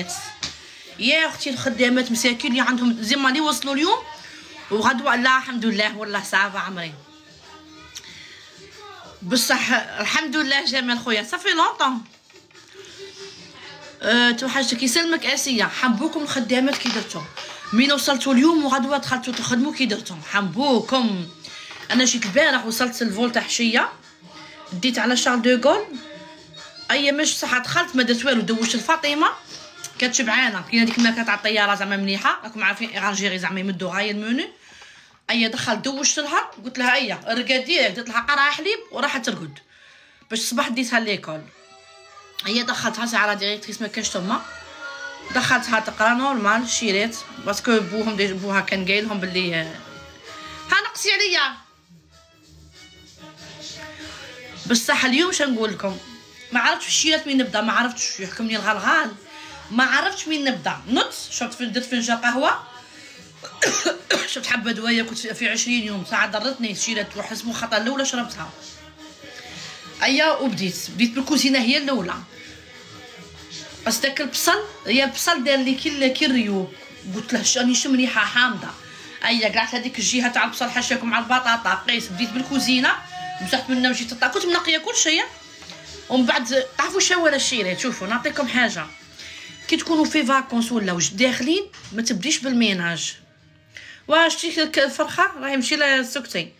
الخدامات يا أختي الخدامات مساكين اللي عندهم زعما اللي وصلوا اليوم؟ وغدوة لا الحمد لله والله ça va عمري. بصح الحمد لله جمال خويا ça fait longtemps أه توحشتك يسلمك اسيا حبوكم الخدامات كي درتو. من وصلتوا اليوم؟ وغدوة دخلتوا تخدموا كي درتو. حبوكم. أنا جيت البارح وصلت ال vol تاع عشيه ديت على شارل دو غول. أي مش صح دخلت ما درت والو دوشت لفاطمه كانت شبعانه كاينة ديك الماكلة تاع الطيارة زعما مليحة. راكم عارفين Air Algérie زعما يمدوا غاية المنيو أيا دخلت دوشت لها قلت لها أيا رقدي درت لها قرعه حليب وراحت ترقد. باش الصباح ديتها l'école. هي دخلتها ساعه directrice ما كانش تما دخلتها تقرا normal شيرات. parce que بوهم دي بوها كان قايل لهم باللي ها نقصي عليا. بصح اليوم شنقول لكم؟ ما عرفتش الشيرات وين نبدا ما عرفتش يحكمني الغلغال. ما عرفتش وين نبدا. نط شربت درت فنجان قهوة. شفت حبة دوايه كنت في عشرين يوم. ساعة ضرتني شيلت وحسبوا خطا الأولى شربتها. أيا وبديت. بديت بالكوزينة هي الأولى. داك البصل هي البصل دار لي كي كي الريوب قلت له راني شم ريحه حامضة. أيا قعدت هذيك الجهة تاع البصل حشاكم مع البطاطا قيس. بديت بالكوزينة. مسحت منها وجيت كنت منقية كل شيء ومن بعد تعرفوا شنو ولا الشيرات شوفوا نعطيكم حاجة. كي تكونوا في فاكونس ولا واش داخلين ما تبديش بالميناج. واش شتي الفرخه راهي مشي لها سكتي.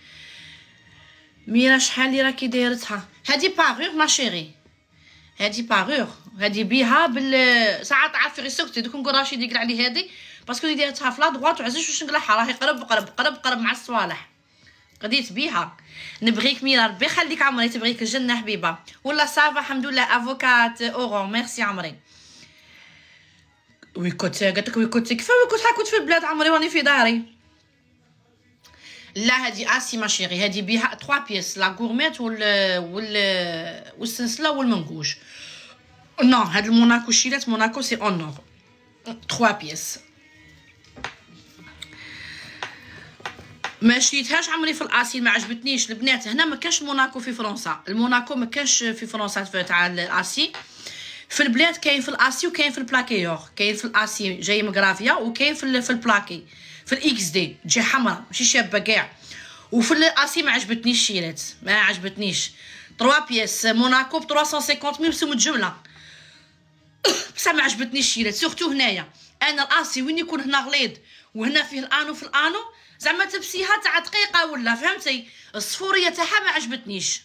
ميرا شحال اللي راكي دايرتها؟ هادي باغور ما شيري هادي باغور هادي بيها بال ساعات عارفه غير سكتي. دوك نقول راشد يقرأ علي هادي. باسكو اللي دايرتها في لادغوات وعزيز واش نقلعها؟ راهي قرب قرب قرب قرب مع الصوالح. قديت بيها. نبغيك ميرا ربي. يخليك عمري تبغيك الجنة حبيبة. والله صافا الحمد لله. افوكات اورون. ميرسي عمري. ويكوت قالت لك ويكوت كيف ويكوت كنت في البلاد عمري واني في داري. لا هادي آسي ما شيري هادي بيها 3 بيس لا غورميت وال وال والسلسلة والمنقوش. نو هاد الموناكو شيلات موناكو سي اون نور 3 بيس ما شريتهاش عمري في ال acier ما عجبتنيش. البنات هنا ما كاش موناكو في فرنسا. الموناكو ما كاش في فرنسا تاع ال acier. في البلاد كاين في ال acier وكاين في ال plaqué or كاين في ال acier جاي مغرافيا وكاين في في ال plaqué في ال XD تجي حمراء ماشي شابه كاع وفي ال acier ما عجبتنيش شيرات ما عجبتنيش 3 pièces موناكو ب 350 mille سمو الجمله بصح ما عجبتنيش شيرات surtout هنايا أنا الاسي وين يكون هنا غليظ وهنا فيه ال anneau في ال anneau زعما تبسيها تاع دقيقه ولا فهمتي الصفوريه تاعها ما عجبتنيش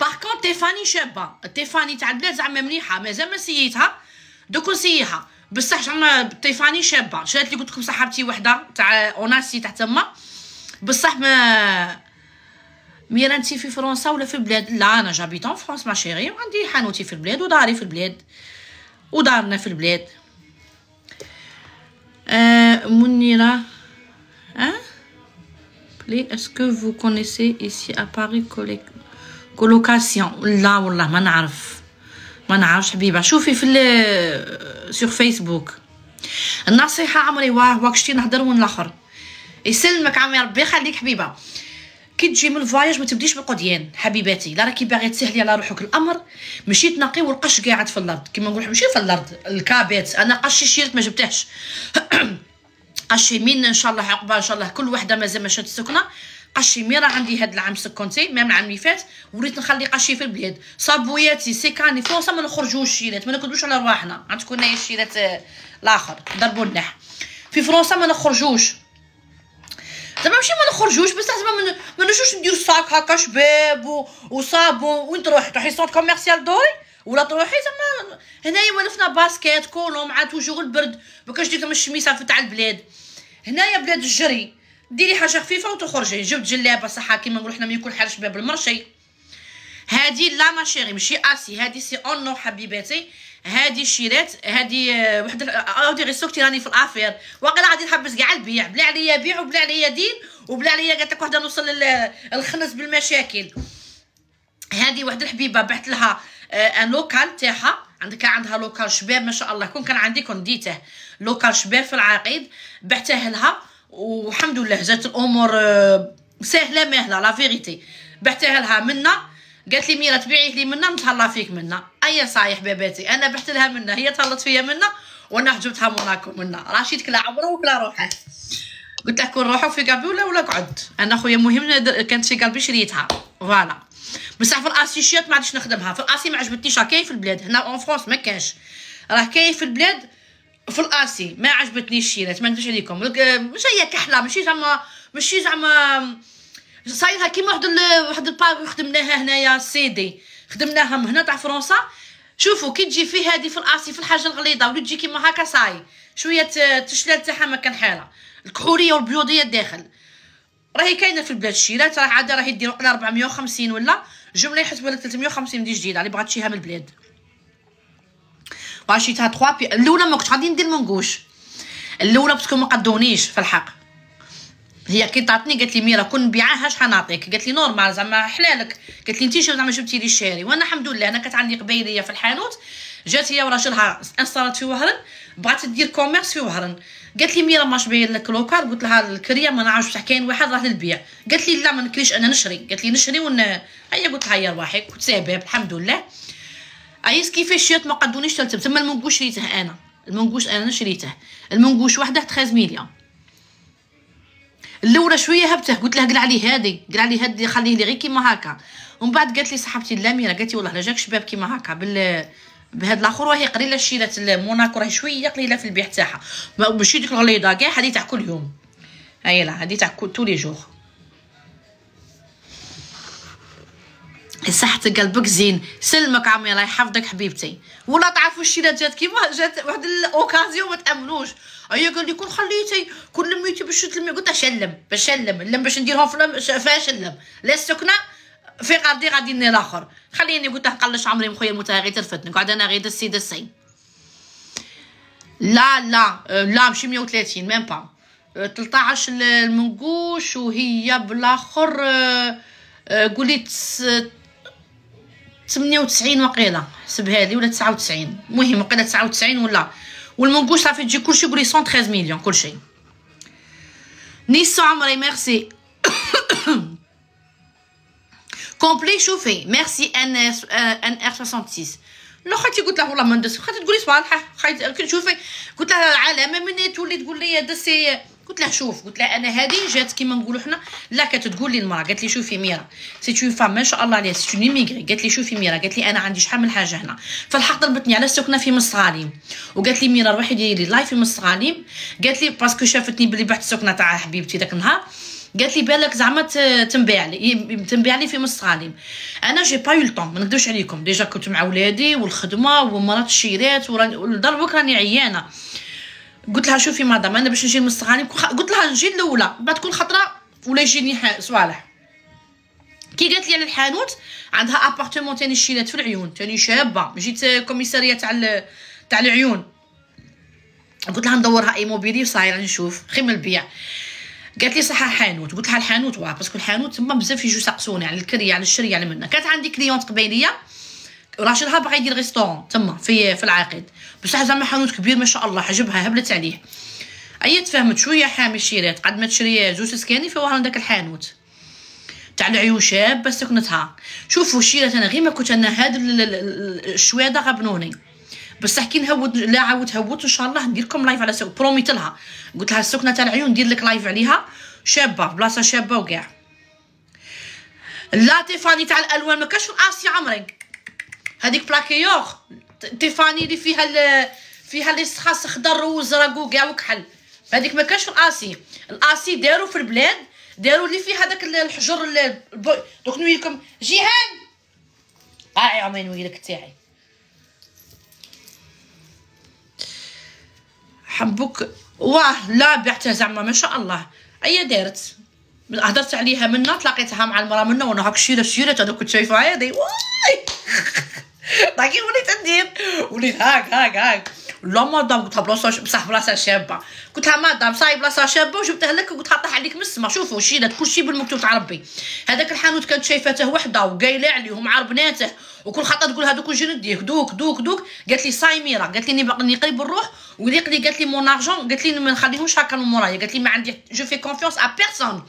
par contre تيفاني شابه تيفاني تاع البلاد زعما مليحه مازال ما سييتها دوك نسييها بصح زعما تيفاني شابه شريت لي قلت لكم صاحبتي وحده تاع اوناسي تاع تما بصح ما ميرا انتي في فرنسا ولا في البلاد لا أنا j'habite en France ma chérie وعندي حانوتي في البلاد وداري في البلاد ودارنا في البلاد آه منيره ها بلي est-ce que vous connaissez ici à Paris quelque colocation لا والله ما نعرف ما نعرفش حبيبه شوفي في sur Facebook النصيحه عمري واه واك شتي نهضر ون الآخر يسلمك عمي ربي يخليك حبيبه كي تجي من ال voyage ما تبديش بالقديان حبيباتي لا راكي باغي تسهلي على روحك الامر مشيت تنقي والقش قاعد في الأرض كيما نقول ماشي في الأرض الكابيت أنا قشي شيرت ما جبتهش قشي مين ان شاء الله عقبال ان شاء الله كل وحده مازال ما شات السكنه قشي مي راه عندي هاد العام سكنتي ميم العام اللي فات وليت نخلي قشي في البلاد. صابوياتي سيكاني فرنسا ما نخرجوش الشيرات ما نكذبوش على رواحنا. عندكم هنايا الشيرات الآخر ضربوا النح في فرنسا ما نخرجوش. زعما ماشي ما نخرجوش بصح زعما ما نجوش ندير صاك هكا شباب وصابون وين تروحي تروحي سونت كوميرسيال دوري ولا تروحي زعما هنايا ولفنا basket collant مع toujours البرد. مكاش دير الشميسة تاع البلاد. هنايا بلاد الجري. ديري حاجة خفيفة وتخرجي. جبت جلابة صح كيما نقول حنا من يكون حال شباب المرشي. هادي لا ma chérie ماشي آسي. هادي c'est un anneau حبيباتي. هادي شيرات هادي آه، وحدة اودي غير سوكتي راني في ال affaire. واقيلا غادي نحبس كاع البيع. بلا عليا بيع وبلا عليا دين وبلا عليا قالت لك وحدة نوصل للخنس بالمشاكل. هادي وحدة الحبيبة بعت لها un local تاعها. عندك عندها local شباب ما شاء الله. كون كان عندي كون ديته. local شباب في العقيد. بعته لها. والحمد لله جات الأمور آه، سهله مهله la vérité بعتها لها منا قالت لي ميرا تبيعيه لي منا نتهلا فيك منا. ايا ça y est حبيباتي أنا بعت لها منها هي طلت فيا منها وأنا حجبتها موناكو منها راشد كلا عمره وكلا روحه. قلت له كون روحوا في قلبي ولا ولا قعد؟ أنا خويا مهم كانت في قلبي شريتها. voilà. بصح في الأسي شيات ما عادش نخدمها. في الأسي ما عجبتنيش كاين في البلاد. هنا en France ما كانش راه كاين في البلاد في الآسي ما عجبتنيش الشيرات ما نديرش عليكم. مش هي كحلة ماشي زعما ماشي زعما صايرها كيما واحد واحد ال bague خدمناها هنايا سي دي خدمناها من هنا تاع فرنسا. شوفوا كي تجي في هذه في الآسي في الحاجة الغليظة ولا تجي كيما هكا صاي شوية تشلال تاعها ما كان حاله الكحولية والبيوضية الداخل راهي كاينة في البلاد الشيرات راه عاده راهي على 450 ولا؟ جملة يحسبوا لك 350 دي جديدة اللي بغات تشيها من البلاد. وعشيتها 3 بي الاولى ما كنتش غادي ندير منقوش. الاولى parce que ما قدونيش في الحق. هي كي تعطني قالت لي ميرا كون نبيعها شحال نعطيك؟ قالت لي normal زعما حلالك. قالت لي انت زعما جبتي لي الشاري. وأنا الحمد لله أنا كانت عندي قبيلية في الحانوت جات هي وراجلها انستالت في وهرن بغات دير commerce في وهرن. قالت لي ميرا ماش باين لك local قلت لها الكريه ما نعرفش بصح كاين واحد راه للبيع. قالت لي لا ما نكريش أنا نشري. قالت لي نشري ون هيا قلت لها هيا رواحك كنت سبب الحمد لله. عايز كيفاش شريت ما قدونيش تلتم تما المنقوش شريته أنا. المنقوش أنا شريته. المنقوش وحده 13 مليون الاولى شوية هبته قلت لها قلع لي هادي. قلع لي هادي خليه لي غير كيما هكا. ومن بعد قالت لي صاحبتي الاميره قالت لي والله لا جاك شباب كيما هكا. بال بهاد الآخر راهي قليلة شيرات موناكو راهي شوية قليلة في البيع تاعها. ماشي ديك الغليظة كاع. هذه تاع كل يوم هاي لا هذه تاع تو لي جور صحتك قلبك زين. سلمك عمي الله يحفظك حبيبتي. ولا تعرفوا الشيلات جات كيما جات واحد الأوكازيون ما تأمنوش. هي قال لي كون خليتي كون لميتي باش تلمي قلت شلم باش شلم لم باش نديرهم في شلم لا السكنة في غادي غادي ندير الآخر. خليني قلت قلش عمري مخويا المتاع غير ترفتني قاعدة أنا غير السيد السين لا لا لا ماشي 130 ميم با. 13 المنقوش وهي بالآخر قولي 98 وقيلة. حسب هذه ولا 99 المهم وقيلة 99 ولا. والمنقوش صافي تجي كلشي قولي 113 مليون كلشي. نيسو عمري ميرسي. كومبلي شوفي. ميرسي ان ان ار 66 لو خالتي قلت له والله ما ندس خالتي تقولي صباح خالتي شوفي قلت لها العلامه من تولي تقول لي دسي قلت لها شوف قلت لها أنا هذه جات كيما نقولوا حنا. لا كانت تقول لي المرأة قالت لي شوفي ميرا سي اون فام ما شاء الله عليها سي اون ميغري قالت لي شوفي ميرا قالت لي أنا عندي شحال من حاجة هنا. فالحق ضربتني على السكنة في مصغاليم وقالت لي ميرا روحي ديري live في مصغاليم قالت لي parce que شافتني بلي بعت السكنة تاع حبيبتي داك النهار. قالت لي بالك زعما تنبيع لي تنبيع لي في مصغاليم أنا j'ai pas eu temps ما نقدرش عليكم. déjà كنت مع ولادي والخدمة ومرات الشيرات ودربك راني عيانة. قلت لها شوفي مدام أنا باش نجي لمستغاني قلت لها نجي الأولى بعد كل خطرة ولا يجيني صوالح. كي قالت لي على الحانوت عندها appartement تاني شيلات في العيون تاني شابة جيت كوميسارية تاع تاع العيون. قلت لها ندورها immobilier وصاير نشوف خير من البيع. قالت لي صح حانوت قلت لها الحانوت واه parce que الحانوت تما بزاف يجوا يسقسوني على الكريه على الشري على منا كانت عندي cliente قبيلية راجلها باغي يدير restaurant تما في في العقيد بصح زعما حانوت كبير ما شاء الله عجبها هبلت عليه. أي تفهمت شوية حامي الشيرات قد ما تشري زوج سكاني في واحد داك الحانوت. تاع العيون شابه سكنتها شوفوا الشيرات أنا غير ما كنت أنا هاد الشواده غبنوني بصح كي نهود لا عاود هوت إن شاء الله ندير لكم live على سوق. بروميت لها. قلت لها السكنه تاع العيون ندير لك live عليها. شابة بلاصة شابة وكاع la Tiffany تاع الألوان ما كاش في l'acier عمري هذيك plaqué or Tiffany اللي فيها ال... فيها خاص خضر وزرق وكاع وكحل. هذيك ما كانش l'acier. l'acier داروا في البلاد داروا اللي فيه هذاك الحجر البو... دوك نويلكم جيهان! آه يا عمي نويلك تاعي. حبوك. واه لا بعتها زعما ما شاء الله. اي دارت. هدرت عليها منا تلاقيتها مع المراه منا وأنا هاك شيرة شيرة أنا كنت شايفه هذه واي! لكن وليت ندير وليت هاك هاك هاك لا مدام قلت لها بلاصه بصح بلاصه شابه قلت لها madame ça y est بلاصه شابه وجبتها لك وقلت لها طيح عليك من السما شوفوا شيلات كلشي بالمكتوب تاع ربي هذاك الحانوت كانت شايفته وحده وقايله عليه ومع بناته وكل خطره تقول هذوك نجي نديك دوك دوك دوك قالت لي صاي ميرا قالت لي باقي قريب نروح وليق لي قالت لي mon argent قالت لي ما نخليهمش هكا مورايا قالت لي ما عندي je fais confiance à personne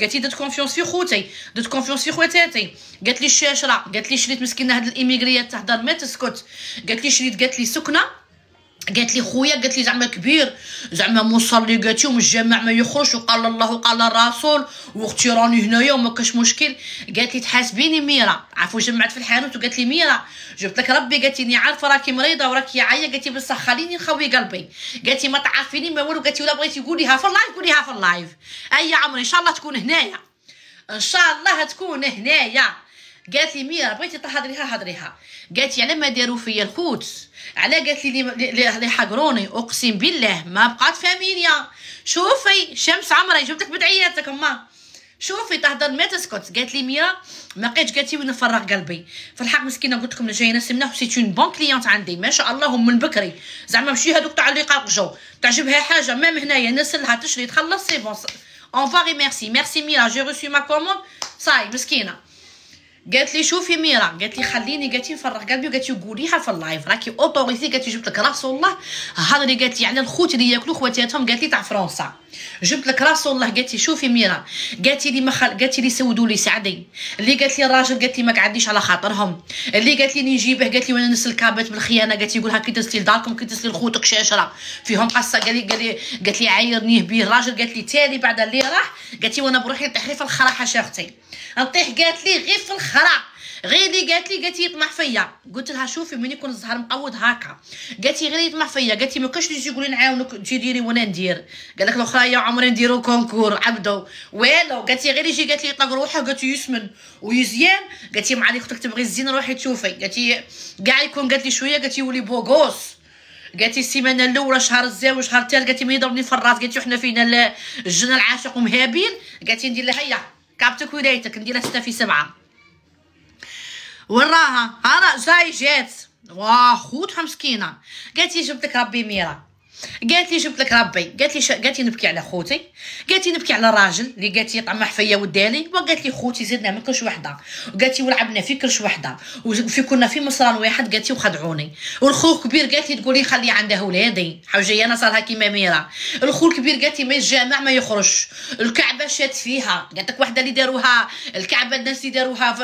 قالت لي درت confiance في خوتي درت confiance في خواتاتي قالت لي الشاشره قالت لي شريت مسكينه هاد الايميغريات تهضر ما تسكت قالت لي شريت قالت لي سكنه قالت لي خويا قالت لي زعما كبير زعما مصلي قالت من الجامع ما يخرج وقال الله وقال الرسول واختي راني هنايا وما كاش مشكل قالت لي تحاسبيني ميرا عفوا جمعت في الحانوت وقالت لي ميرا جبت لك ربي قالت لي عارفه راكي مريضه وراكي عايه قالت لي بصح خليني نخوي قلبي قالت لي ما تعرفيني ما والو قالت لي ولا بغيتي قوليها في ال live قوليها في ال live اي عمري ان شاء الله تكون هنايا ان شاء الله تكون هنايا قالت لي ميرا بغيتي تهضريها هضريها قالت لي على ما داروا فيا الخوت على قالت لي لي حقروني أقسم بالله ما بقات فاميليا شوفي شمس عمري جبت لك بدعياتك أما. شوفي تهضر ما تسكت قالت لي ميرا ما لقيتش قالت لي وين نفرغ قلبي؟ في الحق مسكينة قلت لكم جاية نسمنا c'est une bonne cliente عندي. ما شاء الله من بكري. زعما ماشي هذوك تاع اللي قرقجو تعجبها حاجة même هنايا نسلها تشري تخلص c'est bon. اون merci merci ميرا j'ai reçu ma commande ça y est مسكينة. قالت لي شوفي ميرا قالت لي خليني قالت لي نفرغ قلبي وقالت لي قوليها في ال live راكي autorité قالت لي جبت لك رسول الله هضري قالت لي على الخوت اللي ياكلوا خواتاتهم قالت لي تاع فرنسا جبت لك رسول الله قالت لي شوفي ميرا قالت لي ما خل... قالت لي سودوا لي سعدي اللي قالت لي الراجل قالت لي ما قعديش على خاطرهم اللي قالت لي نجيبه قالت لي وأنا نسل كابت بالخيانه قالت لي يقولها كي تسلي لداركم كي تسلي لخوتك شاشره فيهم قصه قال لي قال لي قالت لي عايرنيه بيه الراجل قالت لي تالي بعد اللي راح قالت لي وأنا بروحي نطيح لي في الخرا حاشا أختي نطيح قالت لي غير في الخرا غير قالت لي قالت لي يطمح فيا قلت لها شوفي من يكون الزهر مقود هكا قالت لي غير يطمح فيا قالت لي ما كاش يقول نعاونك تجي ديري وأنا ندير قال لك الاخرى يا عمري نديرو concours عبدو والو قالت لي غير يجي قالت لي يطلق روحه قالت لي يسمن ويزيان قالت لي معلي أختك تبغي الزين روحي تشوفي قالت لي كاع يكون قالت لي شوية قالت لي يولي بوغوس قالت لي السيمانه الاولى شهر الزاوج شهر الثالث قالت لي ما يضربني في الراس قالت لي حنا فينا الجنه العاشق ومهابين قالت لي ندير لها هيا كابتك ولايتك ندير لها سته في سبعه وراها. أنا جاي جات واه خوتها مسكينه قالت لي جبت لك ربي ميرة. قالت لي جبت لك ربي. قالت لي ش... قالت لي نبكي على خوتي. قالت لي نبكي على الراجل اللي قالت لي طمح فيا ودالي. وقالت لي خوتي زدنا من كلش وحدة. وقالت لي ولعبنا في كلش وحدة. وفي كنا في مصران واحد قالت لي وخدعوني. والخو الكبير قالت لي تقولي خلي عنده ولادي. حوجي أنا صارها كيما ميرة. الخو الكبير قالت لي ما الجامع ما يخرج الكعبة شات فيها. قالت لك وحدة اللي داروها. الكعبة الناس اللي داروها ف...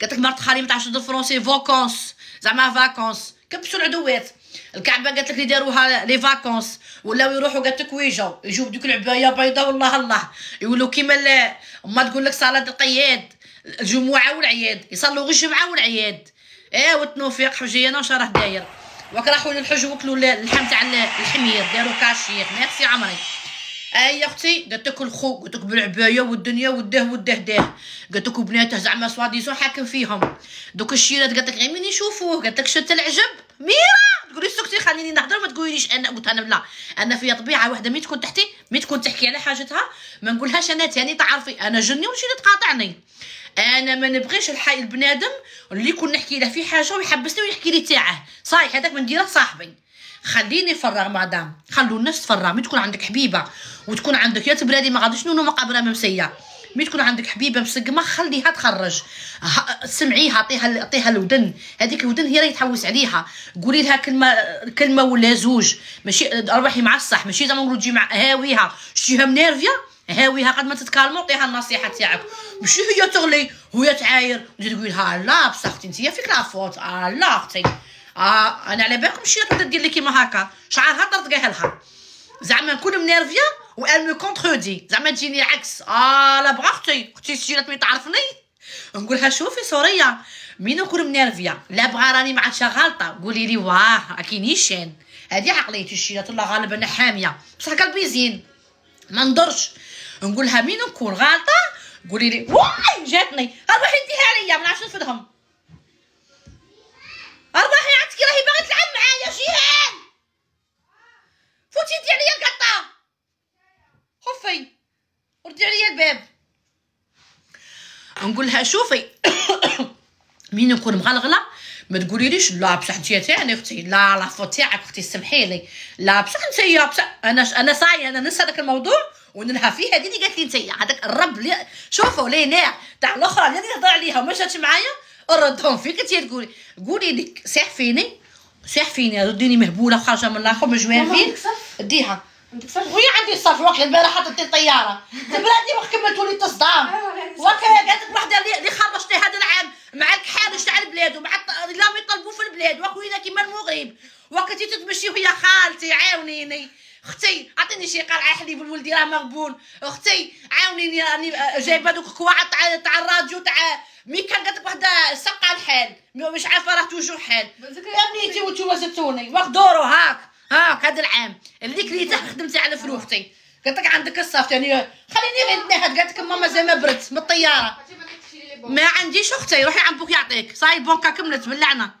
قالت لك مرت خالي ما تعرفش ال français vacances زعما vacances كبسوا العدوات. الكعبة قالت لك اللي داروها les vacances ولاو يروحوا قالت لك ويجاو يجوا بديك العبايه بيضاء والله الله. يقولوا كيما ما تقول لك صلاة القياد. الجمعة والعياد. يصلوا غير الجمعة والعياد. إيه حجي أنا راه داير وك راحوا للحج وكلوا اللحم تاع الحمير. داروا كاشير. ميرسي عمري. أي أختي قالت لك الخو قلت لك بالعباية والدنيا والده والده ده. قالت لك بناته زعما soi-disant حاكم فيهم. دوك الشيرات قالت لك غير من يشوفوه؟ قالت لك شت العجب. ميرا! تقولي سكتي خليني نهضر ما تقوليليش أنا قلت أنا لا. أنا فيا طبيعة واحدة مي تكون تحتي مي تكون تحكي على حاجتها ما نقولهاش أنا تاني تعرفي. أنا جني وشي تقاطعني. أنا ما نبغيش الحي البنادم اللي يكون نحكي له في حاجة ويحبسني ويحكي لي تاعه. صايح هذاك من نديره صاحبي. خليني نفرغ مدام. خلو الناس تفرغ. مي تكون عندك حبيبة وتكون عندك يا تبرادي ما غاديش نونو مقابرة ممسية. مي تكون عندك حبيبة مسقمه خليها تخرج. سمعيها عطيها عطيها الودن. هذيك الودن هي راهي تحوس عليها. قولي لها كلمة كلمة ولا زوج. ماشي روحي مع الصح. ماشي زعما نقولوا تجي مع هاويها شتيها منيرفيا هاويها قد ما تتكالمو عطيها النصيحة تاعك. ماشي هي تغلي وهي تعاير. وتجي تقول لها لا بصح أختي انت فيك la faute آه لا أختي. آه أنا على بالكم شي تبدا دير لي كيما هكا. شعرها طرطقها لها زعما نكون منيرفيا on me contredit زعما تجيني العكس آه لا بغا أختي أختي مي تعرفني نقولها شوفي سوريه مين نكون منيرفيا لا بغا راني ما عادش غالطه قولي لي واه نيشان هذه عقليه الشيرات الله غالب أنا حاميه بصح قلبي زين ما ندرش نقولها مين نكون غالطه قولي لي واي جاتني روحي ديها عليا ما نعرفش نفدهم ارواحي عندك راهي باغي تلعب معايا جيهان فوتي دي عليا القطه خفي. ردي عليا الباب. نقول لها شوفي. مين نكون مغلغلة؟ ما تقوليليش لا بصح انت تاعني أختي. لا لا فوت تاعك أختي سمحي لي. لا بصح انت بصح أنا أنا صاي أنا ننسى هذاك الموضوع ونلها فيه. هذه اللي قالت لي انت هذاك الرب اللي شوفوا لي ناع تاع الأخرى اللي يهضر عليها وما جاتش معايا ردهم فيك انت تقولي. قولي لك سيح فيني سيح فيني رديني مهبولة وخارجه من الآخر مجوافين ديها. وي عندي الصرف وقت البارح حطيت الطيارة. تبرادي وقت كملتوا لي تصدام وقت قالت لك وحدة اللي خرجتي هذا العام مع الكحالش تاع البلاد ومع لا يطلبوا في البلاد. وكوينا كيما المغرب وقت تتمشي ويا خالتي عاونيني. أختي عطيني شي قرعة حليب لولدي راه مغبون. أختي عاونيني راني جايبه دوك الكواع تاع تاع الراديو تاع مي كان قالت لك وحدة سقى الحال مش عارفة راه توجو حال. يا بنيتي وانتوما زدتوني. دورو هاك. هاك هذا العام. اللي كريته خدمتي على فلوختي قالت لك عندك الصف يعني خليني غير نتنهد قالت لك ماما زي ما برد من الطيارة. ما عنديش أختي روحي عند بوك يعطيك. صاي بونكا كملت باللعنه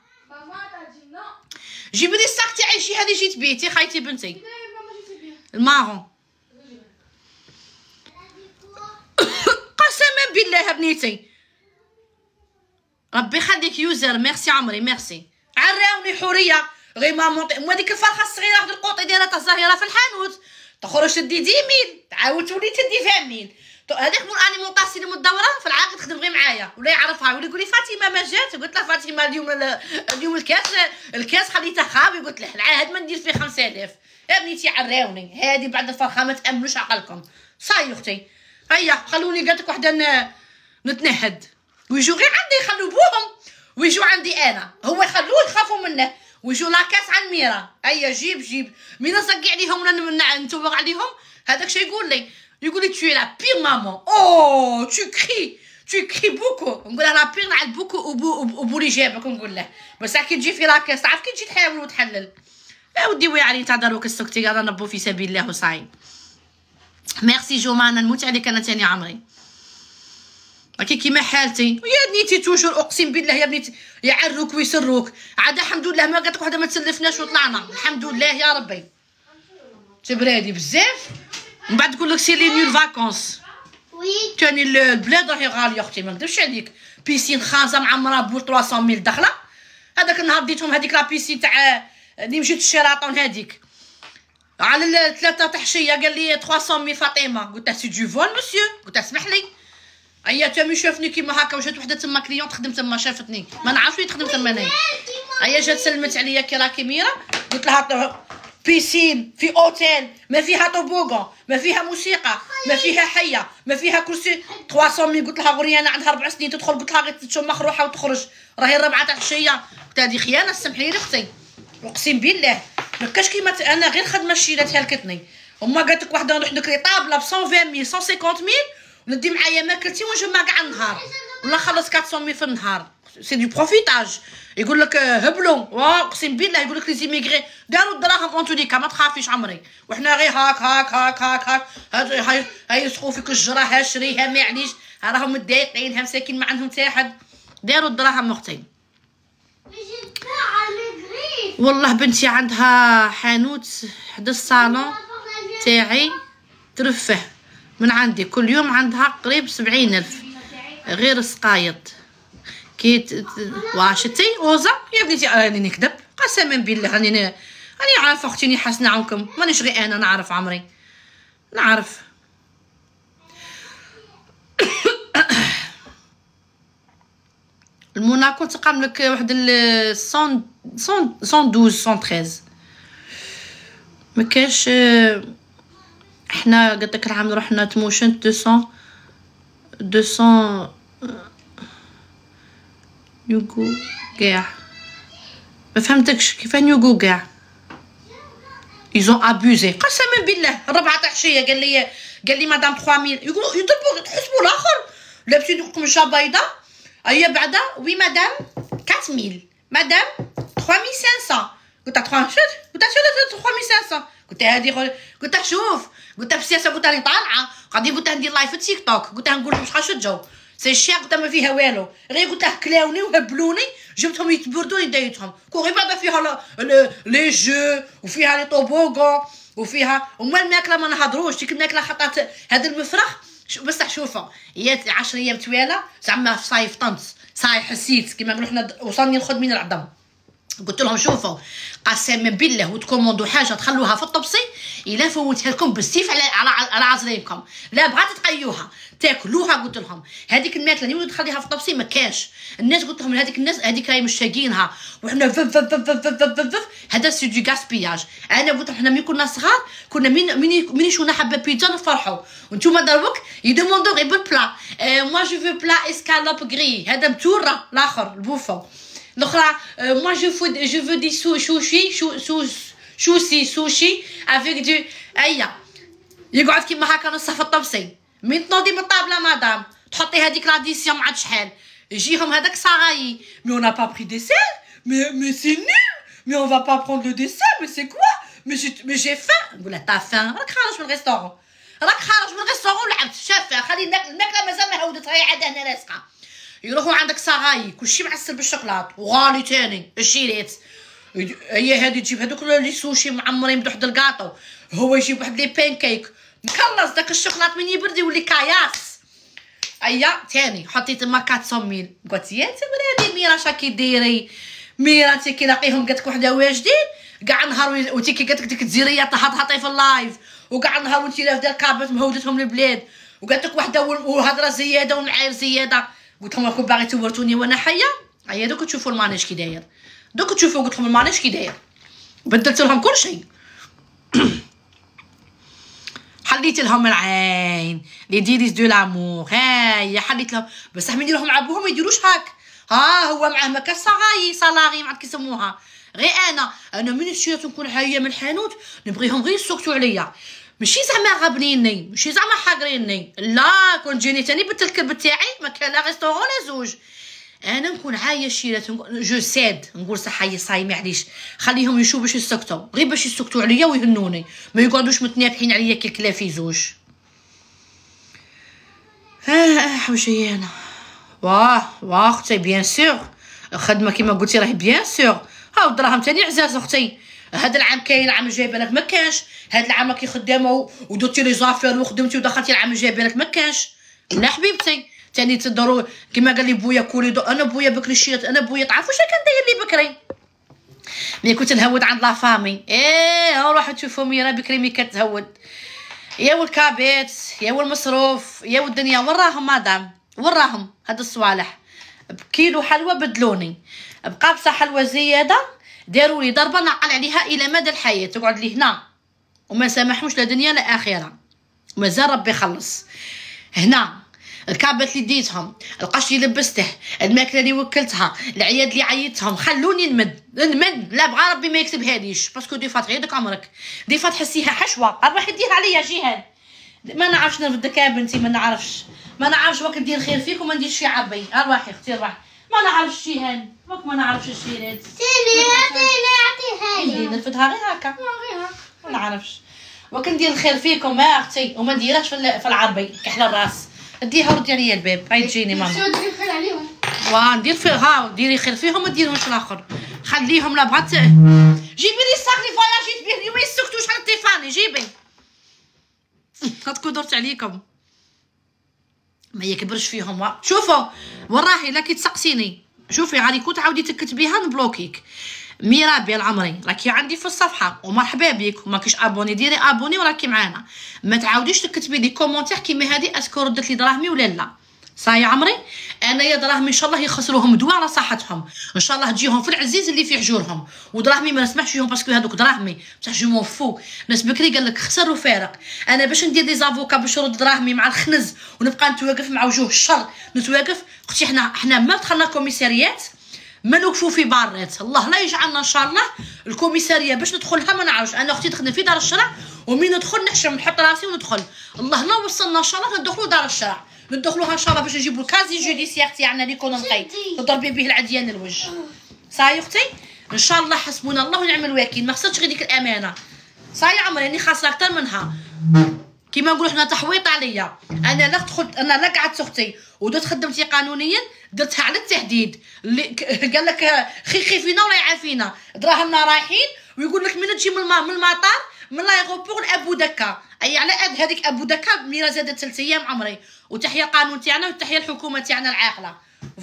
جيبي لي الساك تاعي شي هذه جيت بيتي خايتي بنتي. المارون قسما بالله بنيتي. ربي يخليك يوزر. ميرسي عمري ميرسي. عراوني حورية. غير ما مونطي مو هذيك الفرخه الصغيرة واحد القوطي دايره الزهيره في الحانوت. تخرج تدي دي ميل تعاود تولي تدي فيها ميل هذاك مول اليمونطاسيون مدوره في العاقل تخدم غير معايا. ولا يعرفها. ولا يقول لي فاطمه ما جات. قلت له فاطمه اليوم اليوم الكاس الكاس خليته خاوي قلت له العهد ما ندير فيه 5000 يا بنيتي عراوني هذه بعد الفرخه ما تأمنوش عقلكم. صاي أختي. هيا خلوني قالت لك وحدة نتنهد. ويجوا غير عندي يخلوا بوهم. ويجوا عندي أنا. هو يخلوه يخافوا منه. ويجوا لاكاس على الميرا ايا جيب جيب. مين نصقي عليهم ولا نتوبغ عليهم هذاك شي يقول لي. يقول لي es la pire maman. Oh tu cries. Tu cries beaucoup. نقول له لا بير نعل بوكو وبو لي جابك نقول له. بس كي تجي في لاكاس تعرف كي تجي تحاول وتحلل؟ يا ودي ويا علي داروك السكتي. قال نبو في سبيل الله وصاي ميرسي جومانا نموت عليك أنا تاني عمري. راكي كيما حالتي. يا بنيتي توجور أقسم بالله يا بنيتي. يعروك ويسروك. عاد الحمد لله ما قالت لك وحدة ما تسلفناش وطلعنا. الحمد لله يا ربي. تبرادي بزاف. من بعد تقول لك c'est les nouvelles vacances. Oui. كان البلاد راهي غالية أختي ما نكذبش عليك. piscine خاصه معمره بول 300 mille دخله هذاك النهار ديتهم هذيك la piscine تاع اللي مشيت الشيراطون هذيك. على ثلاثة تحشية قال لي 300 mille فاطمة. قلت له c'est du vol monsieur قلت له اسمح لي. هيا تامي شافني كيما هكا وجات وحده تما cliente تخدم تما شافتني ما نعرفش تخدم تما انايا هيا جات سلمت عليا كي راكي ميرا قلت لها piscine في اوتيل ما فيها toboggan ما فيها موسيقى ما فيها حيه ما فيها كرسي 300 قلت لها غوري أنا عندها ربع سنين تدخل قلت لها غير تشمخ روحها وتخرج راهي الربعه تاع العشيه قلت هذه خيانه سمحي لي أختي اقسم بالله ما كاش كيما أنا غير خدمه الشيلات هلكتني وما قالت لك وحده نروح نكري طابله ب 120 150 mille ندي معايا ماكلتي ونجمع كاع النهار. ولا نخلص 400 في النهار. c'est du profitage يقول لك هبلوا أقسم بالله يقول لك les immigrés داروا الدراهم اونتونيكا ما تخافيش عمري. وحنا غير هاك هاك هاك هاك هاك. هاي هاي فيك الجرا ها شريها معليش. راهم متضايقين ها مساكين ما عندهم حتى حد. داروا الدراهم أختي. والله بنتي عندها حانوت حدا الصالون تاعي. ترفه. من عندي. كل يوم عندها قريب سبعين ألف. غير سقايط. كي واشتي اوزا يا بنتي راني نكذب. قسما بالله راني راني عارفة أختي اني حاسنة عنكم. مانيش غير أنا نعرف عمري. نعرف. الموناكو تقام لك واحد 100 112 113 ما كاش إحنا قلت لك العام رحنا تموشن 200 200 يوغو كاع ما فهمتكش كيف يوغو كاع ايزون ابوزي قسما بالله الربعة تاع عشية قال لي قال لي مدام 3000 يقولوا يضربوا تحسبوا الآخر. لابسين قمشة بيضة هيا بعدا oui madame 4000 مدام 3500 قلت 300 قلت 3500 قلت هذه قلت شوف قلت في السياسة قلت راني طالعة. غادي قلت ندير live في تيك توك قلت نقول لهم شحال شجوا c'est cher قلت ما فيها والو. غير قلت كلاوني وهبلوني جبتهم يتبردوني دايتهم غير بعدا فيها les jeux وفيها لي toboggan وفيها وما الماكلة ما نهضروش. ديك الماكلة حطات هذا المفرخ بصح شوفوا هي 10 أيام توالى زعما في صايف طنط صاي حسيت كيما نقولوا حنا وصلني الخد من العظم. قلت لهم شوفوا. قسما بالله وت commandو حاجة تخلوها في الطبسي إلا فوتها لكم بالسيف على على عزريمكم. لا بغات تقيوها تاكلوها قلت لهم. هذيك الماكلة اللي تخليها في الطبسي ما كاش. الناس قلت لهم هذيك الناس هذيك راهي مشتاقينها وحنا هذا c'est du gaspillage. أنا قلت حنا ملي كنا صغار كنا من من شونا حبة بيتزا نفرحوا. وأنتم دروك يدوموندو غير بالبلا موا جو فو بلا اسكالوب غري هذا متورة الآخر البوفو الاخرى موا جو فو جو فو دي سو شوشي شو سو شوسي سوشي افيك دو ايا يقعد كيما هكا نص في الطبسي من تنوضي من الطابله مدام تحطي هذيك لاديسيون مع شحال يجيهم هذاك صاغاي مي اون با بري ديسير مي مي سي نول mais on va pas prendre le dessert mais c'est quoi mais j'ai mais j'ai faim نقول له t'as faim راك خارج من ال restaurant راك خارج من ال restaurant ولعبت شافه خلي الماكله مازال ما هودت راهي عاد هنا لاصقه يروحوا عندك صاغاي كلشي معسل بالشوكولات وغالي تاني الشيريت هي هادي تجيب هذوك les sushi معمرين بواحد الكاطو هو يجيب واحد les pancakes مكلص داك الشوكولات من يبرد يولي caillasse. أيا تاني حطي تما 400 mille. قلت يا تمرا هادي ميرا شاكي ديري. ميرا كي لاقيهم قالت وحدة واجدين كاع النهار وانت كي قالت ديك الجزيريه تهضهطي في اللايف. وكاع النهار وانت لافده الكابت مهودتهم البلاد وقالت لك وحدة وهضره زيادة ونعاير زيادة. قلت لهم راكم باغي تورتوني وأنا حيه ايا دوك تشوفوا المانيش كي داير دوك تشوفوا قلت لهم المانيش كي داير بدلت لهم كل شيء حليت لهم العين لي ديريز دو لامور هاي حليت لهم بصح من لهم عبوهم ما يديروش هاك ها هو معاه ما كاش صغاي صلاغي ما كيسموها غير أنا أنا من شريت نكون حيه من الحانوت نبغيهم غير يسكتوا عليا ماشي زعما غابنيني ماشي زعما حاقريني لا كون جيني تاني بنت الكلب تاعي ما كان لا restaurant لا زوج. أنا نكون شيرات je cède نقول صح صاي معليش. خليهم يشوفوا باش يسكتوا غير باش يسكتوا عليا ويهنوني. ما يقعدوش متنابحين عليا كي الكلافي زوج. آه آه وشي أنا. واه واه أختي bien sûr خدمة كيما قلتي راهي bien sûr ها الدراهم تاني عزاز أختي. هذا العام كاين العام الجاي بالك ما كانش هذا العام كي خدامة ودرتي les affaires وخدمتي ودخلتي العام الجاي بالك ما كانش لا حبيبتي تاني تضرو كما قال لي بويا كولي دو أنا بويا بكري شيت أنا بويا تعرفوا واش كان داير لي بكري؟ ملي كنت نهود عند la famille. إيه روحوا تشوفوا ميرا بكري مي كتهود يا الكابيت يا المصروف يا الدنيا وراهم مادام وراهم. هاد الصوالح. بكيلو حلوى بدلوني. بقابصة حلوى زيادة. داروا لي ضربه نعقل عليها إلى مدى الحياة. تقعد لي هنا. وما سامحوش لا دنيا لا آخرة. مازال ربي يخلص. هنا. الكابت اللي ديتهم. القش اللي لبسته. الماكلة اللي وكلتها. العياد اللي عيطتهم. خلوني نمد. نمد. لا بغى ربي ما يكتب هاديش parce que دي فات غير عمرك. دي فات تحسيها حشوة. أروح ديها عليا جيهان ما نعرفش نردك يا بنتي ما نعرفش. ما نعرفش وقت ندير خير فيك وما نديرش في عبي. ارواحي أختي أرواح. ما نعرفش جيهان وقت ما نعرفش الشيرات تيلي تيلي أعطيها لي. نرفدها غير هكا ما نعرفش. وقت ندير الخير فيكم يا أختي وما نديرهش في العربي كحل الراس. ديها وردي عليا الباب. هاي تجيني ماما. شو ديري خير عليهم؟ واه ندير في ها ديري خير فيهم ما ديرهمش الآخر. خليهم لا بغات جيبي لي ال sac اللي فواياجيت به اليوم يسكتوش على التيفاني جيبي. هتكون درت عليكم. ما يكبرش فيهم شوفوا وراهي لا كي تسقسيني. شوفي غادي كنت عاودي تكتبيها نبلوكيك ميرابي العمري راكي عندي في الصفحة. ومرحبا بك. وما كيش abonnée. ديري abonnée وراكي معانا. ما تعاوديش تكتبي لي commentaire كيما هذه est-ce que ردت لي دراهمي ولا لا. صاي عمري. أنا يا دراهمي إن شاء الله يخسروهم دواء على صحتهم. إن شاء الله تجيهم في العزيز اللي في حجورهم. ودراهمي ما نسمحش فيهم parce que هذوك دراهمي. بصح je m'en fous. ناس بكري قال لك خسر وفارق أنا باش ندير les avocats باش نرد دراهمي مع الخنز ونبقى نتواقف مع وجوه الشر. نتواقف. أختي حنا حنا ما دخلنا كوميساريات ما نوقفوا في بارات. الله لا يجعلنا إن شاء الله الكوميسارية باش ندخلها ما نعرفش أنا أختي تخدم في دار الشرع ومين ندخل نحشم نحط راسي وندخل. الله لا وصلنا إن شاء الله ندخلوا دار الشرع ندخلوها ان شاء الله باش نجيبوا الكازي جوديسيير تاعنا اللي كنا نقي تضربي به العديان الوجه. صاي أختي؟ إن شاء الله حسبنا الله ونعم الوكيل. ما خصتش غير ديك الأمانة. صاي عمري راني خاصة أكثر منها. كيما نقولوا حنا تحويط عليا. أنا لا دخلت أنا لا قعدت أختي ودرت خدمتي قانونيا درتها على التهديد. اللي قال لك خي خي فينا ولا يعافينا. دراهمنا رايحين ويقول لك من تجي من المطار من لايغوبور لأبو دكا. أي على اد هذيك أبو دكا ميرا زادت ثلاث أيام عمري. وتحيه القانون تاعنا وتحيه الحكومة تاعنا العاقلة.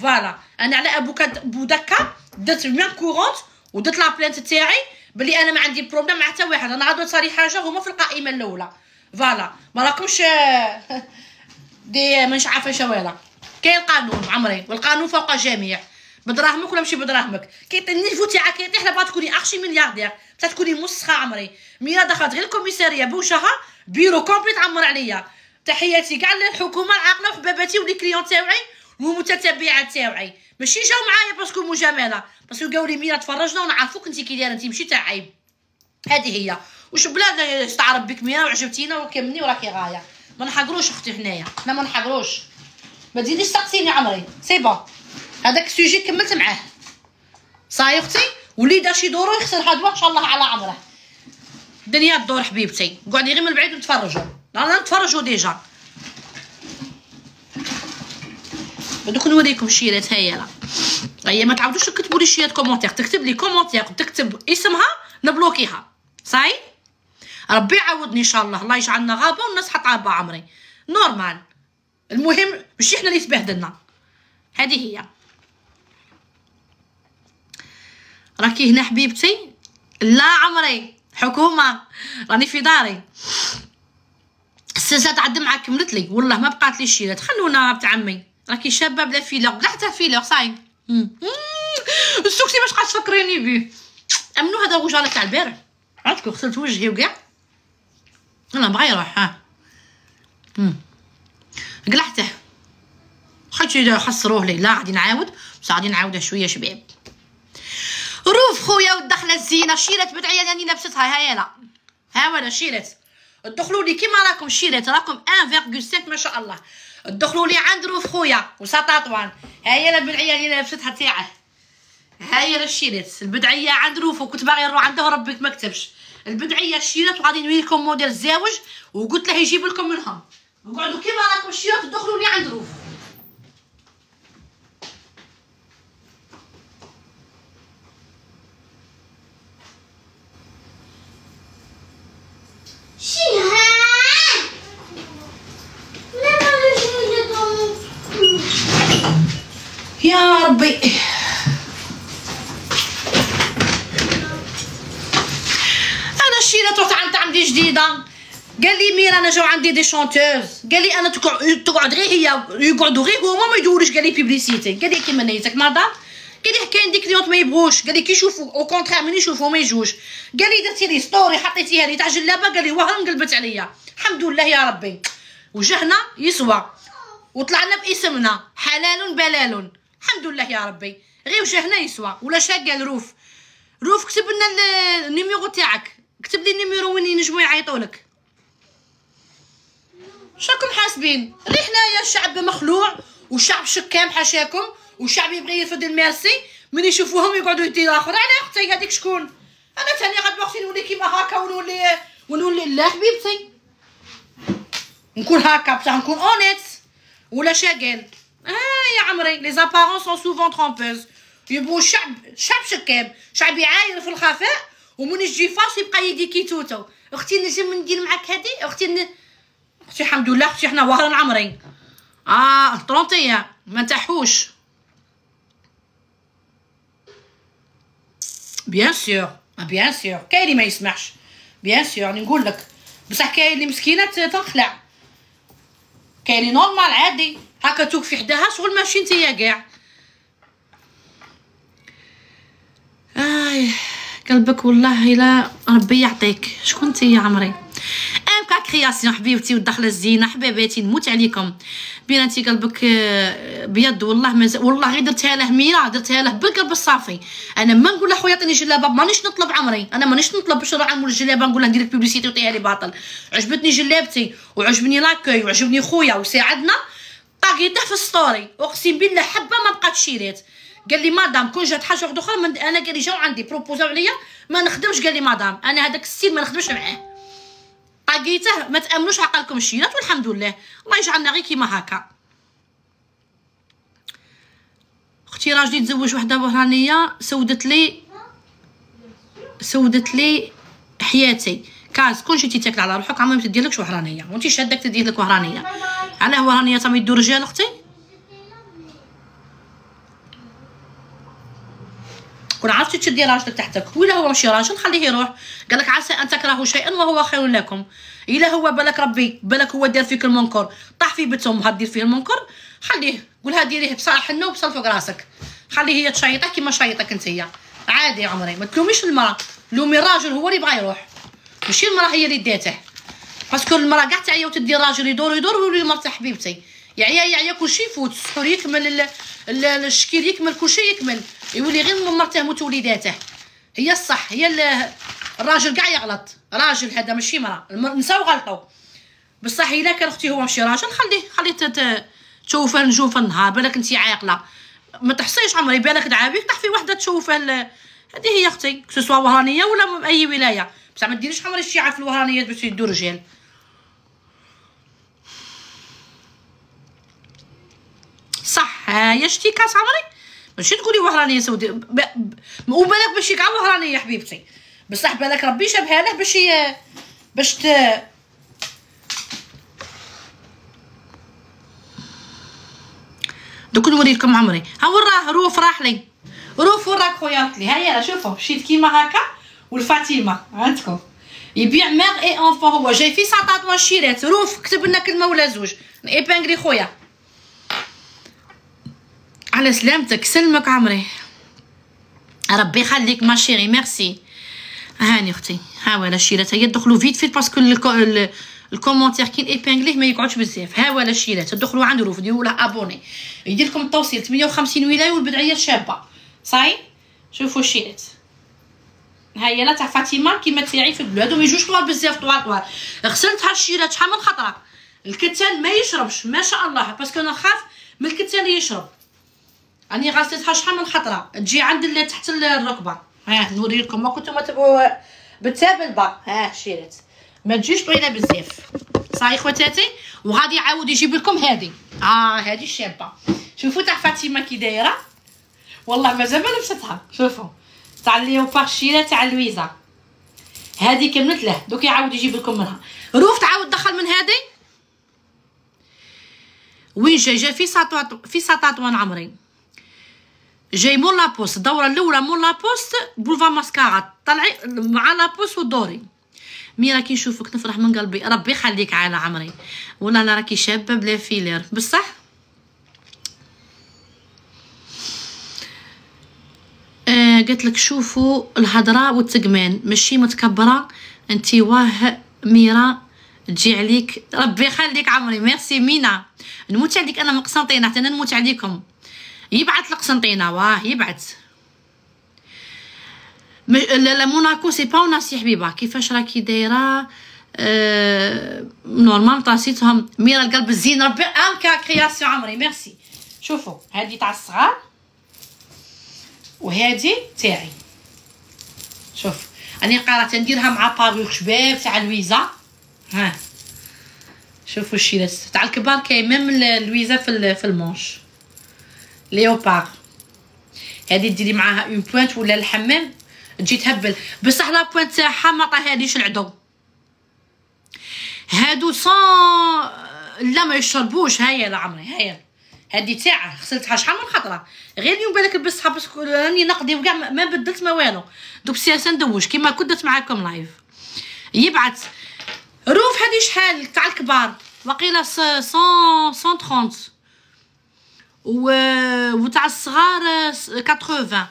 فوالا. أنا على أبو أبو دكا درت 100 كورونت ودرت لا بلانت تاعي بلي أنا ما عندي بروبليم مع حتى واحد. أنا غادي صاري حاجة هما في القائمة الأولى. فوالا. ما راكمش دي مش عارفة شوالا كاين القانون عمري والقانون فوق الجميع بدراهمك ولا ماشي بدراهمك؟ كيطيح ال niveau تاعك كيطيح لابا تكوني اخشي ملياردير. بتا تكوني مسخة عمري. ميرا دخلت غير الكوميسارية بوشها bureau complet تعمر عليا. تحياتي كاع للحكومة العاقلة وحباباتي و les clients تاوعي والمتتبعات تاوعي. ماشي جاو معايا parce que مجاملة. parce que قالوا لي ميرا تفرجنا ونعرفوك انت كي دايرة انت ماشي تاع عيب. هذه هي. وش بلا استعرب بك ميرا وعجبتينا وكملني وراكي غاية. ما نحقروش أختي هنايا. حنا ما نحقروش. ما تزيديش تسقسيني عمري. c'est bon. هذاك ال sujet كملت معاه. صاي أختي وليدا شي دورو يخسر هاد إن شاء الله على عمره. الدنيا تدور حبيبتي. قعدي غير من بعيد نتفرجوا رانا نتفرجوا déjà. بدوك نوريكم الشيرات هيا لا هي ما تعاودوش تكتبوا لي شيرات commentaire تكتب لي commentaire تكتب اسمها نبلوكيها. صاي؟ ربي يعاودني إن شاء الله. الله يجعلنا غابة والناس حط عابه عمري. normal. المهم ماشي حنا اللي تبهدلنا. هذه هي. راكي هنا حبيبتي؟ لا عمري حكومة راني في داري. السلسله تعدي معاك كملت لي والله ما بقات لي الشيلات خلونا بنت عمي. راكي شابة بلا فيلر كاع حتى filtre ça y est ال sujet باش قاعد تفكريني بيه؟ أمنو هذا الوجه تاع البارح؟ عرفتك غسلت وجهي وكاع. أنا بغا يروح ها. قلعته. حيت خسروه لي لا غادي نعاود. بصح غادي نعاودها شوية شباب روف خويا والدخلة الزينة شيرات بدعية راني لابستها هاي لا ها ولا شيرات ادخلوا لي كيما راكم شيرات راكم 1.5 ما شاء الله. ادخلوا لي عند روف خويا وسطاطوان. هاي البدعية اللي لابستها تاعه. هاي الشيرات البدعية عند روف وكنت باغي نروح عنده ربي ما كتبش. البدعية الشيرات وغادي نوري لكم موديل الزاوج وقلت له يجيب لكم منهم. وقعدوا كيما راكم الشيرات ادخلوا لي عند روف يا ربي أنا شيرات رحت عند عندي جديده قال لي ميرا أنا جاو عندي des chanteuses قال لي أنا تقعد غير هي يقعدوا غير هما ما يدوروش قال لي publicité قال لي كيما نيتك مدام قال لي كاين des clientes ما يبغوش قال لي كي يشوفوا au contraire من يشوفوا ما يجوش قال لي درتي لي story حطيتيها لي تاع جلابه قال لي واه انقلبت عليا الحمد لله يا ربي وجهنا يسوى وطلعنا باسمنا حلال بلال الحمد لله يا ربي غير وجهنا يسوى ولا شاقه روف روف كتب لنا النيميرو تاعك كتب لي النيميرو وين ينجموا يعيطوا لك شاكم حاسبين؟ ري حنايا الشعب مخلوع وشعب شكام حاشاكم وشعب يبغي يرفد الميرسي من يشوفوهم يقعدوا يديروا اخر على أختي هذيك شكون؟ أنا ثاني غد وقتي نولي كيما هكا ونولي ونولي لا حبيبتي. نكون هكا بصح نكون honnête ولا شاقل آه يا عمري les apparences sont souvent trompeuses يبغوا الشعب شعب شكام. شعب يعاير في الخفاء ومن يجي فاش يبقى يدي كي توتو. أختي نجم ندير معاك هادي؟ أختي. أختي الحمد لله أختي حنا وهرانيين عمري آه 31 ما تحوش bien sûr bien sûr كاين اللي ما يسمعش bien sûr راني نقول لك. بصح كاين اللي مسكينة تنخلع. كاين اللي normal عادي. هكا توقفي حداها شغل ماشي نتيا كاع آي قلبك والله الا ربي يعطيك. شكون انت يا عمري؟ ام كا création حبيبتي والدخله الزينه حبيباتي نموت عليكم. بيناتي قلبك آه، بيض والله مز... والله غير درتها له ميرا درتها له بالقلب الصافي. أنا ما نقول له خويا عطيني جلابة مانيش نطلب عمري. أنا مانيش نطلب باش نروح نعمل الجلابة نقول له ندير لك publicité وطيها لي باطل. عجبتني جلابتي وعجبني l'accueil وعجبني خويا وساعدنا. طاقيته في ال story. أقسم بالله حبة ما بقات شيرات. قال لي مدام كون جات حاجة واحدة أخرى أنا قال لي جاو عندي؟ بروبوزاو عليا ما نخدمش. قال لي مدام أنا هذاك السيد ما نخدمش معاه. طاقيته ما تأمنوش عقلكم الشيرات والحمد لله. الله يجعلنا غير كيما هكا. أختي راجلي تزوج وحدة بهرانيه سودت لي سودت لي حياتي. كاز كون جيتي تاكل على روحك عمرها ما تدير وهرانية. وانت شادك تدير لك وهرانية. علاه وهرانية تما يدو رجال أختي؟ كون عرفتي تشدي راجلك تحتك. ولا هو ماشي راجل خليه يروح. قال لك عسى أن تكرهوا شيئا وهو خير لكم. إلا هو بالك ربي بالك هو دار فيك المنكر. طاح في بيت امها دير فيه المنكر خليه. قولها ديريه بصالح حنه وبصل فوق راسك. خليه هي تشيطك كيما شيطك انتيا عادي يا عمري ما تلوميش المرأة. لومي الراجل هو اللي بغى يروح. ماشي المرأة هي اللي داته parce que المرأة كاع تعيا وتدي الراجل يدور يدور ويولي مرتاح حبيبتي يعيا يعيا كلشي يفوت السحور يكمل الشكيل يكمل كلشي يكمل. يولي غير مرته موت وليداته. هي الصح هي الراجل كاع يغلط. راجل هذا ماشي مراه النساء غلطوا. بصح إلا كان أختي هو ماشي راجل خليه خليه تشوفه نجوف النهار بالك انت عاقلة. ما تحصيش عمري بالك تعابيك تحفي وحدة تشوفه هذه هي أختي سواء وهرانية ولا أي ولاية. بصح ما ديريش عمري الشيعة في الوهرانيات باش يدو رجال. صح يا شتي كاس عمري؟ ماشي تقولي وهرانيه سوداء وبالك باش كاع وهرانيه يا حبيبتي. بصح بالك ربي شابها له باش باش ت دوك نوريكم عمري ها وراه روف راح لي. روف وراك خويا لي. هيا شوفوا مشيت كيما هكا والفاطمه عندكم. يبيع ميغ إي انفون هو. جاي في ساطات وشيرات. روف كتب لنا كلمة ولا زوج. ايبانغري خويا. على سلامتك سلمك عمري. ربي يخليك ma chérie merci. هاني أختي ها ولا شيرات هي دخلوا vite vite parce que ال commentaire كي ايبانغليه ما يقعدش بزاف. ها ولا شيرات تدخلوا عنده روف ديروا abonner يدير لكم التوصيل 850 ولاية والبدعيات شابة. صاي شوفوا الشيرات. هاي لا تاع فاطمة كيما تاعي في البلاد وما يجوش طوال بزاف طوال طوال. غسلتها الشيرات شحال من خطرة؟ الكتان ما يشربش ما شاء الله. parce que أنا نخاف من الكتان يشرب. راني غسلتها شحال من خطرة. تجي عند تحت الركبة. ها نوري لكم. ما كنتو ما تبغوا بالتابلبه ها شيرات ما تجيش طويله بزاف صاي خواتاتي وغادي يعاود يجيب لكم هذه آه هذه الشابه شوفوا تاع فاطمة كي دايرة. والله مازال ما لبستها. شوفوا. تاع ليوبار شيرة تاع لويزا. هذه كملت له. دوك يعاود يجيب لكم منها. روف تعاود دخل من هذه وين جاي؟ جاي في ساطوات في ساطوان عمري. جاي مول لابوست الدورة الأولى مول لابوست بولفا ماسكارا طلعي مع لابوست ودوري. مي راكي نشوفك؟ نفرح من قلبي. ربي يخليك على عمري. ولا أنا راكي شابة بلا فيلر. بصح؟ آه قلت لك شوفوا الهضره والتقمان ماشي متكبرة. انت واه ميرا تجي عليك. ربي يخليك عمري. ميرسي مينا. نموت عليك. أنا من قسنطينه حتى أنا نموت عليكم. يبعث لقسنطينه واه يبعث. لا موناكو سي با ناسي حبيبة. كيفاش راكي دايرة؟ normal طاسيتهم ميرا القلب الزين ربي انكا création عمري. ميرسي. شوفوا هذه تاع الصغار. وهذه تاعي. شوف راني قررت نديرها مع باريغ شباب تاع لويزا. ها. شوفوا الشيلات تاع الكبار كاين ميم لويزا في المونش. ليوبار هذه ديري معاها اون بوينت ولا الحمام تجي تهبل بصح لا بوينت تاعها ما طاهاليش العدو هادو صا لا ما يشربوش هيا عمري هيا هادي تاعه غسلتها شحال من خطره غير اليوم بالك لبستها parce que راني نقضي وكاع ما بدلت ما والو دوك سياسه ندوش كيما كنت معاكم live يبعث روف هادي شحال تاع الكبار وقيله 130 و وتاع الصغار 80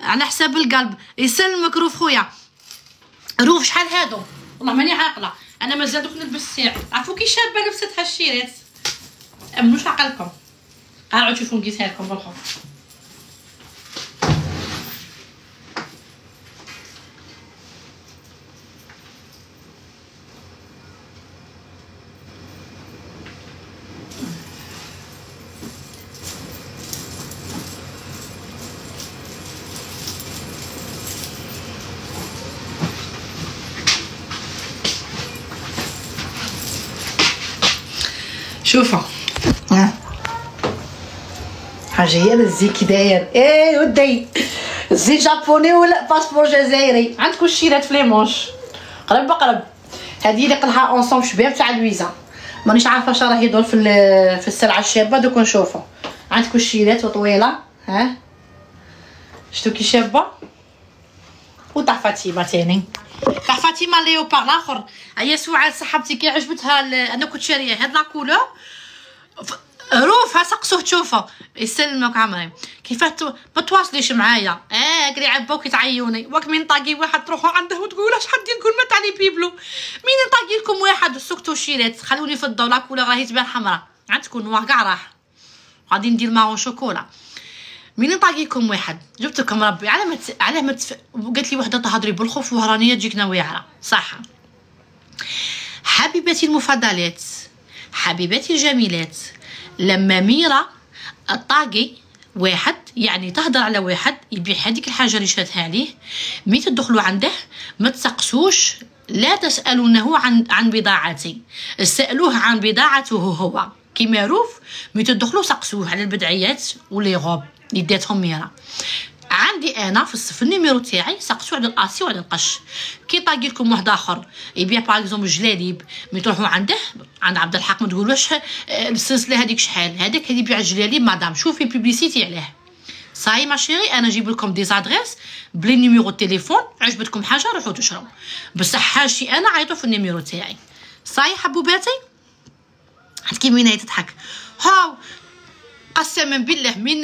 على حساب القلب. يسلمك روف خويا. روف شحال هادو؟ والله ماني عاقلة. أنا مازال دوك نلبس الساعة عرفوا كي شابة لبست هالشيرات امنوش عقلكم عاودوا شوفوا نقيسها لكم بالخوف. شوفوا ها. حاجة هي الزي كي داير. إيه ودي. الزي جابوني ولا باسبور جزائري؟ عندكم الشيرات ليمونش قرب بقرب هذه اللي قلها اونصوم شباب تاع لويزا. مانيش عارفة اش راه يدور في في السلعة الشابة دوك نشوفوا عندكم الشيرات وطويله ها؟ شفتو كي شابة؟ وتاع فاطمة تاني. تاع فاطمه ليوبار الآخر هي سعاد صاحبتي كي عجبتها أنا كنت شاريه هاد لا كولور روفها سقسوه تشوفه يسلمك عمري كيفاه تو... ما تواصليش معايا آه قري عباوك تعيوني وك من طاقي واحد تروحوا عنده وتقول اش حد يقول ما تعني بيبلو مين نطاقي لكم واحد سكتوا شيرات خلوني في الضوء لا كولور راهي تبان حمراء عندكم نوار كاع راح غادي ندير معاه شوكولا مين نطاقيكم واحد. جبت لكم ربي. على ما. على ما تف... قالت لي وحدة تهضري بالخوف وهرانية تجيك نواعره صح حبيبتي المفضلات. حبيبتي الجميلات. لما ميرا الطاقي واحد يعني تهضر على واحد يبيع هذيك الحاجة اللي شاتها عليه mais تدخلوا عنده ما تسقسوش لا تسألونه عن عن بضاعتي. اسالوه عن بضاعته هو. كي معروف mais تدخلوا سقسوه على البدعيات و les robes اللي داتهم ميرا عندي أنا في الصف ال numéro تاعي سقسوا على الأسي وعلى القش. كي طاقي لكم واحد آخر يبيع par exemple جلاليب مي تروحوا عنده عند عبد الحق ما تقولوش آه، السلسلة هذيك شحال؟ هذاك اللي يبيع الجلاليب مدام شوفي publicité عليه. ça y est ma chérie أنا نجيب لكم des adresses plus numéro téléphone عجبتكم حاجة روحوا تشرو بصح حاجتي أنا عيطوا في ال numéro تاعي. صاي حبوباتي؟ عاد كي تضحك. هاو! قسما بالله من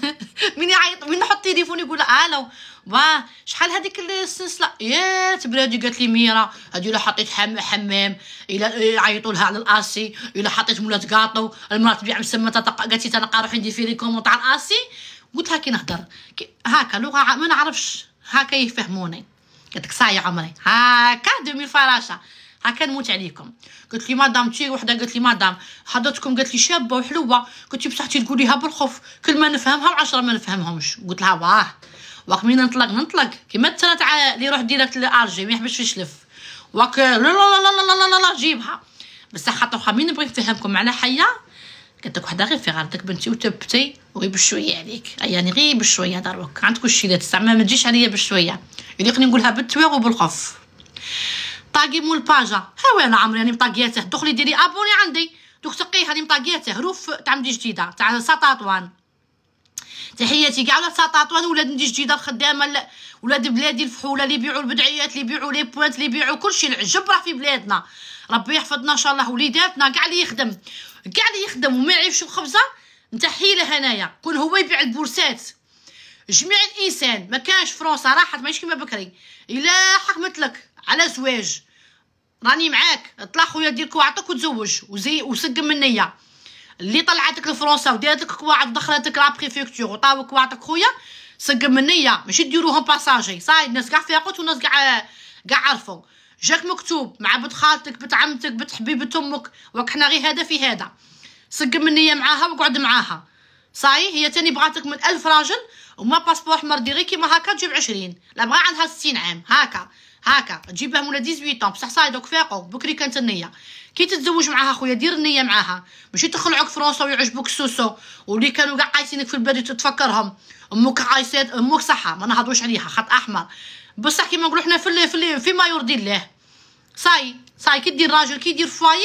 من يعيط؟ من نحط تليفون يقول ألو؟ واه شحال هذيك السلسلة؟ يا تبرادي قالت لي ميرا هادي الا حطيت حم حمام إلا يعيطوا لها على الاسي إلا حطيت مولات كاطو المرأة تبيع مسمى قالت لي تنلقى روحي ندير في لي كومون تاع الاسي قلت لها كي نهضر. هكا لغة ما نعرفش. هكا يفهموني. قالت لك صاي عمري. هكا 2000 فراشه هاكا نموت عليكم. قلت لي مدام تي وحده قالت لي مدام حضرتكم قالت لي شابه وحلوة قلت لي بصحتي تقوليها بالخوف. كل ما نفهمها وعشرة ما نفهمهمش. قلت لها واه. واك مين نطلق نطلق. كيما ترى تاع اللي يروح ديريكت لارجي ما يحبش يشلف. واك لا لا لا لا لا لا لا جيبها. بصح خاطر مين نبغي نفهمكم على حيه قلت لك وحدة غير في غلطك بنتي وتبتي. وغير بشويه عليك. يعني غير بشويه دروك عندك الشيلات تستعمل؟ ما تجيش عليا بشوية. يليقني نقولها بالتواغ وبالخوف. طاقي مول باجا. ها وين عمري راني مطاقياته دخلي ديري أبوني عندي. دوك تقيه راني مطاقياته روف تاع مدي جديدة. تاع سطاطوان تحياتي كاع ولاد سطاطوان ولاد ندي جديدة الخدامه لا- ولاد بلادي الفحولة اللي يبيعوا البدعيات اللي يبيعوا لي بوانت اللي يبيعوا كلشي العجب راه في بلادنا. ربي يحفظنا إن شاء الله وليداتنا. كاع اللي يخدم. كاع اللي يخدم وما يعيش الخبزة نتحي له هنايا. كون هو يبيع البورسات. جميع الإنسان. ما كانش فرنسا راحت ماشي كيما بكري. إلا حكمت لك. على زواج. راني معاك. طلع خويا ديرك وعطك وتزوج. وزي وسقم النيه اللي طلعتك لفرنسا ودارت لك كواعد ودخلتك لا بريفكتور وطاوك كواعدك خويا سقم النيه ماشي ديروهم باساجي صاي الناس كاع فاقت والناس كاع كاع عرفوا. جاك مكتوب مع بنت خالتك بنت عمتك بنت حبيبة أمك وك حنا غير هذا في هذا. سقم النيه معاها وقعد معاها. صاي هي تاني بغاتك من ألف راجل وما باسبور احمر ديري كيما هكا تجيب عشرين. لا بغا عندها ستين عام. هكا. هكا تجيبها مولا 18 طون بصح صاي دوك فاقوا بكري كانت النية. كي تتزوج معاها خويا دير النية معاها. ماشي تخلعوك فرنسا ويعجبوك السوسو واللي كانوا كاع قايسينك في البلد تتفكرهم. أمك عايسات أمك صحة ما نهضروش عليها خط أحمر. بصح كيما نقولوا حنا في في ال- فيما يرضي الله. صاي صاي كي دير راجل كي دير فاي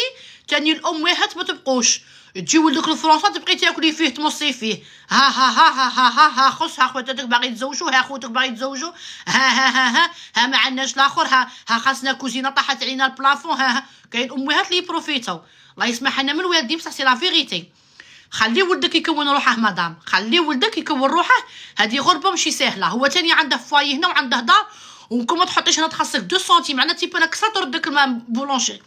تاني الأم واحد ما تبقوش. تجي ولدك لفرنسا تبقي تاكلي فيه تمصي فيه ها ها ها ها ها ها ها خص ها خواتك باغي يتزوجوا ها خوتك باغي يتزوجوا ها ها ها ها ها ما عندناش الآخر ها ها خاصنا كوزينه طاحت علينا البلافون ها ها كاين امهات اللي يبروفيتو الله يسمح لنا من والدين بصح سي لا فيغيتي خلي ولدك يكون روحه مدام خلي ولدك يكون روحه هذه غربه ماشي سهله هو تاني عنده فاي هنا وعنده دار وكون ما تحطيش هنا تخصك دو سنتيم معناتها تيبان كسا تردك الماء بولونشي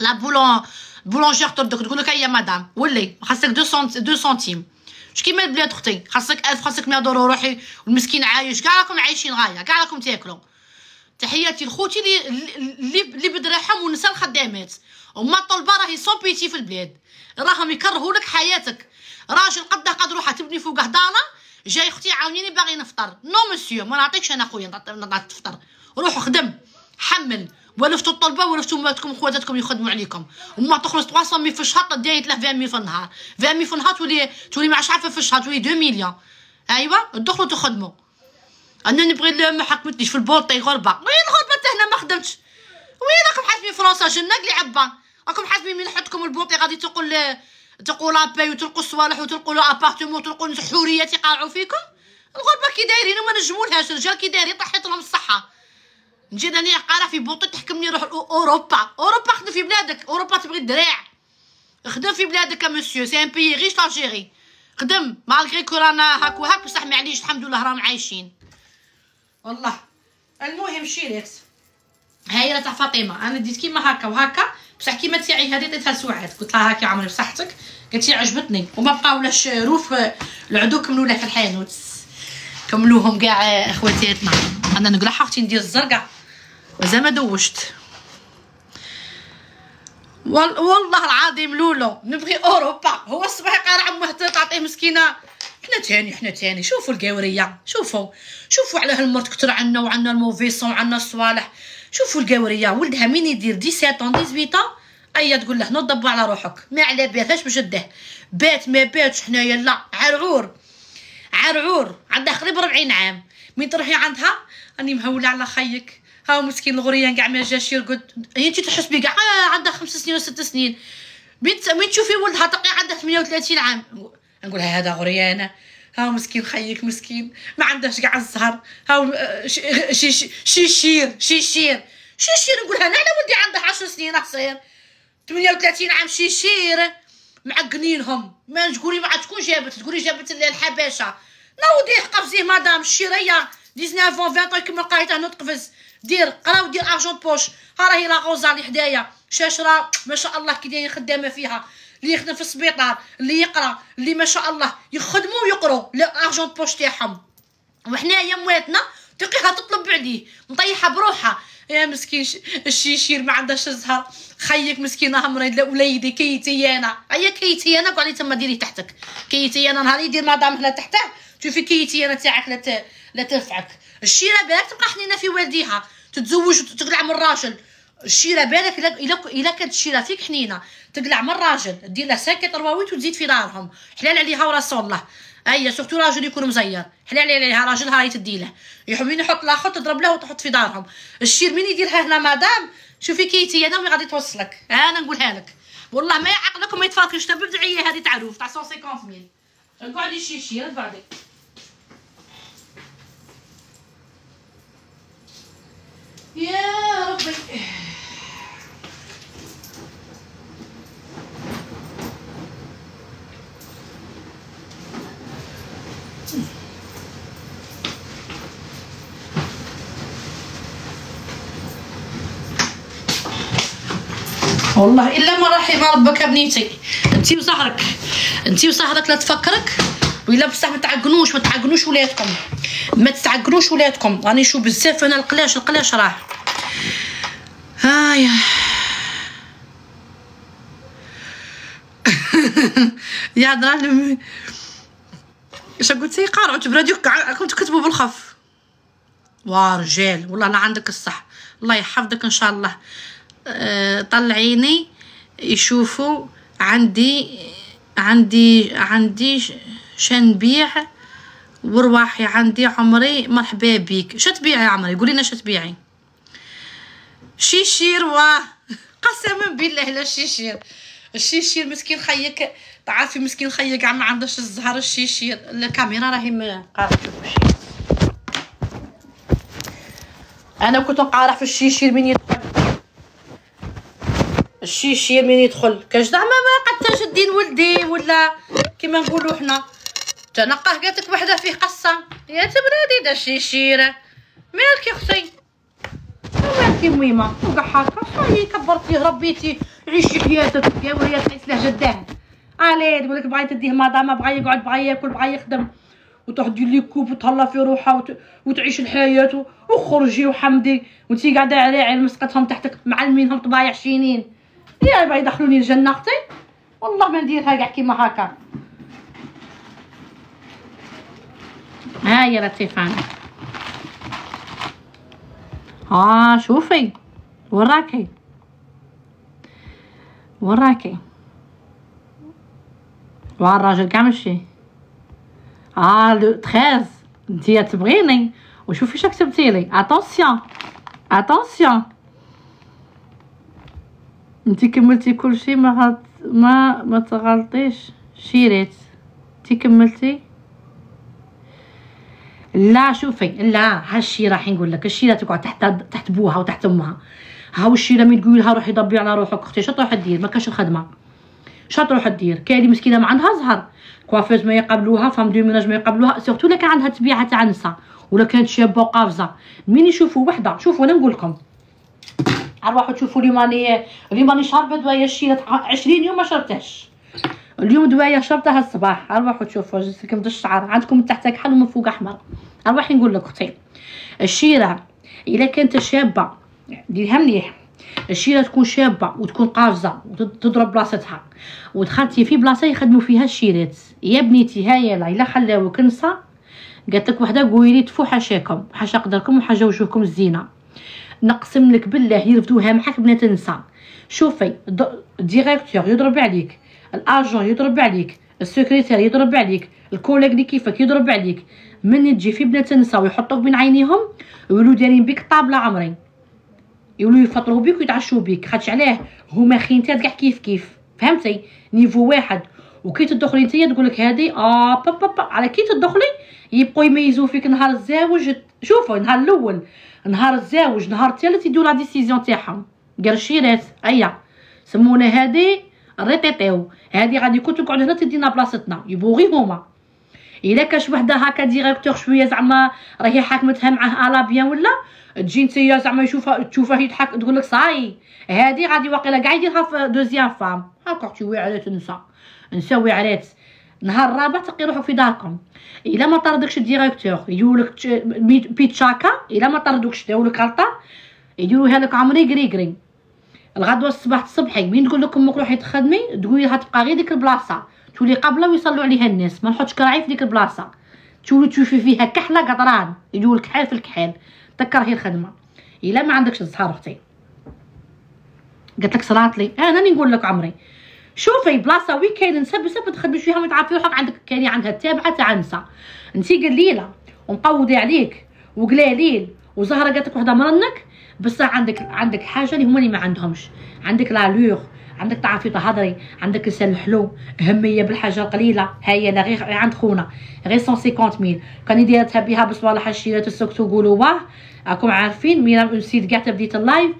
لا بولون بولونجير تردك تقول لك يا مدام ولي خاصك دو سنت دو سنتيم مش كيما البلاد أختي خاصك 1000 خاصك 100 دولار روحي والمسكين عايش كاع راكم عايشين غايه كاع راكم تاكلوا تحياتي لخوتي اللي اللي بدراهم ونساء الخدامات وما طلبه راهي سون بيتي في البلاد راهم يكرهوا لك حياتك راجل قده قد روحه تبني فوقه دارنا جاي أختي عاونيني باغي نفطر نو مسيو ما نعطيكش أنا خويا نعط تفطر روح خدم حمل ولفتوا الطلبة ولفتوا ماتكم وخواتاتكم يخدموا عليكم. وما تخلص 300 مي في الشهر دايت له 20 مي في النهار. 20 مي في النهار تولي تولي ما عارفه في الشهر تولي 2 مليون ايوا تدخلوا تخدموا. أنا نبغي ما حكمتنيش في البولطي غربة. وين غربه حتى هنا ما خدمتش. وين راكم حاسبين فرنسا جنة اللي عبا؟ راكم حاسبين من حدكم البوطي غادي تقول تقول اباي وتلقوا الصوالح وتلقوا ابارتمون وتلقوا حوريات يقاعوا فيكم؟ الغربة كي دايرين وما نجمولهاش الرجال كي دايرين طحيت لهم الصحة. نجي أنا قاعدة في بوطي تحكمني نروح أوروبا. أوروبا خدم في بلادك. أوروبا تبغي الدراع. خدم في بلادك monsieur. c'est un pays riche l'Algérie خدم. malgré corona هاك وهاك بصح معليش الحمد لله راهم عايشين. والله. المهم شيريت هاي تاع فاطمة. أنا ديت كيما هكا وهكا بصح كيما تاعي هذه ديتها سعاد قلت لها هاكي عمري بصحتك. قالت لي عجبتني. وما بقاولاش روف العدو كملوا في الحانوت. كملوهم كاع اخواتاتنا أنا نقلع أختي ندير الزرقاء. مازال ما دوشت. والله العظيم لولو نبغي أوروبا. هو الصباح قال عمه تعطيه مسكينة. حنا تاني حنا تاني. شوفوا القاوريه شوفوا. شوفوا على هالمرت كتر عنا وعنا الموفيسون وعنا الصوالح. شوفوا القاوريه ولدها مين يدير 17 18 ايا تقول له نضبوا على روحك. ما على بالهاش بجده بات ما باتش حنايا لا عرعور. عرعور. عندها قريب 40 عام. مين تروحي عندها؟ راني مهولة على خيك. هاو مسكين الغريان كاع ما جاش يرقد هي انت تحس بيه كاع آه عندها خمس سنين وست سنين. بنت مين تشوفي ولدها تلقي عندها 38 عام. نقولها هذا غريانه هاو مسكين خيك مسكين. ما عندهاش كاع الزهر. هاو شي شي شير شي شير نقولها أنا ولدي عنده 10 سنين قصير 38 عام شيشير. معقنينهم. ما تقولي ما تكون جابت تقولي جابت الحباشه ناودي قفزيه مدام الشيريه 19 20 كما لقيتها نتقفز دير قراو دير أرجون بوش. ها راهي لا غوزا اللي حدايا. شاشرة ما شاء الله كي داير خدامة فيها. اللي يخدم في السبيطار اللي يقرأ اللي ما شاء الله يخدموا ويقروا أرجون بوش تاعهم. وحنايا مواتنا تلقيها تطلب عليه مطيحة بروحها يا مسكين الشيشير ما عندهاش الزهر. خيك مسكينة مريض وليدي كيتي أنا. أيا كيتي أنا قولي تما ديري تحتك. كيتي أنا نهار يدير مدام هنا تحته شوفي كيتي أنا تاعك لا لا تنفعك. الشيرة بالك تبقى حنينه في والديها تتزوج وتقلع من الراجل. الشيرة بالك الا الا كانت الشيره فيك حنينة تقلع من الراجل دير له ساكت رواويت وتزيد في دارهم. حلال عليها ورسول الله أيا سورتو راجل يكون مزير. حلال عليها راجل هاي تديله يحب يحط لاخر تضرب له وتحط في دارهم. الشير مين يديرها هنا مدام شوفي كيتي أنا غادي توصلك. أنا نقولها لك. والله ما يعقلكم ما يتفاكرش. تبع بدعيه هذه تعروف تاع 150000 قعدي شي شي قعدي يا ربي. والله إلا ما رحم ربك بنيتي أنتي وصهرك أنتي وصهرك لا تفكرك. وإلا بصح ما تعقنوش ما تعقنوش ولادكم. ما تتعقنوش ولادكم. راني نشوف بزاف أنا القلاش القلاش راه هايا يا درا اش قلت؟ لي قارعوا تبراديو كنت كتبوا بالخف. وا رجال. والله لا عندك الصح. الله يحفظك إن شاء الله. أه طلعيني يشوفوا عندي عندي عندي شنبيع ورواحي عندي عمري مرحبا بيك شتبيعي يا عمري؟ قولي لنا شتبيعي شيشير واه قسما بالله لا شيشير. الشيشير مسكين خيك تعرفي مسكين خيك كاع ما عندهاش الزهر الشيشير. الكاميرا راهي ما قارفه شي أنا كنت نقارح في الشيشير من يدخل. الشيشير من يدخل. كاش زعما ما قدتاش الدين ولدي ولا كيما نقولوا حنا. تنقاه قالت وحده فيه قصة. يا تبرادي دا الشيشيره مالك يا أختي مالك ميمة؟ وكاع هكا صاي كبرتيه ربيتي. عيشي حياتك يا وليات ليس له جداه عليه تقول لك بغا تديه مدام بغا يقعد بغا ياكل بغا يخدم. وتروح لي كوب وتهلا في روحها وت... وتعيش الحياة. وخرجي وحمدي. وانتي قاعدة على مسقتهم تحتك معلمينهم طبايع شينين. يا بغا يدخلوني الجنة أختي؟ والله ما نديرها كاع كيما هكا. ها يا لطيفانه ها شوفي. وراكي. وراكي. والراجل كاع مشي آه لو 13 انتي تبغيني. وشوفي شا كتبتي لي. اتونسيون اتونسيون انتي كملتي كلشي ما غلط ما ما تغلطيش. شيريت انتي كملتي؟ لا شوفي لا هالشي راح نقول لك الشيله تقعد تحت تحت بوها وتحت أمها. هاو الشيله مين تقول لها روحي ضبي على روحك أختي شو تروح تدير؟ ما كاش الخدمة. شو تروح تدير؟ كاين مسكينة ما عندها زهر coiffeuse ما يقبلوها femme de ménage ما يقبلوها surtout كان عندها تبيعة تاع نساء ولا كانت شابه وقافزه مين يشوفوا وحدة. شوفوا أنا نقول لكم. ارواحوا تشوفوا لي ماني لي ماني شاربه دوايه الشيله 20 يوم ما شربتهاش اليوم دوايه شربتها الصباح ارواحوا تشوفوا جسمكم د الشعر عندكم من تحت كحل ومن فوق أحمر. ارواحي نقول لك أختي الشيرة الا كانت شابة ديرها مليح الشيرة تكون شابة وتكون قافزه وتضرب بلاصتها. ودخلتي في بلاصة يخدموا فيها الشيرات. يا بنيتي هاي لا الا خلاوك نسا قالت لك وحدة قولي لي تفو حاشاكم حاشا قدركم وحاجه وجوهكم الزينة. نقسم لك بالله يرفدوها معاك بنات النساء شوفي ال directeur يضرب عليك. الاجون يضرب عليك ال secrétaire يضرب عليك ال collègue اللي كيفك يضرب عليك. من تجي في بنات النساء ويحطوك بين عينيهم يقولوا دايرين بك طابلة عمري يقولوا يفطروا بك ويتعشوا بك خاطش علاه هما خينتات كاع كيف كيف. فهمتي؟ نيفو واحد. وكي تدخلي نتيا تقول لك هذه آه با با با على كي تدخلي يبقوا يميزوا فيك نهار الزواج شوفوا نهار الأول. نهار الزواج نهار الثالث يديروا لا ديسيزيون تاعهم. قرشيرات أيا. سمونا هذه ريتيتيو هذه غادي كنت تقعد هنا تدينا بلاصتنا يبغوا غير هما الا كاش وحده هكا ديريكتور شوية زعما راهي حاكمتها معاه الا بيان ولا تجي نتيا زعما يشوفها تشوفها يضحك تقول لك صاي هذه غادي واقيلا كاع يديرها في دوزيام فام هاكا تشوي على تنسى نسوي علات نهار الرابع تلقي روحك في داركم الا ما طردكش الديريكتور يقولك بيتشاكا الا ما طردوكش داولك غلطه يديروها لك عمري قري الغدوة الصباح الصبحي مين تقول لك أمك روحي تخدمي تقولي تبقى غير ديك البلاصة. تولي قابله ويصلوا عليها الناس ما نحطش كراعي في ديك البلاصة. تولي تشوفي فيها كحلة قطران يجوا الكحال في الكحال تكرهي الخدمة. إلا ما عندكش الزهر أختي. قالت لك صلات لي. أنا نقول لك عمري. شوفي بلاصة وين كاين نسب سب تخدمي فيها ما تعرفي روحك. عندك كاين عندها التابعة تاع نسا انتي قليلة. ومقودي عليك. وقلاليل وزهرة قالت لك وحدة مرنك. بصح عندك عندك حاجة اللي هما اللي ما عندهمش. عندك لالور عندك تعرفي تهضري عندك لسان الحلو هميه بالحاجة القليلة. هاي أنا غير عند خونا. غير 150 ميل كان يديرها بها بصوالح الشيرات السكتو قولوا واه. راكم عارفين ميرا نسيت كاع تبديت اللايف.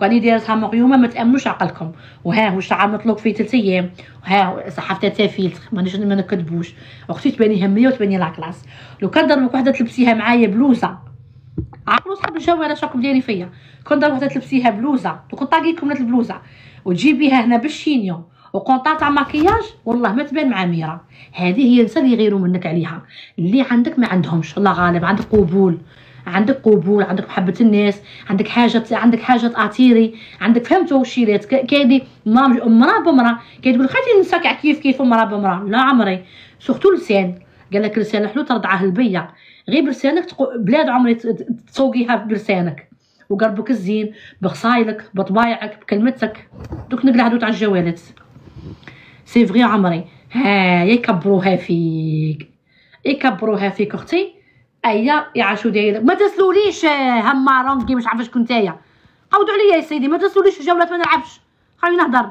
كان دايرتها مقيومة ما تأمنوش عقلكم. وها هو شعر مطلوق في ثلاث أيام. وها صحفتها تافيلت مانيش ما نكذبوش. أختي تباني هميه وتباني لا كلاس. لو كان ضربك وحدة تلبسيها معايا بلوزة. عقلوا صحاب الجو على شكون دايرين فيا. كون وحدة تلبسيها بلوزة طاقيكم البلوزة. وتجيبيها هنا بالشينيو وقونطا تاع ماكياج والله ما تبان مع ميرا هذه هي النساء اللي يغيروا منك عليها. اللي عندك ما عندهمش. الله غالب. عندك قبول. عندك قبول. عندك محبة الناس. عندك حاجة عندك حاجة اتيري عندك فهمتوا الشيلات كايدي مرا بمرا كاين تقول خايتي النساء كيف كيف. مرا بمرا لا عمري. سورتو لسان. قال لك لسان حلو ترضعه البيه غير بلسانك بلاد عمري تسوقيها بلسانك وقربك الزين بخصايلك بطبايعك بكلمتك. دوك نقلع هادو تاع الجوالات. سي فغي عمري ها يكبروها فيك. يكبروها فيك أختي. أيا يعاشو داير. ما تسلوليش هما رونكي مش عارفه شكون نتايا عاودوا عليا يا سيدي ما تسلوليش الجولات ما نلعبش. خليني نهضر.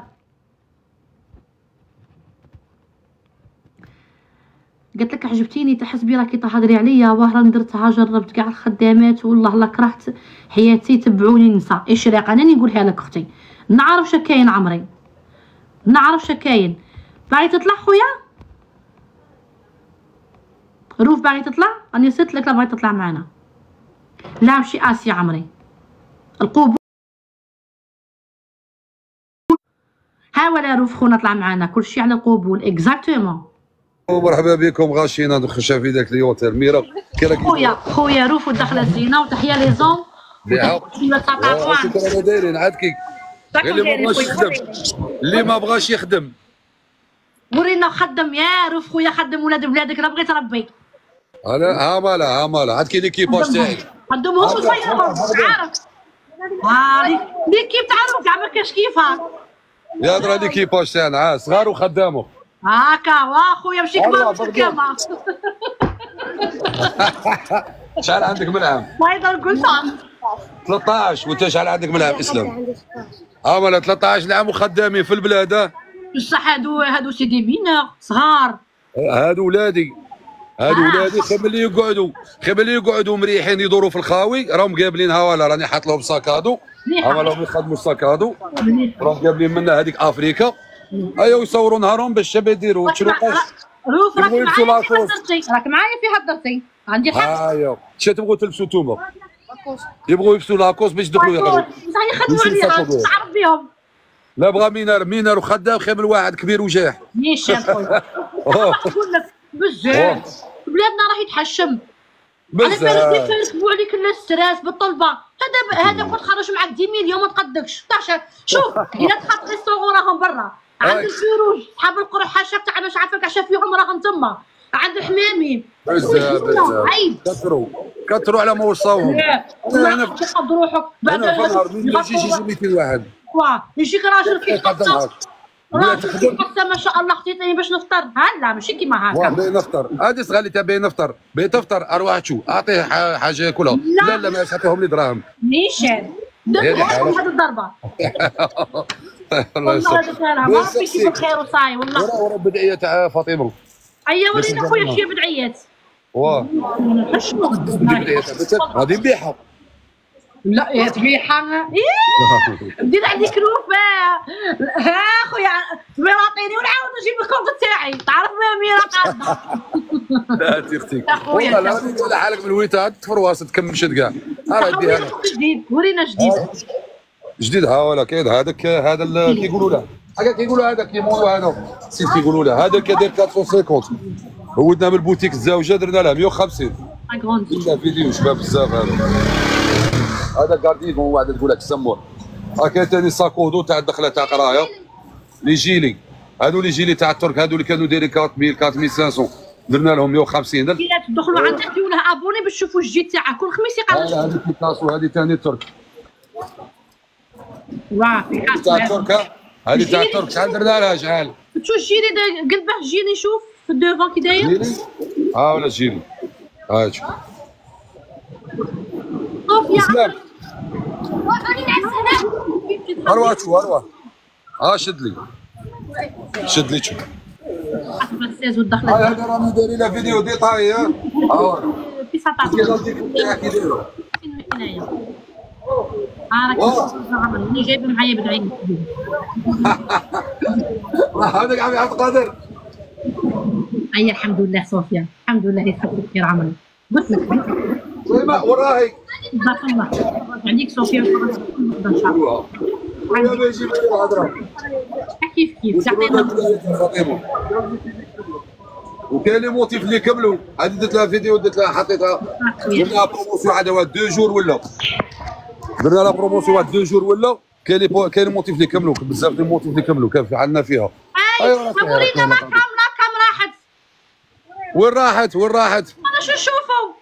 قلت لك عجبتيني تحسبي راكي تهضري عليا واه راني درتها جربت كاع الخدامات والله لا كرهت. حياتي تبعوني نسى اشراق أنا نقولها لك أختي. نعرف شكاين عمري. نعرف شكاين باغي تطلع خويا؟ روف باغي تطلع؟ راني نسيت لك لا بغيت تطلع معنا. لا مشي آسيا عمري. القبول. ها ولا روف خونا طلع معنا. كلشي على القبول. اكزاكتومون مرحبا بكم غاشينا دخل في ذاك اليوتيل ميرا خويا خويا روف ودخله زينه وتحية لي زون. شكرا دايرين عاد كي اللي ما بغاش يخدم. اللي ما بغاش يخدم. ورينا خدم يا روف خويا خدم ولاد بلادك راه بغيت ربي. أنا ها مالا ها مالا. عاد كي ليكيباج تاعي. خدمهم وصيرهم عارف ها ليكيب تاع كاع ما كاش كيفها يا درا ليكيباج تاعنا. صغار وخدامه هاكا واخويا مشي كبار في الكامة شحال عندك من عام؟ ما يقدر قلتها 13 وانت شحال عندك من عام اسلام؟ آه مالا 13 عام وخدامين في البلاد بصح هادو هادو سيدي مينور صغار هادو ولادي هادو. ولادي خير ملي يقعدوا خير ملي يقعدوا مريحين يدوروا في الخاوي راهم قابلينها ولا راني حاط لهم ساكادو. هما راهم يخدموا الساكادو مليحة. راهم قابلين منا هذيك افريكا ايوا يصوروا نهارهم باش الشباب يديروا تشروقاش روف راك معايا في. هدرتي راك معايا في هدرتي عندي حق. ايوا شنو تبغوا تلبسوا نتوما يبغوا يلبسوا لاكوست باش يدخلوا صحيح يخدموا عليها. تعرف بهم لا بغى مينار. مينار وخدام خير من واحد كبير وجاح. نيشان خويا. نقول لك بزاف. بلادنا راه يتحشم. بالك بزاف كيف يركبوا عليك الستريس بالطلبة. هذا هذا كنت خرج معك 10 مليون ما تقدكش 16 شوف الا دخلت ريستورون راهم برا. عند أي. الفيروج صحاب القروح حاشاك تاع باش عافاك عشا فيهم راهم تما عند الحمامين بزاف كثروا. كثروا على ما وصاوهم أنا هنا تقد روحك بعد أنا يجي يجي 200 واحد؟ يجيك راجل في قد راجل في تخدم. قصه ما شاء الله خطيتني باش نفطر. هلا ماشي كيما هكا. باين نفطر. هذه صغار لي باين نفطر. باين تفطر أروح تشوف اعطيه حاجة ياكلها لا. لا ما تعطيهم لي دراهم. نيشان هذه الضربة. والله يسلمك. هذا كلام ما يجيب الخير وصاي والله. ورا ورا بدعية تاع فاطمة. بس ورينا خويا. شي بدعيات واه تاع هذه مليحه لا يا تبيحة إيه بديت عندي كروف آه. ها خويا ميراطيني ونعاود نجيب الكونت تاعي تعرف ما ميراط لا أنت أختي. والله لا غادي على حالك من الويتاد. تفرواس تكمشت كاع راه ديها ورينا جديد. ورينا جديد. جديد. ها ولا كاين هذاك هذا ال- كيقولوا له. هكا كيقولوا هذا كيمولوا هذا نسيت كيقولوا له. هذا كيدير 450 ودنا من البوتيك الزاوجة درنا له 150 غوندي درنا فيديو شباب بزاف هذا. هذا كارديفون واحد تقول لك سموه. ها كاين ثاني ساكودو تاع الدخلة تاع قراية. لي جيلي. هادو لي جيلي تاع الترك هادو اللي كانوا دايرين 4000 4500 درنا لهم 150 درهم كي تدخلوا عند أختي وله أبوني باش تشوفوا الجديد تاعها كل خميس يقرا هذه بيكاسو هذه ثاني ترك واه تاع ها؟ هذه تاع الترك شحال درنا لها شحال شو الجيري دا- قلبه جيني شوف في الدوفون كي داير. ها ولا جيلي ها شوف اسلام ورينا السلام أروح شو أروح ها شد لي. شد لي شوف هذا راني دايرين له فيديو ديتاي ها. ها في سطح كيفاش راك اللي جايبه معايا بدعين هذاك عم يحط قادر. أي الحمد لله صوفيا الحمد لله يسعدك خير عمري قلت لك. وين وراهي. بارك الله عليك صوفيا ان شاء الله كيف كيف؟ تعطينا وكاين les motifs اللي كملوا. هذه درت لها فيديو درت لها حطيتها درنا لها promotion عاد واحد deux jours ولا. درنا لها promotion واحد deux jours ولا كاين بو- كاين لي موتيف اللي كملوا بزاف ديال الموتيف اللي كملوا كان في عندنا فيها. أي ورينا عارف، لا لا كام راحت؟ وين راحت؟ وين راحت؟ أنا شو نشوفوا؟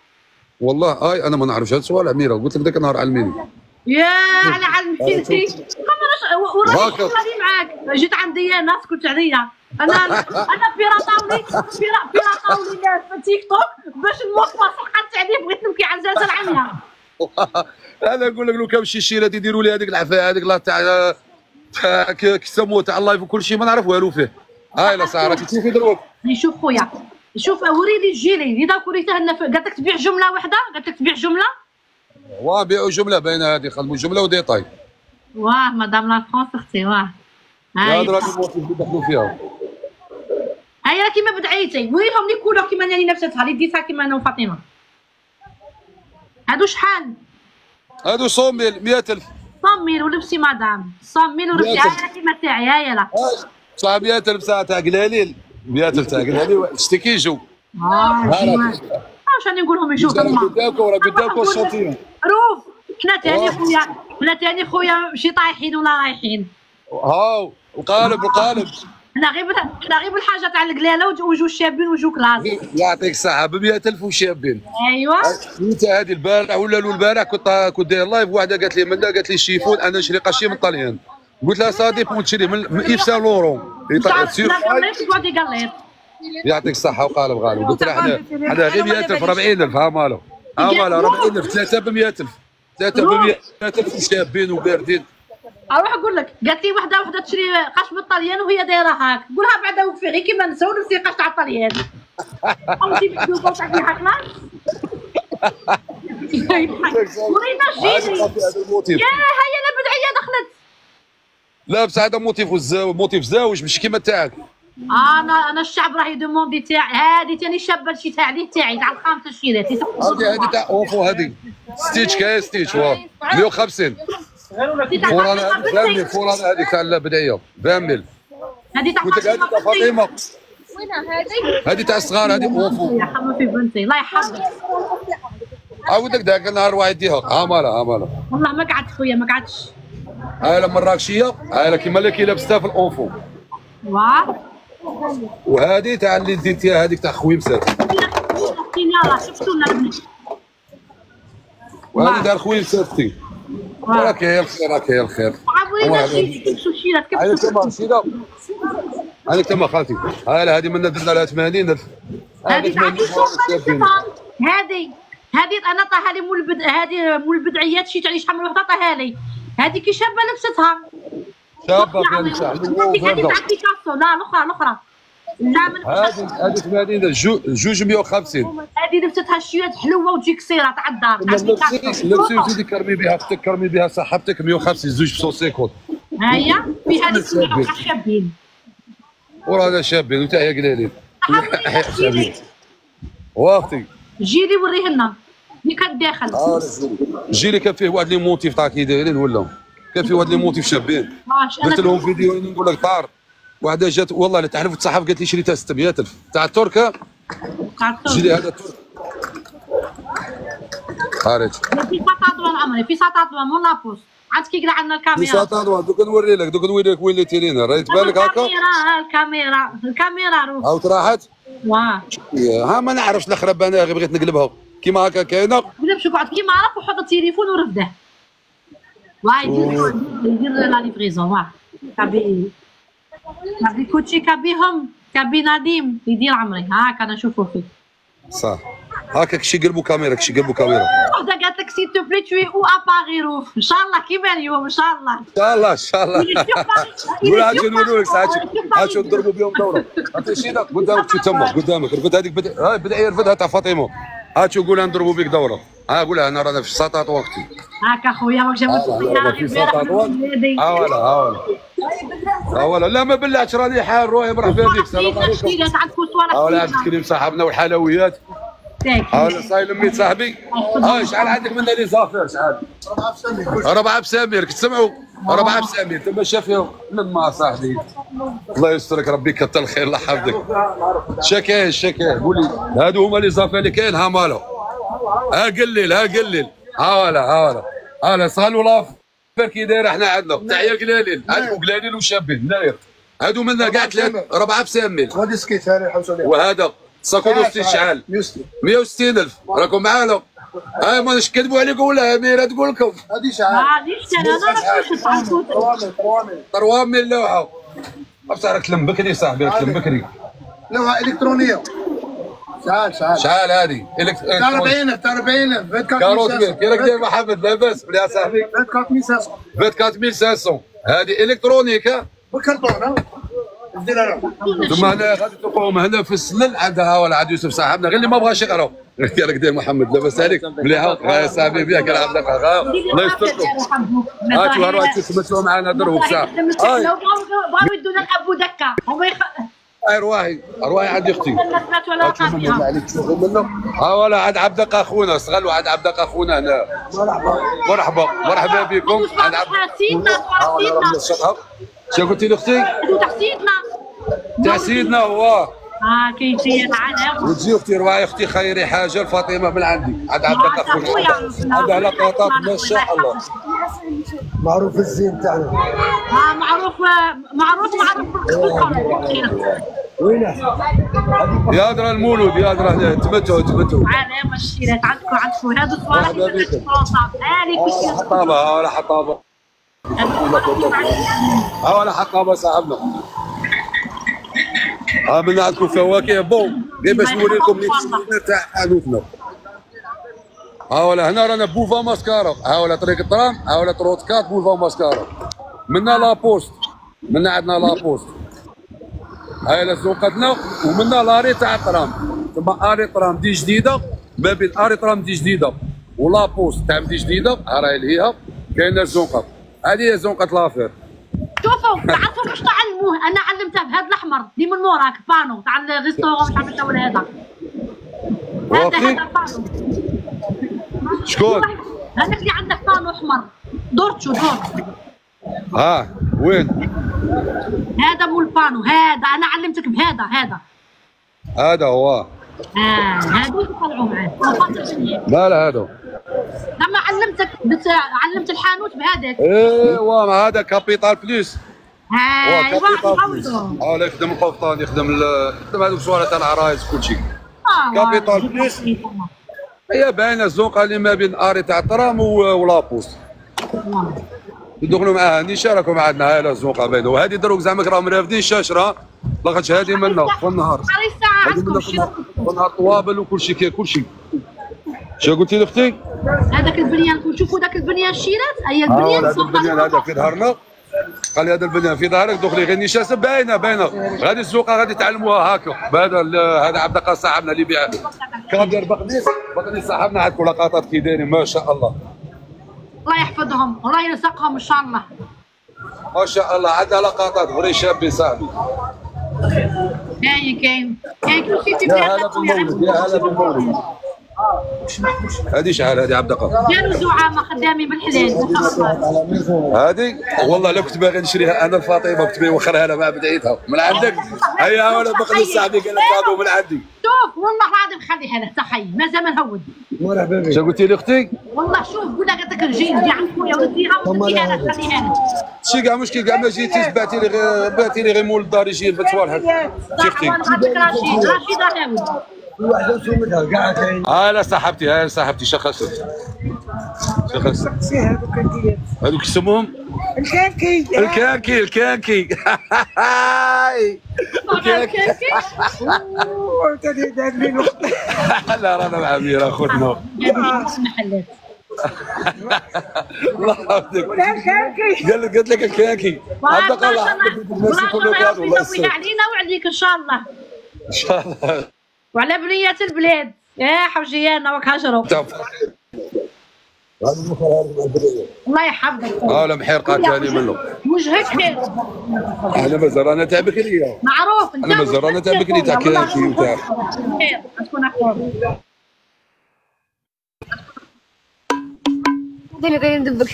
والله هاي أنا ما نعرفش. هذا سؤال اميره قلت لك ذاك النهار علميني يا على علمتيني. غادي معاك. جيت عندي ناس كنت عليا. أنا أنا بيراطاولي بيرا- بيراطاولي في تيك توك باش نوقف سقطت عليه بغيت نبكي على زلزال عمياء أنا نقول لك لو كان شي شيرات يديروا لي هذيك العفايه هذيك لا تاع تاع ك- كيسموه تاع اللايف وكل شيء ما نعرف والو فيه. هاي لا راك تشوفي دروك شوف خويا. شوف وريني الجيلي اللي داك وريته لنا قالت لك تبيع جملة واحدة قالت لك تبيع جملة؟ واه بيعوا جملة باينه هذه خدموا جملة وديتاي واه مدام لا فرونس أختي واه هاي. الموتيف اللي دخلوا فيها؟ هاي راه كيما بدعيتي. وريهم لي كولور كيما ناني نفسها اللي ديتها كيما أنا وفاطمة. هادو شحال؟ هادو صوميل 100000 صميل ولبسي مدام. صميل ولبسي هاي كيما تاعي هاي لا صاحب 100000 ساعة تاع قلاليل 100000 تاع قلاليل شتي جو. آه ها شنو- راك واش راني نقول لهم يشوفوا هما قدامكم راه قدامكم الشونتيون روف حنا تاني واه. خويا؟ حنا تاني خويا؟ ماشي طايحين ولا رايحين. هاو القالب القالب حنا غير حنا غير بالحاجة تاع القلالة وج- وجو الشابين وجو كلاس. يعطيك الصحة ب 100000 وشابين. ايوا أنت هذه البارح ولا لو البارح كنت كنت داير live واحدة قالت لي منا قالت لي chiffon أنا نشري قشي من الطليان. قلت لها ça dépend تشري من من Yves Saint Laurent. قليت يعطيك الصحة وقالب غالي قلت لها حنا حنا غير 100000 40000 ها مالو؟ ها مالو 40000 ثلاثة ب 100000 ثلاثة ب 100000 وشابين وباردين. أروح أقول لك قالت لي وحده وحدة تشري قش بالطليان وهي دايرة هاك. قولها بعدا وقفي غير كيما نساو نسي قش تاع الطليان. أو تجيب حقنا. ورينا يا هيا البدعيه دخلت. لا بصح هذا موتيف موتيف زاوج ماشي كيما تاعك. أنا أنا الشعب راه يدوموندي تاعي. هذه تاني شابه شي تاع لي تاعي؟ تاع الخامسة الشيرات هذه هذه تاع أوفو هذه ستيتش كاين ستيتش واه 150 فورانا فهمني فورانا هذيك تاع البدعيه فهمني هذه تاع قلت لك هذه تاع فاطمة. هذه؟ هذه تاع الصغار هذه حمو في بنتي الله يحفظك. عاود لك ذاك النهار واحد يديها ها مالا ها مالا. والله ما قعدت خويا ما قعدتش. هاي مراكشيه هاي كيما اللي كي لابستها في الأوفو. واه وهذه تاع اللي ديتيها هذيك تاع خوي مسات أختي يلا شفتوا لنا ابني وهذه تاع خوي مسات راه كاين الخير راه كاين الخير كبسوا تما رشيده هذه تما خالتي. لا هذه منا درنا لها 80 الف هذه تاع كي شوفها هذه هذه أنا طاها لي مول البد هذه مول البدعيات شي تاع شحال من وحدة طاها لي. هذه كي شابة لبستها. شابة. فيها هذيك هذه تاع بيكاسو لا الاخرى الاخرى لا من هذه هذه 80 جو- جوج 150 هذه لبستها شيات حلوة وتجي قصيره تاع الدار لبسي وزيدي كرمي بها أختك كرمي بها صاحبتك 150 زوج ب 150 هيا فيها لي شابين. ورانا شابين. وتا هي قليلين. جيلي. واختي. جيلي وريه لنا اللي كان داخل جيلي كان فيه واحد les motifs تاع كي دايرين ولا؟ كان فيه واحد les motifs شابين. درت لهم فيديو نقول لك طار. واحدة جات والله لا تحلف الصحافة قالت لي شريتها 600000 تاع التركه جيلي هذا ترك خارج في سطاطوان عمري في سطاطوان مون لابوس عاد كي قلع عندنا في الكاميرا ساطان دوك نوري لك دوك نوري لك وين اللي تيرينا رايت بالك هكا؟ الكاميرا الكاميرا الكاميرا روح عاود راحت؟ واه ها ما نعرفش الاخرب أنا غير بغيت نقلبها. كيما هكا كاينة؟ ولا باش يقعد كيما عرف وحط التليفون ورفده واه يدير يدير لا ليفريزون واه كابي كوتشي كابيهم كابي نديم يدير عمري هاك أنا نشوفه فيه صح هكاك شي قلبوا كاميرا شي قلبوا كاميرا وحده قالت لك سي تو بلي توي أو اباري روف ان شاء الله كيما اليوم ان شاء الله ان شاء الله ان شاء الله عاد شنو نقول لك ساعات شنو نضربوا بهم دوره شي قدامك تما قدامك رفد هذيك بدا يرفدها تاع فاطمه هات شو نضربوا بك دورة. ها قولها أنا رانا في السطات وقتي. هاك اخويا راك رانا في سطات وقتي ها ولا ها ولا. ها ولا لا ما بلعتش راني حال روحي مرحبا بك السلام عليكم. ها ولا عبد الكريم صاحبنا والحلويات. ها ولا صايل امي صاحبي. ها شحال عندك منا les affaires شحال ربعة بسامير كتسمعوا ربعة بسامير تما شافهم لما صاحبي؟ الله يسترك ربي كتر الخير الله يحفظك. شكاين شكاين قولي هادو هما les affaires اللي كاين ها مالو ها قلل ها قلل ها ولا ها ولا. ها لا صغال ولا فر كي داير إحنا عندنا. تحيه قلالين عندكم قلالين وشابين. داير هادو منا كاع ثلاثة ربعة بسامير غادي سكيت هاني وهذا ساكونو ستي شحال؟ يوسف. 160 ألف. راكم معانا. هاي ما نكذبوا عليكم ولا أميرة تقول لكم. هادي شحال؟ معليش أنا أنا مش عارفه طوامل طوامل 3 لوحه بصح راك تلم بكري صاحبي راك تلم بكري. لوحة إلكترونية. شحال شحال؟ شحال هذه؟ élect- تاع électronique 40000 تاع 40000 quarante mille كي راك داير محمد لاباس يا صاحبي. 24500 24500 هذه électronique ها؟ بالكرتون ها ثم هنا غادي تلقاهم هنا في السلل عندها ولا عند يوسف صاحبنا غير اللي ما بغاش يقراو قلت لك داير محمد لاباس عليك. مليحة يا صاحبي بيك يلعب لك الله يستركم هاتوا هاتوا هاتوا تمثلوا معنا ساعة. هاي. بغاو يدونا الابو دكا. هما. ارواحي ارواحي عندي أختي. ها ولا عاد عبدك أخونا صغل وعاد عبدك أخونا هنا. مرحبا. مرحبا بكم. عاد عبد شنو قلتي لأختي؟ تاع سيدنا تاع سيدنا هو. آه كاين جاية معنا. وتجي أختي رواحي أختي خيري حاجة لفاطمه من عندي. عاد عبدك اخونا عندها لقطات ما شاء الله معروف الزين تاعنا آه معروف معروف معروف. وينه؟ يا درا المولود يا درا تمتعوا تمتعوا. علامة الشيرات عندكم عندكم. هذا الصوالح. مرحبا اللي كل شيء حطابة ولا حطابة. ها ولا حطابه صاحبنا ها من عندكم فواكه. بون غير باش نوري لكم لي تاع ها ولا هنا رانا boulevard Mascara. ها ولا طريق الترام ها ولا تروتكات boulevard Mascara. منا la poste. منا عندنا la poste. هاي لا سوقتنا. ومنا l'arrêt تاع الترام ثم arrêt tram دي جديدة. ما بين arrêt tram دي جديدة. و la poste تاع دي جديدة. ها راهي لهيها كاينة الزنقه هذه هي زنقة l'affaire شوفوا تعرفوا واش تعلموه أنا علمته بهذا الأحمر دي من موراك panneau تاع ال restaurant مش عارفه شنو هذا. هذا هذا panneau شكون؟ هذاك اللي عندك panneau أحمر. دورتشو دور. ها وين؟ هذا مو ال panneau هذا أنا علمتك بهذا هذا. هذا هو. آه هذا طلعوا معاه. لا لا هذا لما علمتك بت... علمت الحانوت بهذاك ايوا هذا Capital Place. ايوا آه لا يخدم القفطان يخدم ال- يخدم هذوك الشوارع تاع العرايس كل شيء. آه، Capital. Place. هي باينة الزنقه اللي ما بين arrêt تاع الترام و- يدخلوا معاها نيشان راكم معنا هاي لا الزنقه باينه وهذه دروك زعما راهم رافدين الشاشره لاخاطش هذه منا في النهار هذه منا في النهار طوابل وكل شيء كاين كل شيء شنو قلتي لأختي؟ هذاك البنيان شوفوا ذاك البنيان الشيرات هي آه البنيان هذا البنيان هذا في ظهرنا قال لي هذا البنيان في ظهرك دخلي غير نيشان باينة باينة. غادي السوق غادي تعلموها هكا بهذا ال- هذا عبد القادر صاحبنا اللي يبيع كادر بقنيس. بقنيس صاحبنا عندكم لقطات كي دايرين ما شاء الله. الله يحفظهم الله يرزقهم ان شاء الله ما شاء الله عندها لقطات غري شابين صاحبي كاين كاين كاين كل شيء يا هلا بالمولد يا هلا بالمولد. هذه شحال هذه عبد القادر. كانوا زعامة خدامين بالحلال ما هذه؟ والله لو كنت باغي نشريها أنا لفاطمة كنت باغي نوخرها لها مع بدايتها من عندك؟ هيا ولا بقني صاحبي قال لك هذا من عندي. شوف والله العظيم خليها له تحي مازال ما نهود مرحبا بك. شنو قلتي لي أختي؟ والله شوف قول لك هذاك الجين دي عند خويا وديها وديها له خليها له. شي كاع مشكل؟ كاع ما جيتيش بعتي لي غير بعتي لي غير مول الدار يجي يلبس صوالحك صح أختي وأنا عندك رشيد رشيد كاين آه لا صاحبتي هاي صاحبتي شخصت شخصت هذوك يسموهم الكاكي الكاكي الكاكي الوقت لا رانا مع اميره خوتنا الله يحفظك الكاكي قلت لك الكاكي عندك الله الله علينا وعليك ان شاء الله ان شاء الله وعلى بنيات البلاد. يا حوجيانا وك هجروا الله يحفظك. آه لا محير قاتلني منه وجهك خير؟ أنا مازال أنا تاع بكريه معروف انت أنا مازال رانا تاع بكري تاع وتاع- خير تكون أخبار ديني ديني ندبك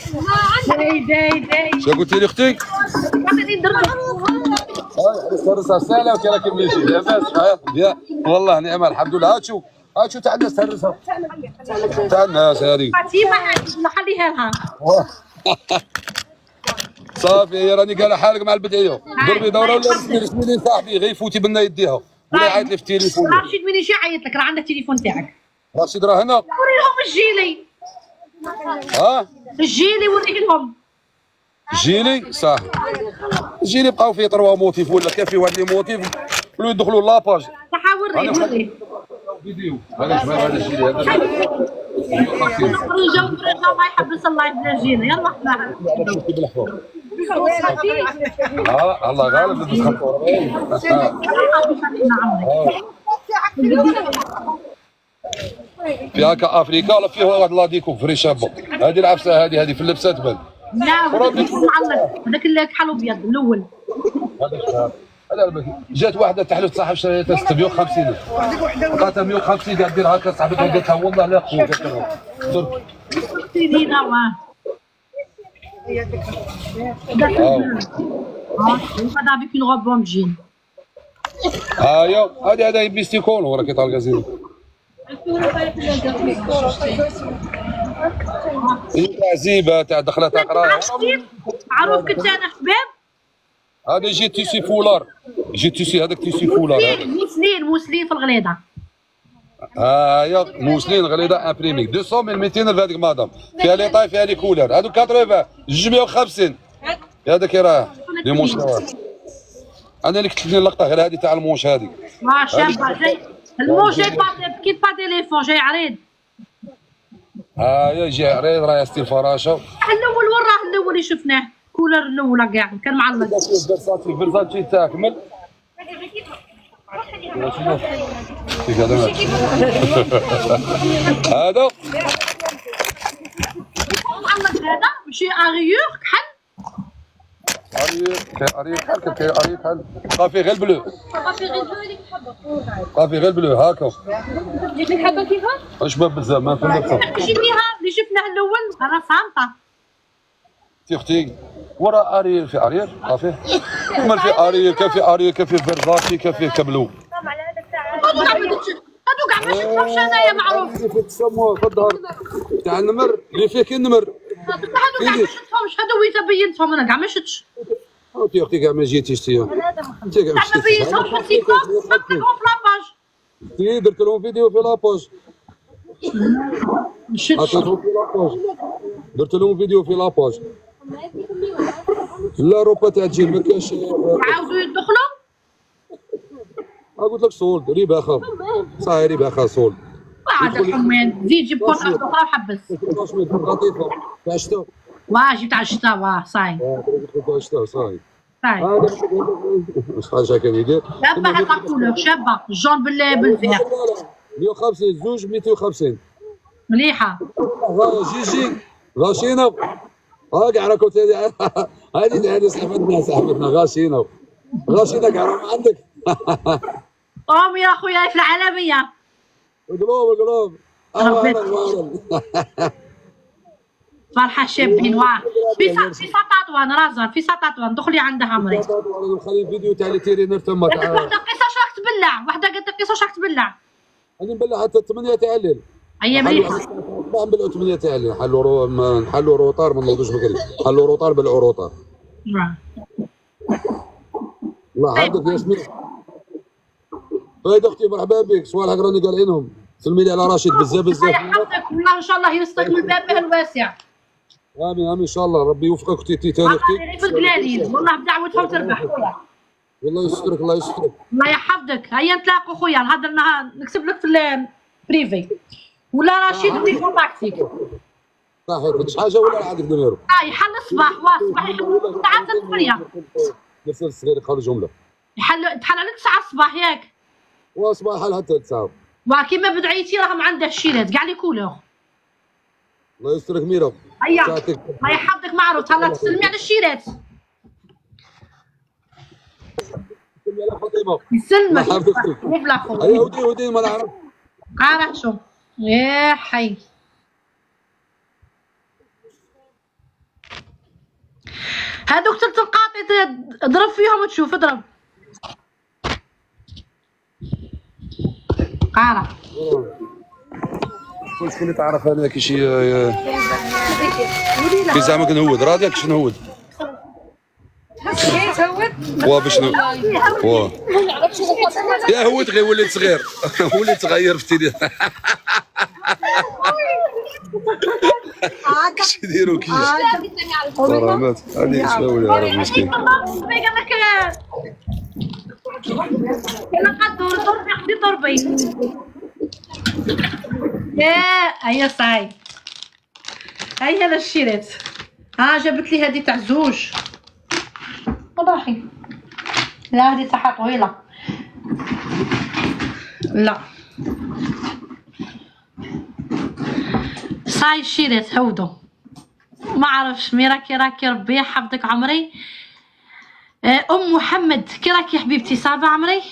داي داي داي. شنو قلتي لي أختي؟ ندرك تهرسها سهله وكي راكي مليتي لاباس والله نعمه الحمد لله. هات شوف هات شوف تاع الناس تهرسها تاع الناس هذه فاطمه لها صافي هي راني قال حالك مع البدعيه ضربي دوره ولا رسمي لي صاحبي غير يفوتي بنا يديها ولا يعيط لي في التليفون راشد من يجي يعيط لك راه عندك التليفون تاعك رشيد راه هنا وري لهم الجيلي ها الجيلي وريه لهم جيلي صح. جيلي بقاو فيه trois motifs ولا كان فيه واحد les motifs؟ ولاو يدخلوا. la page صح فيديو هذا هذا الجيلي هذا خرجوا خرجوا ما يحبس الله يلا إحنا. آه الله غالب لبس خطوره فيها كأفريكا ولا فيها واحد لاديكو فري شابه هذه العفسة هذه هذه في اللبسه تبان لا معلق. هذاك اللي كحل أبيض الأول. هذا هذا. جات واحدة تحلف صاحب شريتها 650 عطاتها 150 قاعد دير هكا صاحبتها قالت لها والله لا خويا قالت لها درك. سيدينا واه. هذا بك en jean ها هي هذه هذا بيستيكون وراك طالقه زين عزيبه تاع دخلها تاع قرايه عروف كنت أنا حباب هذا يجي tissu foulard يجي tissu هذاك tissu foulard. mousseline mousseline في الغليظة. ها هي mousseline غليظة imprimée 200 من 200 الف هذيك مادام. فيها les tailles فيها les couleurs. هذوك 80 جوج 150 هذاك راه لي مونش نوار. أنا اللي كتبت لي اللقطه غير هذه تاع المونش هذه. ما شابه جاي. المو جاي با كي با تليفون؟ جاي عريض. ها هي يجي عريض راه يستي الفراشه. الأول راه الأول اللي شفناه؟ كولر الاولى كاع كان معلق فيرساتشي فيرساتشي تاكمل هذا. هذا ماشي اغيور كحل. أريك أريك بحال كاين أريك بحال صافي غير بلو صافي غير صافي بلو هاكا. جيت لك حبه كيفاش شباب بزاف ما نفسه جيبنيها اللي شفناه الأول راه صامتة. تي أختي ورا أريك في أريك صافي كمل في أريك كان في أريك كان في فيرزاتي كان في كبلو هادو كاع ما درتش هادو كاع ما شفتهمش انايا معروف. في التسمى في الظهر تاع النمر اللي فيه كي النمر هادو كاع ما شفتهمش هادو وين بينتهم؟ أنا كاع ما شفتش. تي أختي كاع ما جيتيش تي انت كاع ما بينتهمش في التيك توك حطيتهم في la page تي درت لهم فيديو في la page ما شفتش. درت لهم فيديو في la page la robe تاع تجي ما كاش عاودوا يدخلوا؟ قلت لك صولد رباخه صاي رباخه صولد وعاد الحمين زيد جيب بوطه أخرى وحبس. 13 متر لطيفة. تاع الشتاء واه جبت على الشتاء واه صاي تاع الشتاء صاي صاي هذا شحال كان يدير شابة. هاد لاكولور شابه الجون بال بالفير 150 زوج 250 مليحة. جيجي غاشينا ها كاع راكم هذه هذه صاحبتنا صاحبتنا غاشينا غاشينا كاع عندك. قوم يا خويا في العالمية. قلوب قلوب فرحه شابين واه في سطاطوان رازان في سطاطوان دخلي عندها عمري. نخلي فيديو تاع لي تيرينير تما قالت تاع وحدة قصة شراك تبلع وحدة قالت قصة شراك تبلع أنا نبلع حتى 8 تاع الليل هي مليحه نبلعوا 8 تاع الليل نحلوا رو... نحلوا روطار ما نوضوش بكري نحلوا روطار بلعوا روطار واه. الله عندك ياسمين هاي أختي مرحبا بك. صوالحك راني قالعينهم سلمي لي على راشد. بزاف الله بزاف. يحفظك والله إن شاء الله يرزقك من بابه الواسع آمين آمين. إن شاء الله. ربي يوفقك أختي تيتاني والله أختي في القلالين والله بدعوتهم تربح خويا والله. يسترك الله يسترك. الله يحفظك. هيا نتلاقوا خويا. نهضر معاه نكتب لك في البريفي ولا رشيد ندير كونتاكتيك صحيح. كنتش حاجة ولا عندك نميرو هاي حل الصباح. والصباح يحل ساعات الثمانية نفس الصغير يخرجهم له يحل تحل على 9 الصباح ياك. وأصبح حال حتى تسعه وكيما بدعيتي راهم عنده الشيرات كاع لي كولور الله يسترك ميرو. هيا. الله يحفظك معروف تهلا تسلمي على الشيرات سلمي على فاطمة. يسلمك. يحفظك. بلا هيا ودي ودي ما نعرف. عارف شو. يا حي. هادوك تلت القاطي اضرب فيهم وتشوف اضرب. قارة. شكون اللي تعرف أنا كي شي كي زعما كنهود. راضي كيش نهود وا باش وا. يا هود غير وليت صغير. وليت صغير في تيدي. كيش يديروا كيش كرامات هذيك شنو رب مسكين. قال لك أنا قد دور دور نقضي ضربي يا هيا صاي. هيا للشيرات ها جابت لي هذه تاع زوج. والله لا هذه تاعها طويلة. لا. صاي الشيرات هودو. ما عرفش mais راكي ربي يحفظك عمري. أم محمد كي راكي حبيبتي؟ ça va عمري؟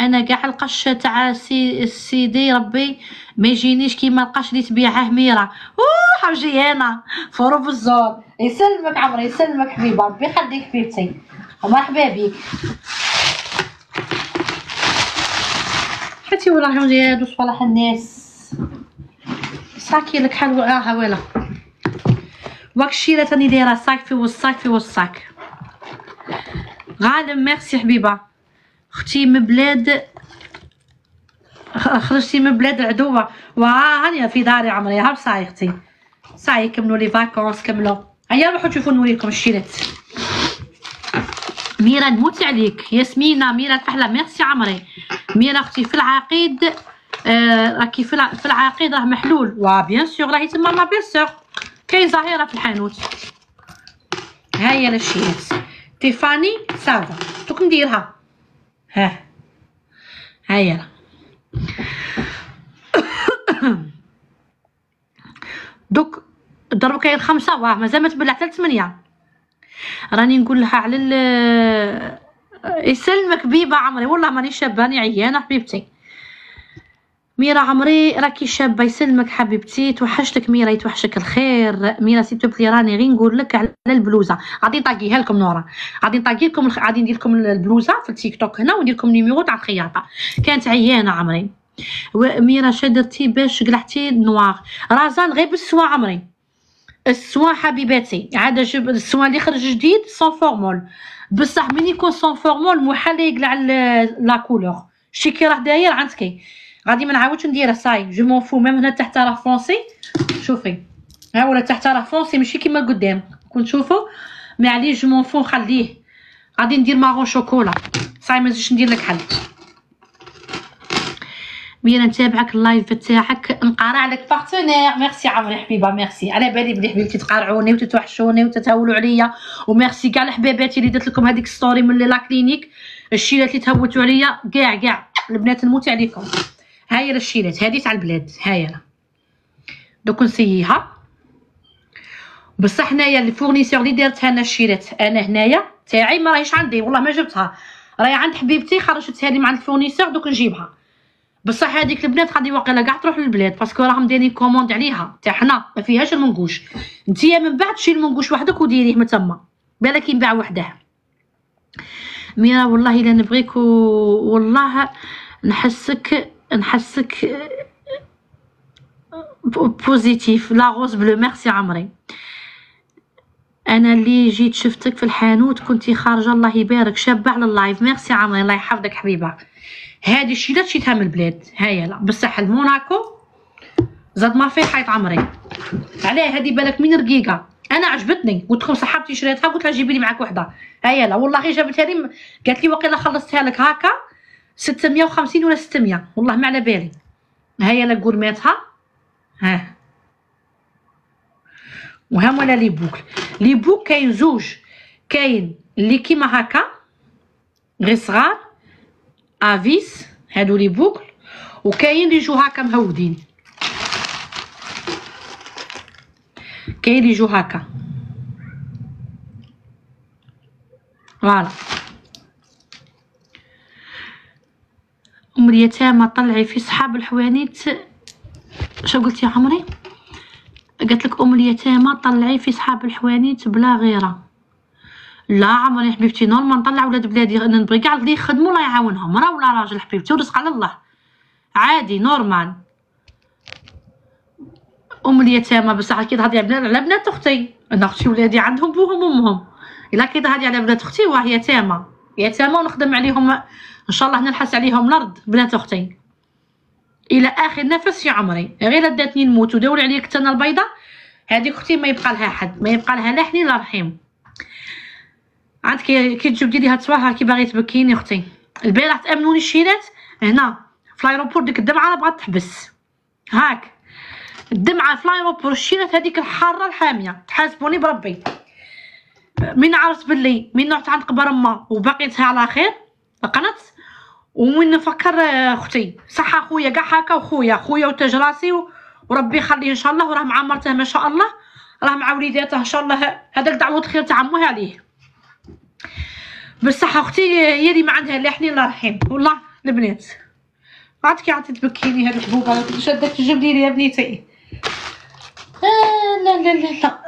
أنا كاع القش تاع سي السيدي ربي ما يجينيش كيما القش اللي تبيعه ميرا أوه حوجي أنا فرو بالزور يسلمك عمري يسلمك حبيبه ربي يخليك حبيبتي. ومرحبا بيك. حتي وراهم زيادو صالح الناس. صاكي لك حلوة آه هوالا واك الشيرة تاني دايرة. صاك في وسطاك في وسطاك غانم ميرسي حبيبة. أختي من بلاد خرجتي من بلاد العدوة وها هانية في داري عمري. ها صاي أختي صاي كملوا لي vacances كملوا. هيا روحوا تشوفوا نوريكم الشيرات ميرا نموت عليك. ياسمينة ميرا الفحلة ميرسي عمري. ميرا أختي في العقيد آه، راكي في الع- في العقيد راه محلول. وا bien sûr راهي تما ما bien sûr كاين زهيرة في الحانوت. هيا الشيرات تيفاني سافا دوك نديرها ها. هيا دوك ضرب كاين خمسة واه مازال ما تبلع حتى ثمانية راني نقول لها على ال يسلمك بيبة عمري. والله ماني شابة راني عيانة حبيبتي. ميرا عمري راكي شابة يسلمك حبيبتي توحشتك ميرا يتوحشك الخير. ميرا سي بلي راني غير نقول لك على البلوزة. غادي نطاقيها لكم نورا. غادي نطاقي لكم غادي ندير لكم البلوزة في التيك توك هنا وندير لكم نيميرو تاع الخياطة. كانت عيانة عمري. وميرا شدرتي باش قلعتي نوار رازان غير بالسوا عمري. السوا حبيباتي. عاد جب السوا اللي خرج جديد سون فورمول بصح من يكون سون فورمول محال يقلع لا كولور شي كي راه داير عندك. غادي ما نعاودش نديرها صاي جو مون فو ميم هنا تحت راه فونسي شوفي. ها ولا تحت راه foncé ماشي كيما القدام كون تشوفوا معليش je m'en fous نخليه غادي ندير marron chocolat. ça y est ما نزيدش ندير لك حل. ميرا نتابعك ال live تاعك نقارع لك partenaire merci عمري حبيبة. ميرسي على بالي بلي حبيبتي تقارعوني وتتوحشوني وتتهولوا عليا. وميرسي كاع الحبابات اللي درت لكم هذيك story من la clinique الشيلات اللي تهوتوا عليا. كاع كاع البنات نموت عليكم. هاي الشيلات هذه تاع البلاد هاي. دوك نسييها. بصح هنايا ال fournisseur اللي دارتها أنا الشيلات أنا هنايا تاعي ما راهيش عندي والله ما جبتها. راهي عند حبيبتي خرجتها لي مع ال fournisseur دوك نجيبها. بصح هذيك البنات غادي واقيلا كاع تروح للبلاد parce que راهم دايرين commande عليها. تاع حنا ما فيهاش المنقوش. نتيا من بعد شيل المنقوش وحدك وديريه من تما. بالك ينباع وحده. ميرا والله إلا نبغيك. والله نحسك نحسك بوزيتيف. لا غوز بلو ميرسي عمري. أنا اللي جيت شفتك في الحانوت كنتي خارجة الله يبارك شابة على اللايف. ميرسي عمري الله يحفظك حبيبة. هادي الشيلات شيتها من البلاد هيا لا بصح الموناكو. زاد ما في حيط عمري. علاه هادي بالك من رقيقة. أنا عجبتني. قلت لكم صاحبتي شريتها قلت لها جيبي لي معاك وحدة. هيا لا والله جابتها لي قالت لي وقيلا خلصتها لك هكا. 650 ولا 600 والله ما على بالي. هيا لا قرماتها ها. وهم ولا les boucles les boucles كاين زوج. كاين اللي كيما هكا غير صغار à vis هادو les boucles وكاين اللي يجو هكا مهودين. كاين اللي يجو هكا. voilà. ام اليتامى طلعي في صحاب الحوانيت. شو قلتي يا عمري؟ قالت لك ام اليتامى طلعي في صحاب الحوانيت بلا غيرة. لا عمري حبيبتي normal نطلع ولاد بلادي أنا نبغي كاع اللي يخدموا الله يعاونهم. مرا ولا راجل حبيبتي ورزق على الله. عادي normal. ام اليتامى بصح كي تهضري على بنات على بنات أختي. أنا أختي ولادي عندهم بوهم وأمهم. إلا كي تهضري على بنات أختي واه يتامى. يتامى ونخدم عليهم ان شاء الله نلحس عليهم الأرض بنات أختي. إلى آخر نفس يا عمري. غير داتني نموت ودوري عليا كتانه البيضة. هذيك أختي ما يبقى لها حد ما يبقى لها لا حنين لا رحيم. عاد كي كي تجبدي ليها تصوير كي باغي تبكيني أختي. البارح تأمنوني الشيرات هنا في ال aéroport ديك الدمعة بغات تحبس. هاك. الدمعة في ال aéroport الشيرات هذيك الحارة الحامية. تحاسبوني بربي. من عرفت باللي من رحت عند قبر ما وبقيتها على خير. قنت ومن نفكر أختي. صح اخويا كاع هكا وخويا. خويا وتاج راسي وربي يخليه إن شاء الله وراه مع مرته ما شاء الله. راه مع وليداته إن شاء الله. هذاك دعوة الخير تاع عموها عليه. بصح أختي هي اللي ما عندها لا حنين لا رحيم. والله البنات. عاد كي عاد تبكيني هاد الحبوبه شدك تجيب لي يا بنيتي. آه لا لا لا لا.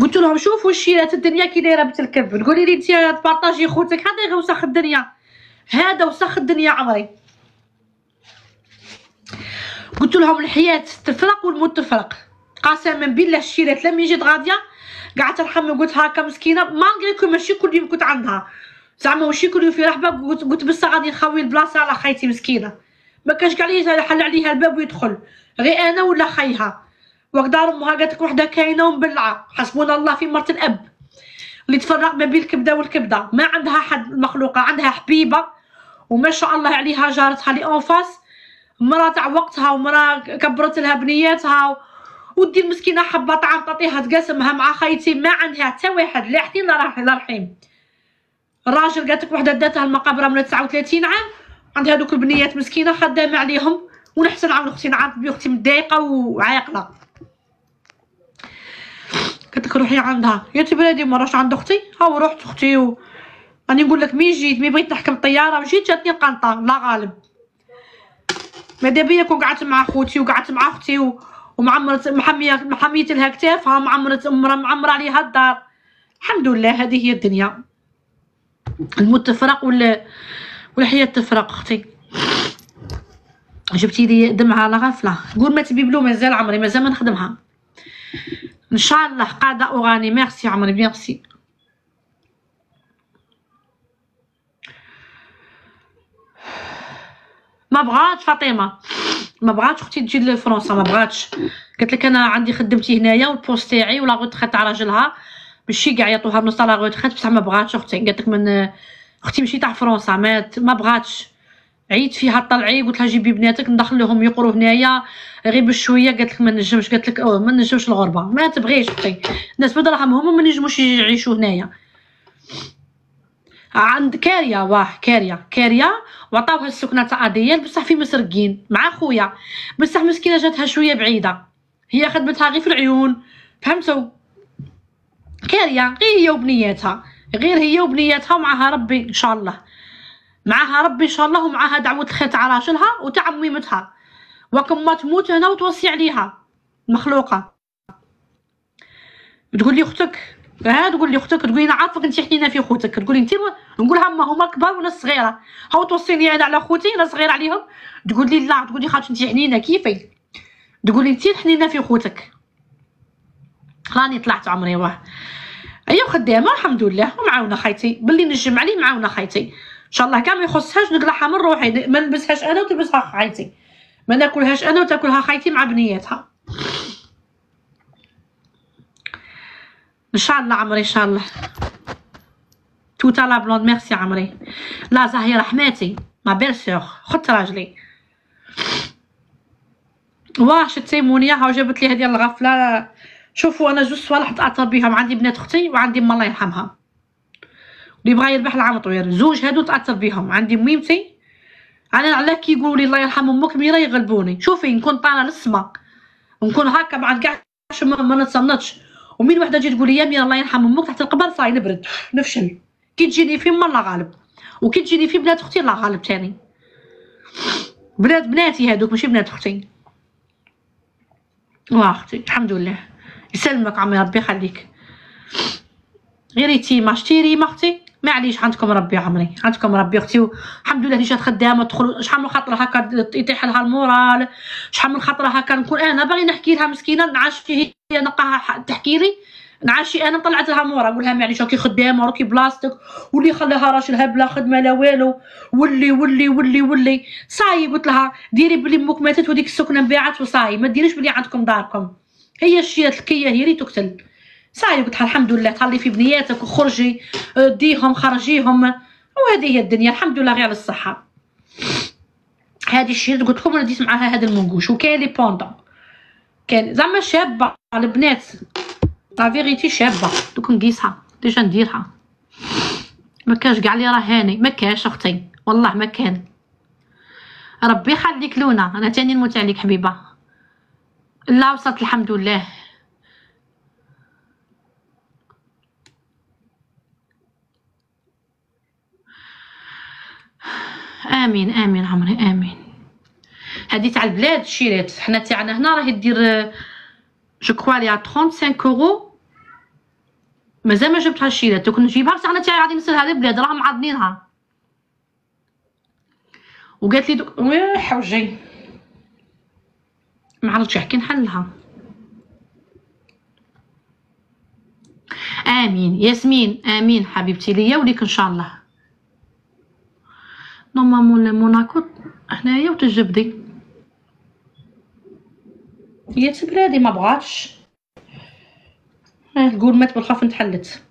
قلت لهم شوفوا الشيرات الدنيا كي دايرة بتلكب تقولي لي انت تبارطاجي خوتك غير وسخ الدنيا. هذا وسخ الدنيا عمري. قلت لهم الحياة تفرق والموت تفرق. قسما بالله الشيرات لما جيت غاديه قعدت نحمل قلت هاكا مسكينة. مالغري ماشي كل يوم كنت عندها. زعما ماشي كل يوم في رحبة قلت قلت بس غادي نخوي البلاصة على خيتي مسكينة. ما كانش كاع اللي حل عليها الباب ويدخل. غير أنا ولا خيها وقدار امها قالت لك وحدة كاينة ومبلعة. حسبنا الله في مرت الأب. اللي تفرق ما بين الكبدة والكبدة. ما عندها حد مخلوقة عندها حبيبة. وما شاء الله عليها جارتها اللي en face مرا تاع وقتها ومرا كبرت لها بنياتها. ودي المسكينه حبة طعام تعطيها تقاسمها مع خيتي. ما عندها حتى واحد. لا حنين لا رحيم. الراجل قالت لك وحدة داتها المقابرة من 39 عام. عندها دوك البنيات مسكينة خدامة عليهم. ونحسن عاون أختي نعرف بي أختي متضايقة وعاقلة. قلت لك روحي عندها. يا بلادي ما راش عند أختي؟ هاو رحت أختي و... راني نقول لك مي جيت؟ مي بغيت نحكم الطيارة؟ مشيت جاتني القنطه لا غالب. ماذا بيا كون قعدت مع خوتي وقعدت مع أختي و... ومعمرت محميه محميت لها كتافها معمرت امرا معمر عليها الدار. الحمد لله هذه هي الدنيا. الموت تفرق ولا والحياة تفرق أختي؟ جبتي لي دمعة على غفلة. قول ما تبي بلو مازال عمري مازال ما نخدمها. ان شاء الله قاعدة اغاني ميرسي عمري ميرسي ما بغاتش فاطمه ما بغاتش أختي تجي لفرنسا ما بغاتش قالت لك أنا عندي خدمتي هنايا وال poste تاعي و la retraite تاع راجلها ماشي كاع يعطوها بنص la retraite بصح ما بغاتش أختي قالت لك من أختي مشي تاع فرنسا ما ما بغاتش عيت فيها طلعي قلت لها جيبي بناتك ندخلوهم يقروا هنايا. غير بشويه قالت لك ما نجمش قالت لك ما نجمش الغربة. ما تبغيش أختي الناس بدراهم هما ما نجموش يعيشوا هنايا. عند كاريا واه كاريا كاريا وعطاوها السكنه تاع AADL بصح في مسرغين. مع خويا. بصح مسكينة جاتها شوية بعيدة. هي خدمتها غير في العيون. فهمتوا كاريا غير هي وبنياتها. غير هي وبنياتها ومعها ربي إن شاء الله. معها ربي إن شاء الله ومعها دعوة الخير تاع راجلها وتاع ميمتها. وكم ما تموت هنا وتوصي عليها مخلوقة. تقول لي أختك. ها تقول لي أختك تقولي أنا عارفك انت حنينه في خوتك تقولي أنت نقولها ما هما كبار وأنا صغيرة. هاو توصيني أنا على خوتي أنا صغيرة عليهم. تقول لي لا تقول لي خاطر أنت حنينه كيفي. تقولي أنت حنينه في خوتك راني طلعت عمري واه. ايوا خدامة الحمد لله. ومعاونه خيتي. باللي نجم عليه معاونه خيتي. ان شاء الله. كاع ما يخصهاش نقلعها من روحي. ما نلبسهاش أنا وتلبسها خيتي ما ناكلهاش أنا وتأكلها خيتي مع بنياتها إن شاء الله عمري إن شاء الله. توتا la blonde merci عمري. لا زهيرة حماتي ma belle خت راجلي. واه شتي مونيا. هاو جابت لي هذه الغفلة. شوفوا أنا جوج صوالح نتاثر بهم عندي بنات أختي وعندي ما الله يرحمها. اللي بغا يربح العام طوير زوج هادو نتاثر بهم عندي ميمتي أنا علاه كي يقولوا لي الله يرحم أمك ميرا يغلبوني. شوفي نكون طالعه للسما نكون هكا بعد كاع ما نتصنتش. ومين وحدة تجي تقول لي يا ميرا الله يرحم أمك تحت القبر صاي نبرد. نفشل. كي تجيني في الله غالب. وكي تجيني في بنات أختي الله غالب تاني. بنات بناتي هادوك ماشي بنات أختي. واه أختي الحمد لله. يسلمك عمي ربي يخليك. غير يتيمة شتي ما أختي. معليش عندكم ربي عمري عندكم ربي أختي. الحمد لله جات خدامة تدخل شحال من خطرة هكا يطيح لها المورال؟ شحال من خطرة هكا نكون أنا باغي نحكي لها مسكينة. نعاش هي نلقاها تحكي لي. نعاشي أنا طلعت لها مورا نقول لها معليش راكي خدامة راكي بلاصتك واللي خلاها راجلها بلا خدمة لا والو. ولي ولي ولي ولي. صاي قلت لها ديري بلي أمك ماتت وديك السكنة انباعت وصاي. ما ديريش بلي عندكم داركم. هي الشيرات الكية هي اللي تقتل. صاي قلت الحمد لله تهلي في بنياتك وخرجي آه، ديهم خرجيهم. وهذه هي الدنيا الحمد لله غير على الصحة. هذه الشيء قلت لكم أنا ديت معاها هذا المنقوش وكاين les pendants كان زعما شابة البنات. la vérité شابة دوك نقيسها déjà نديرها. ما كانش كاع لي راه هاني ما كاش أختي والله ما كان. ربي يخليك لونا أنا تاني نموت عليك حبيبة. لا وصلت الحمد لله. آمين آمين عمري آمين. هذه تاع البلاد شيرات. حنا تاعنا هنا راهي دير je crois ليها 35 اورو مازال ما جبتها الشيرات. دوك نجيبها بصح أنا تاعي غادي نسلها للبلاد راهم معضنينها وقالت لي دوك وي حوجي. ما عرفتش كي نحلها آمين. ياسمين آمين حبيبتي ليا وليك إن شاء الله. نورمالمون موناكو هنايا وتجبدي هي تبلادي ما بغاتش. تقول مات بالخاف نتحلت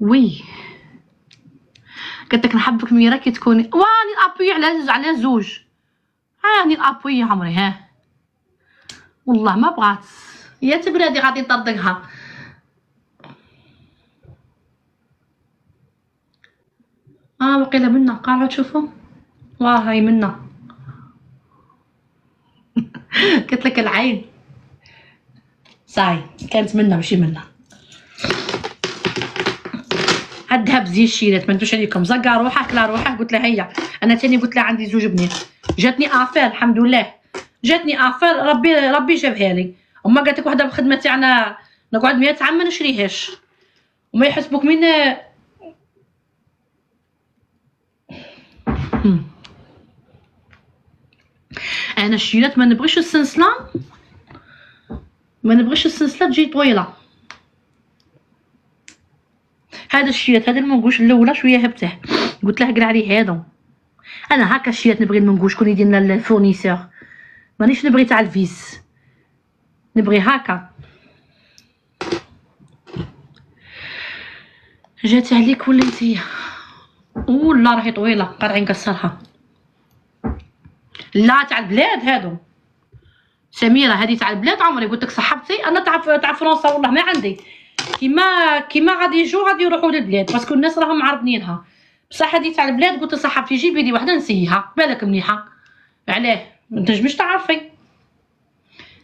وي. قلت لك نحبك ميرا كي تكوني. واني نابوي على على زوج. هاني نابوي يا عمري ها. والله ما بغات يا تبرادي غادي نطردقها. آه وقيله منا. قاعدة تشوفوا واه هاي منا. قلت لك العين. صاي كانت منا ماشي منا. الذهب زي الشيرات ما ندوش عليكم. زقا روحك لا روحك. قلت لها هيا. أنا تاني قلت لها عندي زوج بنات جاتني آفير الحمد لله. جاتني افير ربي ربي جابها لي. وما قالت لك وحدة بالخدمه تاعنا نقعد 100 عام ما نشريهاش. وما يحسبوك من. أنا الشيرات ما نبغيش السنسله ما نبغيش السنسله تجي طويلة. هذا الشيرات هذا المنقوش الأولى شوية هبته. قلت له قرا عليه هذا. أنا هكا الشيرات نبغي المنقوش شكون يدير لنا ال fournisseur مانيش نبغي تاع ال vis. نبغي هكا. جات عليك ولا انتيا ولا راهي طويلة قاعد نقصرها لا تاع البلاد هادو. سميرة هذه تاع البلاد عمري قلت لك صاحبتي أنا تاع تاع فرنسا والله ما عندي. كيما كيما غادي يجوا غادي يروحوا للبلاد parce que الناس راهم معرضينها بصح هذه تاع البلاد قلت لصاحبتي جيبي لي وحدة نسيها بالك مليحه علاه. ما تنجميش تعرفي.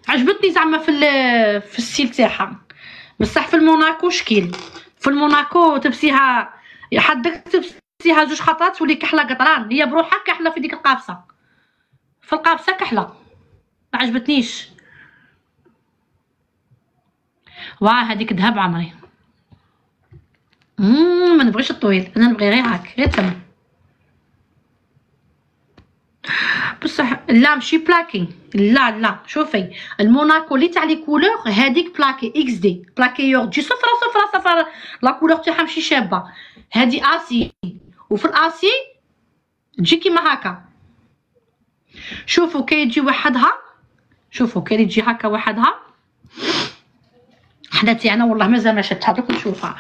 عجبتني زعما في في ال style تاعها. بصح في الموناكو شكيل. في الموناكو تبسيها حدك تبسيها جوج خطرات تولي كحلة قطران. هي بروحها كحلة في ديك القابسه في القابسه كحلة. ما عجبتنيش. واه هذيك ذهب عمري. ما نبغيش الطويل. أنا نبغي غير هاك غير تم. بصح لا ماشي بلاكي لا لا شوفي الموناكو اللي تاع لي couleur هذيك plaqué إكس دي plaqué or تجي صفرة صفرة صفرة. la couleur تاعها ماشي شابة. هادي آسي. وفي الآسي تجي كيما هكا. شوفوا كي تجي وحدها. شوفوا كي تجي هكا وحدها. حنا تاعنا والله مازال ما شفتها. دوك نشوفها.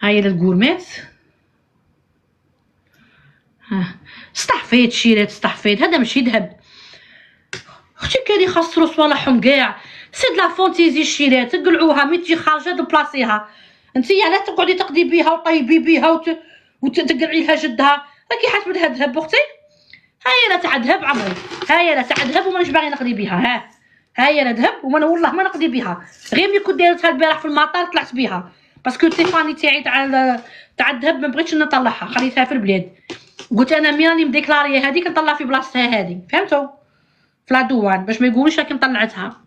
هاي ال gourmette ها استحفيت شيرات استحفيت. هذا ماشي ذهب أختي كان يخسروا صوالحهم كاع. سيد la fantaisie شيرات تقلعوها mais تجي خارجه تبلاصيها انتي علاه تقعدي تقضي بيها وطيبي بيها وت... وتقلعي لها جدها. راكي حاسبه ذهب أختي؟ هاي لا تاع ذهب عمري. هاي لا تاع ذهب ومانيش باغي نقضي بيها. ها. هاي لا ذهب وما والله ما نقضي بيها. غير ملي كنت دايرتها البارح في المطار طلعت بيها. parce que تيفاني تاعي تاع تاع الذهب ما بغيتش نطلعها. خليتها في البلاد. قلت أنا مي راني مديكلاريه هذيك نطلع في بلاصتها هذه فهمتوا في العدوان باش ما يقولوش راكي مطلعتها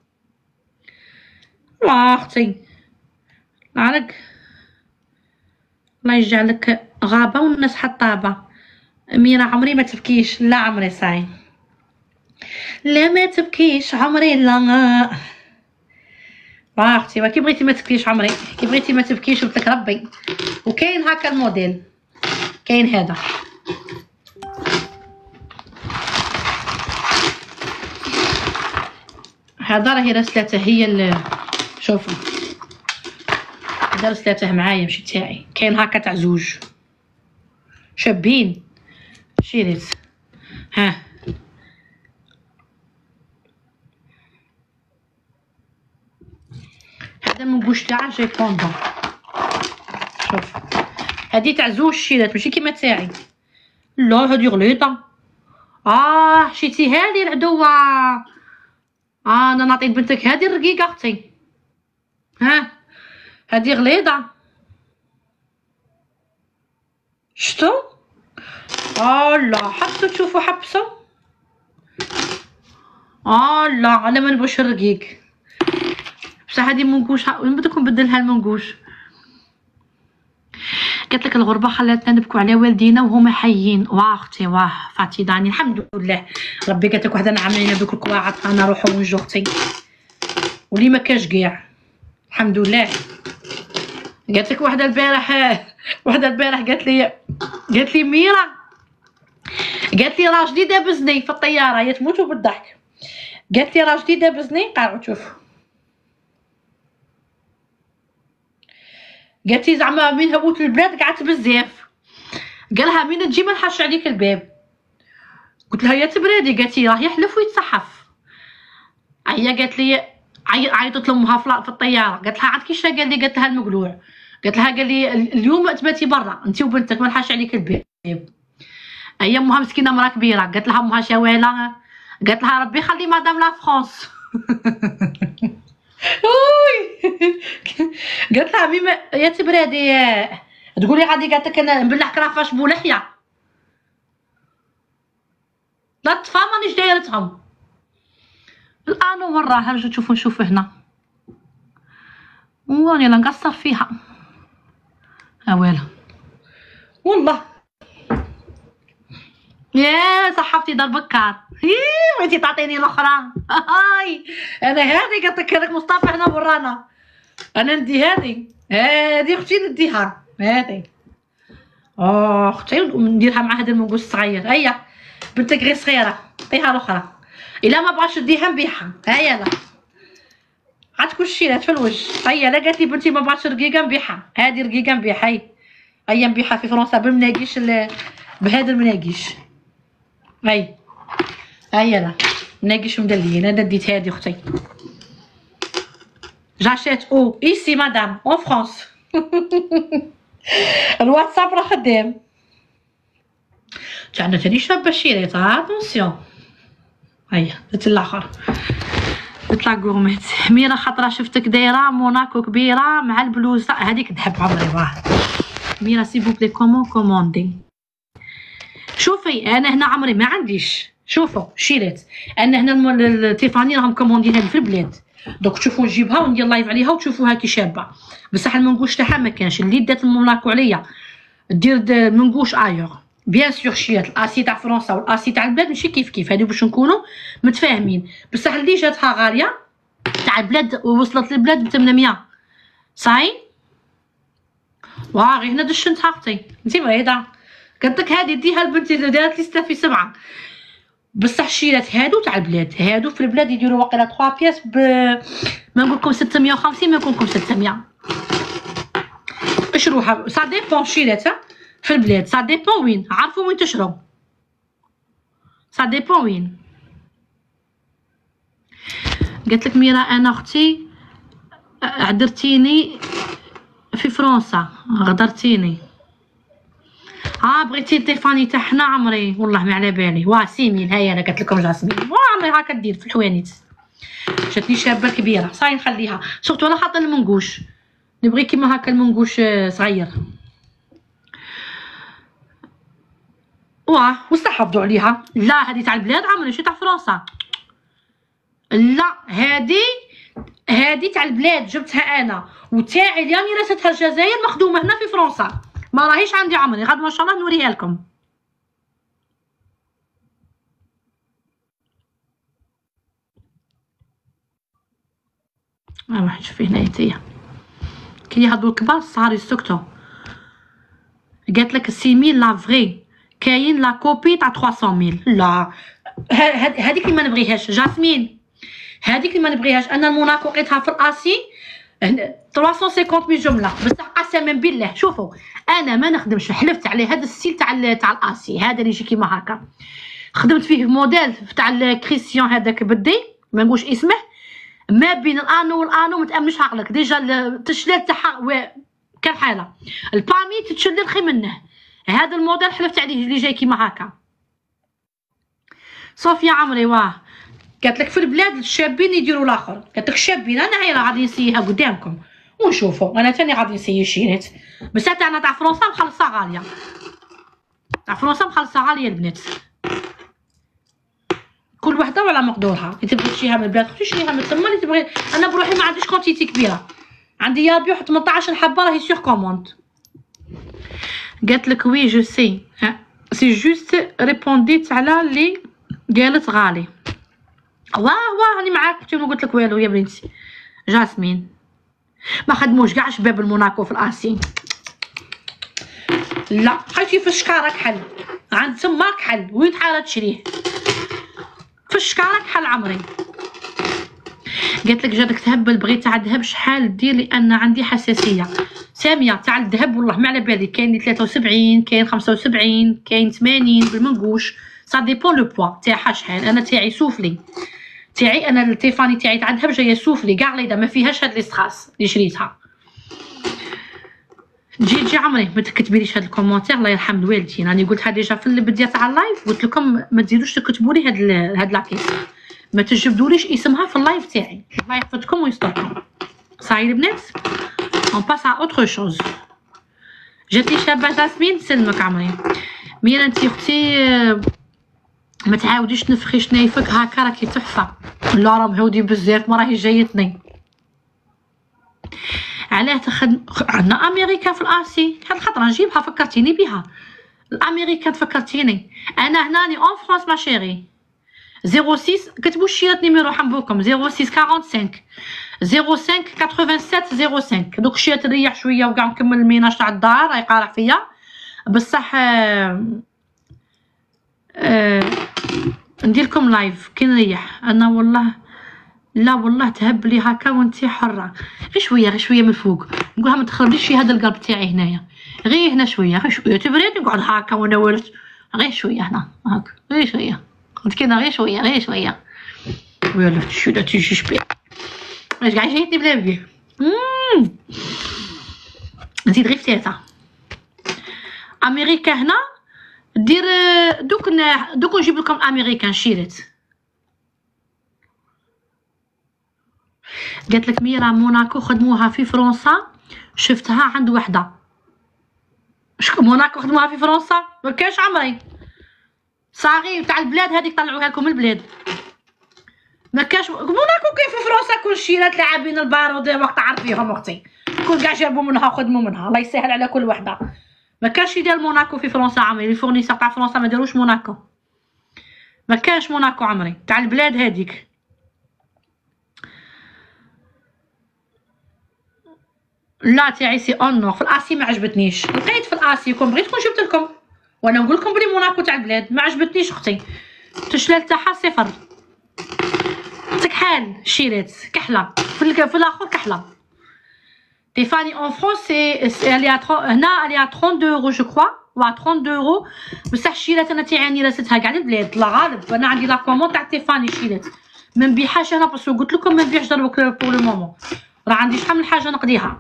لا أختي عارك الله يجعلك غابه والناس حطابه ميرا عمري ما تبكيش لا عمري صاي لا ما تبكيش عمري لا واه أختي ما كي بغيتي ما تبكيش عمري كي بغيتي ما تبكيش قلت ربي وكاين هكا الموديل كاين هذا هذا راهي رسلته هي شوفوا. هذا رسلته معايا ماشي تاعي. كاين هكا تاع زوج. شابين. شريت ها. هذا من بوش تاعه جاي كوندو شوف. هادي تاع زوج شيرات ماشي كيما تاعي. لا هادي غليظة آه شتي هادي العدوة آه أنا نعطي لبنتك هادي الرقيقة أختي ها هادي غليظة شتو آه لا حبسوا تشوفوا حبسوا آه لا أنا الرقيق بصح هادي منقوش بدكم نبدلها المنقوش قالت لك الغربة خلاتنا نبكوا على والدينا وهما حيين. واه أختي واه فاتي داني الحمد لله ربي قالت لك وحدة نعملينا دوك الكواعط أنا نروحو ونجو أختي ولي ما كاش كاع. الحمد لله قالت لك وحدة البارح وحدة البارح قالت لي قالت لي ميرا قالت لي راجلي دابزني في الطيارة هي تموتوا بالضحك قالت لي راجلي دابزني قاعد تشوف قالت لي زعما من هبوط البلاد قعدت بزاف. قالها مين تجي ما نحش عليك الباب. قلت لها يا تبرادي قالت لي راه يحلف ويتصحف. هي قالت لي عي- عيطت لأمها في الطيارة. قالت لها عاد كيش قال لي؟ قالت لها المقلوع. قالت لها قال لي اليوم تباتي برا. انت وبنتك ما نحاش عليك الباب. هي أمها مسكينة مرا كبيرة. قالت لها أمها شواله قالت لها ربي خلي مدام لا فرانس. أوي. قالت لها ميما يا تبرادي تقولي غادي قالت لك أنا نبلع كرافاش بولحيه لا الطفا مانيش دايرتهم الآن وراها نجي تشوفوا نشوف هنا. واني لا نقصر فيها. اويلا والله. يا صحفتي دار بكار إيه وانتي تعطيني الأخرى. هاي. أنا هذه قلت لك هذاك مصطفى هنا ورانا. أنا ندي هذه. هذه أختي نديها. هذه. أختي نديرها مع هذا المنقوش الصغير. هيا بنتك غير صغيرة. عطيها الأخرى. إلا ما بغاش نديها نبيعها. هيا لا عاد كل شيء في الوجه. هيا لا قالت لي بنتي ما بغاتش رقيقة نبيعها. هذه رقيقة نبيعها. هي هيا نبيعها في فرنسا بالمناقيش ال- بهذا المناقيش. هاي هيا لا مناقيش مدليين أنا ديت هذه أختي. جاشيت أو ايسي مدام اون فرانس الواتساب راه خدام. عندنا تاني شابه شيريط اتونسيون هيا درت الآخر. تطلع gourmette ميرا خطرة شفتك دايرة؟ موناكو كبيرة مع البلوزة. هذيك ذهب عمري واه. ميرا s'il vous plaît comment commander شوفي أنا هنا عمري ما عنديش. شوفوا شيرات أنا هنا التيفاني راهم كوموندين هذه في البلاد. دوك تشوفوا نجيبها وندير live عليها وتشوفوها كي شابة. بصح المنقوش تاعها ما كانش. اللي دات الموناكو عليا دير منقوش ailleurs bien sûr شيرات ال acier تاع فرنسا وال acier تاع البلاد ماشي كيف كيف هادي باش نكونوا متفاهمين. بصح اللي جاتها غالية تاع البلاد وصلت للبلاد ب 800 صاي؟ واه غير هنا دشنتها أختي انت مريضه قلت لك هادي ديها لبنتي اللي دارت لي في سبعة. بصح الشيرات هادو تاع البلاد. هادو في البلاد يديروا واقيلا 3 pièces ب ما نقول لكم 650 ما نقول لكم 600 اشروها ça dépend شيرات ها، في البلاد. ça dépend وين. عرفوا وين تشرو ça dépend وين. قالت لك ميرا أنا أختي غدرتيني في فرنسا. غدرتيني. ها بغيتي تيفاني تاع حنا عمري. والله ما على بالي. واه سيمين هيا أنا قلت لكم جاسمين. واه عمري هاكا دير في الحوانيت. جاتني شابة كبيرة. صاي نخليها. surtout أنا حاطه المنقوش. نبغي كيما هكا المنقوش آه، صغير. واه واستحفظوا عليها. لا هذه تاع البلاد عمري. ماشي تاع فرنسا؟ لا هذه هذه تاع البلاد. جبتها أنا. وتاعي اللي راني راستها الجزائر مخدومة هنا في فرنسا. ما راهيش عندي عمري. غدوه ان شاء الله نوريها لكم. واحد شوفي هنا تيا. كي هادو الكبار الصغار يسكتوا. قالت لك سيميل لا فغي كاين لا كوبي تاع 300000 لا. هذيك اللي ما نبغيهاش. جاسمين. هذيك اللي ما نبغيهاش. أنا الموناكو لقيتها في الاسي 350 جملة. بصح قسما بالله شوفوا أنا ما نخدمش حلفت عليه. هذا السيل تاع تاع الآسي. هذا اللي يجي كيما هكا. خدمت فيه موديل تاع الكريستيان هذاك بدي. ما نقولش اسمه. ما بين الانو والانو ما تأمنش عقلك. ديجا التشلال تاعها و- كان حالة؟ البامي تتشلل خي منه. هذا الموديل حلفت عليه اللي جاي كيما هكا. صوفيا عمري واه. قالت لك في البلاد الشابين يديروا الآخر. قالت لك الشابين أنا هي غادي نسيها قدامكم. ونشوفوا. أنا تاني غادي نسيي شيرات بس تاعنا تاع فرنسا مخلصة غالية. تاع فرنسا مخلصة غالية البنات. كل وحدة وعلى مقدورها. اللي تبغي تشريها من البلاد أختي شريها من تما. اللي تبغي أنا بروحي ما عنديش quantité كبيرة. عندي يا بيو 18 حبه راهي sur commande قالت لك oui je sais c'est juste répondit على اللي قالت غالي واه واه راني معاك أختي ما قلت لك والو يا بنتي. جاسمين. ما خدموش كاع شباب الموناكو في ال acier لا حيتي في الشكاره كحل عند تما كحل وين تحال تشريه؟ في الشكاره كحل عمري. قالت لك جاتك تهبل بغيت تاع الذهب شحال دير؟ لأن عندي حساسية. سامية تاع الذهب والله ما على بالي. كاين اللي 73 كاين 75 كاين 80 بالمنقوش ça dépend le poids تاعها شحال أنا تاعي سوفلي. تاعي أنا التيفاني تاعي تاع الذهب جاية سوفلي. كاع ليدا ما فيهاش هاد les strass اللي شريتها. جي جي عمري ما تكتبيليش هاد ال commentaire الله يرحم الوالدين. راني قلتها déjà في البدايه تاع ال live قلت لكم ما تزيدوش تكتبوا لي هاد ال- هاد لاكيس ما تجبدوليش اسمها في ال live تاعي. الله يحفظكم ويستركم. صاي البنات on passe à autre chose جاتلي شابه جاسمين سلمك عمري ميرا انتي أختي ما تعاوديش تنفخي شنايفك هكا راكي تحفة. لا راه مهودي بزاف ما راهي جايتني. علاه تخد عندنا أمريكا في الآسي. هاد الخطره نجيبها فكرتيني بها الأمريكا تفكرتيني. أنا هناني en France ma chérie. 06 كتبوا الشيرات numéro حنبوكم 06 45 05 87 05 دوك الشيرات نريح شوية وكاع نكمل ال ménage تاع الدار راهي قارح فيا. بصح آه، آه، ندير لكم live كي نريح. أنا والله لا والله تهب لي هكا وانتي حرة. غير شوية غير شوية من فوق نقولها ما في هذا القلب تاعي هنايا. غير هنا شوية غير شوية. تبريد نقعد هكا وأنا ولد. غير شوية هنا هاك. غير شوية. قلت كذا غير شوية غير شوية. ويلا شو دا تيجي شبيه اش قاعد جايتني بلا بيه. نزيد غير فتاته أمريكا هنا. دير دوك دوك نجيب لكم أمريكان شيرت. قالت لك ميرا موناكو خدموها في فرنسا شفتها عند وحدة. شكون موناكو خدموها في فرنسا؟ ما كاش عمري. صاغي تاع البلاد هذيك طلعوها لكم البلاد. ما كاش موناكو كاين في فرنسا كل شيرات لاعبين البارود وقت عارفيهم أختي. كل كاع جابوا منها وخدموا منها. الله يسهل على كل وحدة. ما كاش يدير موناكو في فرنسا عمري. les fournisseurs تاع فرنسا ما داروش موناكو. ما كاش موناكو عمري. تاع البلاد هذيك لا تاعي c'est en or في الأسي ما عجبتنيش. لقيت في الأسي. كون بغيتكم جبت لكم. وأنا نقول لكم بلي موناكو تاع البلاد ما عجبتنيش أختي. التشلال تاعها صفر. كحال شيرات كحلة. في في الآخر كحلة. تيفاني en France c'est c'est الي هنا الي 32 euros je crois وا 32 اورو بصح الشيرات أنا تيعاني راستها كاع البلاد لا غالب أنا عندي la commande تاع تيفاني شيرات ما نبيعهاش أنا parce que قلت لكم ما نبيعش دروك pour le moment راه عندي شحال من حاجة نقضيها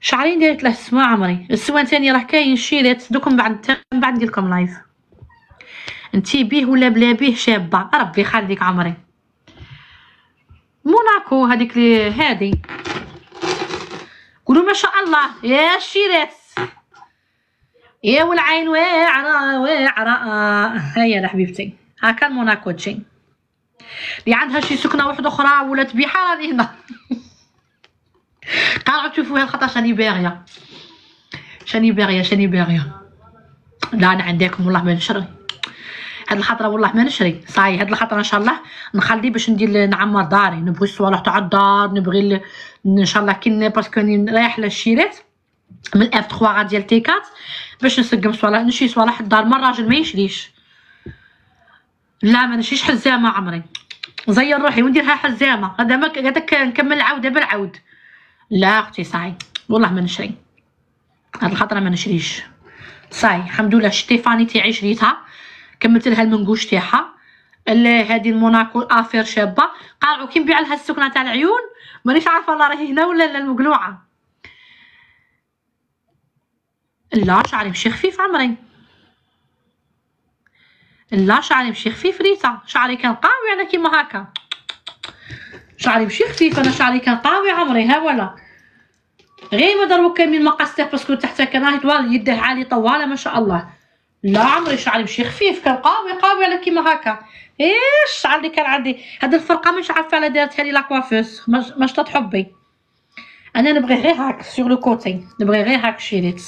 شعرين دايرت له السما عمري ال soins تاني راه كاين شيرات دوك من بعد من بعد ندير لكم live انتي بيه ولا بلا بيه شابه ربي يخليك عمري موناكو هذيك هادي قولوا ما شاء الله. يا شيرات يا والعين واعرة واعرة هيا حبيبتي. هاكا موناكو تجي. اللي عندها شي سكنة واحدة أخرى ولا تبيعها هذه هنا. قاعدة تشوفوها الخطا شاني باغية. شاني باغية شاني باغية. لا أنا عندكم والله ما نشري. هاد الخطرة والله ما نشري. صاي هاد الخطرة إن شاء الله نخلي باش ندير نعمر داري. نبغي الصوالح تاع الدار نبغي ان شاء الله كي parce que راني رايح للشيرات من F 3 غا ديال T 4 باش نسقم صوالح نشري صوالح الدار ما الراجل ما يشريش. لا ما نشريش حزامة عمري. زين روحي ونديرها حزامة. هذا ما هذاك نكمل العودة بالعود. لا أختي صاي. والله ما نشري. هاد الخطره ما نشريش. صاي الحمد لله شتيفاني تاعي شريتها كملت لها المنقوش تاعها. هذه الموناكو affaire شابة. قالوا كي نبيع لها السكنة تاع العيون. مانيش عارفة والله راهي هنا ولا لا المقلوعه لا شعري مشي خفيف عمري لا شعري مشي خفيف ريتا شعري كان قاوي أنا كيما هكا. شعري مشي خفيف أنا شعري كان قاوي عمري. ها ولا. غير ما دروك من مقاس تاع parce que تحت كان طوال يده عالي طواله ما شاء الله. لا عمري شعري مشي خفيف كان قاوي قاوي على كيما هكا. إيش الشعر اللي كان عندي؟ هاد الفرقة مش عارفة على دارتها لي la coiffeuse مش طات حبي أنا نبغي غير هاك sur le côté نبغي غير هاك شيريت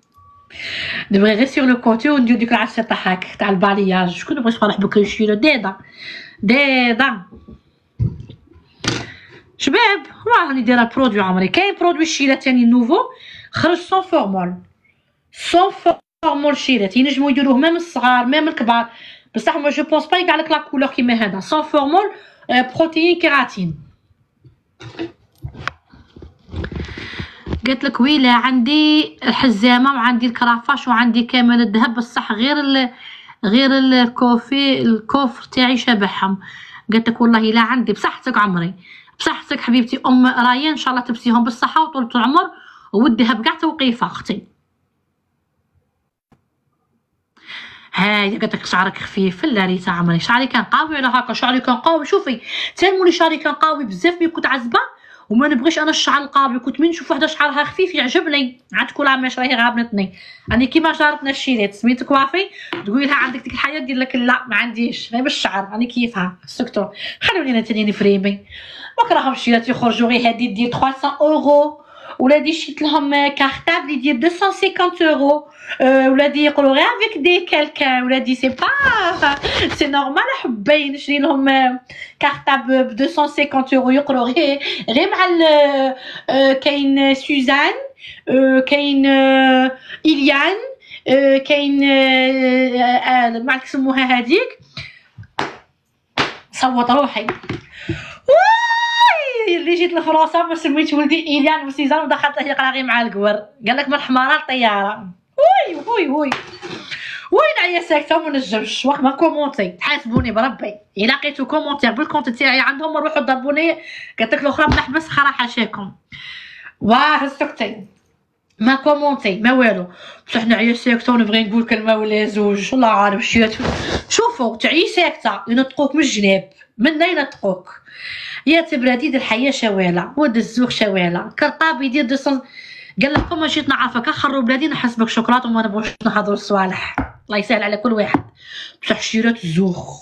نبغي غير sur le côté وندير ديك العفسه تاع هاك تاع ال balayage. شكون نبغي صالح بكري شيرو ديدا. ديدا. شباب راني دايرة produit عمري كاين produit الشيله تاني nouveau خرج sans formol sans formol شيلات ينجمو يديروه même الصغار même الكبار بصح ما je pense pas يقع لك la couleur كيما هذا sans formol protéine kératine قلت لك ويلا عندي الحزامة وعندي ال cravache وعندي كامل الذهب. بصح غير ال غير الكوفي ال coffre تاعي شبحهم. قلت لك والله لا عندي بصحتك عمري. بصحتك حبيبتي. أم رايان إن شاء الله تبسيهم بالصحة وطولة العمر. والذهب كاع توقيفه أختي. هاي قلت لك شعرك خفيف. لا ريتا عمري شعري كان قوي على هكا شعري كان قوي. شوفي تالمولي شعري كان قوي بزاف mais كنت عزبة وما نبغيش أنا الشعر القوي. كنت من نشوف وحدة شعرها خفيف يعجبني. عاد كل عام راهي غابنتني راني كيما جارتنا الشيلات سميتك كوافي تقولي لها عندك ديك الحياة؟ دير لك لا ما عنديش. غير بالشعر. راني كيفها؟ سكتو. خلوني أنا تاني ن frimer. وكراهم الشيلات يخرجوا غير هادي دير 300 أورو. ولادي شيت لهم cartable يدير 250 اورو أه، ولادي يقولوا غير avec des quelqu'un ولادي c'est pas c'est normal حبي نشري لهم cartable ب 250 اورو يقروا غير غير مع ال- أه، كاين سوزان أه، كاين أه، إليان أه، كاين أه، أه، ما عرفت يسموها هذيك صوت روحي واي اللي جيت لفرنسا ما سميت ولدي إيليان وسيزان ودخلت له يقرا غير مع القور. قال لك من الحمارة الطيارة وي وي وي. وين عيا ساكتة؟ وما نجمش واخا ما كومونتي. تحاسبوني بربي. إلا لقيتو كومونتير بالكونت تاعي عندهم روحوا ضربوني قالت لك الأخرى بنحبس خرا حاشاكم. واه سكتي. ما كومونتي ما والو. بصح نعيا ساكتة ونبغي نقول كلمة ولا زوج. الله عارف شيات شوفوا تعي ساكتة. ينطقوك من الجناب. منا ينطقوك يا تبراديد الحياة شوالة ود الزوخ شوالة. كرطابي يدير 200 قال لك كون مشيت نعرفك اخر بلادي نحسبك شوكولاته وما نبغوش نحضروا الصوالح الله يسهل على كل واحد. بصح شيرات الزوخ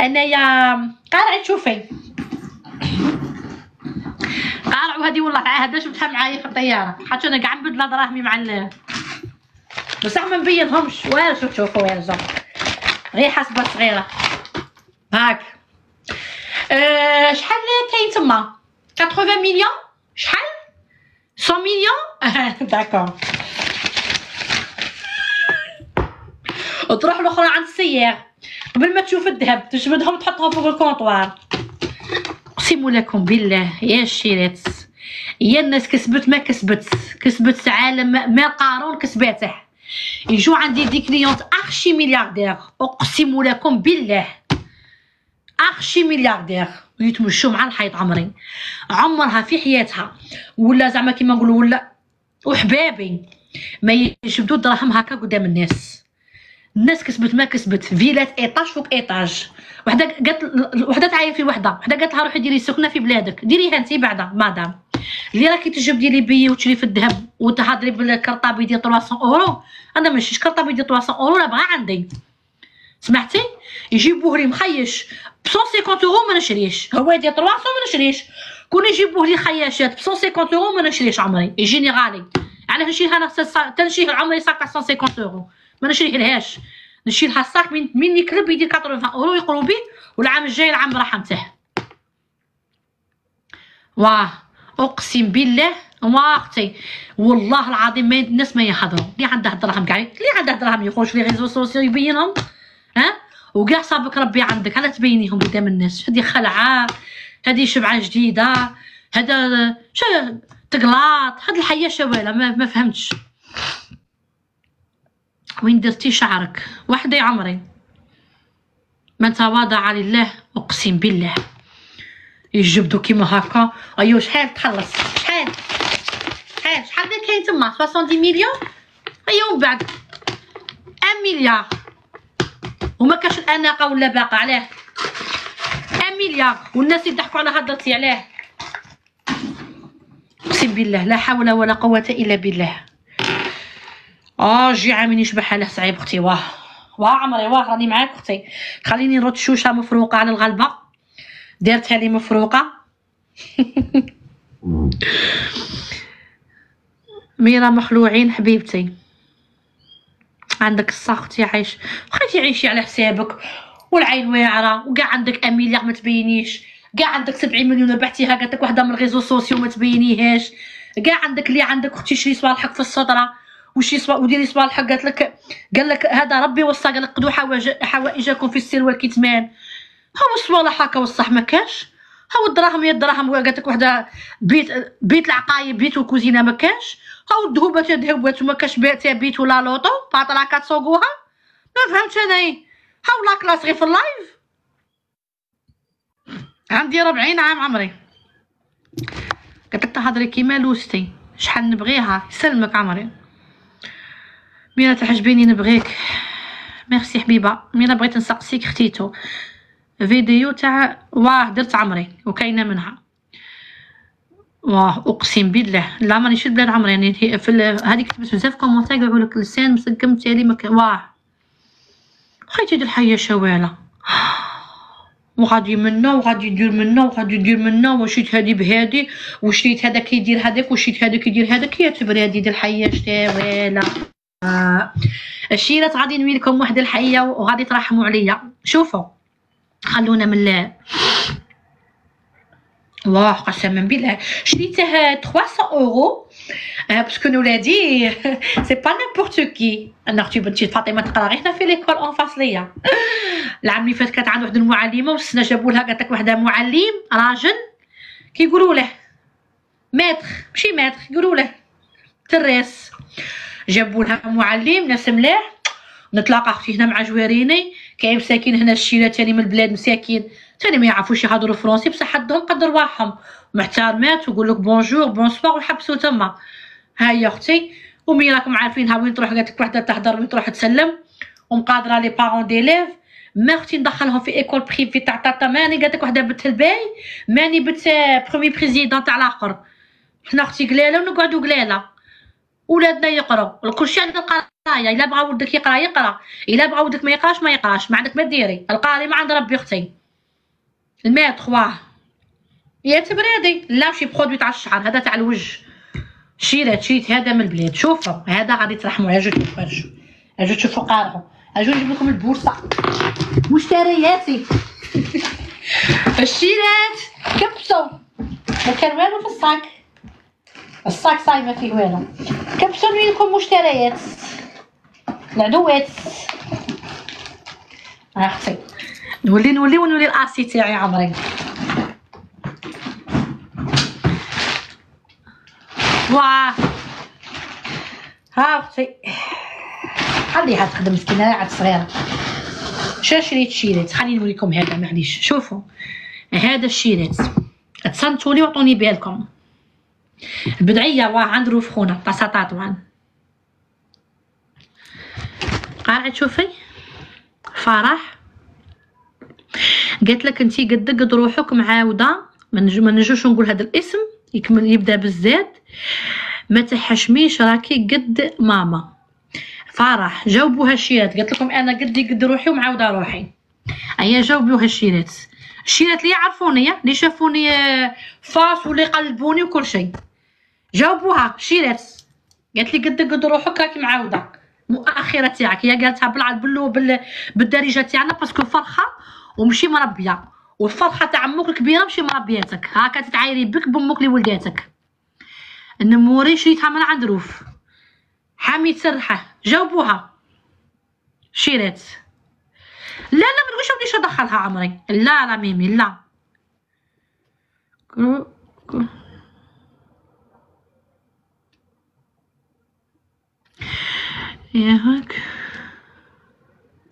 انايا قارعي تشوفي قارع وهذه والله تعاهد شفتها معايا في الطيارة. حتى أنا قاعد نبدل دراهمي مع ال بصح ما نبينهمش والو شوف شوفوا يا رجال غير حسبة صغيرة. هاك أه شحال كاين تما 80 مليون شحال 100 مليون داكور وتروح الاخرى عند الصياغ قبل ما تشوف الذهب تجبدهم تحطهم فوق ال comptoir اقسم لكم بالله يا الشيرات يا الناس كسبت ما كسبت كسبت عالم ما قارون كسباته يجو عندي des clientes archi milliardaires اقسم لكم بالله archi milliardaires ويتمشوا مع الحيط عمري. عمرها في حياتها. ولا زعما كيما نقولوا ولا وحبابي. ما يجبدوا الدراهم هكا قدام الناس. الناس كسبت ما كسبت. فيلات étage فوق étage. وحدة قالت وحدة تعاير في وحدة. وحدة قالت لها روحي ديري سكنة في بلادك. ديريها انت بعدا مادام. اللي راكي تجبدي لي بي وتشري في الذهب وتهضري بال cartable ديال 300 أورو. أنا ماشي cartable ديال 300 أورو لا بغا عندي. سمعتي؟ يجيبوه لي مخيش. ب 150 أورو ما نشريش. هو ديال 300 ما نشريش. كون يجيبوه لي خياشات ب 150 أورو ما نشريش عمري. يجيني غالي. علاش نشري أنا تنشري عمري sac تاع 150 أورو. ما نشريه لهاش نشري لها ال sac من من يكلب يدير 80 أورو يقروا بيه والعام الجاي العام براحه نتاعه واه أقسم بالله. واه أختي والله العظيم ما الناس ما يحضروا اللي عنده دراهم كاع اللي عنده دراهم يخرج في réseaux sociaux يبينهم. ها؟ وكاع صابك ربي عندك على تبينيهم قدام الناس. هذه خلعة هذه شبعة جديدة هذا شو تقلاط هاد الحياة شوالة ما, ما فهمتش. وين درتي شعرك؟ وحدة يا عمري. من تواضع لله أقسم بالله. يجبدو كيما هكا. ايوا شحال تخلص؟ شحال؟ شحال؟ شحال كاين تما؟ 70 مليون ايوا من بعد. 1 مليار وما كاش الأناقة ولا باقا علاه 1 مليار والناس يضحكوا على هضرتي علاه أقسم بالله لا حول ولا قوة إلا بالله. آه جي عامل يشبح على صعيب أختي واه. واه عمري واه راني معاك أختي. خليني نرد شوشة مفروقة على الغلبة. دارتها لي مفروقة. ميرا مخلوعين حبيبتي. عندك أختي عايش خليتي عيشي على حسابك. والعين واعره وكاع عندك milliard ما تبينيش. كاع عندك 70 مليون ربحتيها قالت لك وحدة من ال réseaux sociaux ما تبينيهاش. كاع عندك اللي عندك أختي شري صوالحك في الصدرة. وشي صوا وديري صوالحك قالت لك قال لك هذا ربي وصى قال لك حواج حوائجكم في السر والكتمان. هاو الصوالح هكا والصح ما كاش؟ هاو الدراهم هي الدراهم قالت لك وحدة بيت بيت العقايب بيت وكوزينة ما كاش؟ هاو الذهوبات ذهبات وما كاش بيت ولا لوطو باطلا كتسوقوها ما فهمتش أنا هاو لا كلاس غير في اللايف عندي ربعين عام عمري قلت لك تهضري كيما لوستي شحال نبغيها يسلمك عمري مينا تحجبيني نبغيك ميرسي حبيبه مينا بغيت نسقسيك ختيتو فيديو تاع واه درت عمري وكاينه منها واه أقسم بالله. لا مانيش البلاد عمري يعني في هذيك كتبت بزاف كومونتير يقولوا لك لسان مسقم تالي ما واه خيتي هاد الحياة شوالة. وغادي منا وغادي يدير منا وغادي يدير منا وشيت هادي بهادي وشريت هذا كيدير هذاك وشيت هذا كيدير هذاك يا تبرادي ديال الحياة آه. الشيرات غادي نوي لكم واحد الحيه وغادي ترحموا عليا. شوفوا خلونا من ال- واه قسما بالله شريته 300 euros parce que ولادي c'est pas n'importe qui أنا أختي بنتي فاطمه تقرا غير هنا في l'école en face ليا العام اللي فات كانت عند واحد المعلمه والسنة جابوا لها قالت لك واحد معلم راجل كيقولوا له maître ماشي maître يقولوا له تراس جابوا لها معلم ناس ملاح نتلاقى أختي هنا مع جواريني كاين مساكين هنا الشيله تاني من البلاد مساكين تاني ما يعرفوش يهضروا فرونسي بصح حدهم قد رواحهم محترمات ويقول لك بونجور بونسوار ويحبسوا تما. ها هي أختي. ومي راكم عارفينها وين تروح؟ قالت لك وحدة تهضر وين تروح تسلم. ومقادرة لي بارون ديليف ما أختي ندخلهم في ايكول بريفي تاع تاتا ماني؟ قالت لك وحدة بنت الباي. ماني بنت برومي بريزيدون تاع الآخر حنا أختي قلاله ونقعدوا قلاله ولادنا يقراو كلشي عند القرايه إلا بغى ولدك يقرأ يقرأ. إلا بغى ولدك ما يقراش ما يقراش. ما عندك ما ديري. القاري ما عند ربي أختي. الماتر واه يا تبرادي لا شي برودوي تاع الشعر هذا تاع الوجه. شيرات شريت هذا من البلاد. شوفوا هذا غادي ترحموا. اجوا شوفوا اجوا اجوا تشوفوا قارعوا اجوا نجيب لكم البورصة. مشترياتي. الشيرات. كبسوا ما كان والو في الصاك. الصاك صاي ما فيه والو. كبسوا لكم مشتريات. العدوات. أختي نولي نولي ونولي الاسي تاعي عمري. واه ها أختي خليها تخدم مسكينة عاد صغيرة. شا شريت شيرات خليني نوريكم هذا معليش شوفوا. هذا الشيرات تصنتوا لي وعطوني بالكم البدعية واه عند روف خونا طاسه تطوان قارعه تشوفي؟ فرح. قالت لك انتي قد قد روحك معاوده ما نجو ما نجوش نقول هذا الاسم يكمل يبدأ بالزاد ما تحشميش راكي قد ماما. فرح جاوبوها الشيرات قالت لكم أنا قدي قد روحي ومعاوده روحي. ايا جاوبوها الشيرات الشيرات اللي يعرفوني اللي شافوني فاس واللي قلبوني وكل شيء. جاوبوها شيرات. قالت لي قد قد روحك راكي معاوده مؤخرة تاعك. هي قالتها بالعرب باللو بال بالدارجة تاعنا باسكو فرحة. ومشي مربيه والفرحه تاع عمك الكبيرة مشي مربياتك هاكا تتعايري بك بأمك اللي ولداتك. النموري شريتها من عند روف. حامي تسرحه. جاوبوها. شيرات لا لا ما تقولش بديش ادخلها عمري. لا لا ميمي لا. كو- كو- يا هاك.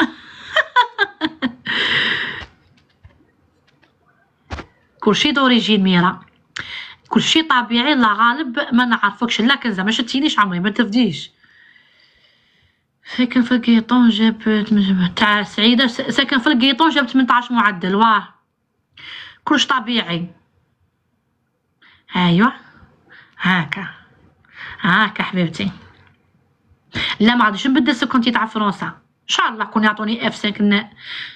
كلشي دوريجين ميرا. كلشي طبيعي لا غالب ما نعرفكش لا كنزه ما شتينيش عمري ما تفديش ساكن في القيطون جاب تاع سعيدة. س- ساكن في القيطون جاب 18 معدل. واه. كلش طبيعي. ايوا هاكا. هاكا حبيبتي. لا ما غاديش نبدل سكنتي تاع فرنسا. إن شاء الله كون يعطوني F 5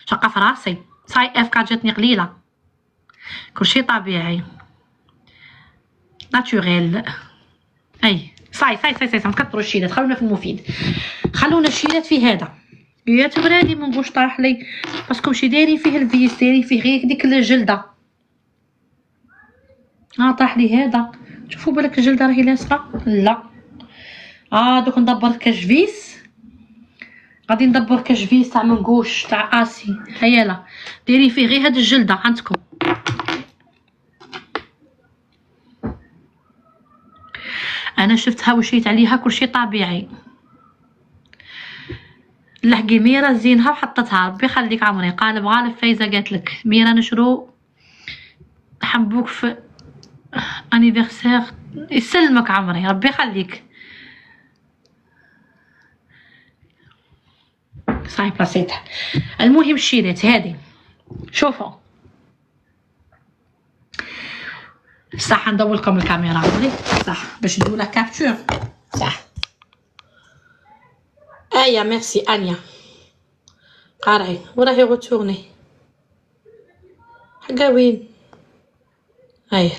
شقة في راسي. ça y est F 4 جاتني قليلة. كلشي طبيعي. naturel أي. صاي صاي صاي صاي نكثروا الشيلات. خلونا في المفيد. خلونا الشيلات في هذا. يا تبرادي ما نقولش طاح لي. باسكو مشي دايرين فيه الفيس دايرين فيه غير ديك الجلدة. آه طاح لي هذا. شوفوا بالك الجلدة راهي لاصقه لا. آه دوك ندبر كاش فيس غادي ندبر كشفيس تاع منقوش تاع آسي. هيالا ديري فيه غير هاد الجلدة عندكم. أنا شفتها وشيت عليها كل شيء طبيعي. لحقي ميرا زينها وحطتها ربي يخليك عمري. قالب غالب فايزة. قالت لك ميرا نشرو حبوك في انيفرسير يسلمك عمري ربي يخليك. صحيح بلاصيتها المهم شريت هذه. شوفوا. صح ندور لكم الكاميرا. عمري صح. باش نديروا لها كابتور صح. أيا ميرسي. أنيا. قارعي. وراهي غوتورني. حقا وين؟ هاي.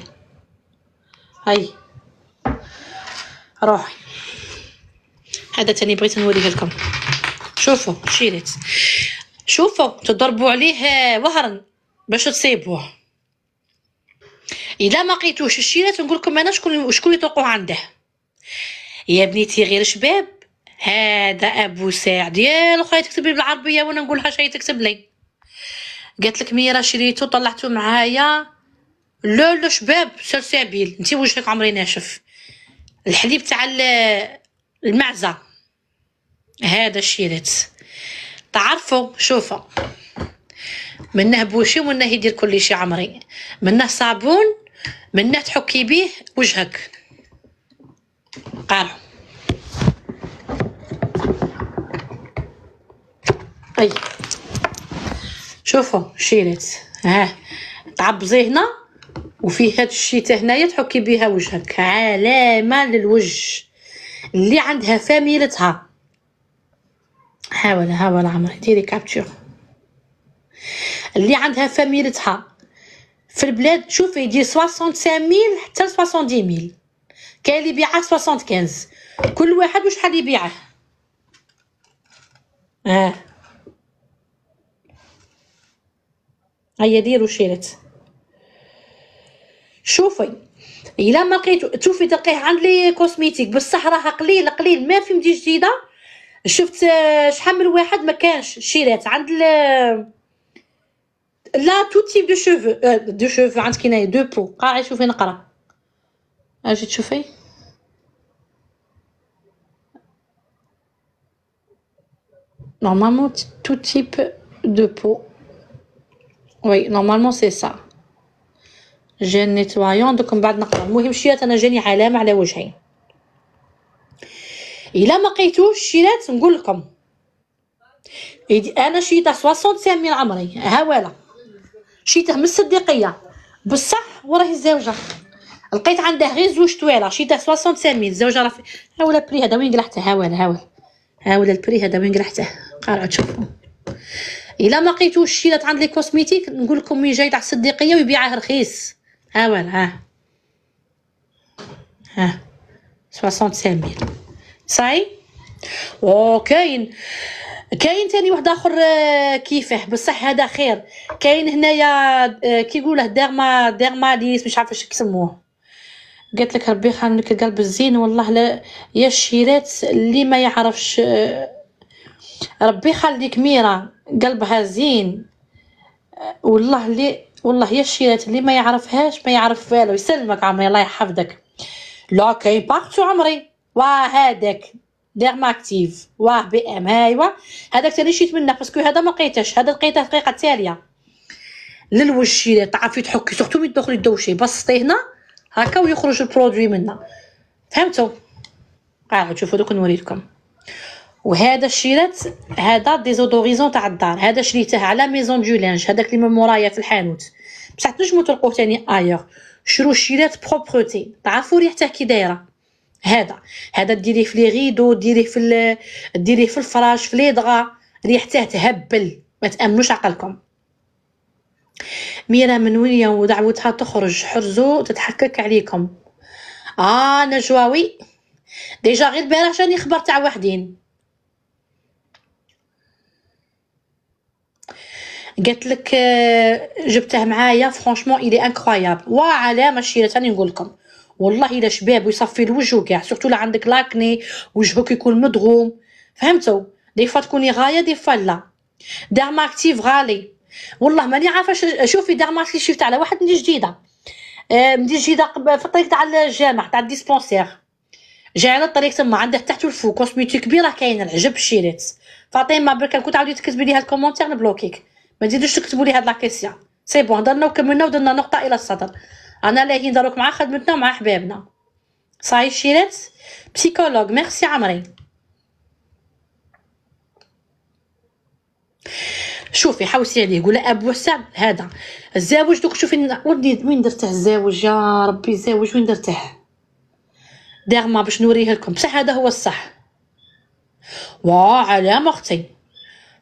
هاي. روحي. هذا تاني بغيت نوريه لكم. شوفوا شيريت شوفوا تضربوا عليه وهرن باش تصيبوه. اذا ما لقيتوش الشيرات نقول لكم أنا شكون شكون اللي عنده. يا بنيتي غير شباب هذا أبو ساعد يا الاخرى تكتب لي بالعربية وأنا نقولها شي تكتب لي. قالت لك ميرا شريتو طلعتو معايا. لا لا شباب سلسبيل انت وجهك عمري ناشف؟ الحليب تاع ال- المعزة. هذا شريت تعرفوا شوفوا. منه بوشي ومنه يدير كل شيء عمري. منه صابون منه تحكي بيه وجهك. قارعوا أي. شوفوا شيرت. ها. تعبزيه هنا وفيه هاد الشيته هنايا تحكي بيها وجهك. علامة للوجه. اللي عندها فاميلتها. حاول حاول عمري. ديري كابتشر اللي عندها فاميلتها. في البلاد شوفي يدير 65000 حتى 70000 كاين اللي يبيعها 75 كل واحد واش شحال يبيعه؟ آه. هيا ديروا شيرت. شوفي إلا ما لقيتو شوفي تلقيه عند لي كوسميتيك بصح راها قليل قليل ما في مدي جديدة. شفت آه، شحال من واحد ما كانش شيرات عند ال لا تو تيب دو شوفو آه، دو شوفو عند كاينة دو بو قاعد شوفي نقرا أجي تشوفي Normalement, tout type de peau. Oui, normalement c'est ça. gel nettoyant دوك من بعد نقرا المهم شيرات أنا جاني علامه على وجهي الا ما لقيتوش شيرات نقول لكم يدي- أنا شريته 65 من عمري ها ولا شريته من الصديقية. بصح وراهي الزوجة. لقيت عندها غير زوج طويلة. شريته 65 من الزوجة راه ها ولا prix هذا وين قلعته؟ ها ولا ها ولا ها ولا ال prix هذا وين قلعته؟ قارعوا تشوفوا. إلا ما لقيتوش عند لي كوسميتيك نقول لكم وين جاي تاع الصديقيه ويبيعه رخيص. ها ولا ها. ها. 65000 صاي وكاين كاين تاني واحد آخر آه، كيفه بصح هذا خير. كاين هنايا آه، كي يقوله ديرما ديرماليس مش عارفه اش يسموه قالت لك ربي يخليك القلب الزين والله لا يا الشيرات اللي ما يعرفش آه، ربي يخليك ميرا قلبها زين. والله اللي والله يا الشيرات اللي ما يعرفهاش ما يعرف والو. يسلمك عمري الله يحفظك. لا كاين partout عمري. واه هذاك ديرماكتيف واه بي ام ايوا هذاك تاني شريت منه parce que هذا ما لقيتهش هذا لقيته الدقيقه التاليه للوش شي تعرفي تحكي surtout ملي تدخلي الدوشي بسطي هنا هكا ويخرج ال produit منه فهمتوا قاعد شوفوا دوك نوري لكم وهذا الشيرات هذا désodorisant تاع الدار هذا شريته على maison de linge هذاك اللي من مورايا في الحانوت بصح تنجمو تلقوه تاني ailleurs شرو الشيرات propreté تعرفوا ريحته كي دايره هذا. هذا ديريه في les rideaux ديريه في ديريه في الفراش في لي دغا. ريحته تهبل. ما تأمنوش عقلكم. ميرا منوية ودعوتها تخرج. حرزو تتحكك عليكم. آه نجواوي. déjà غير البارح جاني خبر تاع وحدين. قالت لك آه، جبته معايا. franchement il est incroyable وعلامه الشيره تاني نقول لكم. والله الا شباب ويصفي الوجه كاع surtout لا عندك l'acné وجهك يكون مدغوم. فهمتوا des fois تكوني غاية des fois لا. ديرماكتيف غالي. والله ماني عارفة شوفي ديرماكتيف شفت على واحد مدي جديده آه، مدي جديده في الطريق تاع الجامع تاع ال dispensaire جاي على الطريق تما عنده تحت الفوق cosmétique كبيرة كاينة العجب شيريت فاطمة برك كنت عاودي تكتبي لي هاد ال commentaire نبلوكيك. ما تزيدوش تكتبوا لي هاد la question c'est bon هضرنا وكملنا ودرنا نقطة إلى السطر أنا لاهي نداروك مع خدمتنا ومع حبابنا صاي شيريت psychologue. merci عمري. شوفي حوسي عليه. قول أبو سعد هذا. الزاوج دوك شوفي ولدي وين درته الزاوج؟ يا ربي الزاوج وين درته ديرما باش نوريه لكم. بصح هذا هو الصح. واه علامة أختي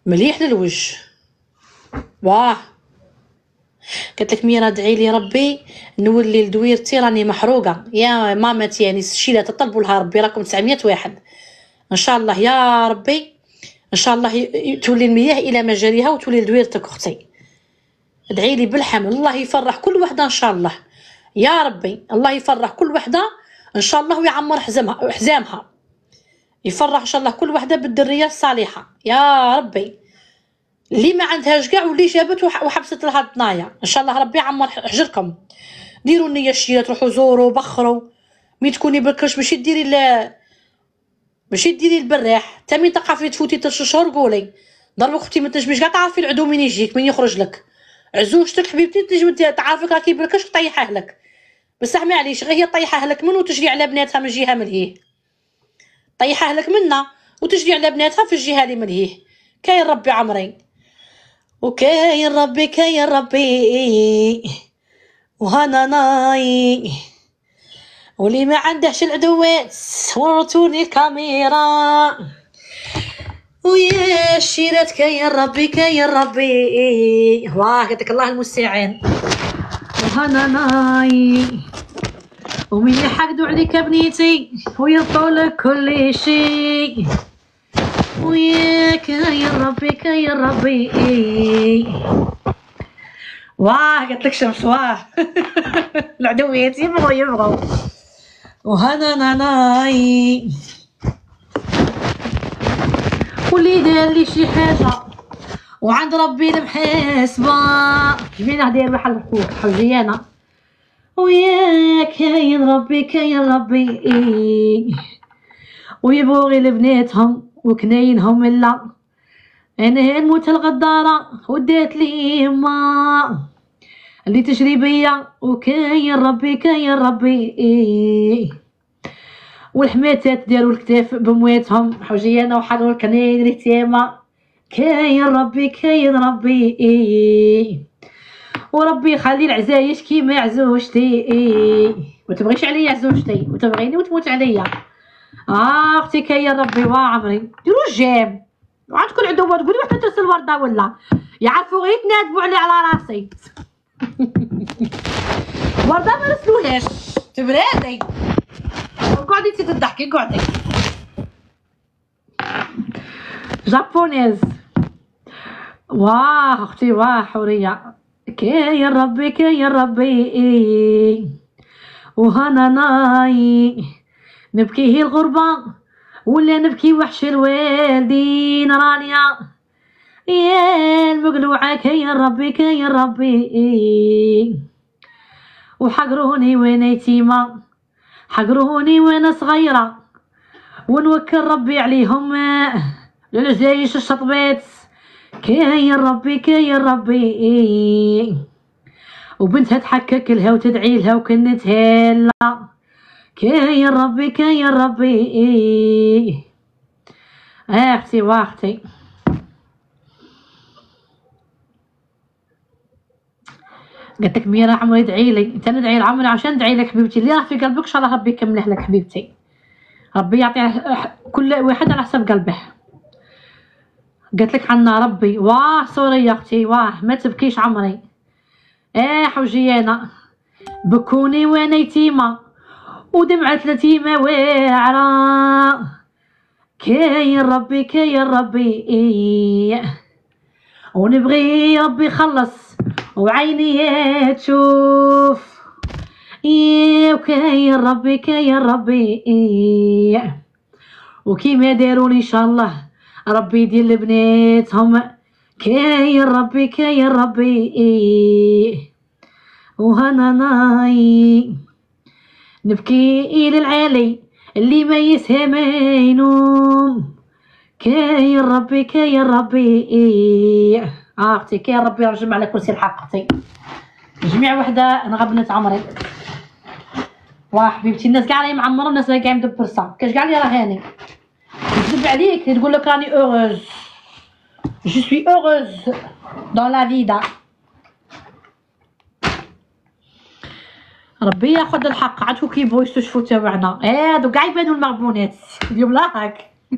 مليح للوجه. واه. قالت لك ميرا ادعي لي ربي نولي لدويرتي راني محروقة. يا مامتي يعني الشيله تطلبوا لها ربي راكم 900 واحد. إن شاء الله يا ربي إن شاء الله تولي المياه إلى مجاريها وتولي لدويرتك أختي. ادعي لي بالحمل الله يفرح كل وحدة إن شاء الله. يا ربي الله يفرح كل وحدة إن شاء الله ويعمر حزامها حزامها. يفرح إن شاء الله كل وحدة بالذريه الصالحة. يا ربي. اللي ما عندهاش كاع واللي جابت وح- وحبست لها الضنايا إن شاء الله ربي يعمر حجركم. ديروا النية الشيره تروحوا زوروا بخروا. مي تكوني بركش ماشي ديري ل ماشي ديري البراح تا مين تقعفي تفوتي تلت شهور قولي. ضرب أختي ما تنجميش كاع تعرفي العدو من يجيك من يخرج لك. عزوجتك حبيبتي تنجم تعرفك راكي بركش وطيحه لك. بصح معليش غير هي طيحه لك من وتجري على بناتها من جهة ملهيه. طيحه لك منا وتجري على بناتها في الجهة اللي ملهيه. كاين ربي عمري وكاين ربي كاين ربي. وهنا ناي. واللي ما عندهش العدوات صورتوني الكاميرا. ويا الشيرات كاين ربي كاين ربي. واه قلتك الله المستعان. وهنا ناي. ومن يحقدوا عليك بنيتي ويرضوا لك كل شيء. ويا كاين ربي كاين ربي. واه قلت لك شمس واه. العدويات يبغوا يبغوا وهنا ناناي واللي دار لي شي حاجة. وعند ربي المحاسبة. كيفين داير بحال الخوف حوجي أنا ويا كاين ربي كاين ربي. ويبغوا غير لبناتهم. وكناينهم لا أنا نموت الغدارة ودات لي ما. اللي تجري بيا وكاين ربي كاين ربي. والحماتات داروا الكتاف بمواتهم حوجيانا وحضروا الكناين اليتامى كاين ربي كاين ربي. وربي يخلي العزايش كيما عزوجتي ما تبغيش عليا عزوجتي وتبغيني وتموت عليا. آه أختي كاين ربي وا عمري ديروا الجام وعندكم العدوة تقولي واحدة ترسل وردة ولا. يعرفوا غير يتنادبوا علي على راسي. وردة ما رسلوهاش تبرادي. قعدي انتي تضحكي قعدي. جابونيز. واه أختي واه حورية. كاين ربي كاين ربي. وهنا ناي. نبكي هي الغربة ولا نبكي وحش الوالدين رانيا. يا المقلوعة كاين ربي كاين ربي. وحقروني وأنا يتيمة حقروني وأنا صغيرة. ونوكل ربي عليهم للجيش الشطبات كاين ربي كاين ربي. وبنتها تحكك لها وتدعي لها وكنتها لا كاين ربي كاين ربي. آه أختي واختي قالت لك ميرا عمري ادعي لي. انت ندعي لعمري عشان ندعي لك حبيبتي. اللي راه في قلبك إن شاء الله ربي يكمله لك حبيبتي. ربي يعطي كل واحد على حسب قلبه. قالت لك عنا ربي. واه سوري يا أختي. واه ما تبكيش عمري. آه حوجيانا بكوني وأنا يتيمة؟ ودمعة اليتيمة واعرة كاين ربي كاين ربي ونبغي ربي يخلص وعيني تشوف. إيه وكاين ربي كاين ربي وكيما داروا إن شاء الله ربي يدير لبناتهم كاين ربي كاين ربي وهنا ناي. نبكي إلى العالي اللي ما يسهى ينوم. كاين ربي كاين ربي آه أختي كاين ربي رجم على كرسي الحق أختي جميع وحدة نغبنت عمري. واه حبيبتي الناس كاع راهي معمرة الناس كاع مدبرسه كاش كاع اللي راه هاني. تكذب عليك تقول لك راني heureuse je suis heureuse dans la vie ربي ياخذ الحق. عاد كي يبغوا يستشفوا تاوعنا. إيه هادو كاع يبانوا المغبونات اليوم لا هاك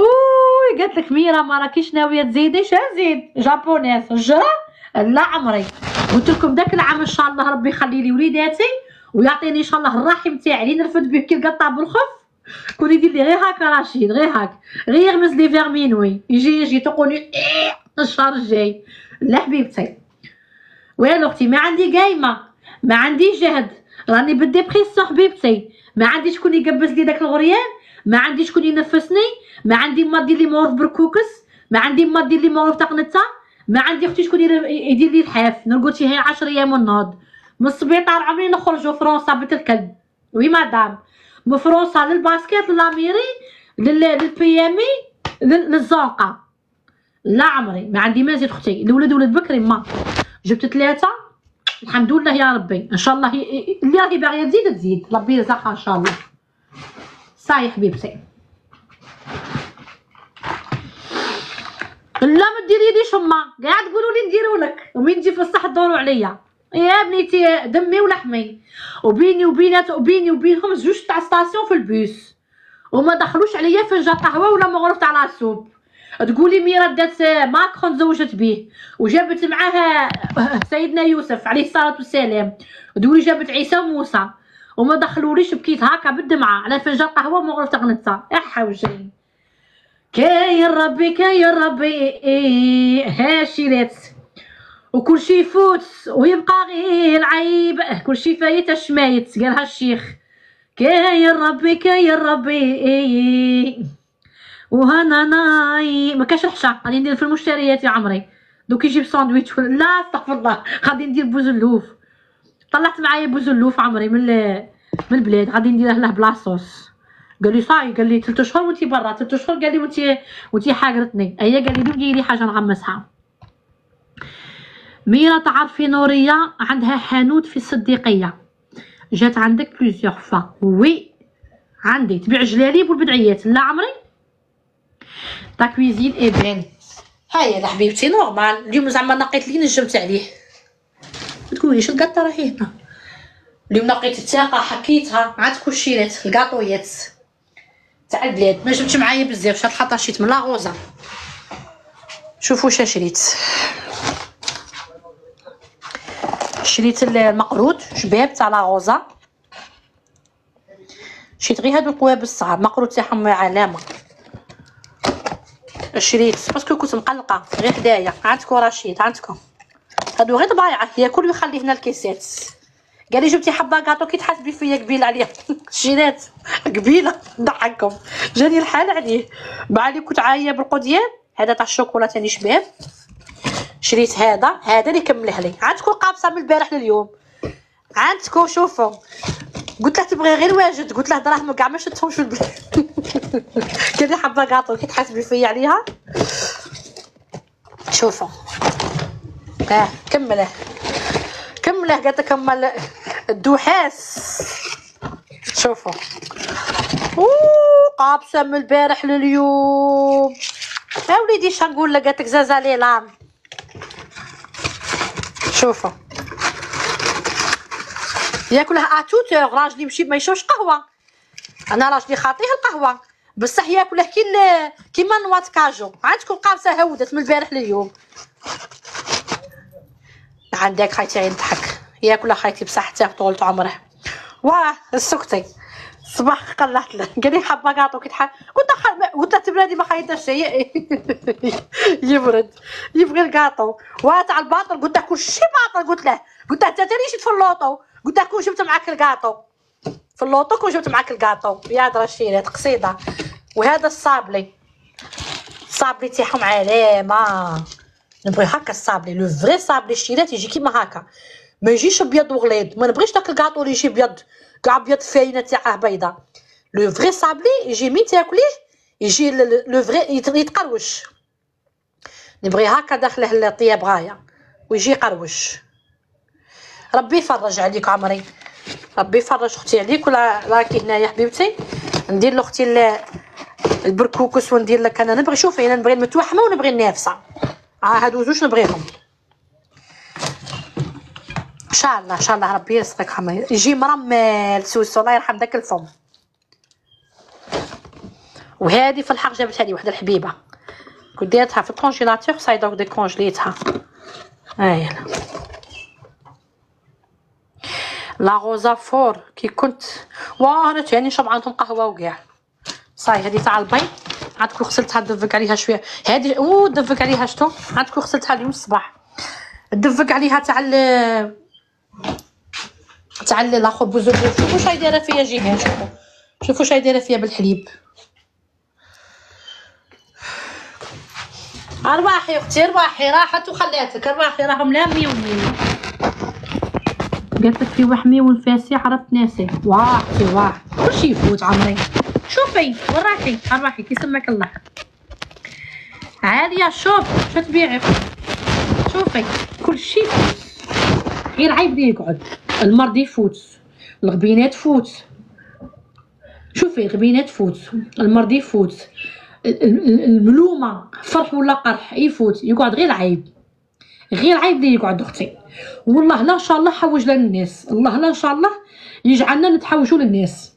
أوي قالت لك ميرا ما راكيش ناوية تزيدي شا زيد جابونيس. جا؟ لا عمري. قلت لكم داك العام إن شاء الله ربي يخلي لي وليداتي ويعطيني إن شاء الله الرحم تاعي. نرفد به كي القطع بالخف. كون يدير لي غير هكا رشيد غير هاك. غير يغمز لي فيغ مينوي يجي يجي تقولي إيه الشهر الجاي. لا حبيبتي. والو أختي ما عندي قايمة. ما عنديش جهد. راني بالديبريسيون حبيبتي ما عندي شكون يقبز لي داك الغريان. ما عندي شكون ينفسني. ما عندي ما دير لي مورف بركوكس ما عندي ما دير لي مورف تقنته ما عندي أختي شكون ير- يدير لي الحاف نرقد شي هي 10 أيام ونوض. من السبيطار عمري نخرجوا فرنسا بنت الكلب وي مدام. من فرنسا للباسكيت للأميري لل- للبيامي لل- للزنقة. لا عمري. ما عندي ما زيد أختي الولد ولد بكري ما. جبت ثلاثة. الحمد لله يا ربي. إن شاء الله اللي راهي باغية تزيد تزيد. ربي يرزقها إن شاء الله. صاي حبيبتي. لا ما ديريليش هما. قاعد تقولوا لي نديروا لك. ومين تجي في الصح تدوروا عليا. يا بنيتي دمي ولحمي. وبيني وبينات وبيني وبينهم زوج تاع stations في البوس. وما دخلوش عليا فنجان قهوة ولا مغرف تاع la soupe تقولي ميرا دات ماكرون تزوجت به وجابت معاه سيدنا يوسف عليه الصلاة والسلام تقولي جابت عيسى وموسى وما دخلوليش بكيت هكا بالدمعة على فنجان قهوة ومغرف تاع غنتا يا حوجي كاين ربي كاين ربي إيه هاشيلات وكل شي يفوت ويبقى غير العيب كل شي فايت شمايت قالها الشيخ كاين ربي كاين ربي إيه. وهنا ناي ما كاش الحشا غادي ندير في المشتريات يا عمري. دوك يجيب ساندويتش لا استغفر الله غادي ندير بوزلوف طلعت معايا بوزلوف عمري من من البلاد. غادي نديره له ب la sauce قال لي صاي قال لي ثلاث شهور وانتي برا. ثلاث شهور قال لي وانتي وانتي حاقرتني. هي قال لي دوجي لي حاجة نغمسها. ميرا تعرفي نوريه عندها حانوت في الصديقية. جات عندك plusieurs fois oui عندي. تبيع جلاليب والبدعيات. لا عمري. ta cuisine est bien هيا يا حبيبتي normal اليوم زعما نقيت لي نجمت عليه. ما تقوليش القطة راهي هنا؟ اليوم نقيت التاقة حكيتها. عاد كلشيرات الكاطويات تاع البلاد. ما جبتش معايا بزاف شحال حاطة شريت من لاغوزا شوفوا شا شريت. شريت المقروط شباب تاع لاغوزا شريت غير هادو القواب الصغار. المقروط تاعهم علامة. شريت parce que كنت مقلقة. غير حدايا عندكم رشيد. عندكم هادو غير ضايعه ياكل ويخلي هنا الكيسات. قال لي جبتي حبة كاطو كي تحاسبي فيا قبيلة عليا. شيرات قبيلة. نضحككم جاني الحال عليه. مع اللي كنت عاية بالقديان هذا تاع الشوكولا تاني شباب. شريت هذا. هذا اللي كمله لي. عندكم قابصة من البارح لليوم. عندكم شوفوا قلت له تبغي غير واجد؟ قلت له دراهم كاع ما شدتهمش في البلاد لي حبه كاطو كي تحاسبي فيا عليها. شوفوا آه كمله. كمله قالت كمل الدوحاس شوفوا أوه قابسة من البارح لليوم. يا وليدي شنو نقول لك؟ قالت زازالي لام شوفوا ياكلها اتوتور راجلي مشي ما يشوش قهوة. أنا راجلي خاطيه القهوة. بصح ياكله كي كيما نواط كاجو. عندكم قابسه هودت من البارح لليوم. عندك خايتي يضحك ياكل خايتي بصحته طول عمره. واه السكتي صباح قلعت له قال لي حبة كاطو كي تح قلت قلت له تبرادي ما خايتش شيء يبرد. يبغي الكاطو واه تاع الباطل قلت له كلشي باطل. قلت له قلت له انت تاني شفت في اللوطو قلت له كون جبت معاك الكاطو في اللوطو كون جبت معاك الكاطو يا درا شيرات قصيده وهذا ال sablé. ال sablé تاعهم علامه نبغي هكا ال sablé. le vrai sablé الشيرات يجي كيما هكا. ما يجيش ابيض وغليظ. ما نبغيش داك الكاطو اللي يجي ابيض كاع ابيض فارينة تاعه بيضة. le vrai sablé يجي مين تاكليه؟ يجي لو يت- يتقروش. نبغي هكا داخله الطياب غايه ويجي قروش ربي يفرج عليك عمري. ربي يفرج أختي عليك. ولا راكي هنايا حبيبتي. ندير لاختي ال- البركوكس وندير لك أنا. نبغي شوفي أنا نبغي المتوحمة ونبغي النافسة. آه هادو زوج نبغيهم. إن شاء الله إن شاء الله ربي يرزقك عمري. يجي مرمل سوسو الله يرحم داك الفم. وهذه في الحق جابتها لي وحدة الحبيبة. كنت ديرتها في ال congélateur صايدة ديكونجليتها هاي لا غوزا فور كي كنت. وأنا يعني نشرب عندهم قهوة وكاع صاي هذه تاع البيض عاد كل غسلتها دفق عليها شوية. هذه أو دفق عليها شتو؟ عاد كل غسلتها اليوم الصباح. دفق عليها تاع ال تاع الآخر بوزوجي شوفوا شاي دايرة فيا جيهان شوفوا شوفوا شاي دايرة فيا بالحليب. ارواحي أختي ارواحي راحت وخلاتك. ارواحي راهم لا ميون قالت لك في وحمي ونفاسي عرفت ناسي. واه واه كلشي يفوت عمري. شوفي وين رايحي ارواحي كي سماك الله. عادي يا شوف شو تبيعي؟ شوفي كلشي غير عيب لي يقعد. المرض يفوت. الغبينات تفوت. شوفي الغبينات تفوت. المرض يفوت. ال- ال- الملومة فرح ولا قرح يفوت. يقعد غير عيب. غير عيب لي يقعد أختي. والله لا إن شاء الله حوج لنا الناس. الله لا إن شاء الله يجعلنا نتحوجوا للناس.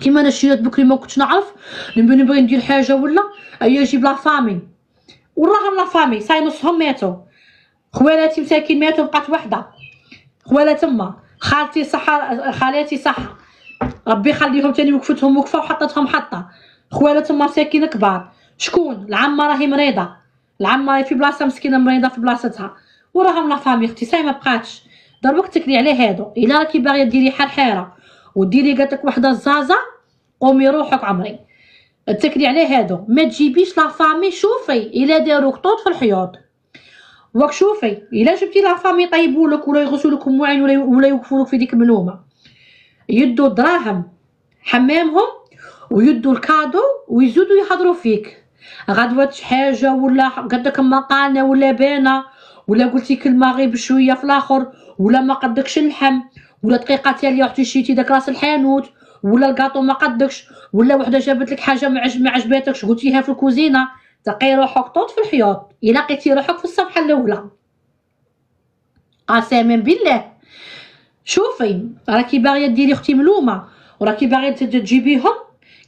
كيما أنا شريت بكري ما كنتش نعرف نبغي ندير حاجة ولا ايا جيب لا فامي وراهم لا فامي صاي نصهم ماتوا. خوالاتي مساكين ماتوا بقات وحدة. خوالة تما خالتي صحة خالاتي صحة ربي يخليهم تاني وقفتهم وقفة وحطتهم حطة خوالة تما مساكين كبار. شكون؟ العمة راهي مريضة. العمة راهي في بلاصة مسكينة مريضة في بلاصتها. وراهم la famille أختي ça y est ما بقاتش دروك تكلي على هادو. إلا راكي باغيه ديري حرحاره وديري قالت لك وحدة زازا قومي روحك عمري. تكلي على هادو. ما تجيبيش la famille شوفي إلا داروك طوط في الحيوط. وك شوفي إلا جبتي لا فامي يطيبولك ولا يغسلوك المواعين ولا ولا يوقفولك في ديك الملومة. يدوا دراهم حمامهم ويدوا الكادو ويزيدوا يحضروا فيك. غدوة حاجة ولا قدك مقالة ولا بانة ولا قلتي كلمة غير بشوية في الآخر ولا ما قدكش اللحم ولا دقيقة تالية رحتي شريتي داك راس الحانوت ولا الكاطو ما قدكش ولا وحدة جابت لك حاجة ما ما عجباتكش قلتيها في الكوزينة تلقي روحك طوط في الحياط. إلا لقيتي روحك في الصفحة الأولى. قسما بالله. شوفي راكي باغية ديري أختي ملومة وراكي باغية تج- تجيبيهم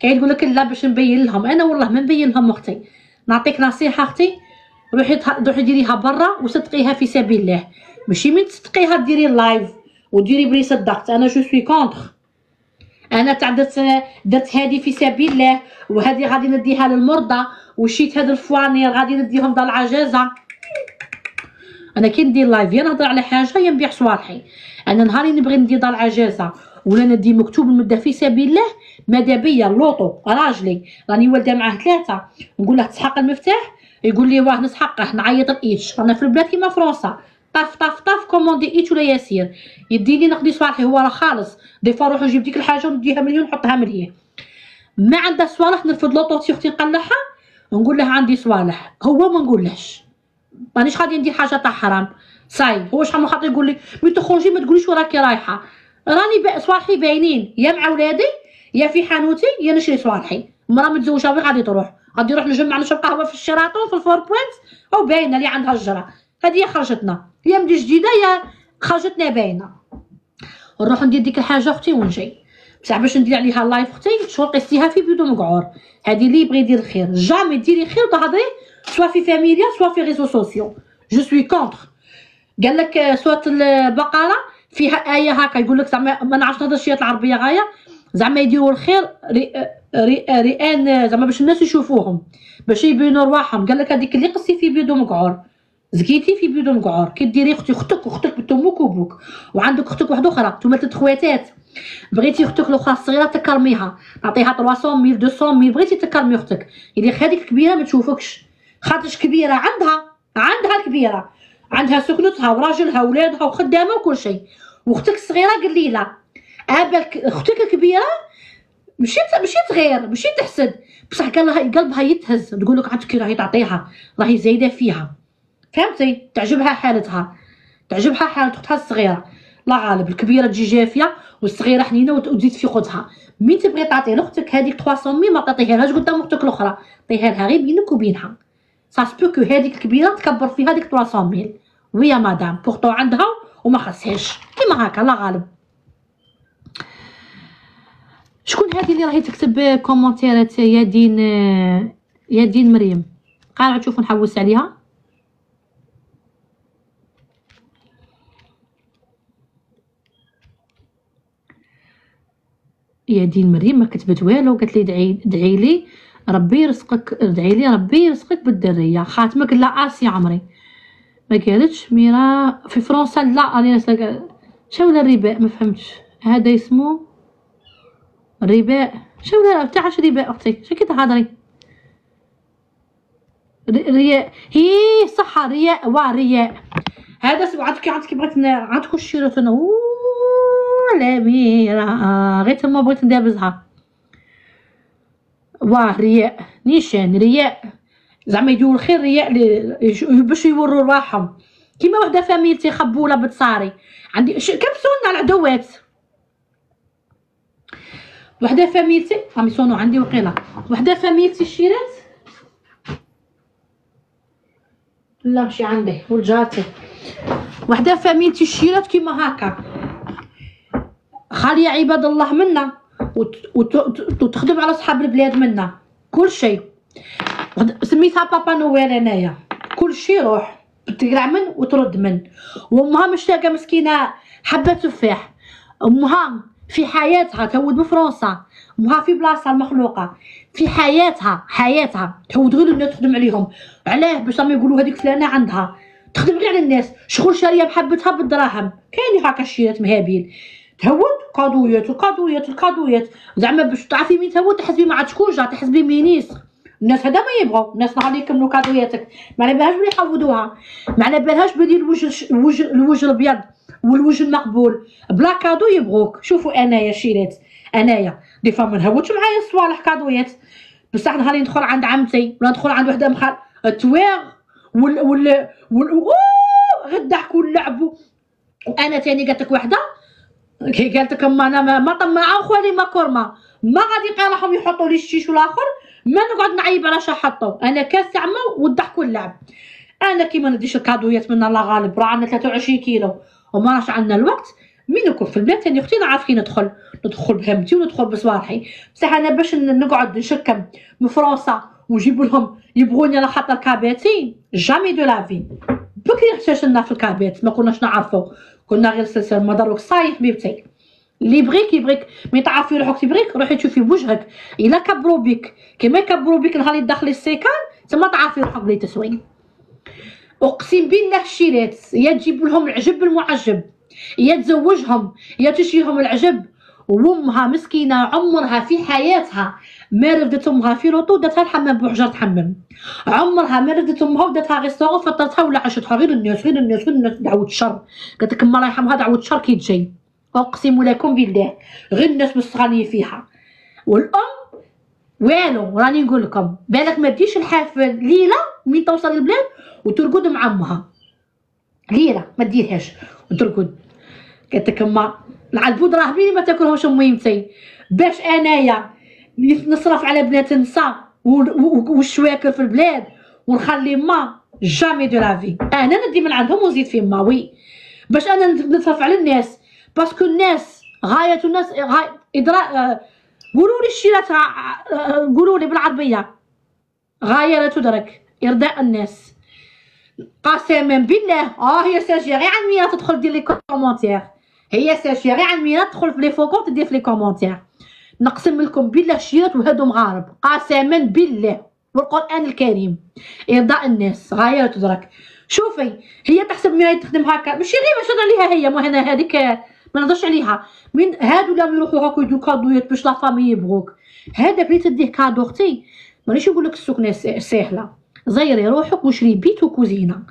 كاين يقول لك لا باش نبين لهم. أنا والله ما نبين لهم أختي. نعطيك نصيحة أختي. روحي روحي ديريها برا وصدقيها في سبيل الله. ماشي من تصدقيها ديري live وديري بلي صدقت أنا je suis contre أنا تاع درت درت هذه في سبيل الله. وهذه غادي نديها للمرضى. وشيت هاد الفوانير غادي نديهم دار العجازة. أنا كي ندير live يا نهضر على حاجة يا نبيع صوالحي. أنا نهاري نبغي ندير دار العجازة. ولا ندي مكتوب المدة في سبيل الله. ماذا بيا اللوطو راجلي. راني والده معاه ثلاثة. نقول له تسحق المفتاح؟ يقول لي واه نسحقه نعيط ال Heetch رانا في البلاد كيما فرنسا. طاف طاف طاف commandé Heetch ولا Yassir؟ يديني نقضي صوالحي هو راه خالص. دي نروح نجيب ديك الحاجة ونديها مليون نحطها مليون ما عنده صوالح نرفض لوطوتي أختي نقلعها نقول له عندي صوالح. هو ما نقولهش. مانيش غادي ندير حاجة تاع حرام. صاي هو شحال من خاطر يقول لي مي تخرجي ما تقوليش وراكي رايحة. راني صوالحي باينين. يا مع ولادي يا في حانوتي يا نشري صوالحي مرا متزوجة وين غادي تروح. غادي نروح نجمع نشرب قهوة في الشيراتون في ال Four Points أو باينة اللي عندها الجرة. هذه هي خرجتنا. يا مدي جديدة يا خرجتنا باينة. نروح ندير ديك الحاجة أختي ونجي. بصح باش ندير عليها live أختي شغل قيستيها في بيدو مقعور. هذه اللي يبغي يدير الخير. jamais ديري خير وتهضري soit في فاميليا soit في réseaux sociaux je suis contre قال لك آه، سورة البقرة فيها آية هكا يقول لك زعما ما نعرفش نهضر شوية العربية غاية. زعما يديروا الخير رئان زعما باش الناس يشوفوهم. باش يبينوا رواحهم. قال لك هذيك اللي قصي في بيدو مقعور. زكيتي في بيدو مقعور. كي ديري أختي أختك أختك بنت أمك وبوك. وعندك أختك واحدة أخرى. نتوما تلت خواتات بغيتي أختك الاخرى الصغيره تكرميها. تعطيها 300 ميل 200 ميل. بغيتي تكرمي أختك. يدير هذيك الكبيره ما تشوفكش. خاطرش كبيرة عندها. عندها الكبيرة. عندها سكنتها وراجلها وولادها وخدامة وكل شيء. واختك الصغيرة قليلة. ابلك أختك الكبيرة مشيت مشيت غير مشيت تحسد بصح قالها قلبها يتهز. تقول لك عندك راهي تعطيها. راهي زايده فيها. فهمتي تعجبها حالتها. تعجبها حالة اختها الصغيرة. لا غالب. الكبيرة تجي جافية والصغيرة حنينه وت- وتزيد في خدها مين تبغي تعطي لأختك؟ هذيك 300 mille ما تعطيهالهاش قدام أختك الأخرى. عطيها لها غير بينك وبينها. ça se peut que هذيك الكبيرة تكبر فيها هذيك 300 mille oui يا مدام. بورتو عندها وما خصهاش كيما هكا. لا غالب. شكون هذه اللي راهي تكتب كومونتيرات يا دين يا دين مريم قاعد تشوف نحوس عليها. يا دين مريم ما كتبت والو قالت لي دعي دعي لي ربي يرزقك ادعي لي ربي يرزقك بالدرية. خاتمك لا اسي عمري. ما قالتش ميرا في فرنسا لا شو ولا الرباء ما فهمتش. هذا اسمه الرباء شو ولا بتاعش رباء أختي؟ شو كي تهضري ر- رياء. هي صح رياء. وا رياء. هذا سبعة عندك عندك بغيت عندك الشيرة لا ميرا. غير تما بغيت ندابزها. واه رياء. نيشان رياء. زعما يديروا الخير رياء باش يوروا رواحهم. كيما وحدة فاميلتي خبولة بتصاري. عندي ش... كبسونا العدوات وحده فاميلتي راهم يصونوا عندي وقيلة. وحده فاميلتي شيرات؟ لا ماشي عندي. والجاتي. وحده فاميلتي شيرات كيما هكا. خالية عباد الله منا. وت- وت- وت- وتخدم على صحاب البلاد منا. كل شيء. سميتها بابا نويل انايا كل شيء روح. تقرع من وترد من. وأمها مشتاقة مسكينة. حبة تفاح. أمها في حياتها تهود بفرنسا امها في بلاصة المخلوقة. في حياتها حياتها تهود غير الناس تخدم عليهم. علاه باش راهم يقولوا هذيك فلانة عندها. تخدم غير على الناس. شغل شاريه بحبتها بالدراهم. كاين هكا الشيرات مهابيل تهود قضويات القضويات القضويات زعما باش تعرفي مين تهود تحسبي مع تكوجا تحسبي مينيس. الناس هذا ما يبغوا. الناس نهار يكملوا كادوياتك. ما على بالهاش بلي يحفظوها ما على بالهاش بلي الوجه الوجه الوجه الأبيض. والوجه المقبول. بلا كادو يبغوك. شوفوا انايا شيرات أنايا. دي فوا ما معايا الصوالح كادويات. بصح نهار ندخل عند عمتي ولا ندخل عند وحدة مخال. التواغ وال وال وال غير الضحك واللعب وأنا تاني قالت لك وحدة. كي قالت لك أما أنا ما, ما طمعه خوالي ما كورما ما غادي قالهم يحطوا لي الشيش الآخر ما نقعد نعيب على شا حطوا. أنا كاس عمه والضحك واللعب أنا كي ما نديش الكادويات من الله غالب. راه عندنا 23 كيلو. وما راش عندنا الوقت. نكون في البلاد تاني أختي كي ندخل. ندخل بهمتي وندخل بصباحي. بصح أنا باش نقعد نشكم من فرنسا ونجيب لهم يبغوني على خاطر كاباتي جامي دو لافي بكري احتاجنا في الكابات ما كناش نعرفو. كنا غير سلسل ما داروك صايح بيبتي. اللي يبغيك يبغيك. مي تعرفي روحك تبغيك روحي تشوفي بوجهك إلا كبروا بك كيما يكبروا بك نهار يدخلي السيكان تما تعرفي روحك بلي تسوي. أقسم بالله الشيرات يا تجيب لهم العجب المعجب يا تزوجهم يا تشريهم العجب. وأمها مسكينة عمرها في حياتها ما ردت أمها في لوطو داتها الحمام بحجر تحمم. عمرها ما ردت أمها وداتها غيستورون فطرتها ولا عشتها غير الناس غير الناس غير الناس دعوة الشر. قالت لك الله يرحمها دعوة الشر كي تجي. أقسم لكم بالله غير الناس مستغنيه فيها. والأم والو راني نقول لكم بالك ما تجيش الحافل ليله من توصل البلاد وترقد مع أمها. ليله ما ديرهاش وترقد. قالت لك مع البودره بيني ما تاكلهمش ميمتي باش أنايا نصرف على بنات النساء والشواكر في البلاد ونخلي ما جامي دو لافي أنا ندي من عندهم ونزيد في ما وي باش أنا نصرف على الناس. باسكو الناس غاية الناس غاية إدراء آه، قولوا لي الشيرات آه، آه، قولوا لي بالعربية. غاية لا تدرك إرضاء الناس. قسما بالله. آه هي ساجيه غير عن مينا تدخل دير لي كومونتير هي ساجيه غير عن مينا تدخل في لي فوكون تدير في لي كومونتير نقسم لكم بالله الشيرات وهادو مغارب. قسما بالله. والقرآن الكريم. إرضاء الناس. غايه تدرك شوفي هي تحسب ما تخدم هكا. ماشي غير باش عليها هي. ما هنا هذيك ما نهضرش عليها. من هادو اللي يروحوا هاكا يدو كادويات باش لا فامي يبغوك. هذا بلي تديه كادو أختي. مانيش نقول لك السكنه ساهلة. زيري روحك وشري بيت وكوزينه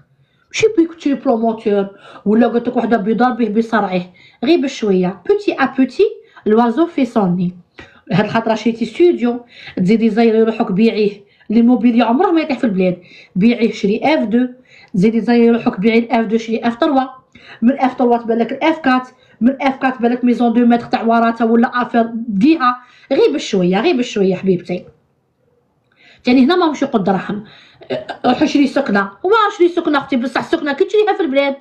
ماشي بيك تشري promoteur ولا قلت لك وحده بيضرب به بصرعيه غير بشويه petit à petit l'oiseau fait son nid هاد الخطرة شريتي ستوديو. تزيدي زيري روحك بيعيه. l'immobilier عمره ما يطيح في البلاد. بيعيه شري F 2 تزيدي زيري روحك بيعي ال F 2 شري F 3 من F 3 تبان لك ال F 4 من F 4 تبان لك maison de maître تاع وراتها و l'affaire ديها غير بشويه غير بشويه حبيبتي. تاني هنا ماهوش يقود دراهم روح شري سكنة. وما شري سكنة أختي بصح السكنه كي تشريها في البلاد.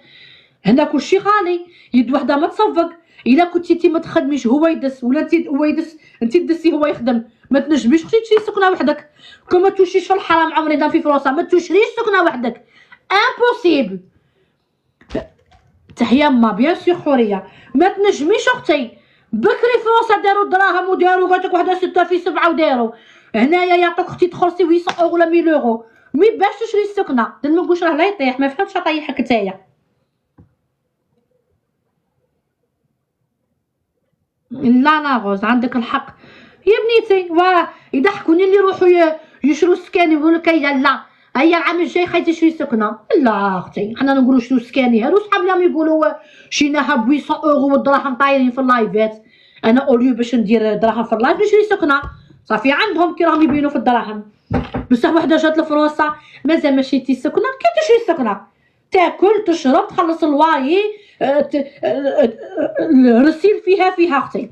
هنا كلشي غالي. يد وحدة ما تصفق. إلا كنتي انت ما تخدميش هو يدس. ولا انت هو يدس. انت تدسي هو يخدم. ما تنجميش أختي تشري سكنة وحدك. كون ما توشيش في الحرام عمري دا في فرنسا ما تشريش سكنة وحدك. impossible تحيا mais bien sûr حوريه ما تنجميش أختي. بكري فرنسا داروا الدراهم وداروا قالت لك وحدة ستة في سبعة وداروا. هنايا يعطوك أختي تخلصي 800 اورو ولا 1000 اورو مي باش تشري السكنة. ما نقولش راه لا يطيح ما فهمتش طيحك نتايا لا لا غوز عندك الحق. يا بنيتي وا يضحكوني اللي يروحوا ي- يشروا سكاني يقولوا لك لا. هيا العام الجاي خايتي تشري سكنه لا أختي حنا نقولوا شنو سكاني هادو صحاب اليوم يقولوا شيناها ب 800 أورو والدراهم طايرين في اللايفات. أنا أوليو باش ندير دراهم في اللايف نشري سكنه صافي عندهم كي راهم يبينوا في الدراهم. بصح وحده جات لفرنسا مازال ما شريتي سكنه كي تشري سكنه تاكل تشرب تخلص الواي آه، آه، آه، الرسيل فيها فيها أختي.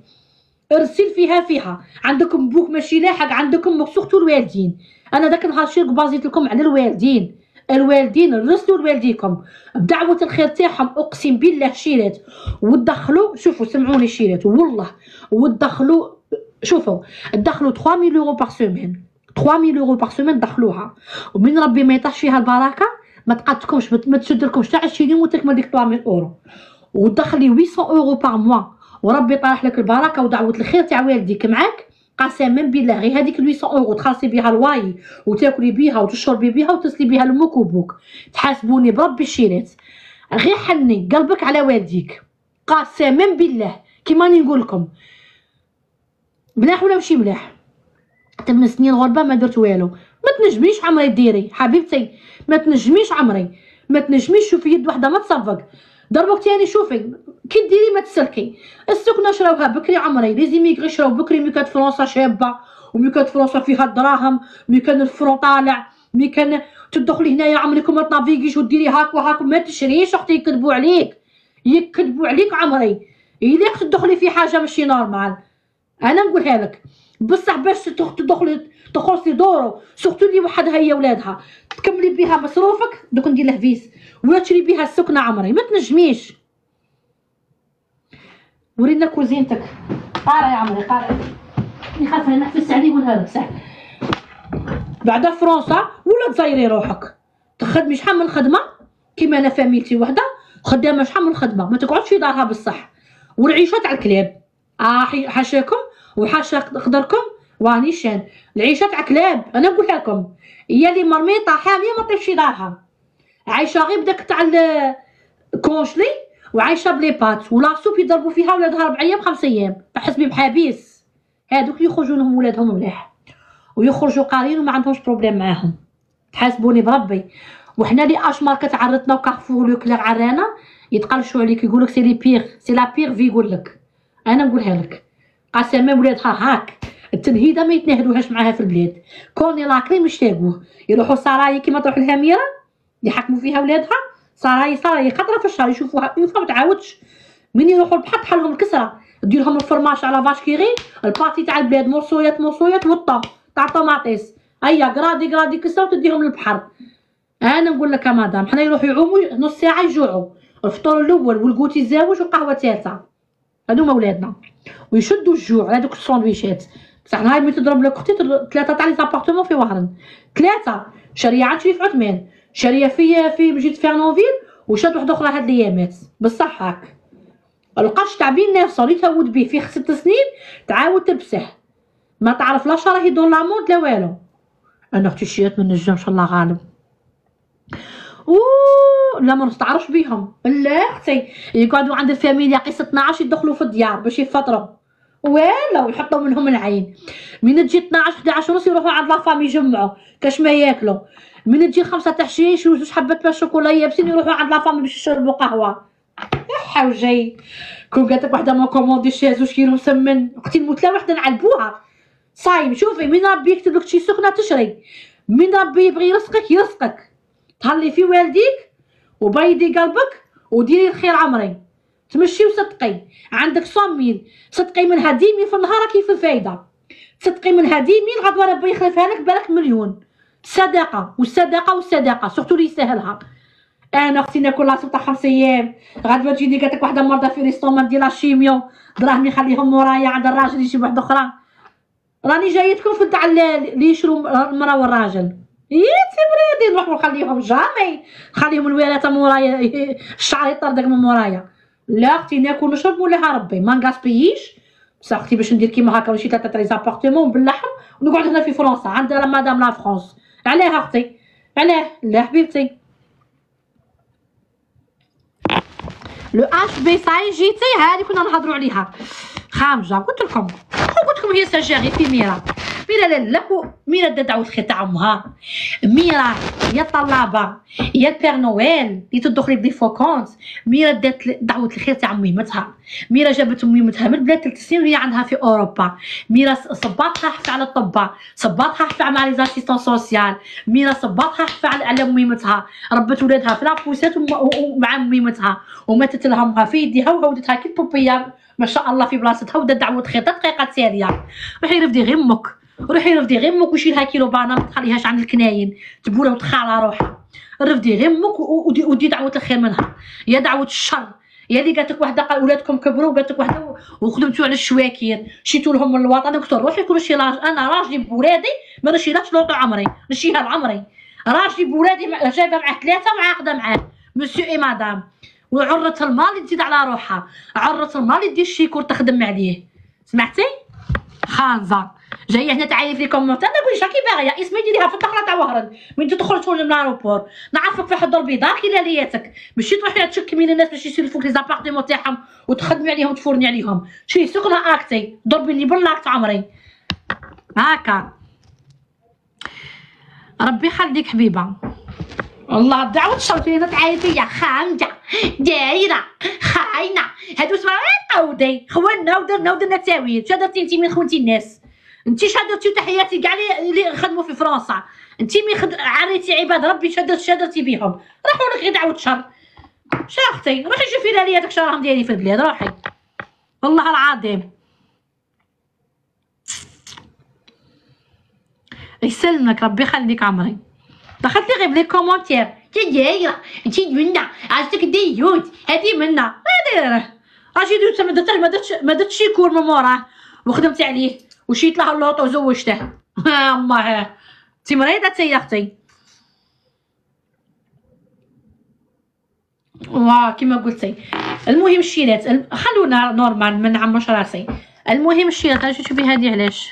ارسل فيها فيها. عندكم بوك ماشي لاحق عندكم سورتو الوالدين. أنا داك النهار شي بازيت لكم على الوالدين. الوالدين رسلوا لوالديكم بدعوة الخير تاعهم أقسم بالله شيرات. ودخلوا شوفوا سمعوني شيرات. والله ودخلوا شوفوا دخلوا 3000 يورو par semaine 3000 يورو par semaine دخلوها. ومن ربي ما يطيحش فيها البركة ما تقاتكمش ما تشدلكمش. تاع 20 يوم وتكمل ديك 3000 اورو ودخلي 800 أورو par mois وربي طرح لك البركة ودعوه الخير تاع والديك معاك. قسما بالله غير هذيك 800 أورو تخلصي بها الواي وتاكلي بيها وتشربي بيها وتسلي بها لمك وبوك. تحاسبوني بربي الشيرات. غير حني قلبك على والديك. قسما بالله. كيما نقول لكم. ملاح ولا ماشي ملاح؟ ثمان سنين غربة ما درت والو. ما تنجميش عمري ديري حبيبتي. ما تنجميش عمري. ما تنجميش شوفي يد وحدة ما تصفق ضربك تاني شوفي. كي ديري ما تسلكي. السكنة شراوها بكري عمري. les immigrés شراو بكري. mais كانت فرنسا شابة. و mais كانت فرنسا فيها الدراهم مي كان الفرون طالع. مي كان تدخلي هنايا عمرك ما تنافيكيش وديري هاك وهاك. ما تشريش أختي يكذبوا عليك. يكذبوا عليك عمري. إليك تدخلي في حاجة ماشي نورمال أنا نقولها لك. بصح باش تدخلي تخلصي دورو. سورتو اللي وحدها هي ولادها. تكملي بها مصروفك دوك ندير له فيس. ولا تشري بها السكنة عمري. ما تنجميش. ورينا كوزينتك. قارا يا عمري قارا نخاف نحفز عليه ونقولها لك سهل بعد فرنسا ولا تزيري روحك. تخدمي شحال من خدمة؟ كيما أنا فاميلتي وحدة. خدامة شحال من خدمة؟ ما تقعدش في دارها بالصح. والعيشة تاع الكلاب. آه حاشاكم. وحاشا قدركم واني شان العيشة تاع كلاب. أنا نقولها لكم هي اللي مرميطة حاميه ما طيبش دارها. عايشة غير بداك تاع ال- كونشلي وعايشة بلي بات. ولا سوب يضربوا فيها ولادها ربع أيام خمس أيام. تحسبي بحابيس. هادوك يخرجوا لهم ولادهم مليح. ويخرجوا قارين وما عندهمش بروبليم معاهم. تحاسبوني بربي. وحنا اللي أش ماركت عرضتنا وكارفور لو كلير عرانا يتقلشوا عليك يقول لك سي لي بيغ سي لا بيغ في يقول لك أنا نقولها لك. قسما ولادها هاك. التنهيده ما يتنهدوهاش معاها في البلاد. كوني لاكريم يشتاقوه. يروحوا سراي كيما تروح الهميره يحكموا فيها ولادها. سراي سراي خطره في الشهر يشوفوها اون فوا ما تعاودش. من يروحوا البحر تحلهم الكسرة. دير لهم الفرماش على فاش كيغي البارتي تاع البلاد مرصويات مرصويات والطا تاع طوماطيس هيا قرادي قرادي كسرة وتديهم للبحر. أنا نقول لك يا مدام حنا يروحوا يعوموا نص ساعة يجوعوا. الفطور الأول والكوتي الزاوج والقهوة الثالثه هادو ولادنا. ويشدوا الجوع على دوك الساندويشات. بصح نهار ملي تضرب لك أختي ثلاثة تاع les appartements في وهران ثلاثة! شاريه عاد في عثمان. شاريه في في مجيت فيرنونفيل وشاد واحدة أخرى هاد الأيامات. بصح هاك. القش تاع بين نفسه اللي تهود به. فيه ست سنين تعاود تلبسه ما تعرف لا شراهي dans la mode لا والو. أنا أختي شيات ما نجمش الله غالب. أوه لا ما نستعرفش بيهم. لا أختي يقعدوا عند الفاميليا قصة 12 يدخلوا في الديار باش يفطروا. ولا ويحطوا منهم العين. من تجي 12 11 ونص يروحوا عند لافام يجمعوا. كاش ما ياكلوا. من تجي خمسة تاع الشيش وجوج حبات تاع الشوكولا يابسين يروحوا عند لافام باش يشربوا قهوة. حوجي. كون قالت لك وحدة ما كوموندي شي زوج كيلو مسمن؟ أختي المتلا وحدة نعلبوها. صايم شوفي من ربي يكتب لك شي سخنة تشري. من ربي يبغي يرزقك يرزقك. تهلي في والديك وبيضي قلبك وديري الخير عمري. تمشي وصدقي عندك 100 mille. صدقي منها 10 mille في النهار كيف الفايدة. تصدقي منها 10 mille غدوة ربي يخلفها لك بالك مليون. صدقة والصدقه والصدقه surtout اللي يسهلها أنا أختي ناكل la soupe تاع خمس أيام غدوة تجيني قالت لك وحده مرضى في l'estomac ندير لها chimio. دراهم يخليهم مورايا عند الراجل يجيب وحده أخرى. راني جايتكم في تاع اللي يشرو المراه والراجل. يا تبريدي نروح نخليهم جامي خليهم الولاده مورايا الشعر يطردق من مورايا لا أختي ناكل نشرب مولاها ربي ما نقاسبيش بصح أختي باش ندير كيما هكا ونمشي ثلاثة زابارتمون باللحم ونقعد هنا في فرنسا عند مدام لا فرونس علاه أختي علاه لا حبيبتي لو اش بي ساي جيتي هذه كنا نهضروا عليها خامجه قلت لكم قلت لكم هي سجاري في ميرا ميرا لا لا ميرا دا دعوة خير تاع امها ميرا يا طلابة يا ال père Noël اللي تدخلي ب des faux comptes ميرا دات دعوة الخير تاع ميمتها ميرا جابت ميمتها من البلاد ثلاث سنين وهي عندها في أوروبا. ميرا صباطها حفى على الطباء صباطها حفى مع les assistantes sociales. ميرا صباطها حفى على ميمتها ربت ولادها في la poussette ومع ميمتها وماتت لها في يديها وهودتها كي ما شاء الله في بلاصتها ودات دعوة خير دقيقة تالية روحي رفدي غير أمك روحي رفدي غير أمك وشيلها كيلو بانا ما تخليهاش عند الكناين. تبوله وتخالى روحها. رفدي غير أمك ودي, ودي دعوة الخير منها. يا دعوة الشر. يا اللي قالت لك وحدة قال ولادكم كبروا وقالت لك وحده وخدمتوا على الشواكير شيتوا لهم من الوطن. قلت روحي كل شي راجل أنا راجلي بولادي ما نشيلهاش لوطو عمري. نشيها لعمري راجلي بولادي جايبة معاه ثلاثة وعاقدة معاه. مسيو اي مدام وعرة المال تزيد على روحها. عرة المال دير الشيكور تخدم عليه. سمعتي؟ خانزه جاية هنا تعايد في كومونتير نقول شاكي باغيه إسمي ديريها في الدخله تاع وهران. من تدخل تولي من الاروبور نعرفك في حضور بيضاء كي لياتك. ماشي تروحي تشكمي الناس باش يصيروا فوق لي زابارتمون تاعهم وتخدمي عليهم وتفورني عليهم. شي سكنها أكتي. ضربي لي باللاكت عمري. هاكا. ربي يخليك حبيبة. والله الشرطية تعايد فيا خامجة دايرة خاينة هادو سمعوا قودي خونا ودرنا ودرنا تاويل شا درتي انتي من خونتي الناس انتي شا درتي تحياتي كاع اللي خدموا في فرنسا انتي مي خد... عريتي عباد ربي شا درت شا درتي بيهم راحوا لك غير دعوة شر شا أختي روحي شوفي لها ليا داك الشراهم ديالي في البلاد روحي والله العظيم يسلمك ربي يخليك عمري دخلت لي غير بلي كومونتير دايره انت منا عرفتك ديوت هادي منا هادي أجي دوت ما درتش ما درتش ما درتش كور من موراه وخدمت عليه وشيت له اللوطو وزوجته الله انت مريضه تي أختي واه كيما قلتي المهم الشيلات خلونا normal ما نعمرش راسي المهم الشيلات شوفي هادي علاش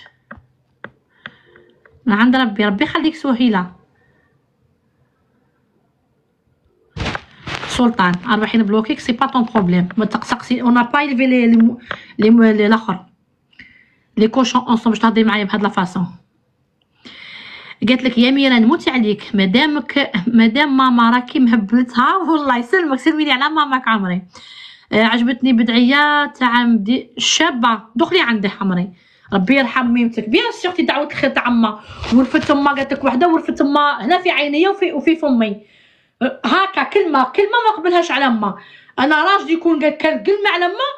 عند ربي ربي يخليك سهيله سلطان رايحين بلوكيك c'est pas ton problème ما تقسقسي on a pas élevé les les les الآخر les cochons ensemble باش تهضري معايا بهاد la façon قالت لك يا ميرا نموت عليك. مادامك مادام ماما راكي مهبلتها والله يسلمك سلمي على ماماك عمري. آه عجبتني بدعية تاع مدي شابة. دخلي عندي عمري. ربي يرحم ميمتك. بيان سيغتي دعوه الخير تاع ما ورفت ما قالت لك وحدة ورفت ما هنا في عينيا وفي وفي فمي. هاكا كلمه كلمة ما قبلهاش على ما. أنا راجلي يكون قال كلمه على ما؟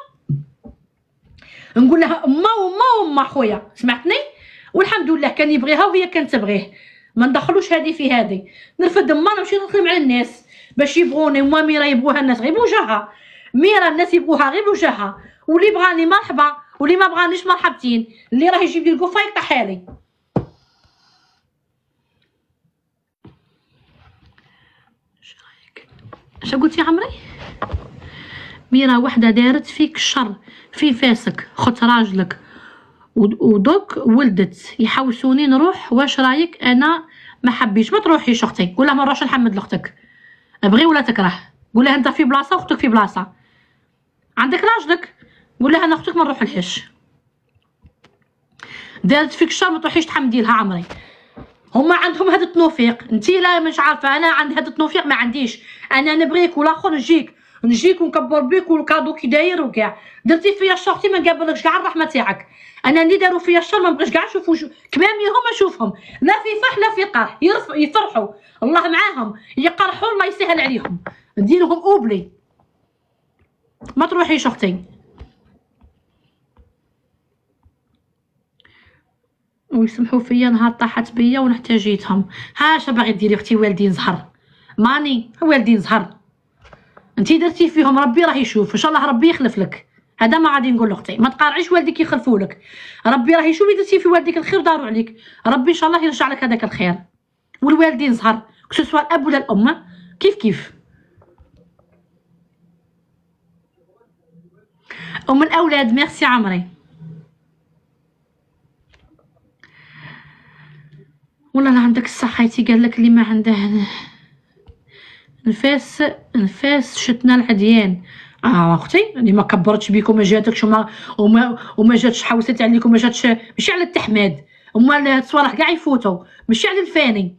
نقول لها ما وما وما خويا سمعتني؟ والحمد لله كان يبغيها وهي كانت تبغيه. ما ندخلوش هذه في هذه نرفد ما نمشي نخدم على الناس باش يبغوني وما ميرا يبغوها الناس غير بوجهها. ميرا الناس يبغوها غير بوجهها. واللي بغاني مرحبا واللي ما بغانيش مرحبتين. اللي راه يجيب لي القفه يقطع حالي اش قلتي عمري؟ ميرا وحدة دارت فيك الشر في فاسك خت راجلك. ودوك ولدت يحوسوني نروح واش رايك؟ أنا ما حبيش. ما تروحيش أختي ولا ما نروحش نحمد لاختك أبغي ولا تكره؟ قول لها أنت في بلاصة واختك في بلاصة. عندك راجلك؟ قول لها أنا أختك ما نروح الحش دارت فيك الشر ما تروحيش تحمدي لها عمري. هما عندهم هذا التنوفيق. انتي لا مش عارفة أنا عندي هذا التنوفيق ما عنديش. أنا نبغيك والاخر نجيك. نجيك ونكبر بيك وال cadeau كي داير وكاع. درتي فيا الشر تي ما نقابلكش كاع الرحمة تاعك. أنا اللي داروا فيا الشر ما نبغيش كاع نشوفو كمامي هما نشوفهم. لا في فرح لا في قرح يفرحوا. الله معاهم. يقرحوا الله يسهل عليهم. نديرهم أوبلي. ما تروحيش أختي ويسمحوا فيا نهار طاحت بيا ونحتاجيتهم هاش باغي ديري أختي والدين زهر؟ ماني والدين زهر؟ انتي درتي فيهم ربي راه يشوف. إن شاء الله ربي يخلف لك. هذا ما غادي نقول أختي ما تقارعيش والديك يخلفوا لك. ربي راه يشوف درتي في والديك الخير داروا عليك. ربي إن شاء الله يرجع لك هذاك الخير. والوالدين زهر كسوا الاب ولا الام كيف كيف أم الأولاد ميرسي عمري والله لا عندك الصحة يتي قال لك اللي ما عنده. نفاس نفاس شتنا العديان. آه أختي اللي ما كبرتش بيك وما جاتكش وما وما, وما جاتش حوست عليك وما جاتش ماشي على التحماد هما الصوالح كاع يفوتوا. ماشي على الفاني.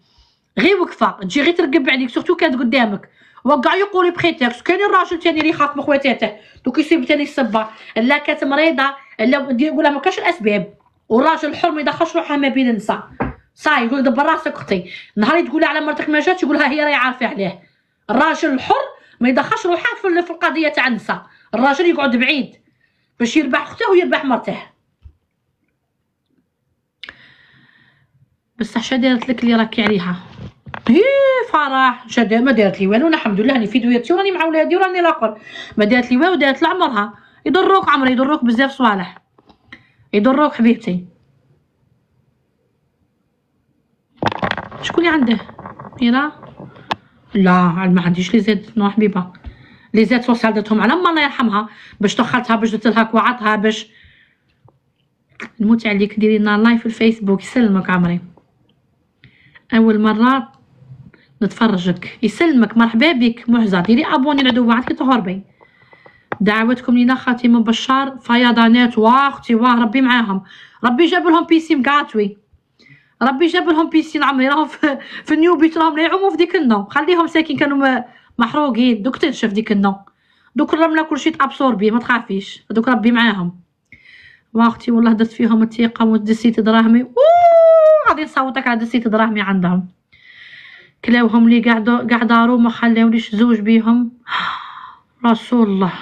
غير وقفة. تجي غير ترقب عليك surtout كانت قدامك. وقع يقولي prétexte كاين الراجل تاني اللي خاطب خواتاته دوك يصيب تاني الصبا. لا كانت مريضة لا لها ما كاش الأسباب. والراجل الحر ما يدخلش روحها ما بين النساء. صاي يقول دبر راسك أختي. نهار تقول على مرتك ما جاتش يقولها هي راهي عارفه عليه. الراجل الحر ما يدخلش روحه في القضية تاع النساء. الراجل يقعد بعيد باش يربح اخته ويربح مرته. بصح شا دارت لك اللي راكي عليها. هي فرح شا ما دارت لي والو أنا الحمد لله راني في دويرتي وراني مع ولادي وراني لاقر ما دارت لي والو دارت لعمرها يضروك عمري يضروك بزاف صوالح. يضروك حبيبتي. شكون اللي عنده؟ ميرا؟ لا ما عنديش. لي زيت نو حبيبة. لي زيت سوسيال درتهم على ما الله يرحمها. باش دخلتها باش درت لها كوعطها باش نموت عليك. ديري لنا لايف في الفيسبوك. يسلمك عمري. أول مرة نتفرجك. يسلمك. مرحبا بك معزه ديري أبوني العدو بعد كي تهربي دعوتكم لينا خاتمة بشار. فيضانات واختي واه ربي معاهم. ربي جاب لهم piscine gratuite. ربي جاب لهم piscine عمري راهم في, في النيو بيت راهم لا يعوموا في ديك النو خليهم ساكن كانوا محروقين. دوك تنشف ديك النو دوك الرملة كلشي ت absorbé ما تخافيش. دوك ربي معاهم. واختي والله درت فيهم الثقة ودسيت دراهمي. اوه غادي نصوتك على دسيت دراهمي عندهم. كلاوهم لي قاع دو- قاع دارو ما خلاوليش زوج بيهم. رسول الله.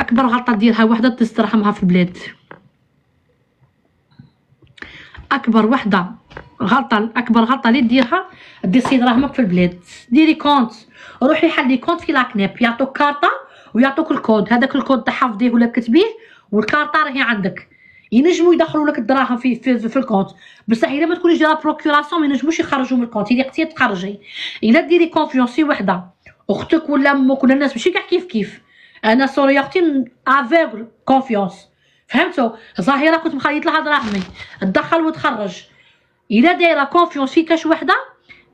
أكبر غلطة ديرها وحدة تسترحمها في البلاد. أكبر وحدة غلطة أكبر غلطة اللي ديرها ديري دراهمك في البلاد. ديري compte. روحي حلي compte في la CNEP. يعطوك كارطة ويعطوك الكود. هذاك الكود تحفظيه ولا كتبيه والكارطة راهي عندك. ينجموا يدخلوا لك الدراهم في في, في ال compte. بصح إلا ما تكونيش دايره procuration ما ينجموش يخرجوا من ال compte. إلا نتي تخرجي. إلا ديري confiance في وحدة. أختك ولا أمك ولا الناس ماشي كاع كيف كيف. أنا ma soeur أختي avec la confiance فهمتوا ظاهره كنت مخليت لها دراهمي تدخل وتخرج. إلا دايرة confiance في كاش وحدة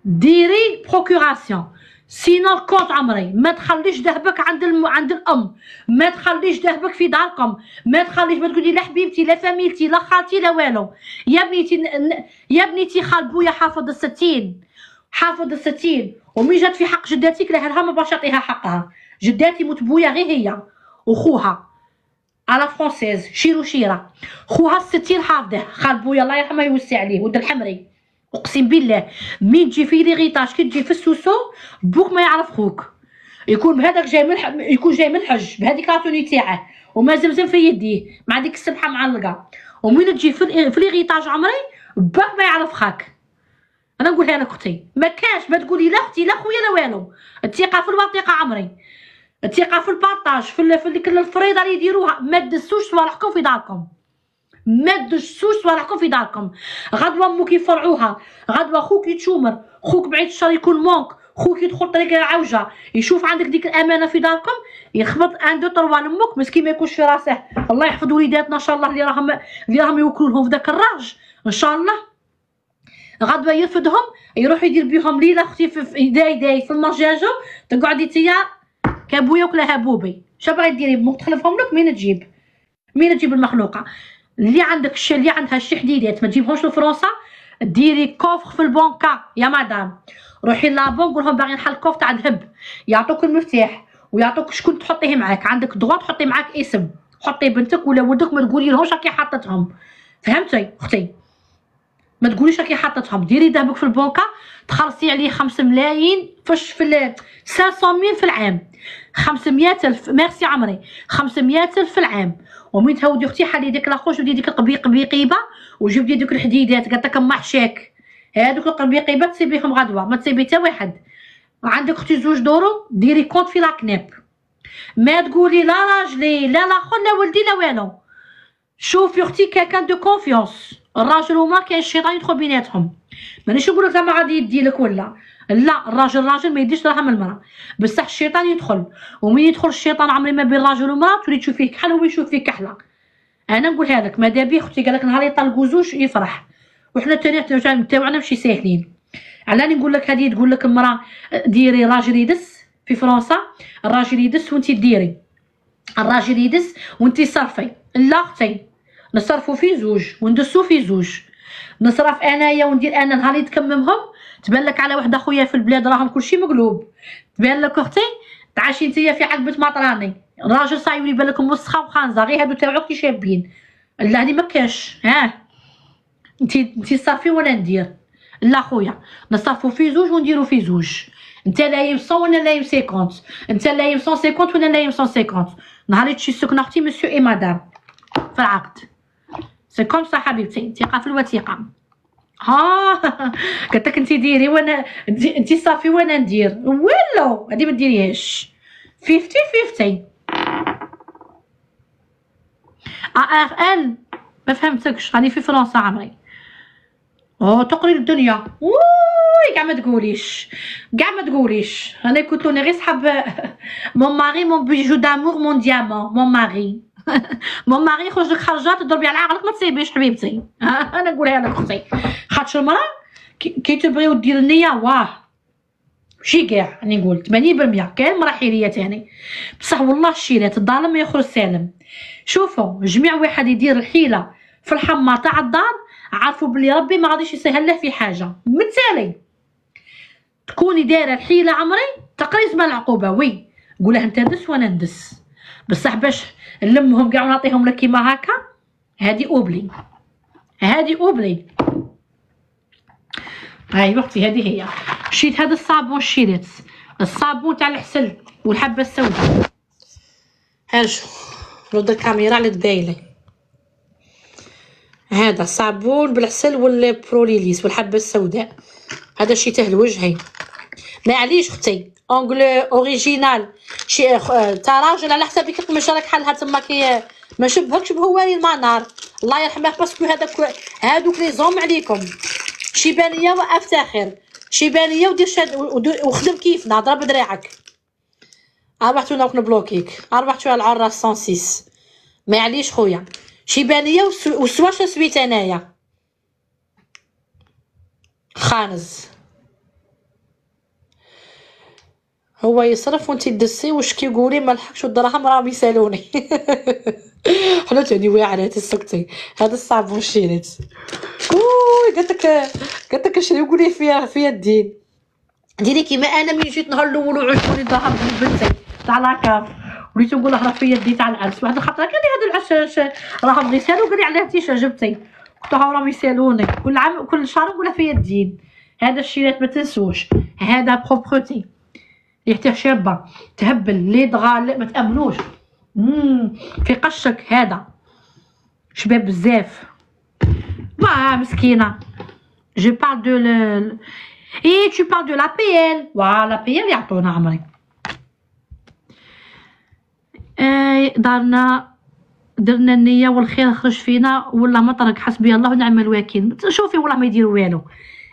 ديري procuration sinon ال compte عمري. ما تخليش ذهبك عند الم... عند الأم. ما تخليش ذهبك في داركم. ما تخليش ما تقولي لا حبيبتي لا فاميلتي لا خالتي لا والو. يا بنيتي يا بنيتي خال بويا حافظ الستين. حافظ الستين. ومي جات في حق جداتك لها ما باش يعطيها حقها. جداتي موت بويا غير هي. وخوها. على فرونسيز شيرو شيره خوها الستين حافظه خال بويا الله يرحمه يوسع عليه ود الحمري اقسم بالله مين تجي في ليغيطاج كي تجي في السوسو بوك ما يعرف خوك يكون بهذاك جاي من يكون جاي من الحج بهذيك لاتوني تاعه وما زمزم في يديه مع ديك السبحه معلقه ومين تجي في في ليغيطاج عمري باك ما يعرف خاك أنا نقولها لك أختي ما كاش ما تقولي لا أختي لا خويا لا والو الثقه في الوثيقه عمري الثقة في ال partage في في ديك الفريضة اللي يديروها. ما تدسوش صوالحكم في داركم. ما تدسوش صوالحكم في داركم. غدوه أمك يفرعوها غدوه خوك يتشومر. خوك بعيد الشر يكون manque. خوك يدخل طريق عوجه يشوف عندك ديك الأمانة في داركم. يخبط un deux trois لامك مسكين ما يكونش في راسه. الله يحفظ وليداتنا إن شاء الله اللي راهم اللي راهم يوكلوا لهم في ذاك الراج. إن شاء الله. غدوه يرفدهم. يروح يدير بيهم ليلة. أختي في يداي داي في المرجاجه تقعدي تيا كابويا وكلها بوبي. شو باغي ديري؟ مو تخلفهم لك؟ مين تجيب؟ مين تجيب المخلوقة؟ اللي عندك الشي اللي عندها الشي حديدات ما تجيبهمش لفرنسا ديري كوفر في البنكة. يا مدام روحي لابون قول لهم باغي نحل كوف تاع ذهب يعطوك المفتاح ويعطوك شكون تحطيه معاك. عندك دغوا تحطي معاك اسم. حطي بنتك ولا ولدك ما تقولي لهمش راكي حطتهم فهمتي؟ أختي. ما تقوليش راكي حطتهم ديري ذهبك في البنكه تخلصي عليه خمس ملايين فاش في ال 500 في العام. 500 الف ميرسي عمري. 500 الف في العام. ومين تهودي أختي حلي ديك لاخوش ودي ديك القبيق بيقيبة وجبدي دوك الحديدات. قالت لك محشاك هادوك القبيقيبة تسيبيهم غدوة ما تسيبي حتى واحد. عندك أختي زوج دورو ديري compte في la CNEP ما تقولي لا راجلي لا لاخر لا ولدي لا والو. شوفي أختي quelqu'un de confiance. الراجل وما كاين الشيطان يدخل بيناتهم. مانيش نقول لك زعما غادي يدي لك ولا. لا الراجل راجل ما يديش دراهم المرأة. بصح الشيطان يدخل. ومن يدخل الشيطان عمري ما بين راجل ومرأة تولي تشوف فيه كحل هو يشوف فيه كحلة. أنا نقولها لك ماذا بيه أختي قال لك نهار يطلقوا زوج يفرح. وحنا التاني تاعنا ماشي ساهلين. علاني نقول لك هذه تقول لك المرأة ديري راجل يدس في فرنسا الراجل يدس وانت ديري. الراجل يدس وانت صرفي. لا أختي. نصرفوا في زوج وندسوا في زوج. نصرف أنايا وندير أنا نهار يتكممهم تبان لك على واحد اخويا في البلاد راهم كلشي مقلوب. تبان لك أختي؟ تعاشي نتيا في عقبة مطراني. الراجل صايب يبان لكم وسخه وخانزة غير هادو تاعو كي شابين. لا هادي ما كاش. ها؟ انتي انتي صافي وأنا ندير. لا خويا نصرفوا في زوج ونديروا في زوج. انت لايم 100 وأنا لايم 50 انت لايم 150 وأنا لايم 150 نهار اللي تشي سكنة أختي monsieur et madame في العقد. c'est comme ça حبيبتي ثقه في الوثيقه ها قالت لك انت ديري وأنا انت صافي وأنا ندير. ولو هادي ما ديريهاش. 50 50 آر إل ما فهمتكش. راني في فرنسا عمري. أو تقري الدنيا. oui كاع ما تقوليش كاع ما تقوليش أنا كنت غير صحاب mon mari mon bijou d'amour mon diamant mon mari mon mari يخرج لك خرجات تضربي على عقلك ما تصيبيش حبيبتي أنا نقولها لك أختي خاطش المراه كي تبغيو دير النيه واه ماشي كاع راني نقول 80% كاين مرا حيريه تاني بصح والله الشيرات الظالم ما يخرج سالم شوفوا جميع واحد يدير الحيله في الحمار تاع الدار عارفوا بلي ربي ما غاديش يسهل له في حاجة مثالي تكوني دايره الحيله عمري تقريز ما العقوبه oui قولها انت دس وأنا ندس بصح باش نلمهم كاع ونعطيهم لك كيما هكا؟ هادي oublie. هادي oublie. هاي أختي هذه هي. شريت هذا الصابون شريت الصابون تاع العسل والحبة السوداء. هاجو رد الكاميرا اللي تبايلي هذا صابون بالعسل والبروليليس والحبة السوداء. هذا شريته لوجهي معليش أختي. اونغل original شي آه، تاع راجل على حسابك مش راك حالها تما كي ما شبهكش بهواري المنار الله يرحمه باسكو هذاك هادوك لي زوم عليكم شيبانيه وافتخر شيبانيه ودير شاد وخدم كيفنا ضرب دراعك ربحتو نروح نبلوكيك ربحتو على العراس 106 معليش خويا شيبانيه وسواش سويت انايا خانز هو يصرف وانت تدسي واش كيقولي؟ ما لحقش الدراهم راهم يسالوني حنا تاني واعره تسكتي هذا الصابون شريت اوي قالت لك قالت لك شري وقولي فيها فيها الدين. ديري كيما أنا ملي جيت نهار الأول وعجبوني الدراهم بنتي. تاع لاكاف وليت نقول راه فيا دي تاع العرس. واحد الخطره قال لي هذا العرس راهم غيسالو قال لي علاه انت عجبتي قلت لها راهم يسالوني. كل عام كل شهر نقول لها فيا الدين. هذا الشيرات ما تنسوش. هذا بروبروتي ريحته شابة. تهبل لي دغال ما تأمنوش. في قشك هذا. شباب بزاف. ما مسكينة. جو بار دو ل... اي تو بار دو لا بي ال وا لا بي ال يعطونا عمري. اي دارنا درنا النية والخير خرج فينا ولا مطرق. حسبي الله ونعم الوكيل. شوفي والله ما يديروا والو.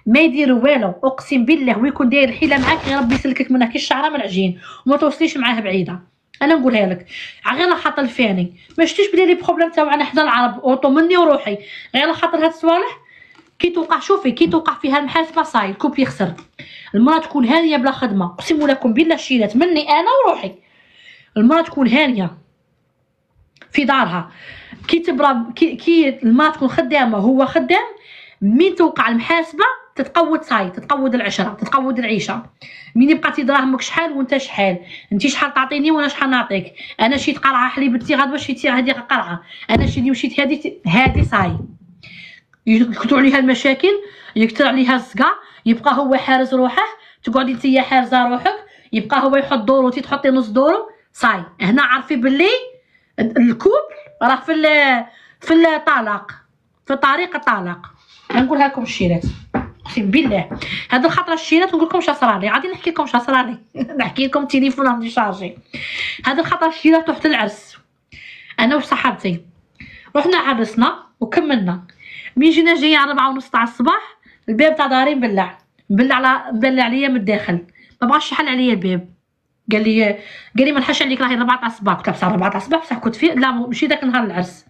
ما يديروا والو. أقسم بالله ويكون داير الحيلة معاك غير ربي يسلكك منها. كي الشعرة من العجين وما توصليش معاه بعيدة. أنا نقولها لك. غير خاطر الفاني. ما شفتيش بلي les problèmes تاعنا حدا العرب أوطو مني وروحي. غير خاطر هاد الصوالح كي توقع شوفي كي توقع فيها المحاسبه ça y est ال couple يخسر. المرأة تكون هانية بلا خدمة. أقسم لكم بالله الشيرات مني أنا وروحي. المرأة تكون هانية في دارها. كي تبرى كي, كي المرأة تكون خدامة وهو خدام من توقع المحاسبة؟ تتقود صاي تتقود العشرة تتقود العيشة. من يبقى دراهمك شحال وانت شحال؟ انت شحال تعطيني وأنا شحال نعطيك؟ أنا شريت قرعة حليبتي غدوه شريتي هذه قرعة؟ أنا شي اليوم شريت هذه هذه ça y est. يكثروا عليها المشاكل يكثر عليها الصقع يبقى هو حارس روحه تقعدي انت حارزه روحك يبقى هو يحط دورو تي تحطي نص دورو صاي. هنا عرفي باللي ال couple راه في في الطلاق في طريق الطلاق. نقولها لكم الشيرات. اقسم بالله. هاد الخطره الشيرات نقول لكم شاسرالي غادي نحكي لكم شاسرالي نحكي لكم التليفون عندي شارجي. هاد الخطره الشيرات رحت العرس أنا وصاحبتي رحنا عرسنا وكملنا. مين جينا جايين على 4 ونص تاع الصباح؟ الباب تاع داري مبلع. مبلع على مبلع عليا من الداخل. ما بغاش يحل عليا الباب. قال لي قال لي ما نحش عليك راهي 4 تاع الصباح. قلت له بصح 4 تاع الصباح بصح كنت في لا ماشي داك نهار العرس.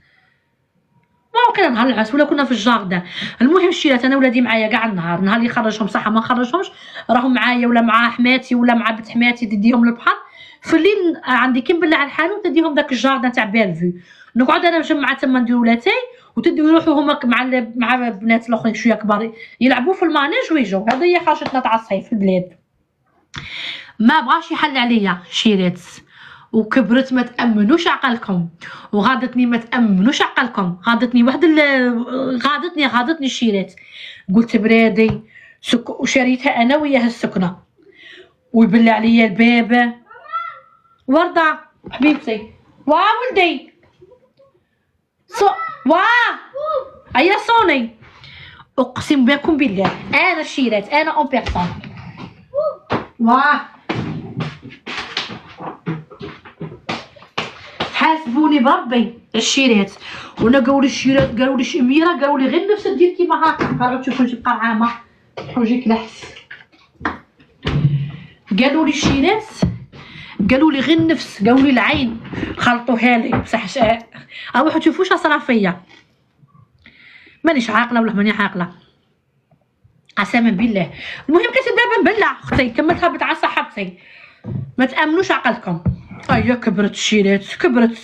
ما كان نهار العرس ولا كنا في ال jardin المهم شيرات أنا ولادي معايا كاع النهار. نهار اللي خرجهم صح ما نخرجهمش راهم معايا ولا مع حماتي ولا مع بنت حماتي تديهم للبحر. في الليل عندي كي نبلع الحانوت نديهم داك ال jardin تاع بيرفيو نقعد أنا مجمعه تما ندير ولاتي وتديو يروحوا هما مع مع البنات الأخرين شوية كبار. يلعبوا في ال manège ويجوا هذه هي خرجتنا تاع الصيف في البلاد. ما بغاش يحل عليا شيرات وكبرت ما تأمنوش عقلكم وغادتني ما تأمنوش عقلكم غادتني واحد غادتني غادتني الشيرات. قلت برادي سك... وشريتها أنا وياها السكنة. ويبلع عليا الباب وردة حبيبتي. وا ولدي. صو واه هيا صوني. أقسم بكم بالله أنا شيرات أنا أون بيرسون. واه حاسبوني بربي. الشيرات. وأنا قالوا لي الشيرات قالوا لي ش- اميره قالوا لي غير نفس دير كيما هاكا قالوا تشوفوا نجيب قرعامه وجيك لحس قالوا لي الشيرات. قالوا لي غير النفس قالوا لي العين. خلطوها لي بصح ش- اروحوا تشوفوا واش صرا فيا. مانيش عاقلة ولا ماني عاقلة. قسما بالله. المهم كانت الباب مبلع أختي. كملتها بتاع صاحبتي. ما تأمنوش عقلكم. ايا كبرت الشيرات كبرت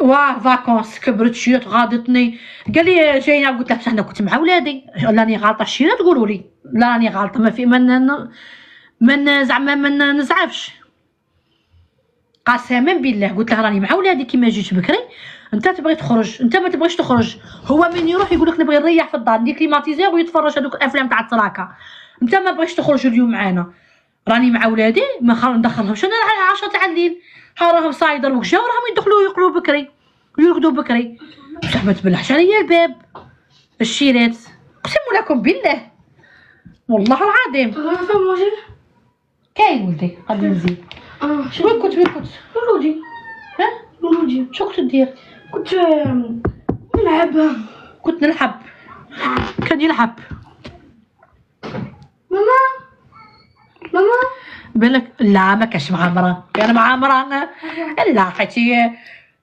واه vacances كبرت الشيرات غاضتني قال لي جاينا قلت له أنا كنت مع ولادي راني غالطه الشيرات قولوا لي لا راني غالطه ما في من من زعما ما نزعفش قسما بالله قلت له راني مع ولادي كيما جيت بكري انت تبغي تخرج انت ما تبغيش تخرج هو من يروح يقول لك نبغي نريح في الدار ندير climatiseur ويتفرج هذوك الافلام تاع التراكه انت ما بغيتش تخرج اليوم معانا راني مع ولادي ما خل ندخلهمش أنا على 10 تاع الليل ها راهم ça y est دروك جا وراهم يدخلوا يقلوا بكري. ويرقدوا بكري. بصح ما تبلعش عليا الباب. الشيرات. اقسم لكم بالله. والله العظيم. كاين ولدي. غادي نزيد. وين كنت وين كنت؟ ولودي ها؟ ولودي شو كنت دير؟ كنت نلعب. كنت نلعب. كان يلعب. ماما؟ ماما؟ بالك لا ما كانش مع مرا كان مع مرا لا حيتي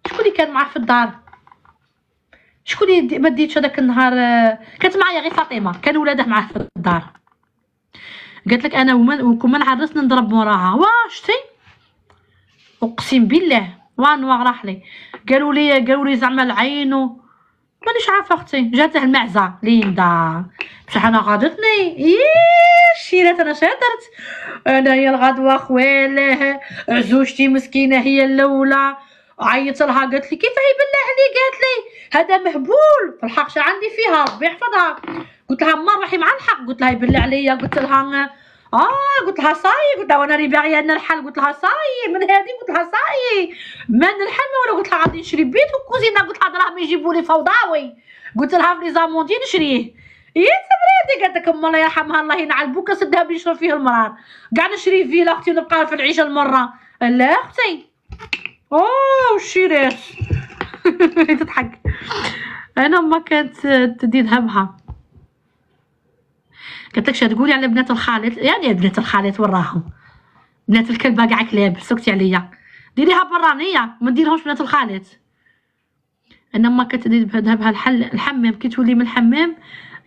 شكون اللي كان معاه في الدار؟ شكون اللي ما ديتش هذاك النهار؟ كانت معايا غير فاطمة. كان ولاده معاه في الدار. قالت لك أنا ومن ما نعرسنا نضرب موراها وا شتي أقسم بالله وان راح لي. قالوا لي قالوا لي زعما العين. مانيش عارفة أختي. جاتها المعزة. ليندا. بصح أنا غاضتني إيه! شيرات أنا شادرت أنا هي الغدوه خوالاه زوجتي مسكينه هي الاولى عيطت لها قالت لي كيف بالله عليك قالت لي هذا مهبول الحق شا عندي فيها ربي يحفظها قلت لها ما روحي مع الحق قلت لها بالله عليا قلت لها آه قلت لها صاي قلت لها وأنا راني باغيه نرحل قلت لها صاي من هذه قلت لها صاي ما نرحل ولا قلت لها غادي نشري بيت وكوزينه قلت لها دراهم يجيبوا لي فوضاوي قلت لها في لي زاموندي نشريه يا تبريدي قالت لك أم الله يرحمها الله ينعل بوك سدها بيشرب فيه المرار. كاع نشري فيلا أختي ونبقى في العيشه المرة. لا أختي. أوه شيرات تضحك أنا ما كانت تدي ذهبها. قلت لك تقولي على بنات الخالات يعني بنات الخالات وراهم. بنات الكلبة كاع كلاب سكتي عليا. ديريها برانية ما ديرهمش بنات الخالات أنا ما كانت تدي ذهبها الحل الحمام. كي تولي من الحمام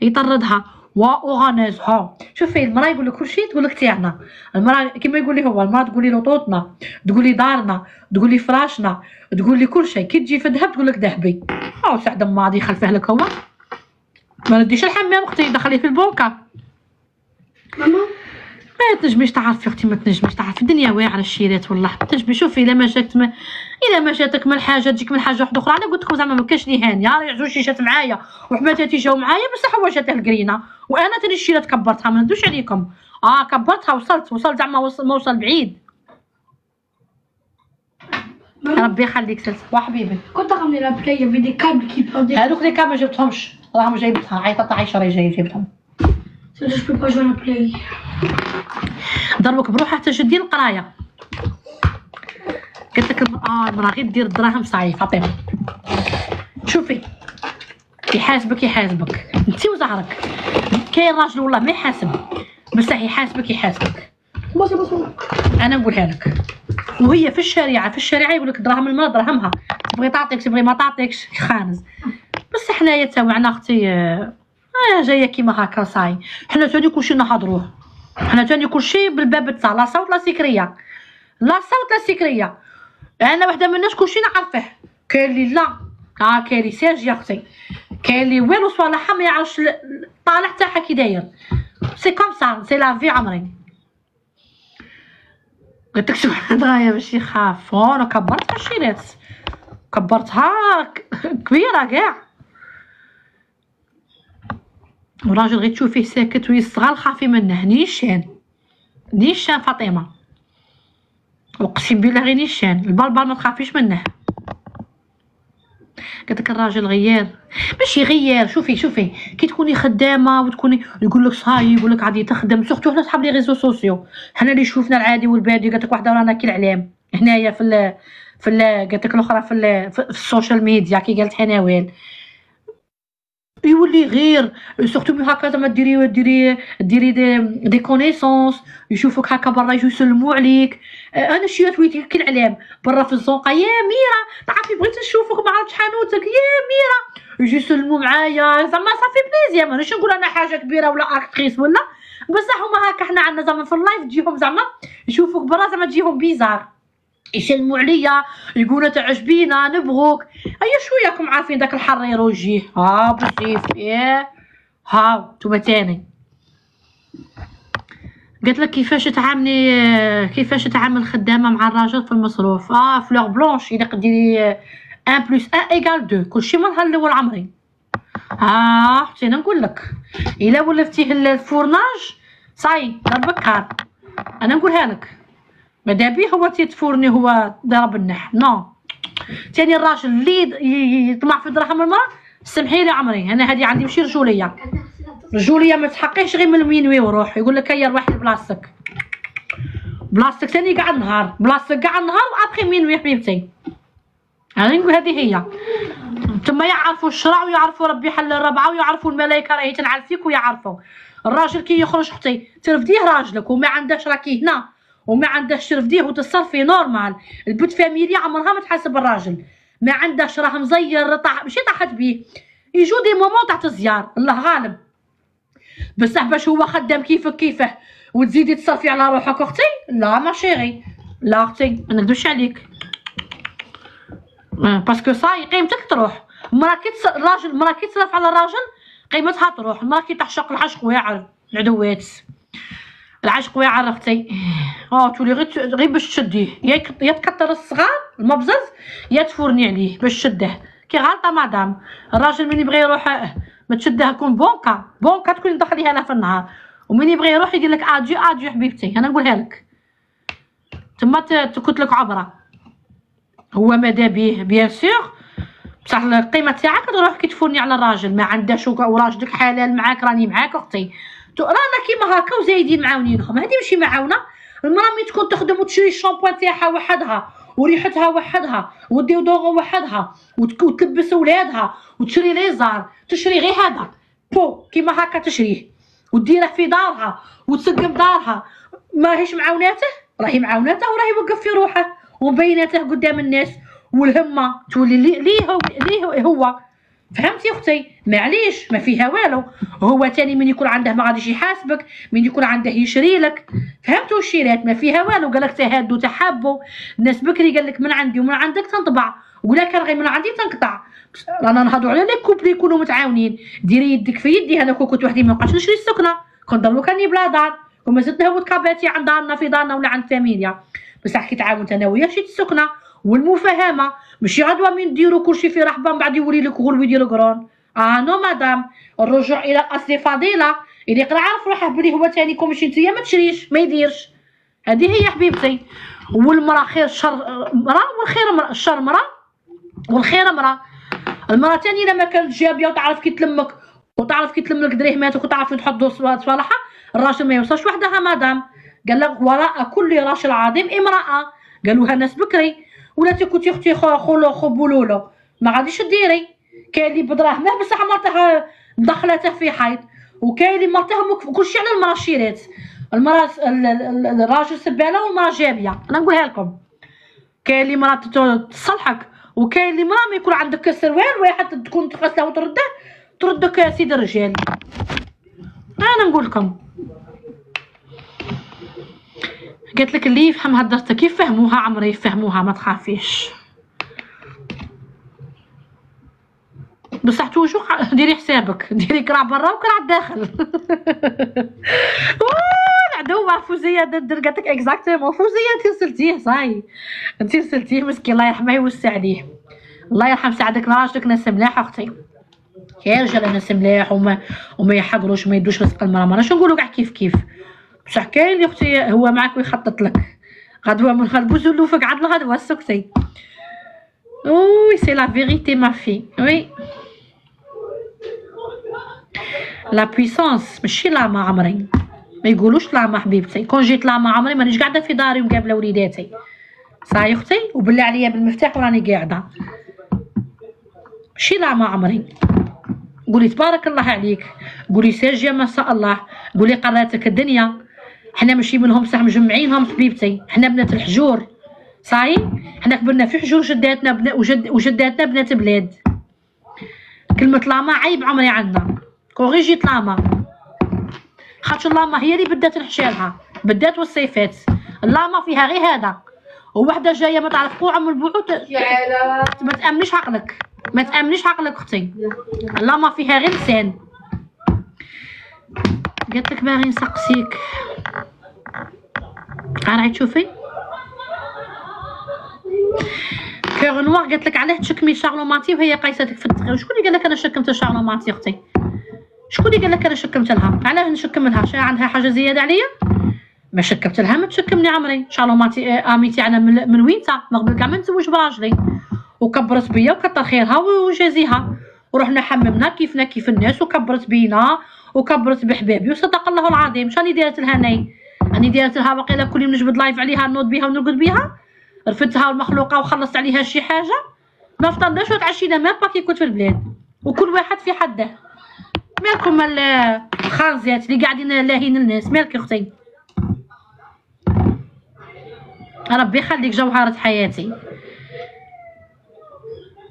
يطردها. واغنزها شوفي المرأة يقول لك كل شيء تقول لك تاعنا. المرأة كيما يقول لي هو المرأة تقول لي لطوطنا تقول لي دارنا تقول لي فراشنا تقول لي كل شيء كي تجي في الذهب تقول لك ذهبي. أو سعد ماضي خلفه لك هو. ما نديش الحمام أختي دخلي في البوكا. ماما؟ ما تنجميش تعرفي أختي ما تنجميش تعرفي الدنيا واعره الشيرات والله. ما تنجمي شوفي إلا ما جاتك ما إلا ما جاتك من حاجة تجيك من حاجة واحدة أخرى. أنا قلت لكم زعما ما كاش لي هانيه راه زوج جات معايا وحماتاتي جاو معايا بصح هو جات القرينه وأنا تاني الشيرات كبرتها ما ندوش عليكم. آه كبرتها وصلت وصلت زعما وصل ما وصل بعيد. ربي يخليك سلسة. وحبيبي كنت il y avait des câbles qui pendaient. هذوك كان ما جبتهمش. راهم جايبتها. عيطت عايشة راهي جاي جايبتهم peux pas jouer à la play. ضربك بروحها حتى جدي القراية. قلت لك آه المراه غير دير الدراهم صاي فاطمة. شوفي. يحاسبك يحاسبك. انت وزهرك. كاين راجل والله ما يحاسب. بصح يحاسبك يحاسبك. أنا نقولها لك. وهي في الشريعة في الشريعة يقول لك دراهم المرأة دراهمها. تبغي تعطيك تبغي ما تعطيكش خانز. بس حنايا تاوعنا أختي آه آه، جاية كيما هكا صاي. حنا تاني كلشي نهضروه. حنا تاني كلشي بالباب تاع لا صوت لا سكرية. لا صوت لا سكرية. أنا وحدة من الناس كلشي نعرفه. كاين اللي لا. آه كاين اللي ساج يا أختي كاين اللي والو صالحها ما يعرفش ال- الطالع تاعها كي داير. c'est comme ça c'est la في عمري. قلت لك سبحان الله باش يخاف أنا كبرتها شيرات كبرتها كبيرة كاع. وراجل غير تشوفيه ساكت ويصغر خافي منه نيشان. نيشان فاطمة. اقسم بالله غير نيشان. البلبل ما تخافيش منه قلت لك الراجل غيار. ماشي غيار. شوفي شوفي. كي تكوني خدامة وتكوني يقول لك صاي يقول لك عادي تخدم surtout حنا صحاب les réseaux sociaux. حنا اللي شوفنا العادي والبادي. قالت لك واحدة رانا كي العلام. هنايا في ال في ال قالت لك الأخرى في, في ال social media كي قالت حناويل. يولي غير. surtout هكا زعما ديري ديري ديري des, des connaissances يشوفوك هكا برا يجوا يسلموا عليك. أنا شيرات وليدي كي العلام. برا في الزنقة يا ميرا! تعرفي بغيت نشوفك ما عرفتش حانوتك يا ميرا! يجي يسلموا معايا. زعما ça fait plaisir مانيش نقول أنا حاجة كبيرة ولا actrice ولا. بصح هما هكا حنا عندنا زعما في ال live تجيهم زعما. يشوفوك برا زعما تجيهم bizarre يسلموا عليا يقولوا تعجبينا نبغوك. أيا شوية راكم عارفين داك الحر يروجيه ها بالسيف ياه ها نتوما تاني قالت لك كيفاش تعاملي كيفاش تعامل الخدامة مع الراجل في المصروف؟ آه فلور بلونش الا ديري 1 بلس 1 إيكال 2 كلشي من نهار الأول عمري. آه حتى نقول لك إلا ولفتيه الفورناج صاي ضربك كار أنا نقولها لك. ماذا بيه هو تيتفورني هو ضرب النح نو. تاني الراجل اللي يطمع في دراهم المرأة سمحي لي عمري أنا هذه عندي ماشي رجوليه رجوليه ما تحقيش غير من ال minuit وروح يقول لك هيا روحي لبلاصتك بلاصتك ثاني كاع النهار بلاصتك كاع النهار و après minuit حبيبتي أنا نقول هذه هي. تما يعرفوا الشرع ويعرفوا ربي حل الربعة ويعرفوا الملائكه راهي تنعل فيك ويعرفوا. الراجل كي يخرج أختي ترفديه راجلك وما عندهش راكي هنا وما عندهش ترفديه وتصرفي normal. البنت فاميليا عمرها ما تحاسب الراجل. ما عندهش راه مزير طاح ماشي طاحت بيه. يجو des moments تحت الزيار. الله غالب. بصح باش هو خدام كيفك كيفه. وتزيدي تصرفي على روحك أختي؟ لا ma chérie لا أختي ما نكذبش عليك. آه، parce que ça y est قيمتك تروح. مرا كي الراجل مرا كي تصرف على الراجل قيمتها تروح. المرا كي تعشق العشق واعر العدوات العشق واعر أختي آه تولي غير غير باش تشديه يا يا تكثر الصغار المبزز يا تفورني عليه باش تشده. كي غالطه مدام الراجل من يبغي يروح آه، ما تشدها كون بونكا. بونكا تكون تدخليها لها في النهار. ومن يبغي يروح يدير لك adieu adieu حبيبتي أنا نقولها لك. تما تكت لك عبرة. هو ماذا بيه bien sûr بصح القيمة تاعك تروح كي تفوني على الراجل. ما عندهاش وراجلك حلال معاك راني معاك أختي. رانا كيما هكا وزايدين معاونينهم هذه ماشي معاونة. المرأة ملي تكون تخدم وتشري الشامبوان تاعها وحدها وريحتها وحدها والديودورون وحدها وتلبس ولادها وتشري ليزار تشري غير هذا. بو كيما هكا تشريه وديره في دارها وتسقم دارها. ماهيش معاوناته؟ راهي معاوناته وراهي يوقف في روحه ومبيناته قدام الناس والهمة تولي ليه هو, ليه هو. فهمتي أختي؟ معليش ما فيها والو. هو تاني من يكون عنده ما غاديش يحاسبك من يكون عنده يشري لك. فهمتوا الشيرات ما فيها والو. قال لك تهادوا تحابوا الناس بكري قال لك من عندي ومن عندك تنطبع. ولا كان غير من عندي تنقطع. رانا نهضروا على les couples يكونوا متعاونين. ديري يدك في يدي. أنا كون كنت وحدي ما بقاش نشري السكنة. كون ضربوا كاني بلا دار. وما زدت نهبط كاباتي عند دارنا في دارنا ولا عند فاميليا بصح كي تعاونت أنا وياه شريت السكنة. والمفاهمة. ماشي غدوه من نديرو كلشي في رحبه من بعد يولي لك غول ويدير قرون آه نو مدام. الرجوع إلى الاصل فضيلة. اللي يقدر عارف روحه بلي هو تاني كون ماشي نتيا ما تشريش ما يديرش. هذه هي حبيبتي. والمرأة خير شر مرأة والخير مرأة الشر مرأة والخير مرأة. المرأة تاني إلا ما كانت جابية وتعرف كي تلمك وتعرف كي تلم لك دريهماتك وتعرف تحط صالحها الراجل ما يوصلش وحدها مدام. قال لك وراء كل رجل عظيم امرأة. قالوها ناس بكري. ولاتي كنتي أختي خو خو بولولو ما غاديش ديري. كاين اللي بدراهمه بصح مرته دخلته في حيط. وكاين اللي مرته كلشي على المراه شيرات المراه الراجل سباله والمراه جابية. أنا نقولها لكم. كاين اللي مراه تت- تصلحك. وكاين اللي مراه ما يكون عندك سروال واحد تكون تغسله وترده تردك سيد الرجال. أنا نقول لكم. قالت لك اللي يفهم هدرتك يفهموها عمري يفهموها ما تخافيش. بصح toujours ديري حسابك. ديري كراع برا وكراع داخل أوه، العدو فوزية دير قالت لك exactement فوزية انت رسلتيه صاي. انت رسلتيه مسكين الله يرحمه يوسع عليه. الله يرحم سعدك راجلك ناس ملاح أختي. يا رجال ناس ملاح وما وما يحضروش ما يدوش رزق المرأة. ما شنو نقولوا كاع كيف كيف. بصح كاين اللي أختي هو معاك ويخطط لك. غدوه من غدوه زلوفك عاد الغدوه السكتي. oui c'est la vérité ma vie oui la puissance ماشي لا ما عمري. ما يقولوش لا ما حبيبتي. كون جيت لا ما عمري مانيش قاعدة في داري ومقابلة وليداتي. صاي أختي؟ وبالله عليا بالمفتاح وراني قاعدة. ماشي لا ما عمري. قولي تبارك الله عليك. قولي ساجيه ما شاء الله. قولي قراتك الدنيا. حنا ماشي منهم صح مجمعينهم حبيبتي. حنا بنات الحجور صاي حنا كبرنا في حجور جداتنا بنا وجد وجداتنا بنات بلاد. كلمة لاما عيب عمري عندنا. جيت لاما خاطر لاما هي اللي بدات نحشالها بدات والصيفات. اللاما فيها غير هذا. ووحدة جاية ما تعرف قوعه من البعوث. ما تأمنيش عقلك. ما تأمنيش عقلك أختي. لاما فيها غير لسان قالت لك باغي نسقسيك. راهي تشوفي؟ كيغ نوار قالت لك علاه تشكمي شارلو ماتي وهي قايستك في التغيير شكون اللي قال لك أنا شكمت شارلو ماتي أختي؟ شكون اللي قال لك أنا شكمت لها؟ علاه نشكم لها. شا عندها حاجة زيادة عليا؟ ما شكمت لها ما تشكمني عمري. شارلو ماتي آه، آميتي أنا من, وين تا ما قبل كاع ما نتزوج براجلي. وكبرت بيا وكتر خيرها وجازيها. ورحنا حممنا كيفنا كيف الناس وكبرت بينا. وكبرت بحبابي وصدق الله العظيم. شاني دارت لها ناي راني دارت لها باقي كل يوم نجبد لايف عليها نوض بها ونرقد بها رفدتها المخلوقة وخلصت عليها شي حاجة. ما فطرناش وتعشينا ما باكي كنت في البلاد. وكل واحد في حده. مالكم ال- الخانزات اللي قاعدين لاهين الناس؟ مالك أختي؟ ربي يخليك جوهرة حياتي.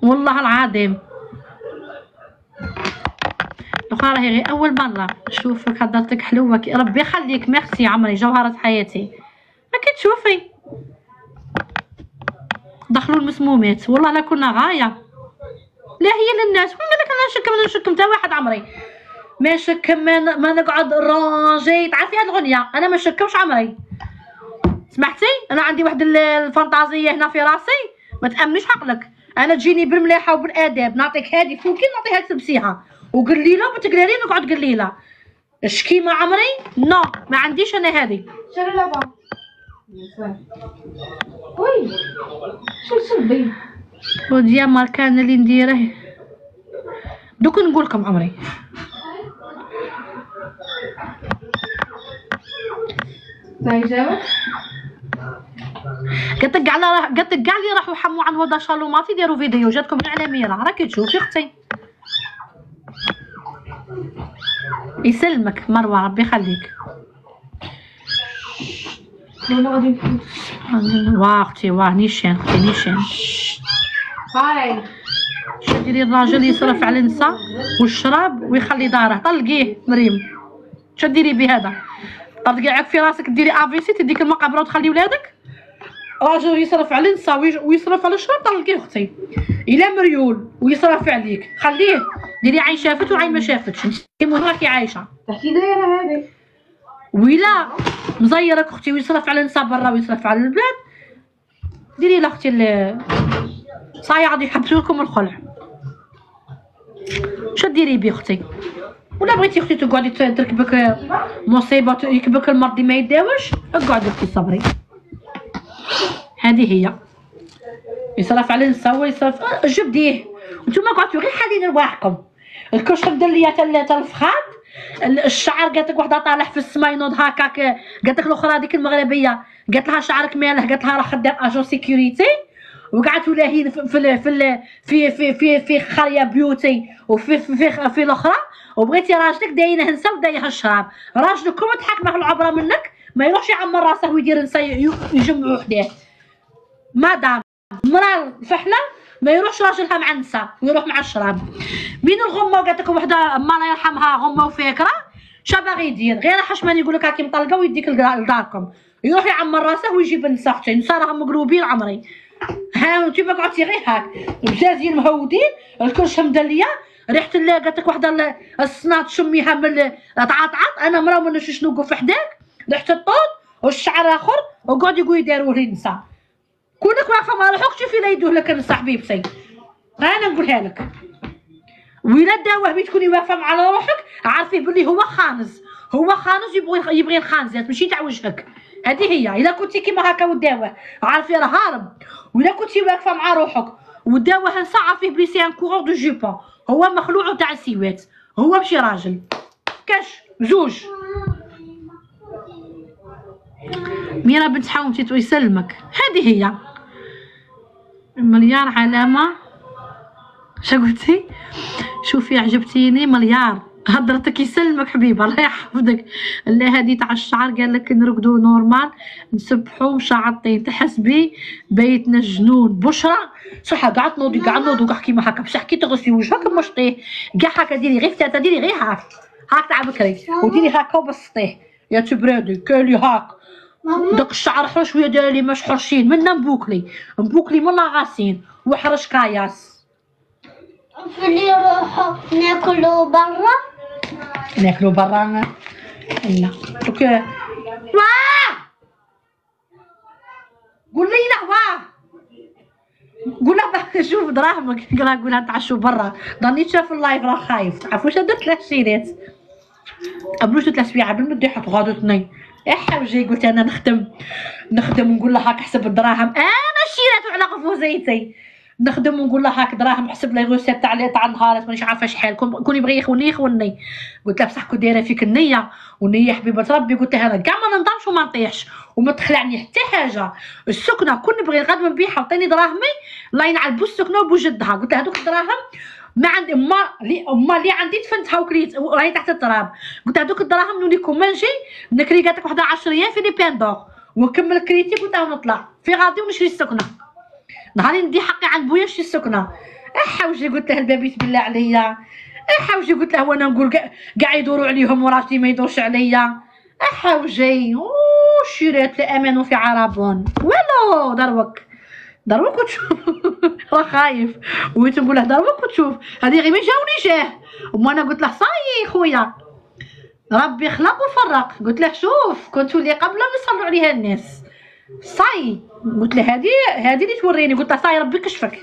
والله العظيم. الاخرى راهي غير أول مره نشوفك هضرتك حلوة. كي- ربي يخليك. ميرسي عمري جوهرة حياتي. ما كتشوفي. دخلوا المسمومات. والله لا كنا غاية. لا هي للناس. قال لك أنا نشكم أنا نشكم. تا واحد عمري. ما شكم ما, ما نقعد رانجي تعرفي هاد الأغنية؟ أنا ما نشكمش عمري. سمعتي أنا عندي واحد ال- الفانتازية هنا في راسي. ما تأمنيش عقلك أنا تجيني بالملاحة وبالآداب. نعطيك هادي فوقي نعطيها تلبسيها وقليله وبتقلالي نقعد قليله الشكيمه عمري؟ نو ما عنديش أنا هذه. Celle là-bas. Oui. شو صبي وديا ما كان اللي نديره. دوك نقول لكم عمري. قلت لك على لك كاع اللي راحوا حموا عن وضع شالومات يديروا فيديو جاتكم من على ميرا. راكي تشوفي أختي. يسلمك مروه ربي يخليك. واه أختي واه نيشان أختي نيشان. هاي شو ديري الراجل يصرف على النساء والشراب ويخلي داره. طلقيه مريم. شو ديري بهذا؟ طلقي عك في راسك ديري AVC تديك المقابرة وتخلي ولادك؟ راجل يصرف على النساء ويج- ويصرف على الشراب طلقيه أختي. إلى مريول ويصرف عليك. خليه. ديري عين شافت وعين ما شافتش. انت راكي عايشة. تحكي دايره هذه. ولا مزيرك أختي ويصرف على النساء برا ويصرف على البلاد. ديري لأختي ال صاي غادي يحبسوا لكم الخلع. شو ديري بيه أختي؟ ولا بغيتي أختي تقعدي تركبك مصيبة يكبك المرض ما يداوش؟ اقعدي أختي صبري. هذه هي. يصرف على النساء ويصرف أه، جبديه وانتوما قعدتوا غير حالين رواحكم الكشك مدليه تل تل الفخاد. ال- الشعر قالت لك وحدة طالع في السما ينوض هكاك. قالت لك الأخرى هذيك المغربية. قالت لها شعرك ماله قالت لها راه خدام اجون سيكوريتي وقعدتوا لاهين في في في في في في, في خرية بيوتي وفي في في, في الأخرى. وبغيتي راجلك داينه نسا ودايه الشراب راجلكم تحكمه العبرة منك. ما يروحش يعمر راسه ويدير نسا يجمعوا حداه مادام مرا الفحلة ما يروحش راجلها مع النساء ويروح مع الشراب. مين الغمة وقالت لكم وحدة ما الله يرحمها غمة وفكرة شا باغي يدير؟ غير حشمان يقول لك هاكي مطلقة ويديك لدا- لداركم يروح يعمر راسه ويجيب النساء حتى النساء راهم مقلوبين عمري. ها انت ما قعدتي غير هاك. بزازين مهودين الكرش مدليه ريحه اللي قالت لك وحدة ال- الصنات شميها من تعطعط أنا مرا ما نمشيش نوقف حداك الطود والشعر آخر وقعد يقول يداروا لي النساء كونك واقفه مع روحك شوفي لا يدوه لك النساء حبيبتي أنا نقولها لك. ولا داوه بي تكوني واقفة مع روحك عارفيه بلي هو خانز. هو خانز يبغي يبغي الخانزات ماشي تاع وجهك. هذه هي. الا كنتي كيما هكا وداوه عارفيه راه هارب. ولا كنتي واقفة مع روحك وداوه نسا عارفيه بلي c'est un coureur de jupons هو مخلوع تاع السيوات هو ماشي راجل. كاش زوج. ميرا بنت حومتي يسلمك هذه هي. مليار علامة. شو قلتي؟ شوفي عجبتيني مليار. هضرتك يسلمك حبيبة الله يحفظك. لا هذه تاع الشعر قال لك نرقدو نورمال نسبحو مشعطين. تحسبي بيتنا جنون. بشرى. صح قاعد تنوضي قاعد نوضو كاع كيما هكا. بصح كي تغسلي وجهك مشطيه. كاع هكا ديري غير فتاة ديري غير هاك. هاك تاع بكري. وديري هكا وبسطيه. يا تبرادي كالي هاك. داك الشعر حر شوية دايره لي مش حرشين منا مبوكلي مبوكلي منا غاسين وحرش كاياس. في اللي يروحوا ناكلوا برا. ناكلو برا. لا دوك واه قول لي لا واه قول شوف دراهمك. قال قولها تعشوا برا. ضنيت شاف اللايف راه خايف. تعرفوا واش درت له شيرات قبلوش ثلاث سوايع قبل ما بدي يحط غادو اثنين. يا حوجي قلت أنا نخدم نخدم ونقول لها هاك حسب الدراهم. أنا شيرات على قفوزيتي نخدم ونقول لها هاك دراهم حسب les recettes تاع تاع النهار مانيش عارفة شحال. كون يبغي يخوني يخوني قلت لها بصح كون دايرة فيك النية. والنية حبيبة ربي قلت لها أنا كاع ما ننضمش وما نطيحش. وما تخلعني حتى حاجة. السكنة كون نبغي غاد نبيعها وعطيني دراهمي الله ينعل بو السكنة وبو جدها. قلت لها هذوك الدراهم ما عندي ما لي ما اللي عندي دفنتها وكريت راهي تحت التراب. قلت هذوك الدراهم نوني كومانجي نكري قالت لك واحدة 10 أيام في لي بيندور ونكمل كريتي قلت نطلع. في غادي ونشري السكنة. نهاري ندي حقي عند بويا نشري السكنة. احوجي قلت له البابيت بالله عليا. احوجي قلت له وأنا نقول كاع- يدوروا عليهم وراجلي ما يدورش عليا. احوجي شريت لامان في عربون. ولو دروك. دروك وتشوف راه خايف. ويت نقول له دروك وتشوف هذه غير ما جاوني جاه. وما أنا قلت له صاي خويا. ربي خلق وفرق. قلت له شوف كنت اللي قبل ما يصلوا عليها الناس. صاي. قلت له هذه هذه اللي توريني. قلت له صاي ربي كشفك.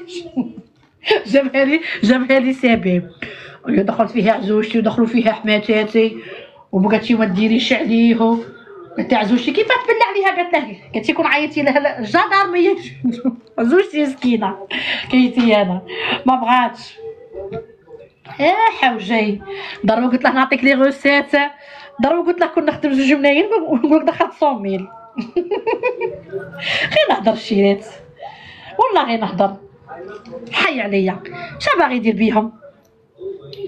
جابها لي جابها لي سبب دخلت فيها عزوجتي ودخلوا فيها حماتاتي. وبقات ما ديريش عليهم. قلت لها عزوجتي كيف تبلع عليها قالت له قالت لي كون عيطتي لها الجدارمية عزوجتي مسكينة. كيتي أنا ما بغاتش. إيه حوجي ضربة قلت له نعطيك les recettes ضربة قلت له كون نخدم زوج ملايين ونقول دخلت 100 ميل. غير نهضر شيرات. والله غير نهضر. حي عليا. شا باغي يدير بيهم؟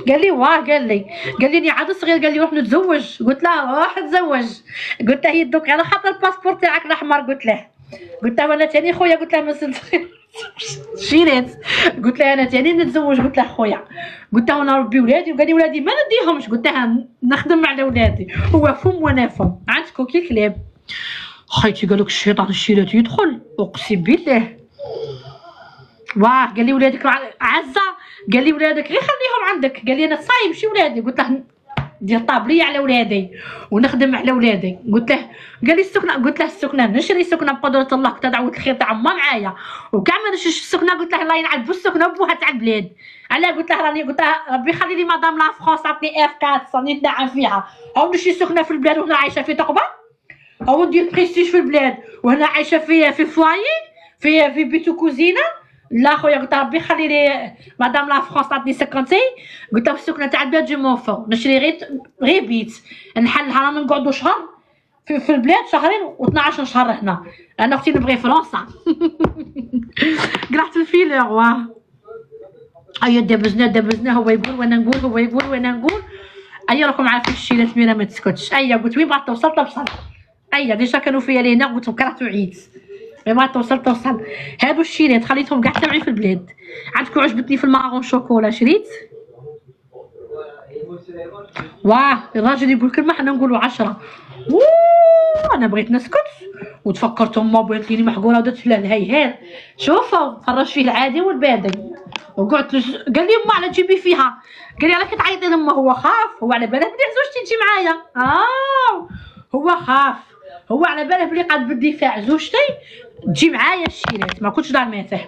قال لي واه. قال لي قال لي أني عاد صغير. قال لي روح نتزوج. قلت له روح تزوج قلت له يدوك على خاطر الباسبور تاعك الأحمر. قلت له قلت له وأنا تاني خويا. قلت له ما شيرات قلت لها أنا تاني نتزوج. قلت لها خويا. قلت لها أنا نربي ولادي. وقال لي ولادي ما نديهمش. قلت لها نخدم على ولادي. هو فم وأنا فم. عندكم كي كلاب خيتي قالك الشيطان الشيرات يدخل. أقسم بالله. واه. قال لي ولادك عزة. قال لي ولادك غير خليهم عندك. قال لي أنا صايب شي ولادي؟ قلت له دير tablier على ولادي ونخدم على ولادي. قلت له قال لي السكنة قلت له السكنة نشري سكنة بقدرة الله كنت دعوت الخير تاع ما معايا. وكاع ما نشريش السكنة قلت له الله ينعل بالسكنة بوها تاع البلاد. علاه قلت له راني قلت له ربي يخلي لي مدام la France عطني F4 راني نتنعم فيها. أو نشري سكنة في البلاد وهنا عايشة في تقبه أو ندير بريستيج في البلاد وهنا عايشة في في foyer في في بيتو كوزينه لا خويا قلت ربي خلي لي مدام la France تعطيني 50 قلت له في السكنه تاع البلاد je m'en fous نشري غير غير بيت نحلها رانا نقعدوا شهر في, في البلاد شهرين و12 شهر هنا أنا أختي نبغي فرنسا قلعت الفيلر واه ايا دبزنا دبزنا هو يقول وأنا نقول هو يقول وأنا نقول ايا راكم عارفين الشيله سميره ما تسكتش ايا قلت وين بغات توصل توصل ايا déjà كانوا فيا لينا قلت كرهت وعيت وين بغات توصل توصل. هادو الشيلات خليتهم كاع تبعي في البلاد. عندكم عجبتني في المارون شوكولا شريت؟ واه الراجل يقول كلمه حنا نقولوا عشرة. اوه أنا بغيت نسكت. وتفكرت أمه بغيت لي محقورة ودرت لها الهيهات شوفوا فرج فيه العادي والبادي. وقعدت لج... قال لي أمه على تجيبي فيها. قال لي راكي تعيطي لأمه هو خاف. هو على باله بلي زوجتي تجي معايا. آه هو خاف. هو على باله بلي قاد بالدفاع زوجتي. تجي معايا الشيلات ما كنتش دار ماته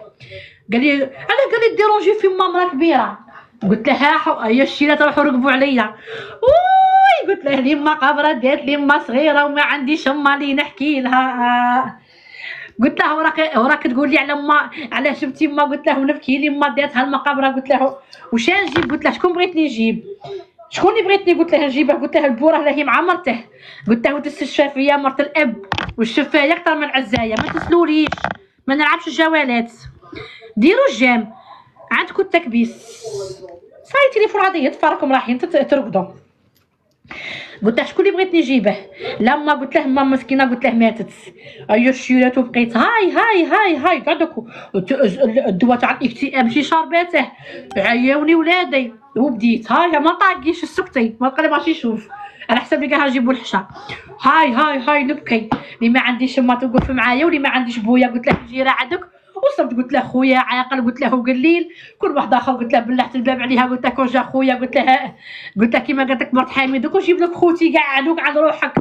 قال لي أنا قال لي ديرونجي في ماما كبيرة. قلت له ها هي الشيلات راحوا ركبوا عليا. أوي! قلت له لي ما قبره قالت لي ما صغيرة وما عنديش امه لي نحكي لها. قلت له وراك وراك تقول لي على ما على جبتي ما؟ قلت له ونبكي لي ما داتها المقابره قلت له وش نجيب قلت له شكون بغيتني نجيب شكون اللي بغيتني؟ قلت له نجيبه قلت له البورة هي مع مرته. قلت له دس الشافيه مرت الأب والشفايه أكثر من العزايه ما تسلوليش ما نلعبش الجوالات ديروا الجام عندكم التكبيس. صاي تليفون عادي تفاركم رايحين ترقدوا. قلت له شكون اللي بغيت نجيبه؟ لما قلت له ماما مسكينة قلت له ماتت. ايوا الشيرات وبقيت. هاي هاي هاي هاي قعدك الدواء تاع الاكتئاب شي شرباته. عياوني ولادي. وبديت. هاي ما طاقيش السكتي ما قال ماشي يشوف. على حسب اللي قال نجيبو الحشا. هاي هاي هاي نبكي. اللي ما عنديش ما توقف معايا واللي ما عنديش بويا. قلت له جيرة عندك. وصلت قلت له خويا عاقل قلت له قليل كل واحد آخر قلت له بلعت الباب عليها قلت كون جا خويا قلت له قلت له كيما قالت لك مرت حامي دوك نجيب لك خوتي كاع دوك على روحك.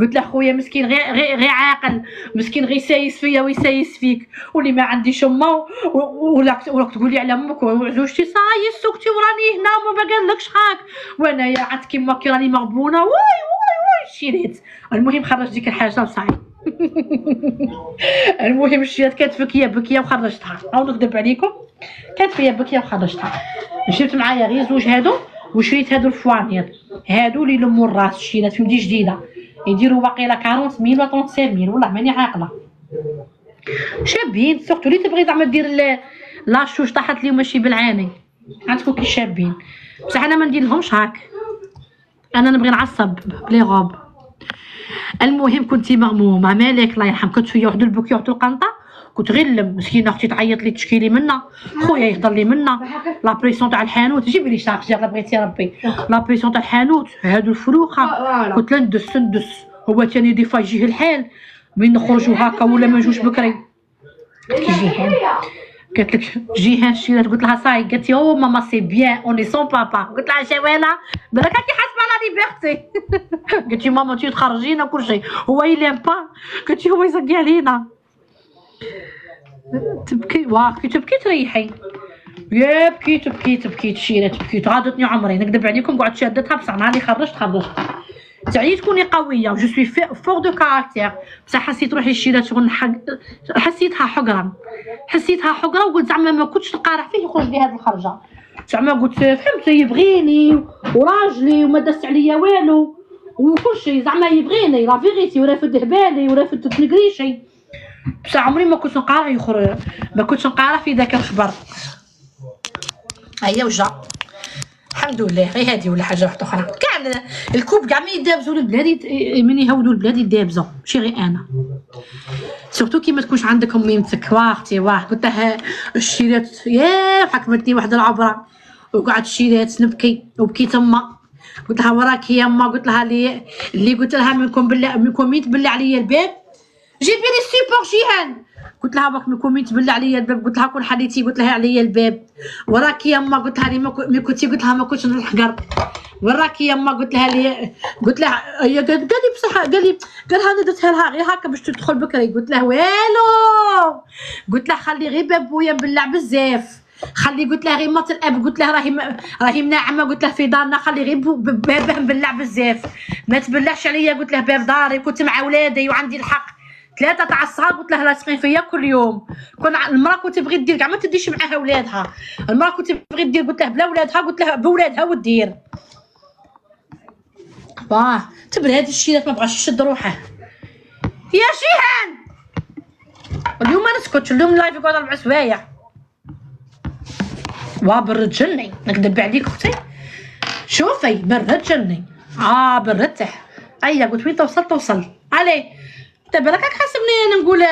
قلت له خويا مسكين غير غير غير عاقل مسكين غير يسايس فيا ويسايس فيك واللي ما عنديش أمه ولا ولا لي على أمك وزوجتي صاي سكتي وراني هنا وما بقالكش هاك وأنا يا عاد كيما كي راني مغبونة واي واي واي شريت. المهم خرج ديك الحاجة وصاي المهم شريت كانت فيا بكية وخرجتها أو نكذب عليكم. كانت فيا بكية وخرجتها جبت معايا غير زوج هادو وشريت هادو الفوانير هادو اللي يلموا الراس شريت فهمتي جديدة. يديروا باقي لا 40 ميل ولا 35 ميل والله ماني عاقلة. شابين surtout اللي تبغي زعما دير لاشوش طاحت لي ماشي بالعاني عندكم كي شابين. بصح أنا ما نديرلهمش هاك. أنا نبغي نعصب ب les robes. المهم كنتي مغمومه مالك الله يرحم. كنت فيا وحده البكي وحده القنطة. كنت غير مسكينة أختي تعيط لي تشكي لي منا. خويا يهضر لي منا. la pression تاع الحانوت. جيبي لي chargeur لا بغيتي ربي. la pression تاع الحانوت. هادو الفروخة. voilà. كنت ندس ندس. هو تاني des fois يجيه الحال. من نخرجوا هكا ولا ما نجوش بكري. جيهان قالت لك جيهان شيرات قلت لها صاي. قالت لي أو maman c'est bien on est sans papa قلت لها شوالا بالك كي liberté قالت لي ماما تي تخرجينا كل شيء هو il aime pas قالت لي هو يزقي علينا تبكي واه كي تبكي تريحي يا بكيت بكيت بكيت شيرات بكيت غادتني عمري نكذب عليكم قعدت شادتها بصح نهار اللي خرجت خرجت تعي تكوني قويه je suis forte de caractère بصح حسيت روحي شيرات شغل حق حسيتها حقرا حسيتها حقرا وقلت زعما ما كنتش نقارح فيه يخرج هاد الخرجه زعما قلت فهمت يبغيني وراجلي وما دست عليا والو وكل شيء. زعما يبغيني la vérité ورافد هبالي ورافد تنقريشي. بصح عمري ما كنت نقارح يخرج ما كنتش نقارح في ذاك الخبر. هيا وجا. الحمد لله. غير هادي ولا حاجة واحدة أخرى. كاع ال- ال couple كاع ما يدابزوا البلاد من يهودوا البلاد يدابزوا ماشي غير أنا. surtout كي ما تكونش عندك ميمتك واه أختي واه. لها الشيرات يا حكمتني واحد العبرة. وقعدت شيرات نبكي وبكيت اما قلت لها وراك يا اما قلت لها اللي اللي قلت لها منكم بالله منكم مين تبلع عليا الباب. جيبي لي ال support جيهان قلت لها باك مين تبلع عليا الباب قلت لها كون حليتي قلت لها عليا الباب وراك يا اما قلت لها لي mais كنتي قلت لها ما كنتش نحقر وراك يا اما قلت لها لي قلت لها هي قال لي بصح قال لي قال لها درتها لها غير هكا باش تدخل بكري قلت له والو قلت له خلي غير باب بويا مبلع بزاف خلي قلت له غير مات الاب قلت له راهي راهي مناعمه قلت له في دارنا خلي غير بو- ب- بابه مبلع بزاف ما تبلعش عليا قلت له باب داري كنت مع ولادي وعندي الحق ثلاثة تاع قلت له لاصقين فيا كل يوم. كون المرأة كنت تبغي دير كاع ما تديش معاها ولادها. المرأة كنت تبغي دير قلت له بلا ولادها قلت لها بولادها ودير. باه تبر هاد الشيلات ما بغاش يشد روحه. يا شيهان! اليوم ما نسكتش اليوم اللايف يقعد أربع سوايع. واه برد جني نكذب عليك أختي. شوفي برد جني آه بردته ايا قلت وين توصل؟ توصل. علي. بالك راك حاسبني أنا نقول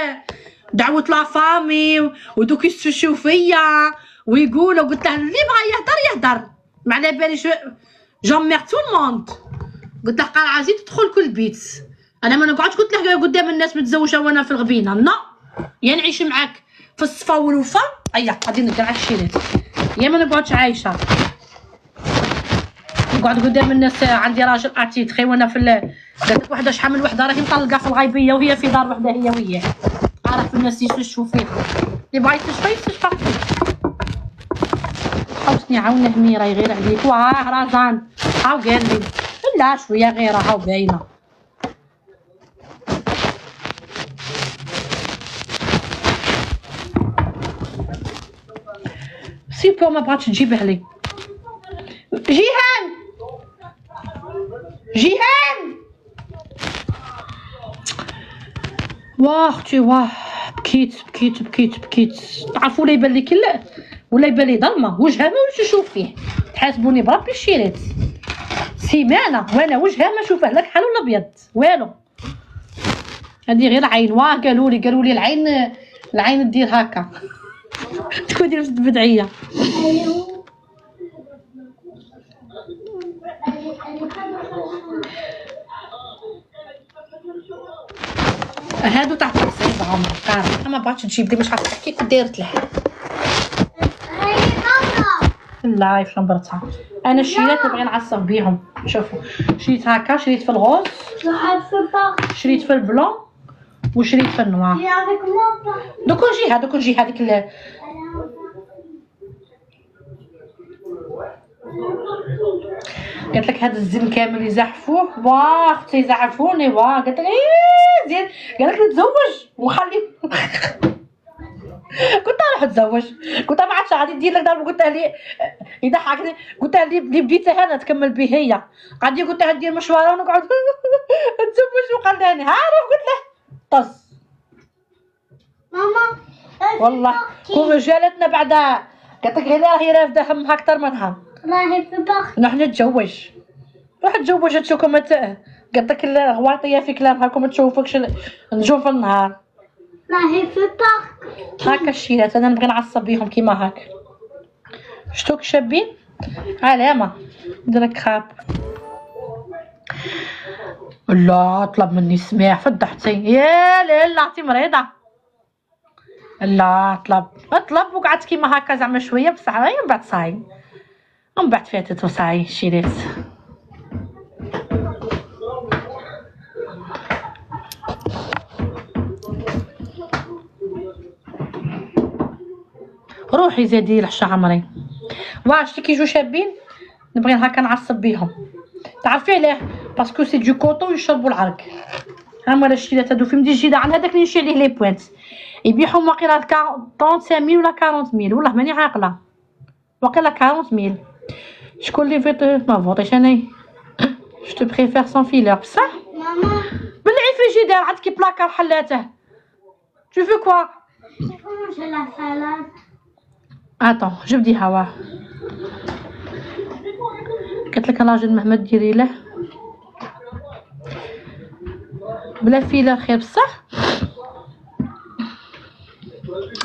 دعوة la famille ودوك يستفشوا فيا ويقولوا قلت له اللي بغى يهدر يهدر. ما على بالي j'emmerde tout le monde. قلت له قال عزيز تدخل كل بيت. أنا ما نقعدش قلت له قدام الناس متزوجة وأنا في الغبينة. لا يا نعيش معاك في الصفا والوفا. أيا غادي نقرأ على الشيرات يا ما نقعدش عايشة. نقعد قدام الناس عندي راجل اتيتخي وأنا في ال- قالت وحدة شحال من وحدة راهي مطلقة في الغيبية وهي في دار وحدة هي وياه. عارف الناس يستشفوا فيه اللي بغا يستشفى يستشفى حوسني عاونه ميرا غير عليك؟ واه رزان. هاو قال لي. لا شوية غيره هاو باينة. سيبو ما بغاتش تجيبه لي. جيهان جيهان واه أختي واه بكيت بكيت بكيت بكيت تعرفوا ولا يبان كلا ولا يبان لي ظلمه وجهها ما وليتش نشوف فيه تحاسبوني بربي الشيرات سيمانه وأنا وجهها ما نشوفه لا كحل ولا ابيض والو هذه غير عين واه قالوا لي قالوا لي العين العين دير هكا تكون دير بدعيه هادو تحت الصعيد عمر كاري ما بغاتش تجيب لي مش عارفه تحكي كي دارت له هاي ماما اللايف شنبرتها أنا الشيرات نبغي نعصب بيهم. شوفوا شريت هكا شريت في الغوز شريت في البلون وشريت في النوار دوك نجي دوك نجي هذيك ال- قالت لك هذا الزين كامل يزحفوه؟ واه أختي يزحفوني. واه قالت لك إيه زين. قال لك نتزوج وخلي قلت لها روح تزوج. قلت لها ما عادش غادي ندير لك دار. قلت لي يضحكني قلت لها اللي بديتها أنا تكمل به هي. غادي قلت لها ندير مشوار ونقعد نتزوج وقال لها ها روح قلت له طز. ماما والله كون رجالتنا بعدا. قالت لك راهي رافدة همها أكثر منها راهي في الباق نحن نتزوج. روح تزوج تشوفكم مت قالت لك الغواطيه في كلامها كون ما تشوفكش نجوم في النهار. راهي في الباق هاكا الشيلات أنا نبغي نعصب بيهم كيما هاك. شتوك شابين علامة درك خاب. لا طلب مني سماح فضحتي يا لا عطي مريضة. لا طلب اطلب وقعدت كيما هكا زعما شوية بصح من بعد صاي من بعد فاتت وصاي الشيلات روحي زادي العشا عمري واش كي يجوا شابين نبغي هكا نعصب بيهم تعرفي علاه باسكو سي دو كوطون يشربوا العرق هما الشيلات هادو في مدي جيدة عن هذاك اللي نشري عليه لي بوينت يبيعهم واقيلا 35000 ولا 40000 والله ماني عاقله واقيلا 40000 شكون اللي فيت ما فوتيش أنا جو تو بريفير سون فيلر بصح ماما بالعي فريجيدير عاد كي بلاكار حلاته تو في كوا اتون جبدي هوا قلت لك الراجل مهما ديري له بلا فيلر خير بصح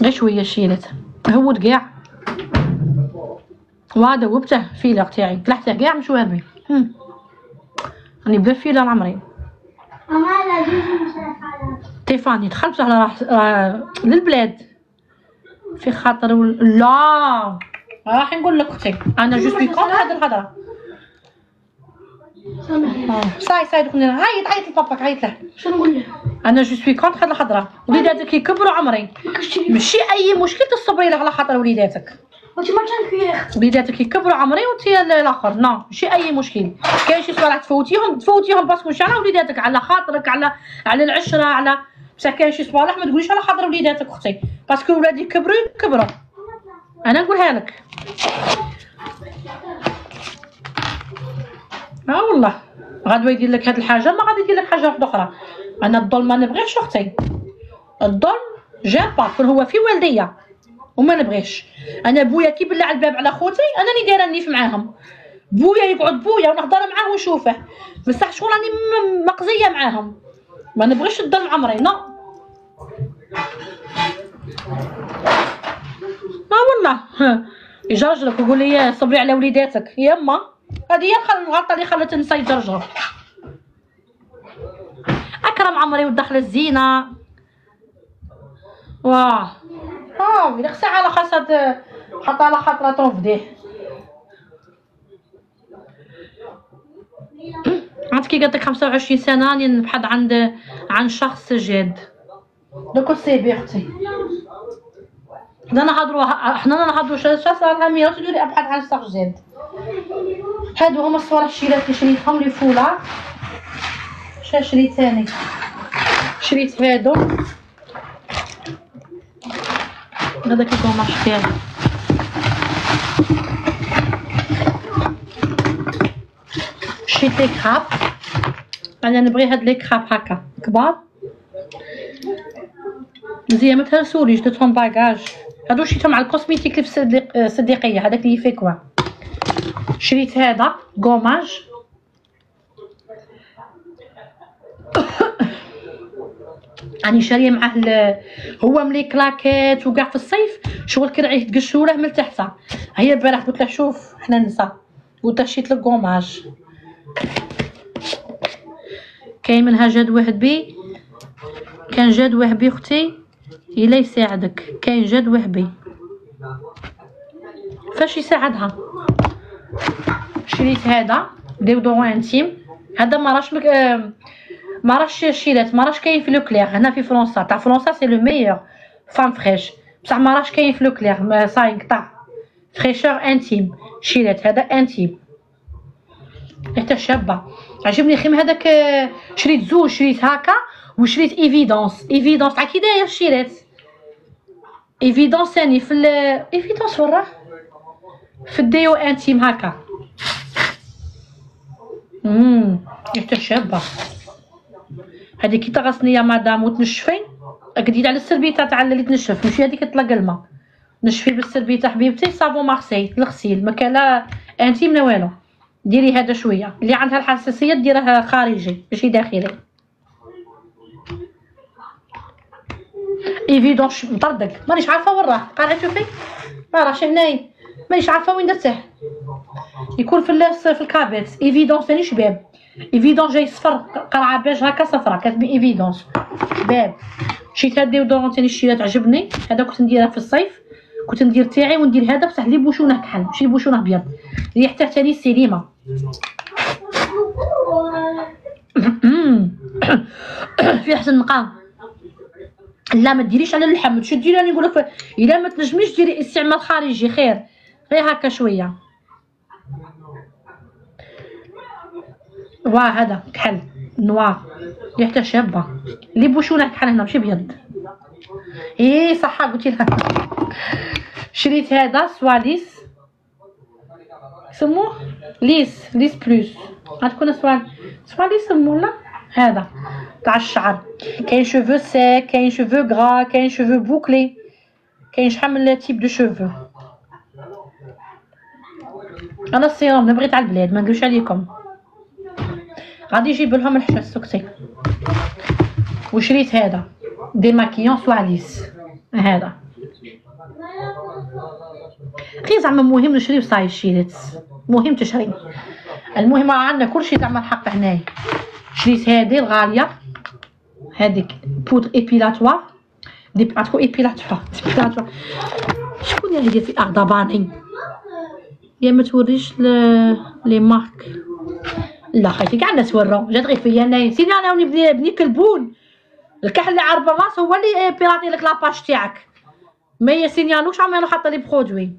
غير شوية شيلت هود كاع وهذا وبته فيلر تاعي. قلعته كاع مش واربي هم. راني بلا فيلر عمري. ماما لا جيت مسافرة تيفاني دخلت بصح راح راح للبلاد. في خاطر ول- لا راح نقول لك أختي. أنا je suis contre هاد الهضره آه. صاي صاي دوك عيط عيط لباباك عيط له. شنو نقول له؟ أنا je suis contre هاد الهضره وليداتك يكبروا عمري. ماشي أي مشكل تصبري له على خاطر وليداتك. وانت ما تنكي يا أخي وليداتك يكبروا عمري وانت الآخر. non ماشي أي مشكل. كاين شي صوالح تفوتيهم تفوتيهم parce que على وليداتك. على خاطرك على على العشرة على بصح كاين شي صوالح ما تقوليش على خاطر وليداتك أختي. parce que ولادي كبروا كبروا أنا نقولها لك. آه والله. غدوه يدير لك هاد الحاجة ما غادي يدير لك حاجة واحدة أخرى. أنا الظلم ما نبغيش أختي. الظلم جاب كون هو في والديه وما نبغيش. أنا بويا كي بلع الباب على خوتي أنا اللي دايرة النيف معاهم. بويا يقعد بويا ونهضر معاه ونشوفه. بصح شغل راني مقزيه معاهم. ما نبغيش الظلم عمري نو ما والله. يجرجرك ويقول لي صبري على وليداتك. يما هذه هي الغلطة اللي خلت النساء يجرجروا. أكرم عمري ودخل الزينة. واه آه إذا خسا على خاصة حط على خاطرها تنفديه. عاد كي قالت لك 25 سنة راني نبحث عند عن شخص جاد. دوك سيبي أختي. حنا نهضروا حنا نهضروا شخص راه ميرا تقولي ابحث عن شخص جاد. هادو هما الصوالح الشيلات اللي شريتهم لي فولا. شا شريت ثاني؟ شريت هادو. هذاك الكوماش تاعي شريت لي كراب. أنا نبغي هاد لي كراب هكا كبار. مزيان ما تهرسوليش درتهم باكاج هادو شريتهم على الكوسميتيك اللي في الصديق- الصديقية هذاك اللي في كوا شريت هذا كوماج راني شارية معاه هو ملي claquettes وكاع في الصيف شغل كرعيه تقشرو له من تحت هي البارح قلت له شوف حنا نسا قلت له شريت لك gommage كاين منها جاد وهبي. كان جاد وهبي أختي إلا يساعدك. كاين جاد وهبي. فاش يساعدها؟ شريت هذا déodorant intime هذا ما راش مك... ما راش شيلات ما راش كاين في لو كلير هنا في فرنسا تاع فرنسا سي لو ميور فام فريش بصح ما راش كاين في لو ما صاي قطع فريشور انتيم شيلات هذا انتيم حتى شابة. عجبني خيم هذاك شريت زوج شريت هكا وشريت ايفيدونس ايفيدونس تاع كي داير شيلات؟ ايفيدونس ثاني في ايفيدونس وراه؟ في ال déo intime هكا امم حتى شابة. هذه كي تغسني يا مدام وتنشفي اكدي على السربيته تاع اللي تنشف ماشي هذيك تطلق الماء. نشفي بالسربيته حبيبتي صابون مارسي الغسيل ما كان لا intime لا والو. ديري هذا شوية. اللي عندها الحساسيه ديرها خارجي ماشي داخلي. Évidence مطردق مانيش عارفة وين راه قاعدة شوفي. ما راهش هنايا. مانيش عارفة وين درته يكون في في الكابيت. Évidence ثاني شباب Évidence جاي صفر قرعه بيج هكا صفرا كاتبين Évidence شباب شريت هاد déodorant ثاني شريت عجبني هذا كنت نديرها في الصيف كنت ندير تاعي وندير هذا بصح لي bouchon ه كحل ماشي bouchon ه ابيض ريحته ثاني سليمه في احسن مقام لا ما ديريش على اللحم تشدي راني نقول لك الا ما تنجميش ديري استعمال خارجي خير غير هكا شوية واه هذا كحل نوار ريحته شابه اللي بوشونه كحل هنا ماشي ابيض إيه صح قلتي لها. شريت هذا سواليس سموه ليس ليس بلوس. غتكون سوال سواليس سموه لا؟ هذا تاع الشعر. كاين شوفو سيك كاين شوفو غرا كاين شوفو بوكلي كاين شحال من تيب دو شوفو أنا السيروم نبغي تاع البلاد ما ندوش عليكم. غادي يجيب لهم الحشا السكسي وشريت هذا؟ دي ماكيون سواليس هذا. بخي زعما مهم نشري وصاي الشيرات مهم تشري المهم راه عندنا كلشي زعما الحق هنايا. شريت هادي الغالية؟ هذيك بودر ايبيلاتوار دي عندكم ايبيلاتوار ايبيلاتوار شكون اللي يدير في اغضباني يا ما توريش لي مارك. لا خايتي كاع الناس وراو جات غير فيا انايا سيدي أنا وني بني, كلبون الكحل اللي عارف الراس هو اللي بيراطي لك لاباج تاعك. ما يسينيالوش عمالو حاطه لي برودوي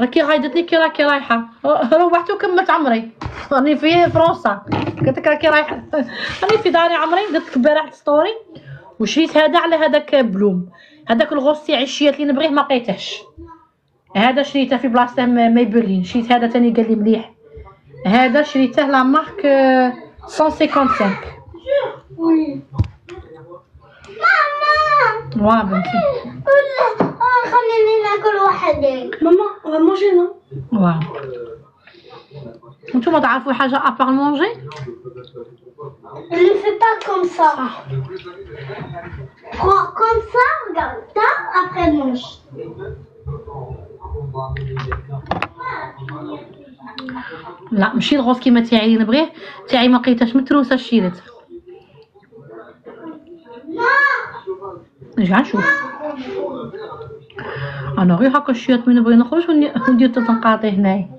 راكي غايدتني كي راكي رايحة. روحت وكملت عمري. راني في فرنسا. قلت لك راكي رايحة. راني في داري عمري درت لك البارح ستوري وشريت هذا على هذاك بلوم. هذاك الغوص تاعي الشيات اللي نبغيه ما لقيتهش. هذا شريته في بلاصه م- مايبرلين شريت هذا تاني قال لي مليح. هذا شريته لا مارك آه، 155 واه بنتي آه، خليني ناكل وحدي Maman, on va manger, non واو نتوما تعرفوا حاجة ابار مونجي Ne fais pas comme ça. Prends comme ça, regarde ça, après mange. لا ماشي الغوص كيما تاعي اللي نبغيه. تاعي ما لقيتهاش متروسة شيرت. نرجع نشوف. أنا غير هكا الشيات من نبغي نخرج وندير تنقاطي هنايا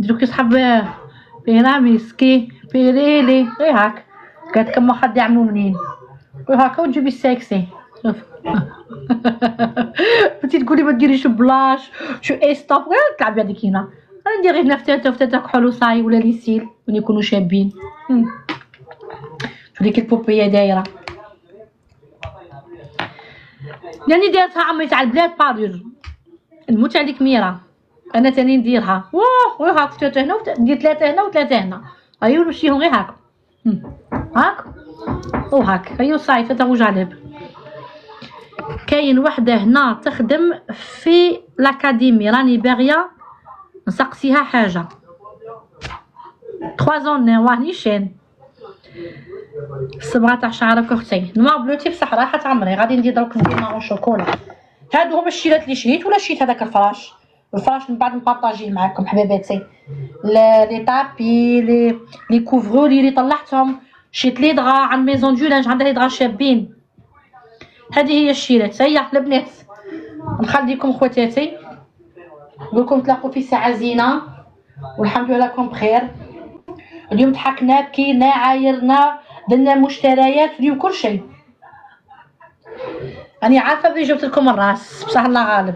نديرو كي صحاب بيراميسكي بيريلي غير هاك قالت كما خد يعملوا منين غير هكا وتجيبي السكسي شوف تقولي ما ديريش بلاش شو اي ستوب غير تلعبي هذيك هنا ندير غير نفتات وفتات كحول وصاي ولا ليسيل وني يكونوا شابين. هم. شو ديك البوبية دايرة. يعني دارتها عمي تاع البلاد بارير. الموت عليك ميرا. أنا تاني نديرها. واه غير هاك فتات هنا ندير ثلاثة هنا وثلاثة هنا. أيوا نمشيهم غير هاك. هاك؟ وهاك أيوا صاي فتاه جالب. كاين وحدة هنا تخدم في لأكاديمي راني باغية نسقسيها حاجة. 3 زون واه نيشان الصبغه تاع شعرك أختي. noir bleuté بصح راحت عمري. غادي ندير دروك ندير marron chocolat. هادو هما الشيلات اللي شريت ولا شريت هذاك الفراش؟ الفراش من بعد نبارطاجيه معاكم حبيباتي. les tapis les les couvre-lits اللي طلعتهم. شريت لي دغا عند Maison du Linge عندها لي دغا شابين. هذه هي الشيلات. هيا البنات نخليكم خواتاتي. نقولكم تلاقوا في ساعة زينة. والحمد لله راكم بخير. اليوم ضحكنا بكينا عايرنا درنا مشتريات اليوم كل شيء. راني عارفة بلي جبت لكم الراس بصح الله غالب.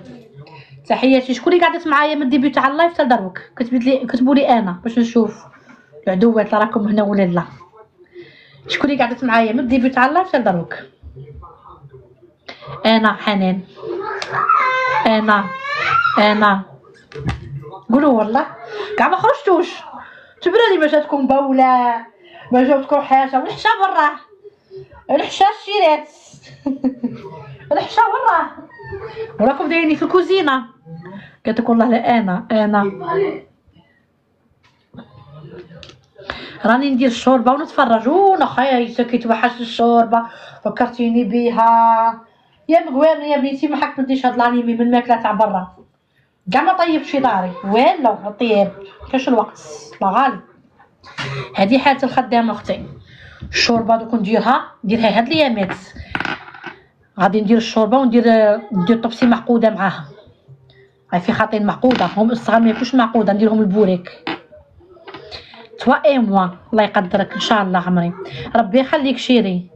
تحياتي. شكون اللي قعدت معايا من ال début تاع ال live؟ حتى دروك كتبت لي كتبوا لي أنا باش نشوف. العدوات راكم هنا ولا لا؟ شكون اللي قعدت معايا من ال début تاع ال live؟ حتى دروك أنا حنان. أنا أنا. قولوا والله. كاع ما خرجتوش تبرا لي ما جاتكم بولة ما جاتكم حاجة. والحشا برا. الحشا الشيرات الحشا برا. وراكم دايرين في الكوزينة. قالت لك والله لا أنا أنا. راني ندير الشوربة ونتفرج. وأنا خايسه كي توحشت الشوربة فكرتيني بيها. يا مقوارنا يا بنيتي ما حك هاد الانيمي من الماكله تاع برا. كاع ما طيبش في داري والو طيب كاش الوقت؟ لا غالي. هذه حالة الخدامة أختي. الشوربة دوك نديرها. نديرها هاد الأيامات. غادي ندير الشوربة وندير ندير طبسي معقودة معاها. هاي في خاطين معقودة. هم الصغار ما ياكلوش معقودة. نديرهم البوريك. توا إي موا. الله يقدرك. إن شاء الله عمري. ربي يخليك شيري.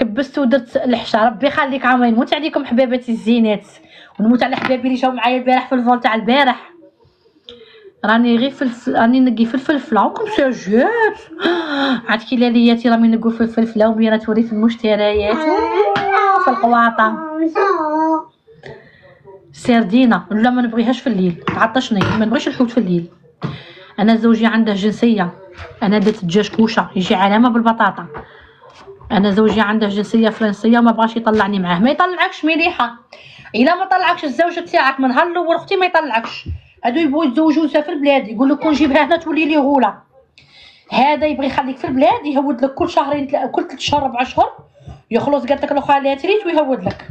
كبست ودرت الحشا ربي يخليك عمري نموت عليكم حباباتي الزينات. ونموت على حبابي اللي جاو معايا البارح في الفول تاع البارح. راني غير فلفل راني نقي الفلفله وكم ساجات عاد كي لالياتي راني نقو في الفلفله وميرا توري في المشتريات. في القواطة. سردينة. لا ما نبغيهاش في الليل. تعطشني ما نبغيش الحوت في الليل. أنا زوجي عنده جنسية. أنا درت دجاج كوشة. يجي علامة بالبطاطا. أنا زوجي عنده جنسية فرنسية وما بغاش يطلعني معاه. ما يطلعكش مليحه إلا ما طلعكش الزوج تاعك من نهار الأول أختي ما يطلعكش. هادو يبغوا يتزوجوا يسافر البلاد يقول لك كون جيبها هنا تولي لي غوله هذا يبغي يخليك في البلاد يهود لك كل شهرين تلا- كل ثلاث شهور أربع شهور يخلص قالت لك الاخرى لا تريد ويهود لك.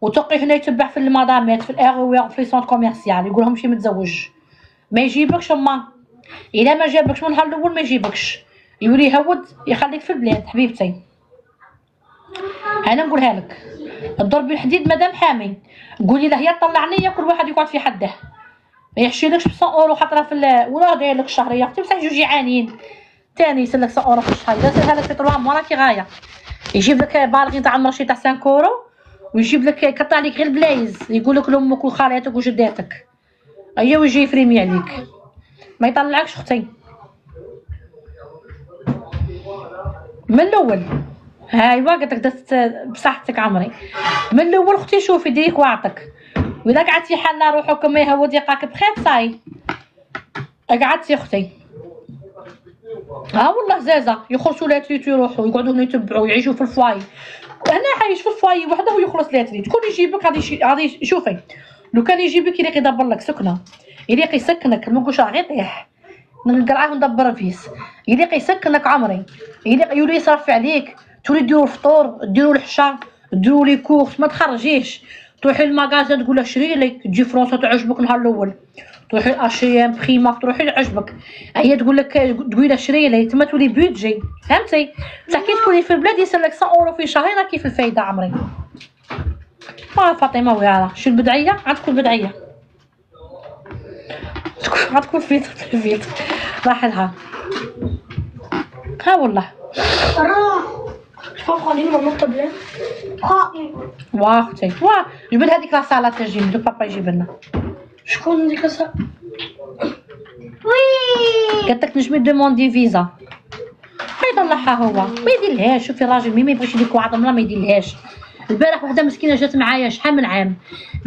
وتلقي هنا يتبع في المدامات في الاغوير في les centres commercial يقول لهم شي متزوج. ما يجيبكش ما إلا ما جابكش من النهار الأول ما يجيبكش. يولي يهود يخليك في البلاد. حبيبتي. أنا نقولها لك. الضرب بالحديد مادام حامي. قولي له يا طلعني كل واحد يقعد في حده. ما يحشيلكش ب 100 اورو خاطره في ولا داير لك الشهريه أختي بصح جوج جيعانين تاني يسلك 100 اورو في الشهر اذا لك في 3 mois راكي غاية. يجيب لك بالغين تاع المرشي تاع 5 اورو ويجيب لك يقطع لك غير البلايز يقول لك لأمك وخالاتك وجداتك. ايا ويجي يفريمي عليك ما يطلعكش أختي. من الأول. ايوا قلت لك درت بصحتك عمري. من الأول أختي شوفي ديريك وأعطك. وإذا قعدتي حالة روحك ما يهود يلقاك بخير صاي. قعدتي أختي. ها والله زازا. يخلصوا la retraite يروحوا يقعدوا هنا يتبعوا يعيشوا في ال foyer. أنا عايش في ال foyer وحده ويخلص la retraite شكون يجيبك غادي غادي شوفي. لو كان يجيبك يليق يدبر لك سكنة. يليق يسكنك ما نقولش غير طيح نقرعه وندبر فيس يليق يسكنك عمري. يليق يولي يصرف عليك. تولي ديروا الفطور ديروا الحشا ديروا les courses ما تخرجيش. تروحي للمغازا تقول له شري لي تجي فرنسا تعجبك النهار الأول. تروحي ل H&M Primark تروحي عجبك هي تقول لك تقولي لها شري لي تما تولي budget فهمتي؟ بصح كي تكوني في البلاد يسلك 100 أورو في شهر كيف الفايدة عمري. ما فاطمة ويارا شو البدعية؟ البدعيه تكون عندكم ال filtre ال filtre راح لها. ها والله. Je peux prendre une maman s'il te plaît Prends une. واه أختي واه لها هذيك لاصاله تجي دوك بابا يجيب لنا شكون ديك الساعة؟ oui قالت لك نجمي demander visa يطلعها هو ما يديرلهاش شوفي الراجل مي يبغيش يديك واحد مرة ما يديرلهاش البارح وحده مسكينة جات معايا شحال من عام؟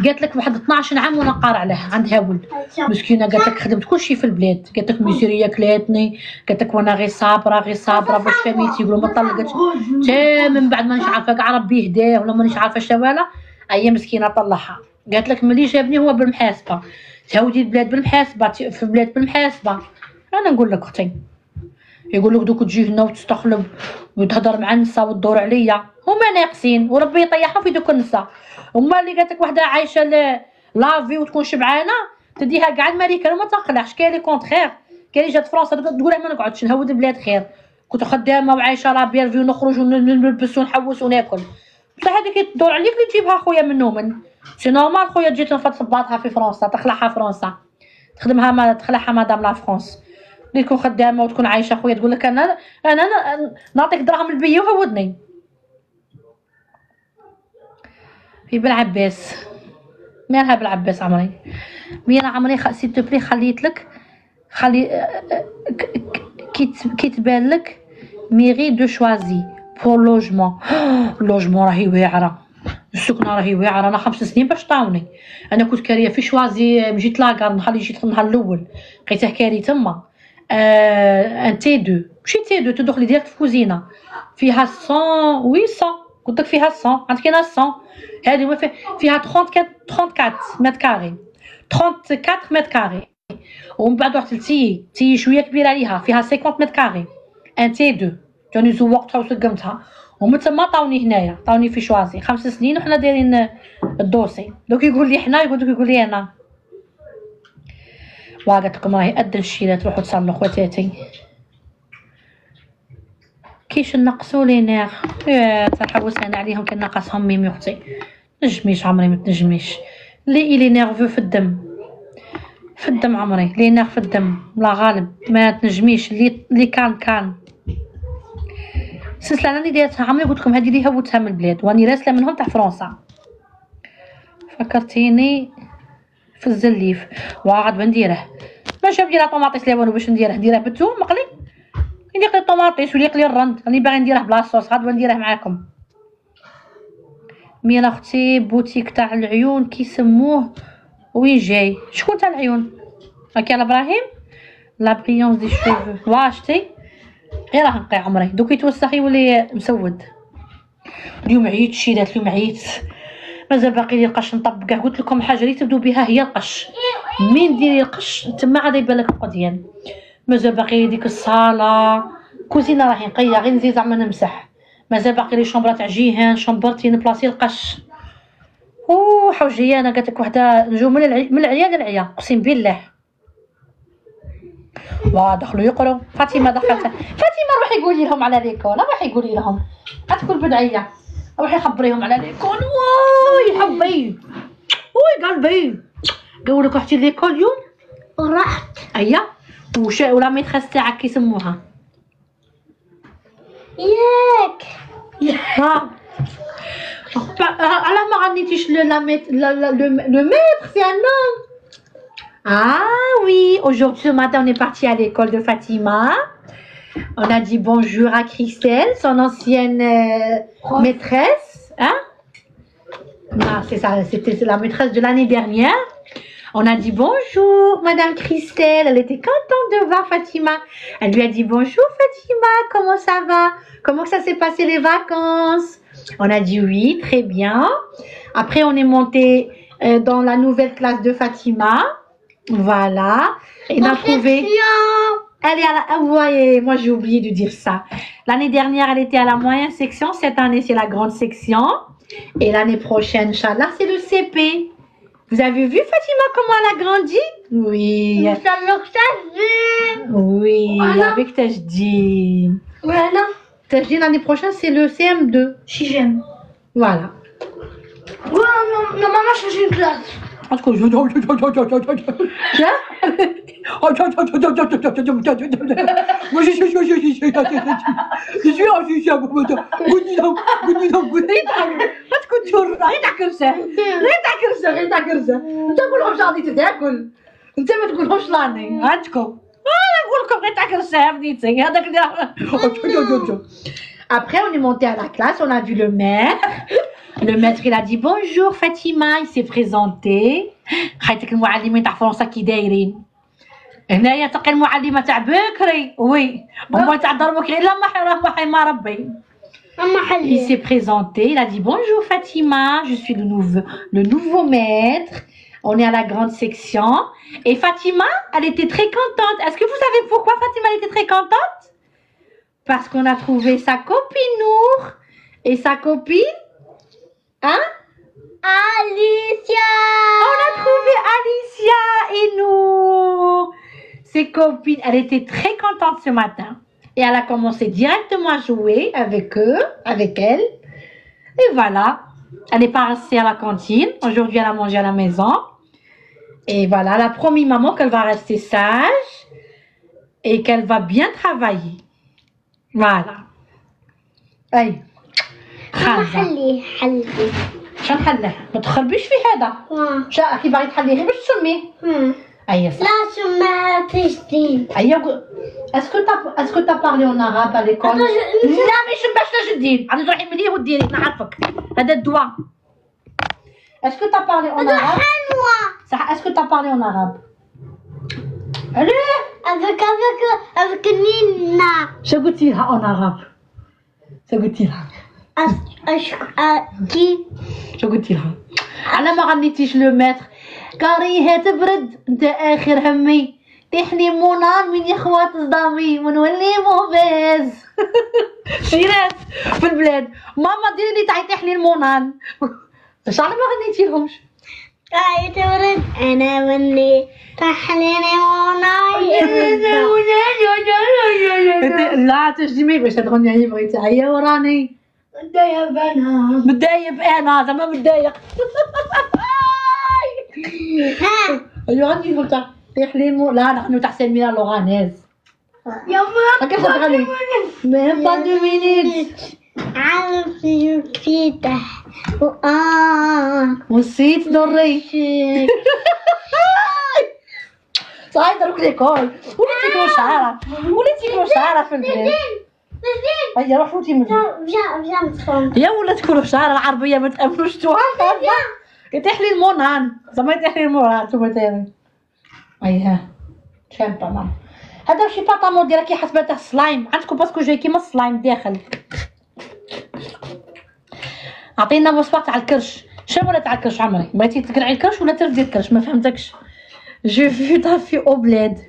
قالت لك واحد 12 عام وأنا قارع له عندها ولد. مسكينة قالت لك خدمت كلشي في البلاد. قالت لك ميزيريه كلاتني قالت لك وأنا غير صابرة غير صابرة باش فهميتي؟ يقولوا ما طلقتش. تا من بعد مانيش عارفه كاع ربي يهداه ولا مانيش عارفه شوالا هي مسكينة طلعها قالت لك ملي جابني هو بالمحاسبة. تعودي البلاد بالمحاسبة في البلاد بالمحاسبة. أنا نقول لك أختي. يقول لك دوك تجي هنا وتستخلب وتهضر مع النساء وتدور عليا. هما ناقصين وربي يطيحهم في دوك النساء هما اللي قالت لك وحدة عايشة la vie وتكون شبعانة تديها كاع الماريكان وما تقلعش كاين le contraire كاين جات فرنسا تقول ما نقعدش نهود البلاد خير. كنت خدامة وعايشة la vie ونخرج ونلبس ونحوس وناكل. بصح هذيك تدور عليك اللي تجيبها خويا من نومن. c'est normal خويا تجي تنفض صباطها في فرنسا تخلعها فرنسا. تخدمها ما تخلعها مدام la France اللي تكون خدامة وتكون عايشة خويا تقول لك أنا أنا نعطيك دراهم البيه وهودني في بالعباس مالها بالعباس عمري. ميرا عمري خ... s'il te plaît خليت لك خلي كي تبان لك mairie de Choisy pour logement logement راهي واعرة. السكنة راهي واعرة. أنا خمس سنين باش طاوني. أنا كنت كارية في Choisy جيت لاكار النهار اللي جيت النهار الأول. لقيته كاري تما. un T2 ماشي T2 تدخلي direct في كوزينه فيها 100 وي 100 قلت لك فيها 100 عندك هنا 100 هذه في- فيها 34 34 mètres carrés. 34 mètres carrés. ومن بعد رحت لتي تي شوية كبيرة عليها. فيها 50 mètres carrés. un T2 جاني زوقتها وسقمتها ومن تما طاوني هنايا. طاوني في choisi. خمس سنين وحنا دايرين ال dossier. دوك يقول لي حنا يقول دوك يقول لي أنا. وقالت لكم راهي قد الشيلات روحوا تصلوا خواتاتي كيش نقصوا لي ناغ يا تنحوس أنا عليهم كي نقصهم ميمي أختي نجميش عمري ما تنجميش. لي لي نيرفو في الدم. في الدم عمري لي نيرف في الدم. لا غالب. ما تنجميش. لي لي كان كان. السلسله اللي دايرتها عمري قلت لكم هذه اللي هوتها من البلاد. وأني راسلة منهم تاع فرنسا. فكرتيني. في الزليف. وعاد بنديره ما شاف نديرها طوماطيس والو باش نديره؟ نديره بالثوم مقلي. ندير لي الطوماطيس وليق لي الرند. راني باغي نديره بلا صوص. غاد نديره معاكم. ميرا أختي؟ بوتيك تاع العيون كيسموه وين جاي شكون تاع العيون؟ هاكي على إبراهيم. لا بريونس دي شوفو. واشتي غير راه نقي عمري. دوك يتوسخ يولي مسود. اليوم عييت شيلات اليوم عييت. مازال باقي لي القش كاع قلت لكم حاجة اللي تبدو بها هي القش. مين ديري القش؟ تما عاد يبان لك القضيان مازال باقي لي ديك الصالة. كوزينة راهي نقية غير نزيد زعما نمسح. مازال باقي لي شومبرا تاع جيهان شومبرتي نبلاصي القش. أوه حوجيه أنا. قالت لك وحدة نجو من العي... من العيا للعيا أقسم بالله. واه دخلوا يقروا. فاطمة دخلت. فاطمة روحي قولي لهم على ليكول روحي قولي لهم. غتكون بدعية. روحي خبريهم على l'école واي حبي. واي قلبي. قالوا لك رحتي l'école اليوم ورحت ايا وش ولا maîtresse تاعك كيسموها ياك. ها على ما غنيتيش لو لا ميت لو maître c'est un homme ah oui aujourd'hui ce matin on est parti à l'école de Fatima on a dit bonjour à Christelle son ancienne euh, maîtresse hein? Ah, c'est ça c'était la maîtresse de l'année dernière on a dit bonjour, Madame Christelle. Elle était contente de voir Fatima. Elle lui a dit bonjour, Fatima. Comment ça va? Comment ça s'est passé les vacances? On a dit oui, très bien. Après, on est monté euh, dans la nouvelle classe de Fatima. Voilà. Et on a trouvé. Elle est à la... Ah ouais, moi j'ai oublié de dire ça. L'année dernière, elle était à la moyenne section. Cette année, c'est la grande section. Et l'année prochaine, Inch'Allah, c'est le CP. Vous avez vu, Fatima, comment elle a grandi? Oui. Inch'Allah, Oui, voilà. avec Tajdin. Voilà. Tajdin, l'année prochaine, c'est le CM2. Si j'aime. Voilà. Ouais, normalement, j'ai une classe. En tout cas, je... Moi, je suis... Je suis... Je suis... Je suis... Je suis... ما تكون تجر غير تعكرسه غير تعكرسه غير تعكرسه انت تقول لهم شغلتي تاكل انت ما تقولهمش لاني عندكم أنا نقول لكم غير تعكرسه يا بنيتي هذاك اللي Après, on est monté à la classe, on a vu le maître. Le maître, il a dit bonjour Fatima, il s'est présenté. خيتك المعلمين تاع فرنسا كي دايرين هنايا تلقى المعلمه تاع بكري وي هما تاع ضربوا كي لا ما حرام ما ربي أما Il حلي s'est présenté, il a dit bonjour Fatima, je suis le nouveau, le nouveau maître. On est à la grande section. Et Fatima, elle était très contente. Est-ce que vous savez pourquoi Fatima elle était très contente Parce qu'on a trouvé sa copine Nour et sa copine. Hein? Alicia On a trouvé Alicia et Nour. Ses copines, elle était très contente ce matin. Et elle a commencé directement à jouer avec eux, avec elle. Et voilà. Elle est passée à la cantine. Aujourd'hui, elle a mangé à la maison. Et voilà, elle a promis maman qu'elle va rester sage et qu'elle va bien travailler. Voilà. أي خالصة حلي حلي. شو نحله ما تخربيش في هذا. شا كي باغي تحليه باش تسميه. أي صح. لا أي est-ce que t'as est-ce que t'as parlé en arabe à l'école؟ لا مش باش تجدين عاد تروحي مليه وديري نعرفك هذا الدواء t'as parlé en arabe? حلوة صح que t'as parlé en arabe? عليه avec avec avec Nina. شو قلتي لها en arabe. شو قلتي لها أجي شو قلتي لها؟ على ما غنيتيش le maître. كاريها تبرد أنت آخر همي. تحني منار من اخوات صدامي. ونولي mauvaise في ناس في البلاد. ماما ديري لي تعي تحلي المونان. اش على ما غنيتي لهمش قاعد تبرد. أنا مني تحليني انت لا تجمي باش تغني هي بغيتي هيا وراني. دايا بنا متضايق أنا زعما متضايق. ها ايوا غني قلت المو لا نحن تحسن من لوغانيز يا ما هكا تغني ميم با دو مينيت عارف يفتح وآه ونسيت دري صحيح دروك ليكول وليتي كلو شعرة وليتي كلو شعرة في البلاد هيا روح فوتي من. يا ولات كلو شعرة العربية ما تأمنوش توها تحلي المونان زعما تحلي المونان ثم تاني أيها. شام مام هذا ماشي باطامون ديالها كي حسبتها سلايم. عندكم باسكو جاي كيما السلايم داخل. عطينا وصفه تاع الكرش. شنو ولا تاع الكرش عمري؟ بغيتي تقرعي الكرش ولا تردي الكرش؟ ما فهمتكش. جو في طافي أو بلاد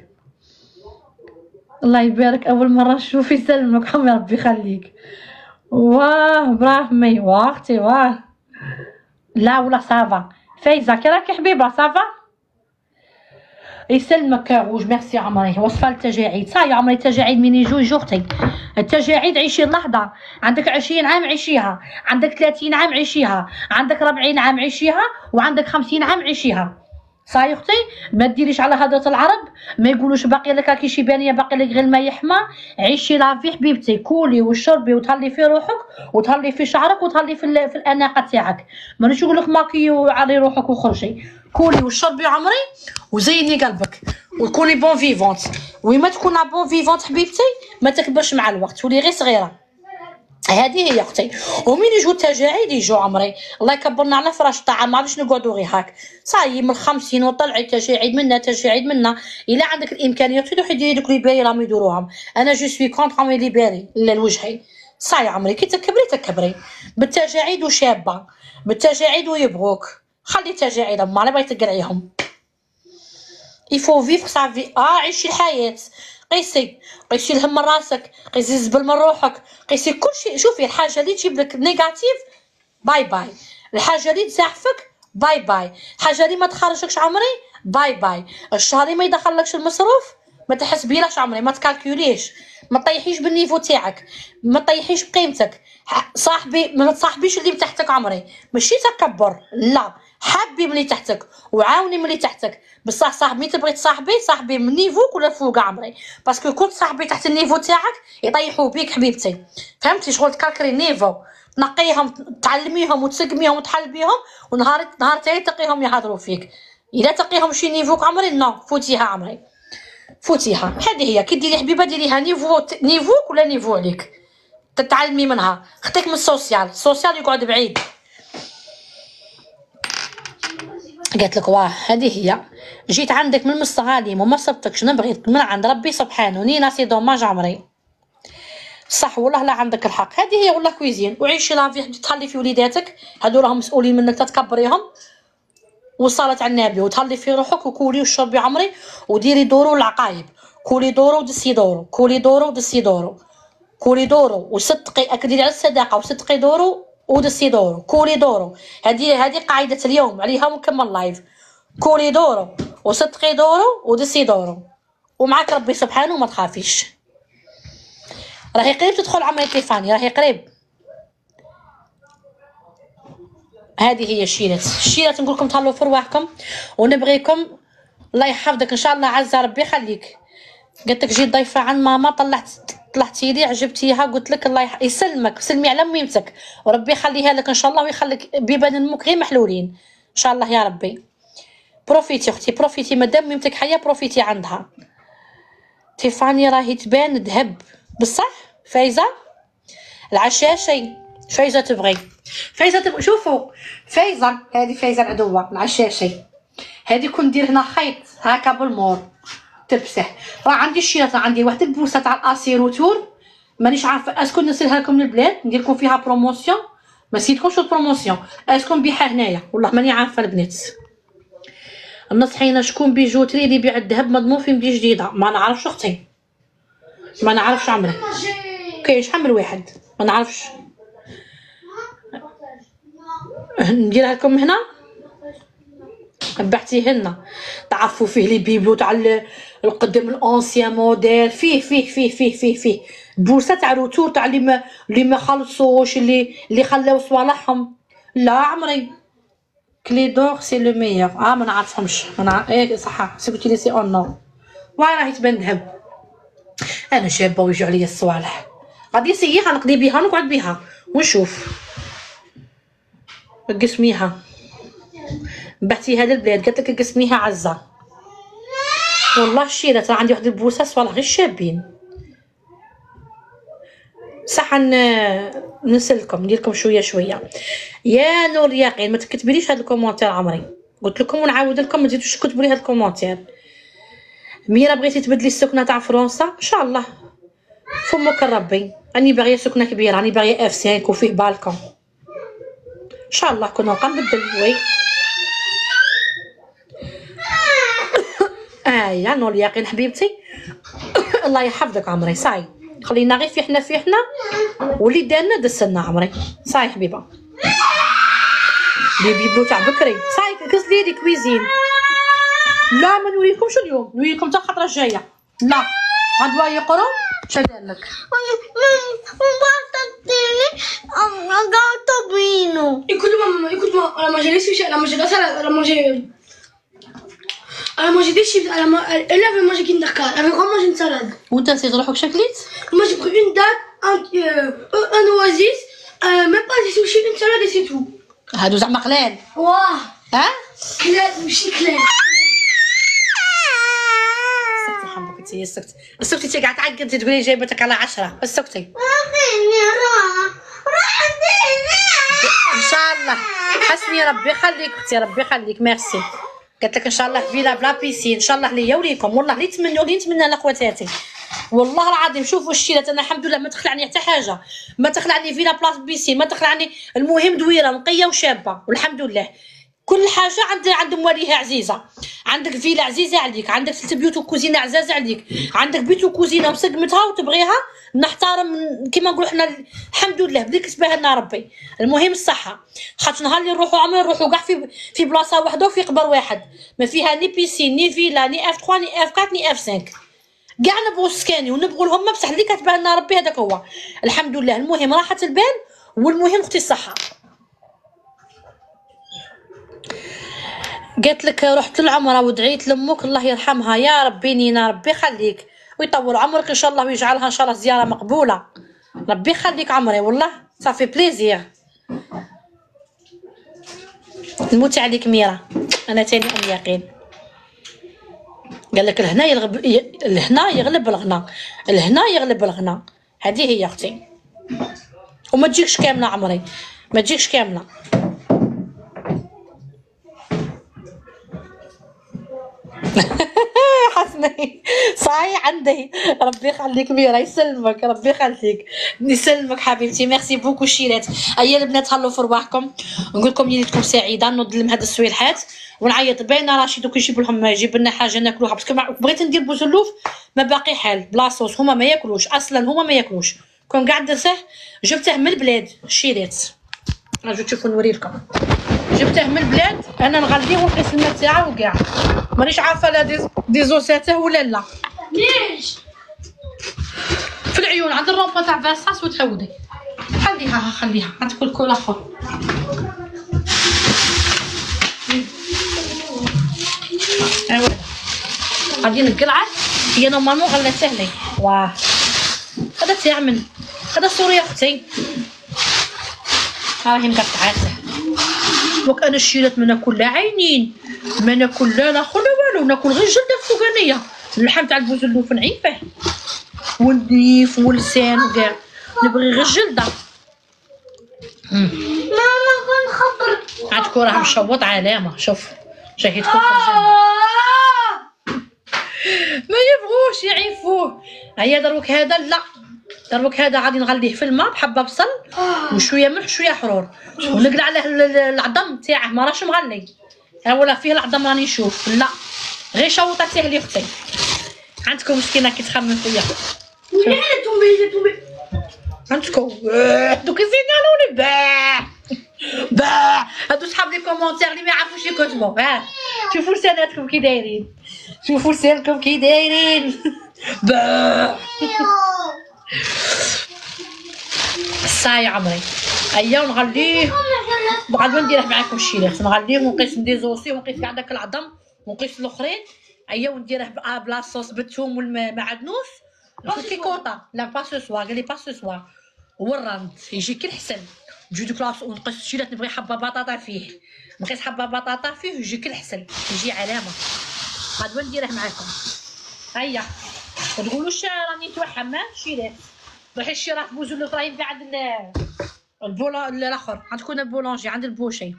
الله يبارك. أول مرة نشوف يسلمك. حمي ربي يخليك. واه براه مي. واه أختي واه. لا ولا صافا. فايزة كي راكي حبيبة صافا. يسلمك روج ميرسي عمري. وصفه التجاعيد صاي عمري التجاعيد من يجوا يجوا أختي التجاعيد عيشي اللحظة. عندك عشرين عام عيشيها. عندك ثلاثين عام عيشيها. عندك ربعين عام عيشيها. وعندك خمسين عام عيشيها. صاي أختي؟ ما ديريش على هضره العرب؟ ما يقولوش باقي لك راكي شيبانيه باقي لك غير الماء يحمى. عيشي لافي حبيبتي كولي وشربي وتهلي في روحك وتهلي في شعرك وتهلي في, في الأناقة تاعك. مانيش نقول لك ماكي وعري روحك وخرجي. كولي وشربي عمري وزيني قلبك وكوني bonne vivante وما تكون bonne vivante حبيبتي ما تكبرش مع الوقت تولي غير صغيرة. هذه هي أختي. ومين يجوا التجاعيد يجوا عمري. الله يكبرنا على فراش الطعام ما عادش نقعدوا غير هاك. صاي من الخمسين وطلعي تجاعيد منا تجاعيد منا. إلا عندك الإمكانية تروحي ديري دوك les piqûres راهم يديروهم. أنا je suis contre عمري les piqûres للوجهي صاي عمري كي تكبري تكبري. بالتجاعيد وشابة. بالتجاعيد ويبغوك. خلي التجاعيد ما أنا بغيت تقرعيهم il faut vivre sa vie آه عيشي الحياة. قيسي قيسي الهم من راسك قيسي الزبل من روحك قيسي كل شيء. شوفي الحاجة اللي تجيب لك négatif bye bye الحاجة اللي تزعفك bye bye الحاجة اللي ما تخرجكش عمري bye bye الشهر اللي ما يدخلكش المصروف ما تحسبيلاش عمري ما تكالكوليش. ما تطيحيش بال niveau تاعك ما تطيحيش بقيمتك. صاحبي ما تصاحبيش اللي تحتك عمري. ماشي تكبر لا. حبي من اللي تحتك وعاوني من اللي تحتك بصح صاحبي تبغي تصاحبي صاحبي من niveau ك ولا فوق عمري. parce que كنت صاحبي تحت ال niveau تاعك يطيحوا بيك حبيبتي. فهمتي شغل تكالكري niveau؟ تنقيهم تعلميهم وتسقميهم وتحلبيهم ونهار نهار تاني تلقيهم يهضروا فيك. إلا تلقيهم شي niveau ك عمري non فوتيها عمري. فوتيها. هذه هي. كي ديري حبيبة ديريها niveau niveau ك ولا niveau عليك. تتعلمي منها. خطيك من ال social. ال social يقعد بعيد. قالت لك واه هذه هي. جيت عندك من المستغانم وما صبتكش نبغيك من عند ربي سبحانه نينا c'est dommage عمري صح والله لا؟ عندك الحق. هذه هي والله كويزين وعيشي la vie تهلي في وليداتك. هادو راهم مسؤولين منك تتكبريهم. وصلي على النبي وتهلي في روحك وكولي وشربي عمري وديري دورو العقايب كولي دورو ودسي دورو. كولي دورو ودسي دورو. كولي دورو وصدقي أكدي على الصدقة وصدقي دورو ودسي دورو كولي دورو هذه هذه قاعدة اليوم عليها مكمل live كولي دورو وصدقي دورو ودسي دورو ومعك ربي سبحانه وما تخافيش. راهي قريب تدخل عمري تيفاني راهي قريب. هذه هي الشيرات الشيرات نقول لكم تهلاو في رواحكم. ونبغيكم الله يحفظك إن شاء الله عز ربي يخليك. قلت لك جيت ضيفة عند ماما طلعت طلعتي لي عجبتيها قلت لك الله يح... يسلمك سلمي على ميمتك. وربي يخليها لك إن شاء الله ويخليك بيبان أمك غير محلولين. إن شاء الله يا ربي. profitez أختي profitez مادام ميمتك حية profitez عندها. تيفاني راهي تبان ذهب. بصح؟ فايزة؟ العشاشي فايزة تبغي. فايزة تبغي شوفوا. فايزة هذه فايزة العدوة العشاشي هذه كون ندير هنا خيط هكا بالمور. تلبسه راه عندي الشيرات راه عندي واحد البوسة تاع الاسي روتور مانيش عارفة أسكو نرسلها لكم للبلاد ندير لكم فيها بروموسيون ما سيتكمش البروموسيون أسكو نبيعها هنايا. والله ماني عارفة البنات. نصحينا شكون بيجوتري اللي يبيع الذهب مضمون في مدينه جديدة. ما نعرفش أختي. ما نعرفش عمري. كاين شحال من واحد؟ ما نعرفش. نديرها لكم هنا. بعتيهن تعرفوا فيه لي بيبلو تاع القدم الانسيان موديل فيه فيه فيه فيه فيه فيه. بورصة تاع روتور تاع اللي ما اللي ما خلصوش اللي اللي خلاو صوالحهم. لا عمري. كلي دور سي لو ميور آه ما نعرفهمش. ما نعرف إيه صح لي سي اون نو واي راهي تبان ذهب؟ أنا شابه ويجوا عليا الصوالح. غادي نسييها نقضي بيها نقعد بيها. ونشوف. قسميها. بعتي هذا البلاد. قالت لك قسميها عزة. والله شيرات راه عندي واحد البوسه صوالح غير شابين. صح نسلكم ندير لكم شوية شوية. يا نور يقين ما تكتبليش هاد ال commentaire عمري. قلت لكم ونعاود لكم ما تزيدوش تكتبوا لي هاد ال commentaire ميرا بغيتي تبدلي السكنة تاع فرنسا؟ إن شاء الله. فمك ربي. راني باغية سكنة كبيرة راني باغية F5 وفيه بالكون إن شاء الله كنا نبقى نبدل. oui. آه يا نور اليقين حبيبتي الله يحفظك عمري صاي خلينا غير في حنا في حنا واللي دارنا دسنا عمري صاي حبيبه لي بيبلو تاع بكري صاي كسلي لي كويزين لا ما نوريكمش اليوم نوريكم حتى الخطره الجايه لا غدوا a mangé les sushis, elle a mangé la salade, elle chips, elle, a ma- elle, elle avait mangé Kindercard, elle avait vraiment mangé une salade. وانت نسيت روحك شكليت Moi j'ai pris une date, un, euh, un, un oasis, euh, même pas des sushis, une salade et c'est tout. هادو زعما قلال Waouh, ها clair, sushi clair. سكتي حمك انت سكتي سكتي انت قاعدة تعقد تقولي جايبتك على عشرة بس سكتي ان شاء الله حسني ربي يخليك أختي ربي يخليك ميرسي قالت لك إن شاء الله فيلا بلا بيسين إن شاء الله ليا وليكم والله اللي نتمنوا اللي نتمنى لاخواتاتي والله العظيم شوفوا الشيلات أنا الحمد لله ما تخلعني حتى حاجة. ما تخلعني فيلا بلاص بيسين ما تخلعني المهم دويرة نقية وشابة والحمد لله. كل حاجة عند عند مواليها عزيزة. عندك فيلا عزيزة عليك عندك ثلاث بيوت وكوزينة عزازة عليك. عندك بيت وكوزينة مسقمتها وتبغيها نحترم كيما نقولوا حنا الحمد لله بديك كتبها لنا ربي. المهم الصحة. خاطر نهار اللي نروحوا عمر نروحوا كاع في في بلاصة واحدة وفي قبر واحد. ما فيها ni piscine ni villa ni F3 ni F4 ni F5 كاع نبغوا سكاني ونبغوا لهم بصح اللي كتبها لنا ربي هذاك هو. الحمد لله. المهم راحة البال والمهم أختي الصحة. قالت لك رحت للعمرة ودعيت لأمك الله يرحمها. يا ربي نينا ربي يخليك. ويطول عمرك إن شاء الله ويجعلها إن شاء الله زيارة مقبولة. ربي يخليك عمري والله. صافي بليزير نموت عليك ميرا أنا تاني أم يقين. قال لك الهنا يغلب الهنا يغلب الغنى. الهنا يغلب الغنى. هذه هي أختي. وما تجيكش كاملة عمري. ما تجيكش كاملة. حسني. صاي عندي. ربي يخليك ميرا يسلمك ربي يخليك. يسلمك حبيبتي. merci beaucoup شيرات. أيا البنات تهلاو في رواحكم. نقول لكم ليلتكم سعيدة نوض لهم هاد السويلحات ونعيط. بين رشيد وكي يجيب لهم يجيب لنا حاجة ناكلوها. parce que بغيت ندير بوزلوف ما باقي حال. بلا صوص. هما ما ياكلوش. أصلا هما ما ياكلوش. كون قاعد درته جبته من البلاد. شيرات. اجو تشوفوا نوري لكم جبته من البلاد أنا نغليه ونقيس الماء تاعه وكاع. مانيش عارفة لا دي دي زوساته ولا لا. ليش؟ في العيون عند الرومبا تاع فاساس وتعودي خليها خليها. غتكون كل اخر أيوا. غادي نقلعه. هي نورمالمون غلاتها لي. واه. هذا تعمل. هذا سوري أختي. راهي مقطعاته دوك أنا الشيلات ما ناكل لا عينين ما ناكل لا لا خلا والو ناكل غير الجلده الفوقانيه اللحم تاع البوزلوف نعيفه والنيف واللسان وكاع. نبغي غير الجلده ماما كنت خطر عندكم راه مشوط علامة شوف. شهيتكم الجنه ما يبغوش يعيفوه هيا دروك هذا لا. دروك هذا غادي نغليه في الماء بحبة بصل وشوية ملح شوية حرور. ونقلع عليه ال- ال- العظم تاعه ما راهش مغلي. ها ولا فيه العظم راني نشوف. لا. غير شوطتيه لي أختي. عندكم مسكينة كي تخمم فيا. عندكم؟ آه، دوك يزينالوني باع باع هادو صحاب les commentaires اللي ما يعرفوش يكتبوا. ها. شوفوا لساناتكم كي دايرين. شوفوا لسانكم كي دايرين. باع يا عمري. ايا ونغليه غادي نديره معاكم الشيلات نغليه ونقيس ندير زوسي ونقيس كاع داك العظم ونقيس الأخرين. ايا ونديره بلا بلا صوص بالثوم والمعدنوس كي كوطا. لا با سو سوار قال لي با سو سوار والرند يجي كي الحسن. تجي ديك لاص ونقيس الشيلات نبغي حبة بطاطا فيه. نقيس حبة بطاطا فيه ويجي كي الحسن. يجي علامة. غادي نديره معاكم؟ هيا. تقولوش راني نتوحم ها؟ شيلات روحي الشي راه بوزولوك راهي بعد ال- البولا الآخر. عندكم البولونجي عند البوشي.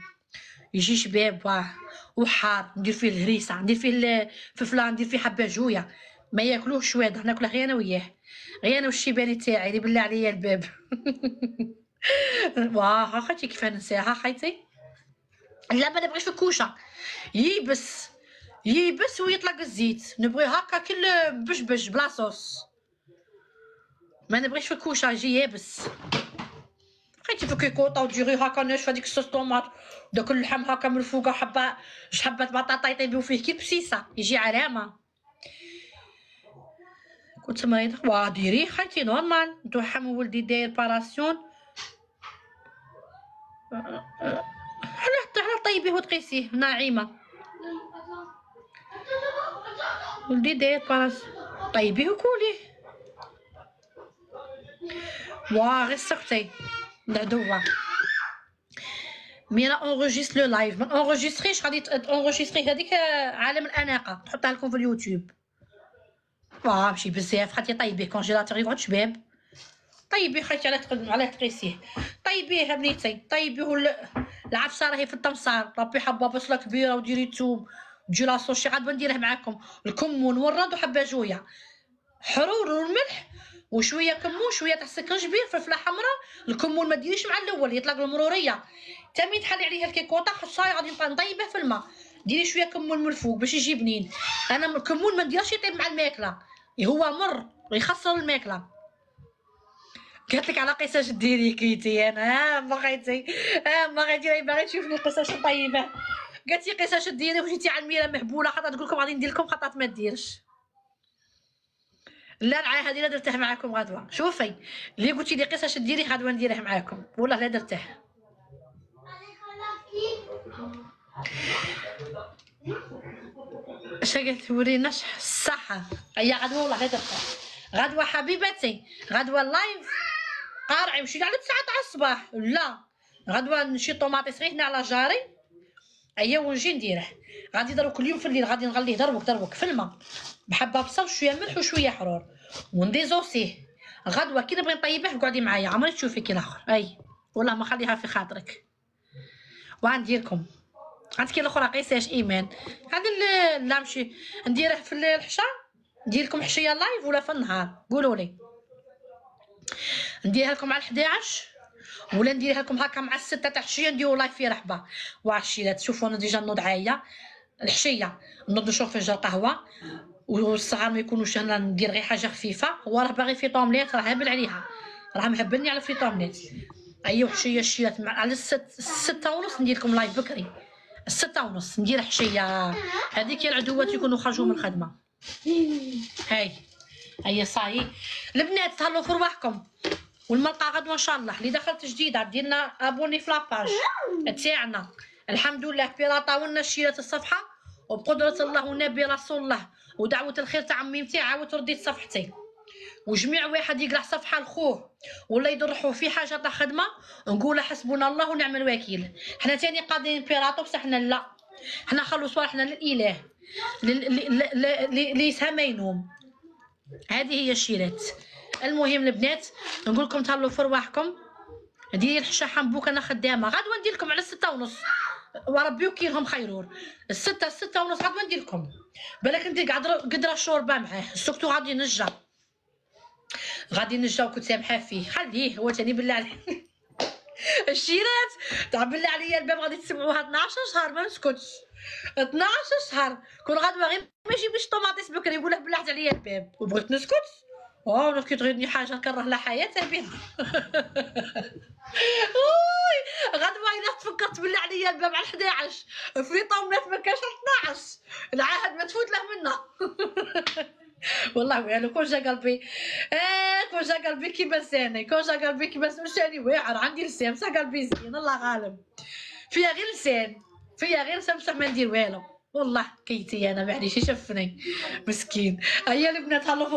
يجي شباب واه وحار ندير فيه الهريسة ندير فيه الفلفله ندير فيه حبة جوية. ما ياكلوه شواده ناكله غير أنا وياه. غير أنا والشيباني تاعي اللي بالله عليا الباب. واه اخوتي كيف ننساها خيتي لا ما نبغيش الكوشة. ييبس ييبس ويطلق الزيت نبغي هكا كل بشبش بلا صوص ما نبغيش في الكوشه يجي يابس بقيتي تشوفي كيكوطه وديري هكا ناشفه ديك الصوص طوماط داك اللحم هكا من الفوق حبه ش حبه بطاطا يطيبوا فيه كي بسيسه يجي علامه كنت مريضه وا ديري خالتي نورمال نتو حم ولدي داير باراسيون حنا حتى حنا طيبيه وتقيسيه ناعمه ولدي داير باراسيون طيبيه وكوليه واه غير سقتي العدوة ميرا اونغوجيست لو لايف ما اونغوجيستريش غادي اونغوجيستري هذيك عالم الاناقه تحطها لكم في اليوتيوب واه ماشي بزاف خاطي طيبيه كونجيلاتور يقعد شباب طيبيه خايتي على تق- على تقيسيه طيبيه بنيتي طيبيه ال- العفسه راهي في التمصار ربي حبه بصله كبيره وديري توم تجي لاصوشي عاد بنديرها معاكم. الكمون والرد وحبه جوية. حرور والملح وشوية كمون شوية تاع سكنجبير فلفلة حمراء. الكمون ما ديريش مع الأول يطلق المرورية. تامي تحلي عليها الكيكوطه حصاي غادي نبقى نطيبه في الماء. ديري شوية كمون من الفوق باش يجي بنين. أنا الكمون ما نديرش يطيب مع الماكلة. هو مر ويخسر الماكلة. قالت لك على قصاش ديري كيتي. أنا ها بغيتي ها بغيتي باغي تشوفني قصاش طيبة. قالت لي قصاش ديري وجيتي على الميره مهبولة خاطر تقول لكم غادي ندير لكم خاطر ما ديرش. لا العاه هذه لا درتها معاكم غدوة. شوفي اللي قلتي لي قصاش ديري غدوة نديرها معاكم. والله لا درتها. اش قالت وريناش الصحة هي غدوة والله لا درتها. غدوة حبيبتي غدوة اللايف قارعي مشي على 9 تاع الصباح. لا. غدوة نشي طوماطيس غير هنا على جاري. أيا ونجي نديره. غادي دروك كل يوم في الليل غادي نغليه دروك دروك في الماء. بحبه بصل وشويه ملح وشوية حرور. ونديزوسيه. غدوة كي نبغي نطيبه قعدي معايا. عمري تشوفي كي الآخر. أي. والله ما خليها في خاطرك. وغنديركم. عندك الأخرى؟ قيساش ايمان هذا لا مشي نديره في الحشا. ندير لكم حشية لايف ولا في النهار. قولوا لي نديرها لكم على 11 ولا نديرها لكم هكا مع الستة تاع العشية نديرو لايف في رحبة. وعشية تشوفوا أنا ديجا نوض عاية. العشية نوض نشرب فنجان قهوة والصغار ما يكونوش أنا ندير غير حاجة خفيفة. هو راه باغي في طومليت راه هبل عليها. راه مهبلني على في طومليت. اي وحشية الشيات مع على الست الستة ونص ندير لكم لايف بكري. الستة ونص ندير حشية. هذيك العدوات يكونوا خرجوا من الخدمة. هاي. هيا صاي. البنات تهلاو في رواحكم. والملقى غدوه ان شاء الله. اللي دخلت جديده ديرنا أبوني في لاباج. تاعنا الحمد لله بيراطا ولنا شيرات الصفحة وبقدرة الله ونبي رسول الله. ودعوة الخير تاع ميمتي عاودت رديت صفحتي. وجميع واحد يقرأ صفحة لخوه. ولا يضرحوا في حاجة تاع خدمة نقول حسبنا الله ونعم الوكيل. حنا تاني قاضيين بيراطو بصح حنا لا. حنا خلوا صوالحنا للإله. لل- ل- ل- ل- اللي يسها ما ينوم هذه هي الشيرات المهم البنات نقول لكم تهلاو في رواحكم. ديري الحشا حنبوك أنا خدامة. غدوه ندير لكم على الستة ونص. وربي وكيلهم خيرور. الستة الستة ونص غدوه ندير لكم بالك ندير قدره شوربة معاه. السكتو غادي نجا غادي نجا وكنت سامحة فيه. خليه هو تاني بالله عليه. الشيرات. تاع بالله عليا الباب غادي تسمعوها 12 شهر ما نسكتش. 12 شهر. كون غدوه غير ما يجيبليش طوماطيس بكري يقول له بلعت عليا الباب. وبغيت نسكت. أنا كي تغيرني حاجة نكره لها حياتها بها. أوي غدوه إلا تفكرت بالله عليا الباب على 11 في طومات ما كاش 12 العهد ما تفوت له منا. والله ويلو كون جا قلبي. آه كون جا قلبي كيما لساني كون جا قلبي كيما لساني واعر عندي لسان بصح قلبي زين. الله غالب. فيها غير لسان. فيها غير لسان بصح ما ندير والو. والله كيتي أنا معليش شفني مسكين. هيا البنات هلو في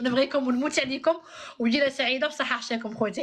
نبغيكم ونموت عليكم. وجيله سعيدة بصحة عشاكم خوتي.